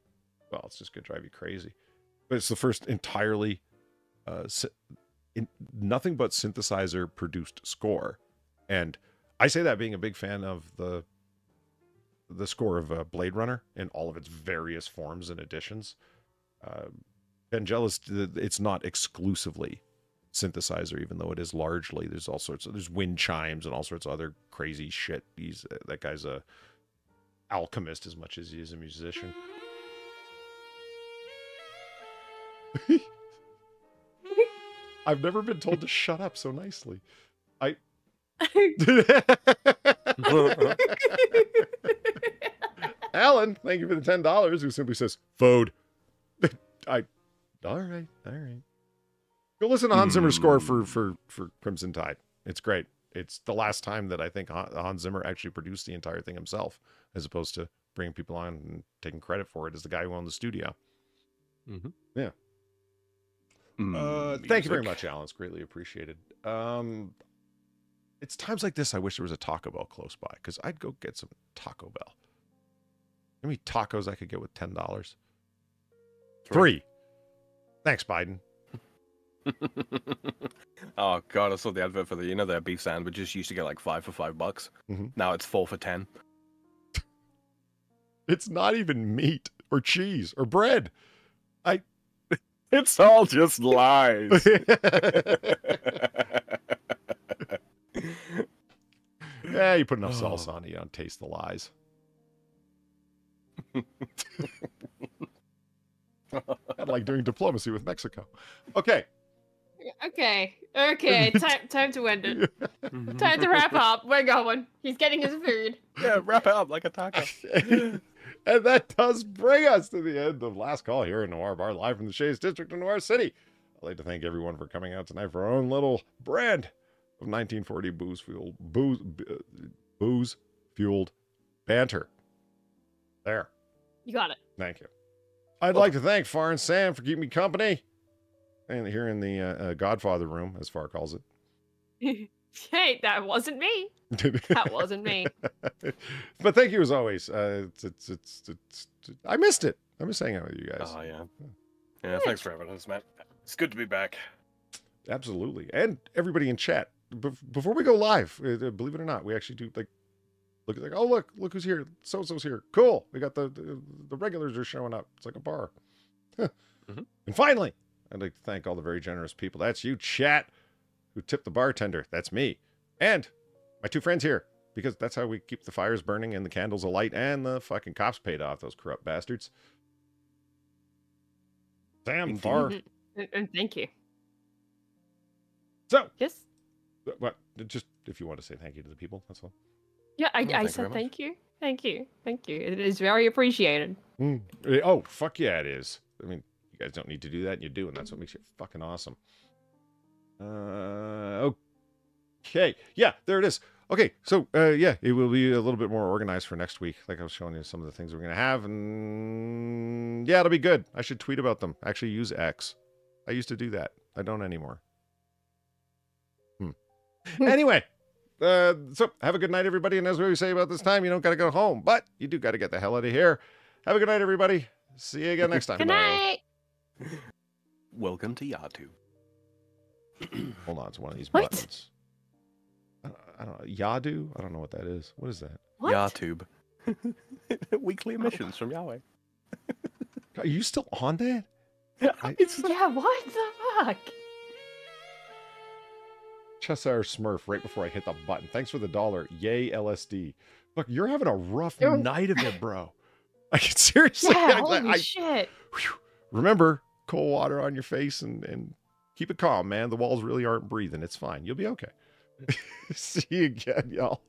well, it's just gonna drive you crazy. But it's the first entirely, uh, in, nothing but synthesizer produced score, and I say that being a big fan of the the score of uh, Blade Runner in all of its various forms and editions. Uh, Vangelis, it's not exclusively synthesizer, even though it is largely. There's all sorts of there's wind chimes and all sorts of other crazy shit. He's uh, that guy's a alchemist as much as he is a musician. I've never been told to shut up so nicely. I. Alan, thank you for the ten dollars. Who simply says "food." I, all right, all right. Go listen to Hans Zimmer's score for for for Crimson Tide. It's great. It's the last time that I think Hans Zimmer actually produced the entire thing himself, as opposed to bringing people on and taking credit for it as the guy who owned the studio. Mm-hmm. Yeah. Mm, Uh, thank you very much, Alan. It's greatly appreciated. Um, it's times like this I wish there was a Taco Bell close by because I'd go get some Taco Bell. How many tacos I could get with ten dollars? Three. Thanks, Biden. oh god, I saw the advert for the you know their beef sandwiches used to get like five for five bucks. Mhm. Now it's four for ten. It's not even meat or cheese or bread. I. It's all just lies. yeah, you put enough sauce on it, you don't taste the lies. I like doing diplomacy with Mexico. Okay. Okay, okay, time time to end it. Mm-hmm. Time to wrap up. We're going. He's getting his food. yeah, wrap it up like a taco. and that does bring us to the end of last call here in Noir Bar, live from the Shays District of Noir City. I'd like to thank everyone for coming out tonight for our own little brand of 1940 booze fueled booze uh, booze fueled banter. There. You got it. Thank you. I'd like to thank Far and Sam for keeping me company. And here in the uh, uh, Godfather room, as Far calls it. hey, that wasn't me. That wasn't me. but thank you as always. Uh, it's, it's, it's, it's, I missed it. I miss hanging out with you guys. Oh yeah. Yeah, thanks for having us, man. It's good to be back. Absolutely. And everybody in chat. Bef- Before we go live, uh, believe it or not, we actually do like look like, oh look, look who's here. So and so's here. Cool. We got the, the the regulars are showing up. It's like a bar. Mhm. And finally, I'd like to thank all the very generous people. That's you, chat, who tipped the bartender. That's me. And my two friends here. Because that's how we keep the fires burning and the candles alight and the fucking cops paid off those corrupt bastards. Sam Far. Mhm. And, and thank you. So Yes. what just if you want to say thank you to the people, that's all. Yeah, I, Oh, I said thank you. Thank you. Thank you. It is very appreciated. Mm. Eh, Oh, fuck yeah, it is. I mean, you guys don't need to do that, and you do, and that's what makes you fucking awesome. Uh, okay, yeah, there it is. Okay, so uh, yeah, it will be a little bit more organized for next week. Like I was showing you some of the things we're gonna have, and yeah, it'll be good. I should tweet about them. Actually, use X. I used to do that. I don't anymore. Hmm. anyway, uh, so have a good night, everybody. And as we always say about this time, you don't got to go home, but you do got to get the hell out of here. Have a good night, everybody. See you again next time. Good Bye. night. Welcome to Yatu. Hold on, it's one of these What? buttons. I don't, I don't know. Yadu? I don't know what that is. What is that? What? Yatube. Weekly emissions from Yahweh. Are you still on that? I- Yeah, what the fuck? Cheshire Smurf right before I hit the button. Thanks for the dollar. Yay, LSD. Look, you're having a rough You're- night of it, bro. Like seriously. Yeah, I- holy I- shit. Whew. Remember, cold water on your face and, and keep it calm, man. The walls really aren't breathing. It's fine. You'll be okay. See you again, y'all.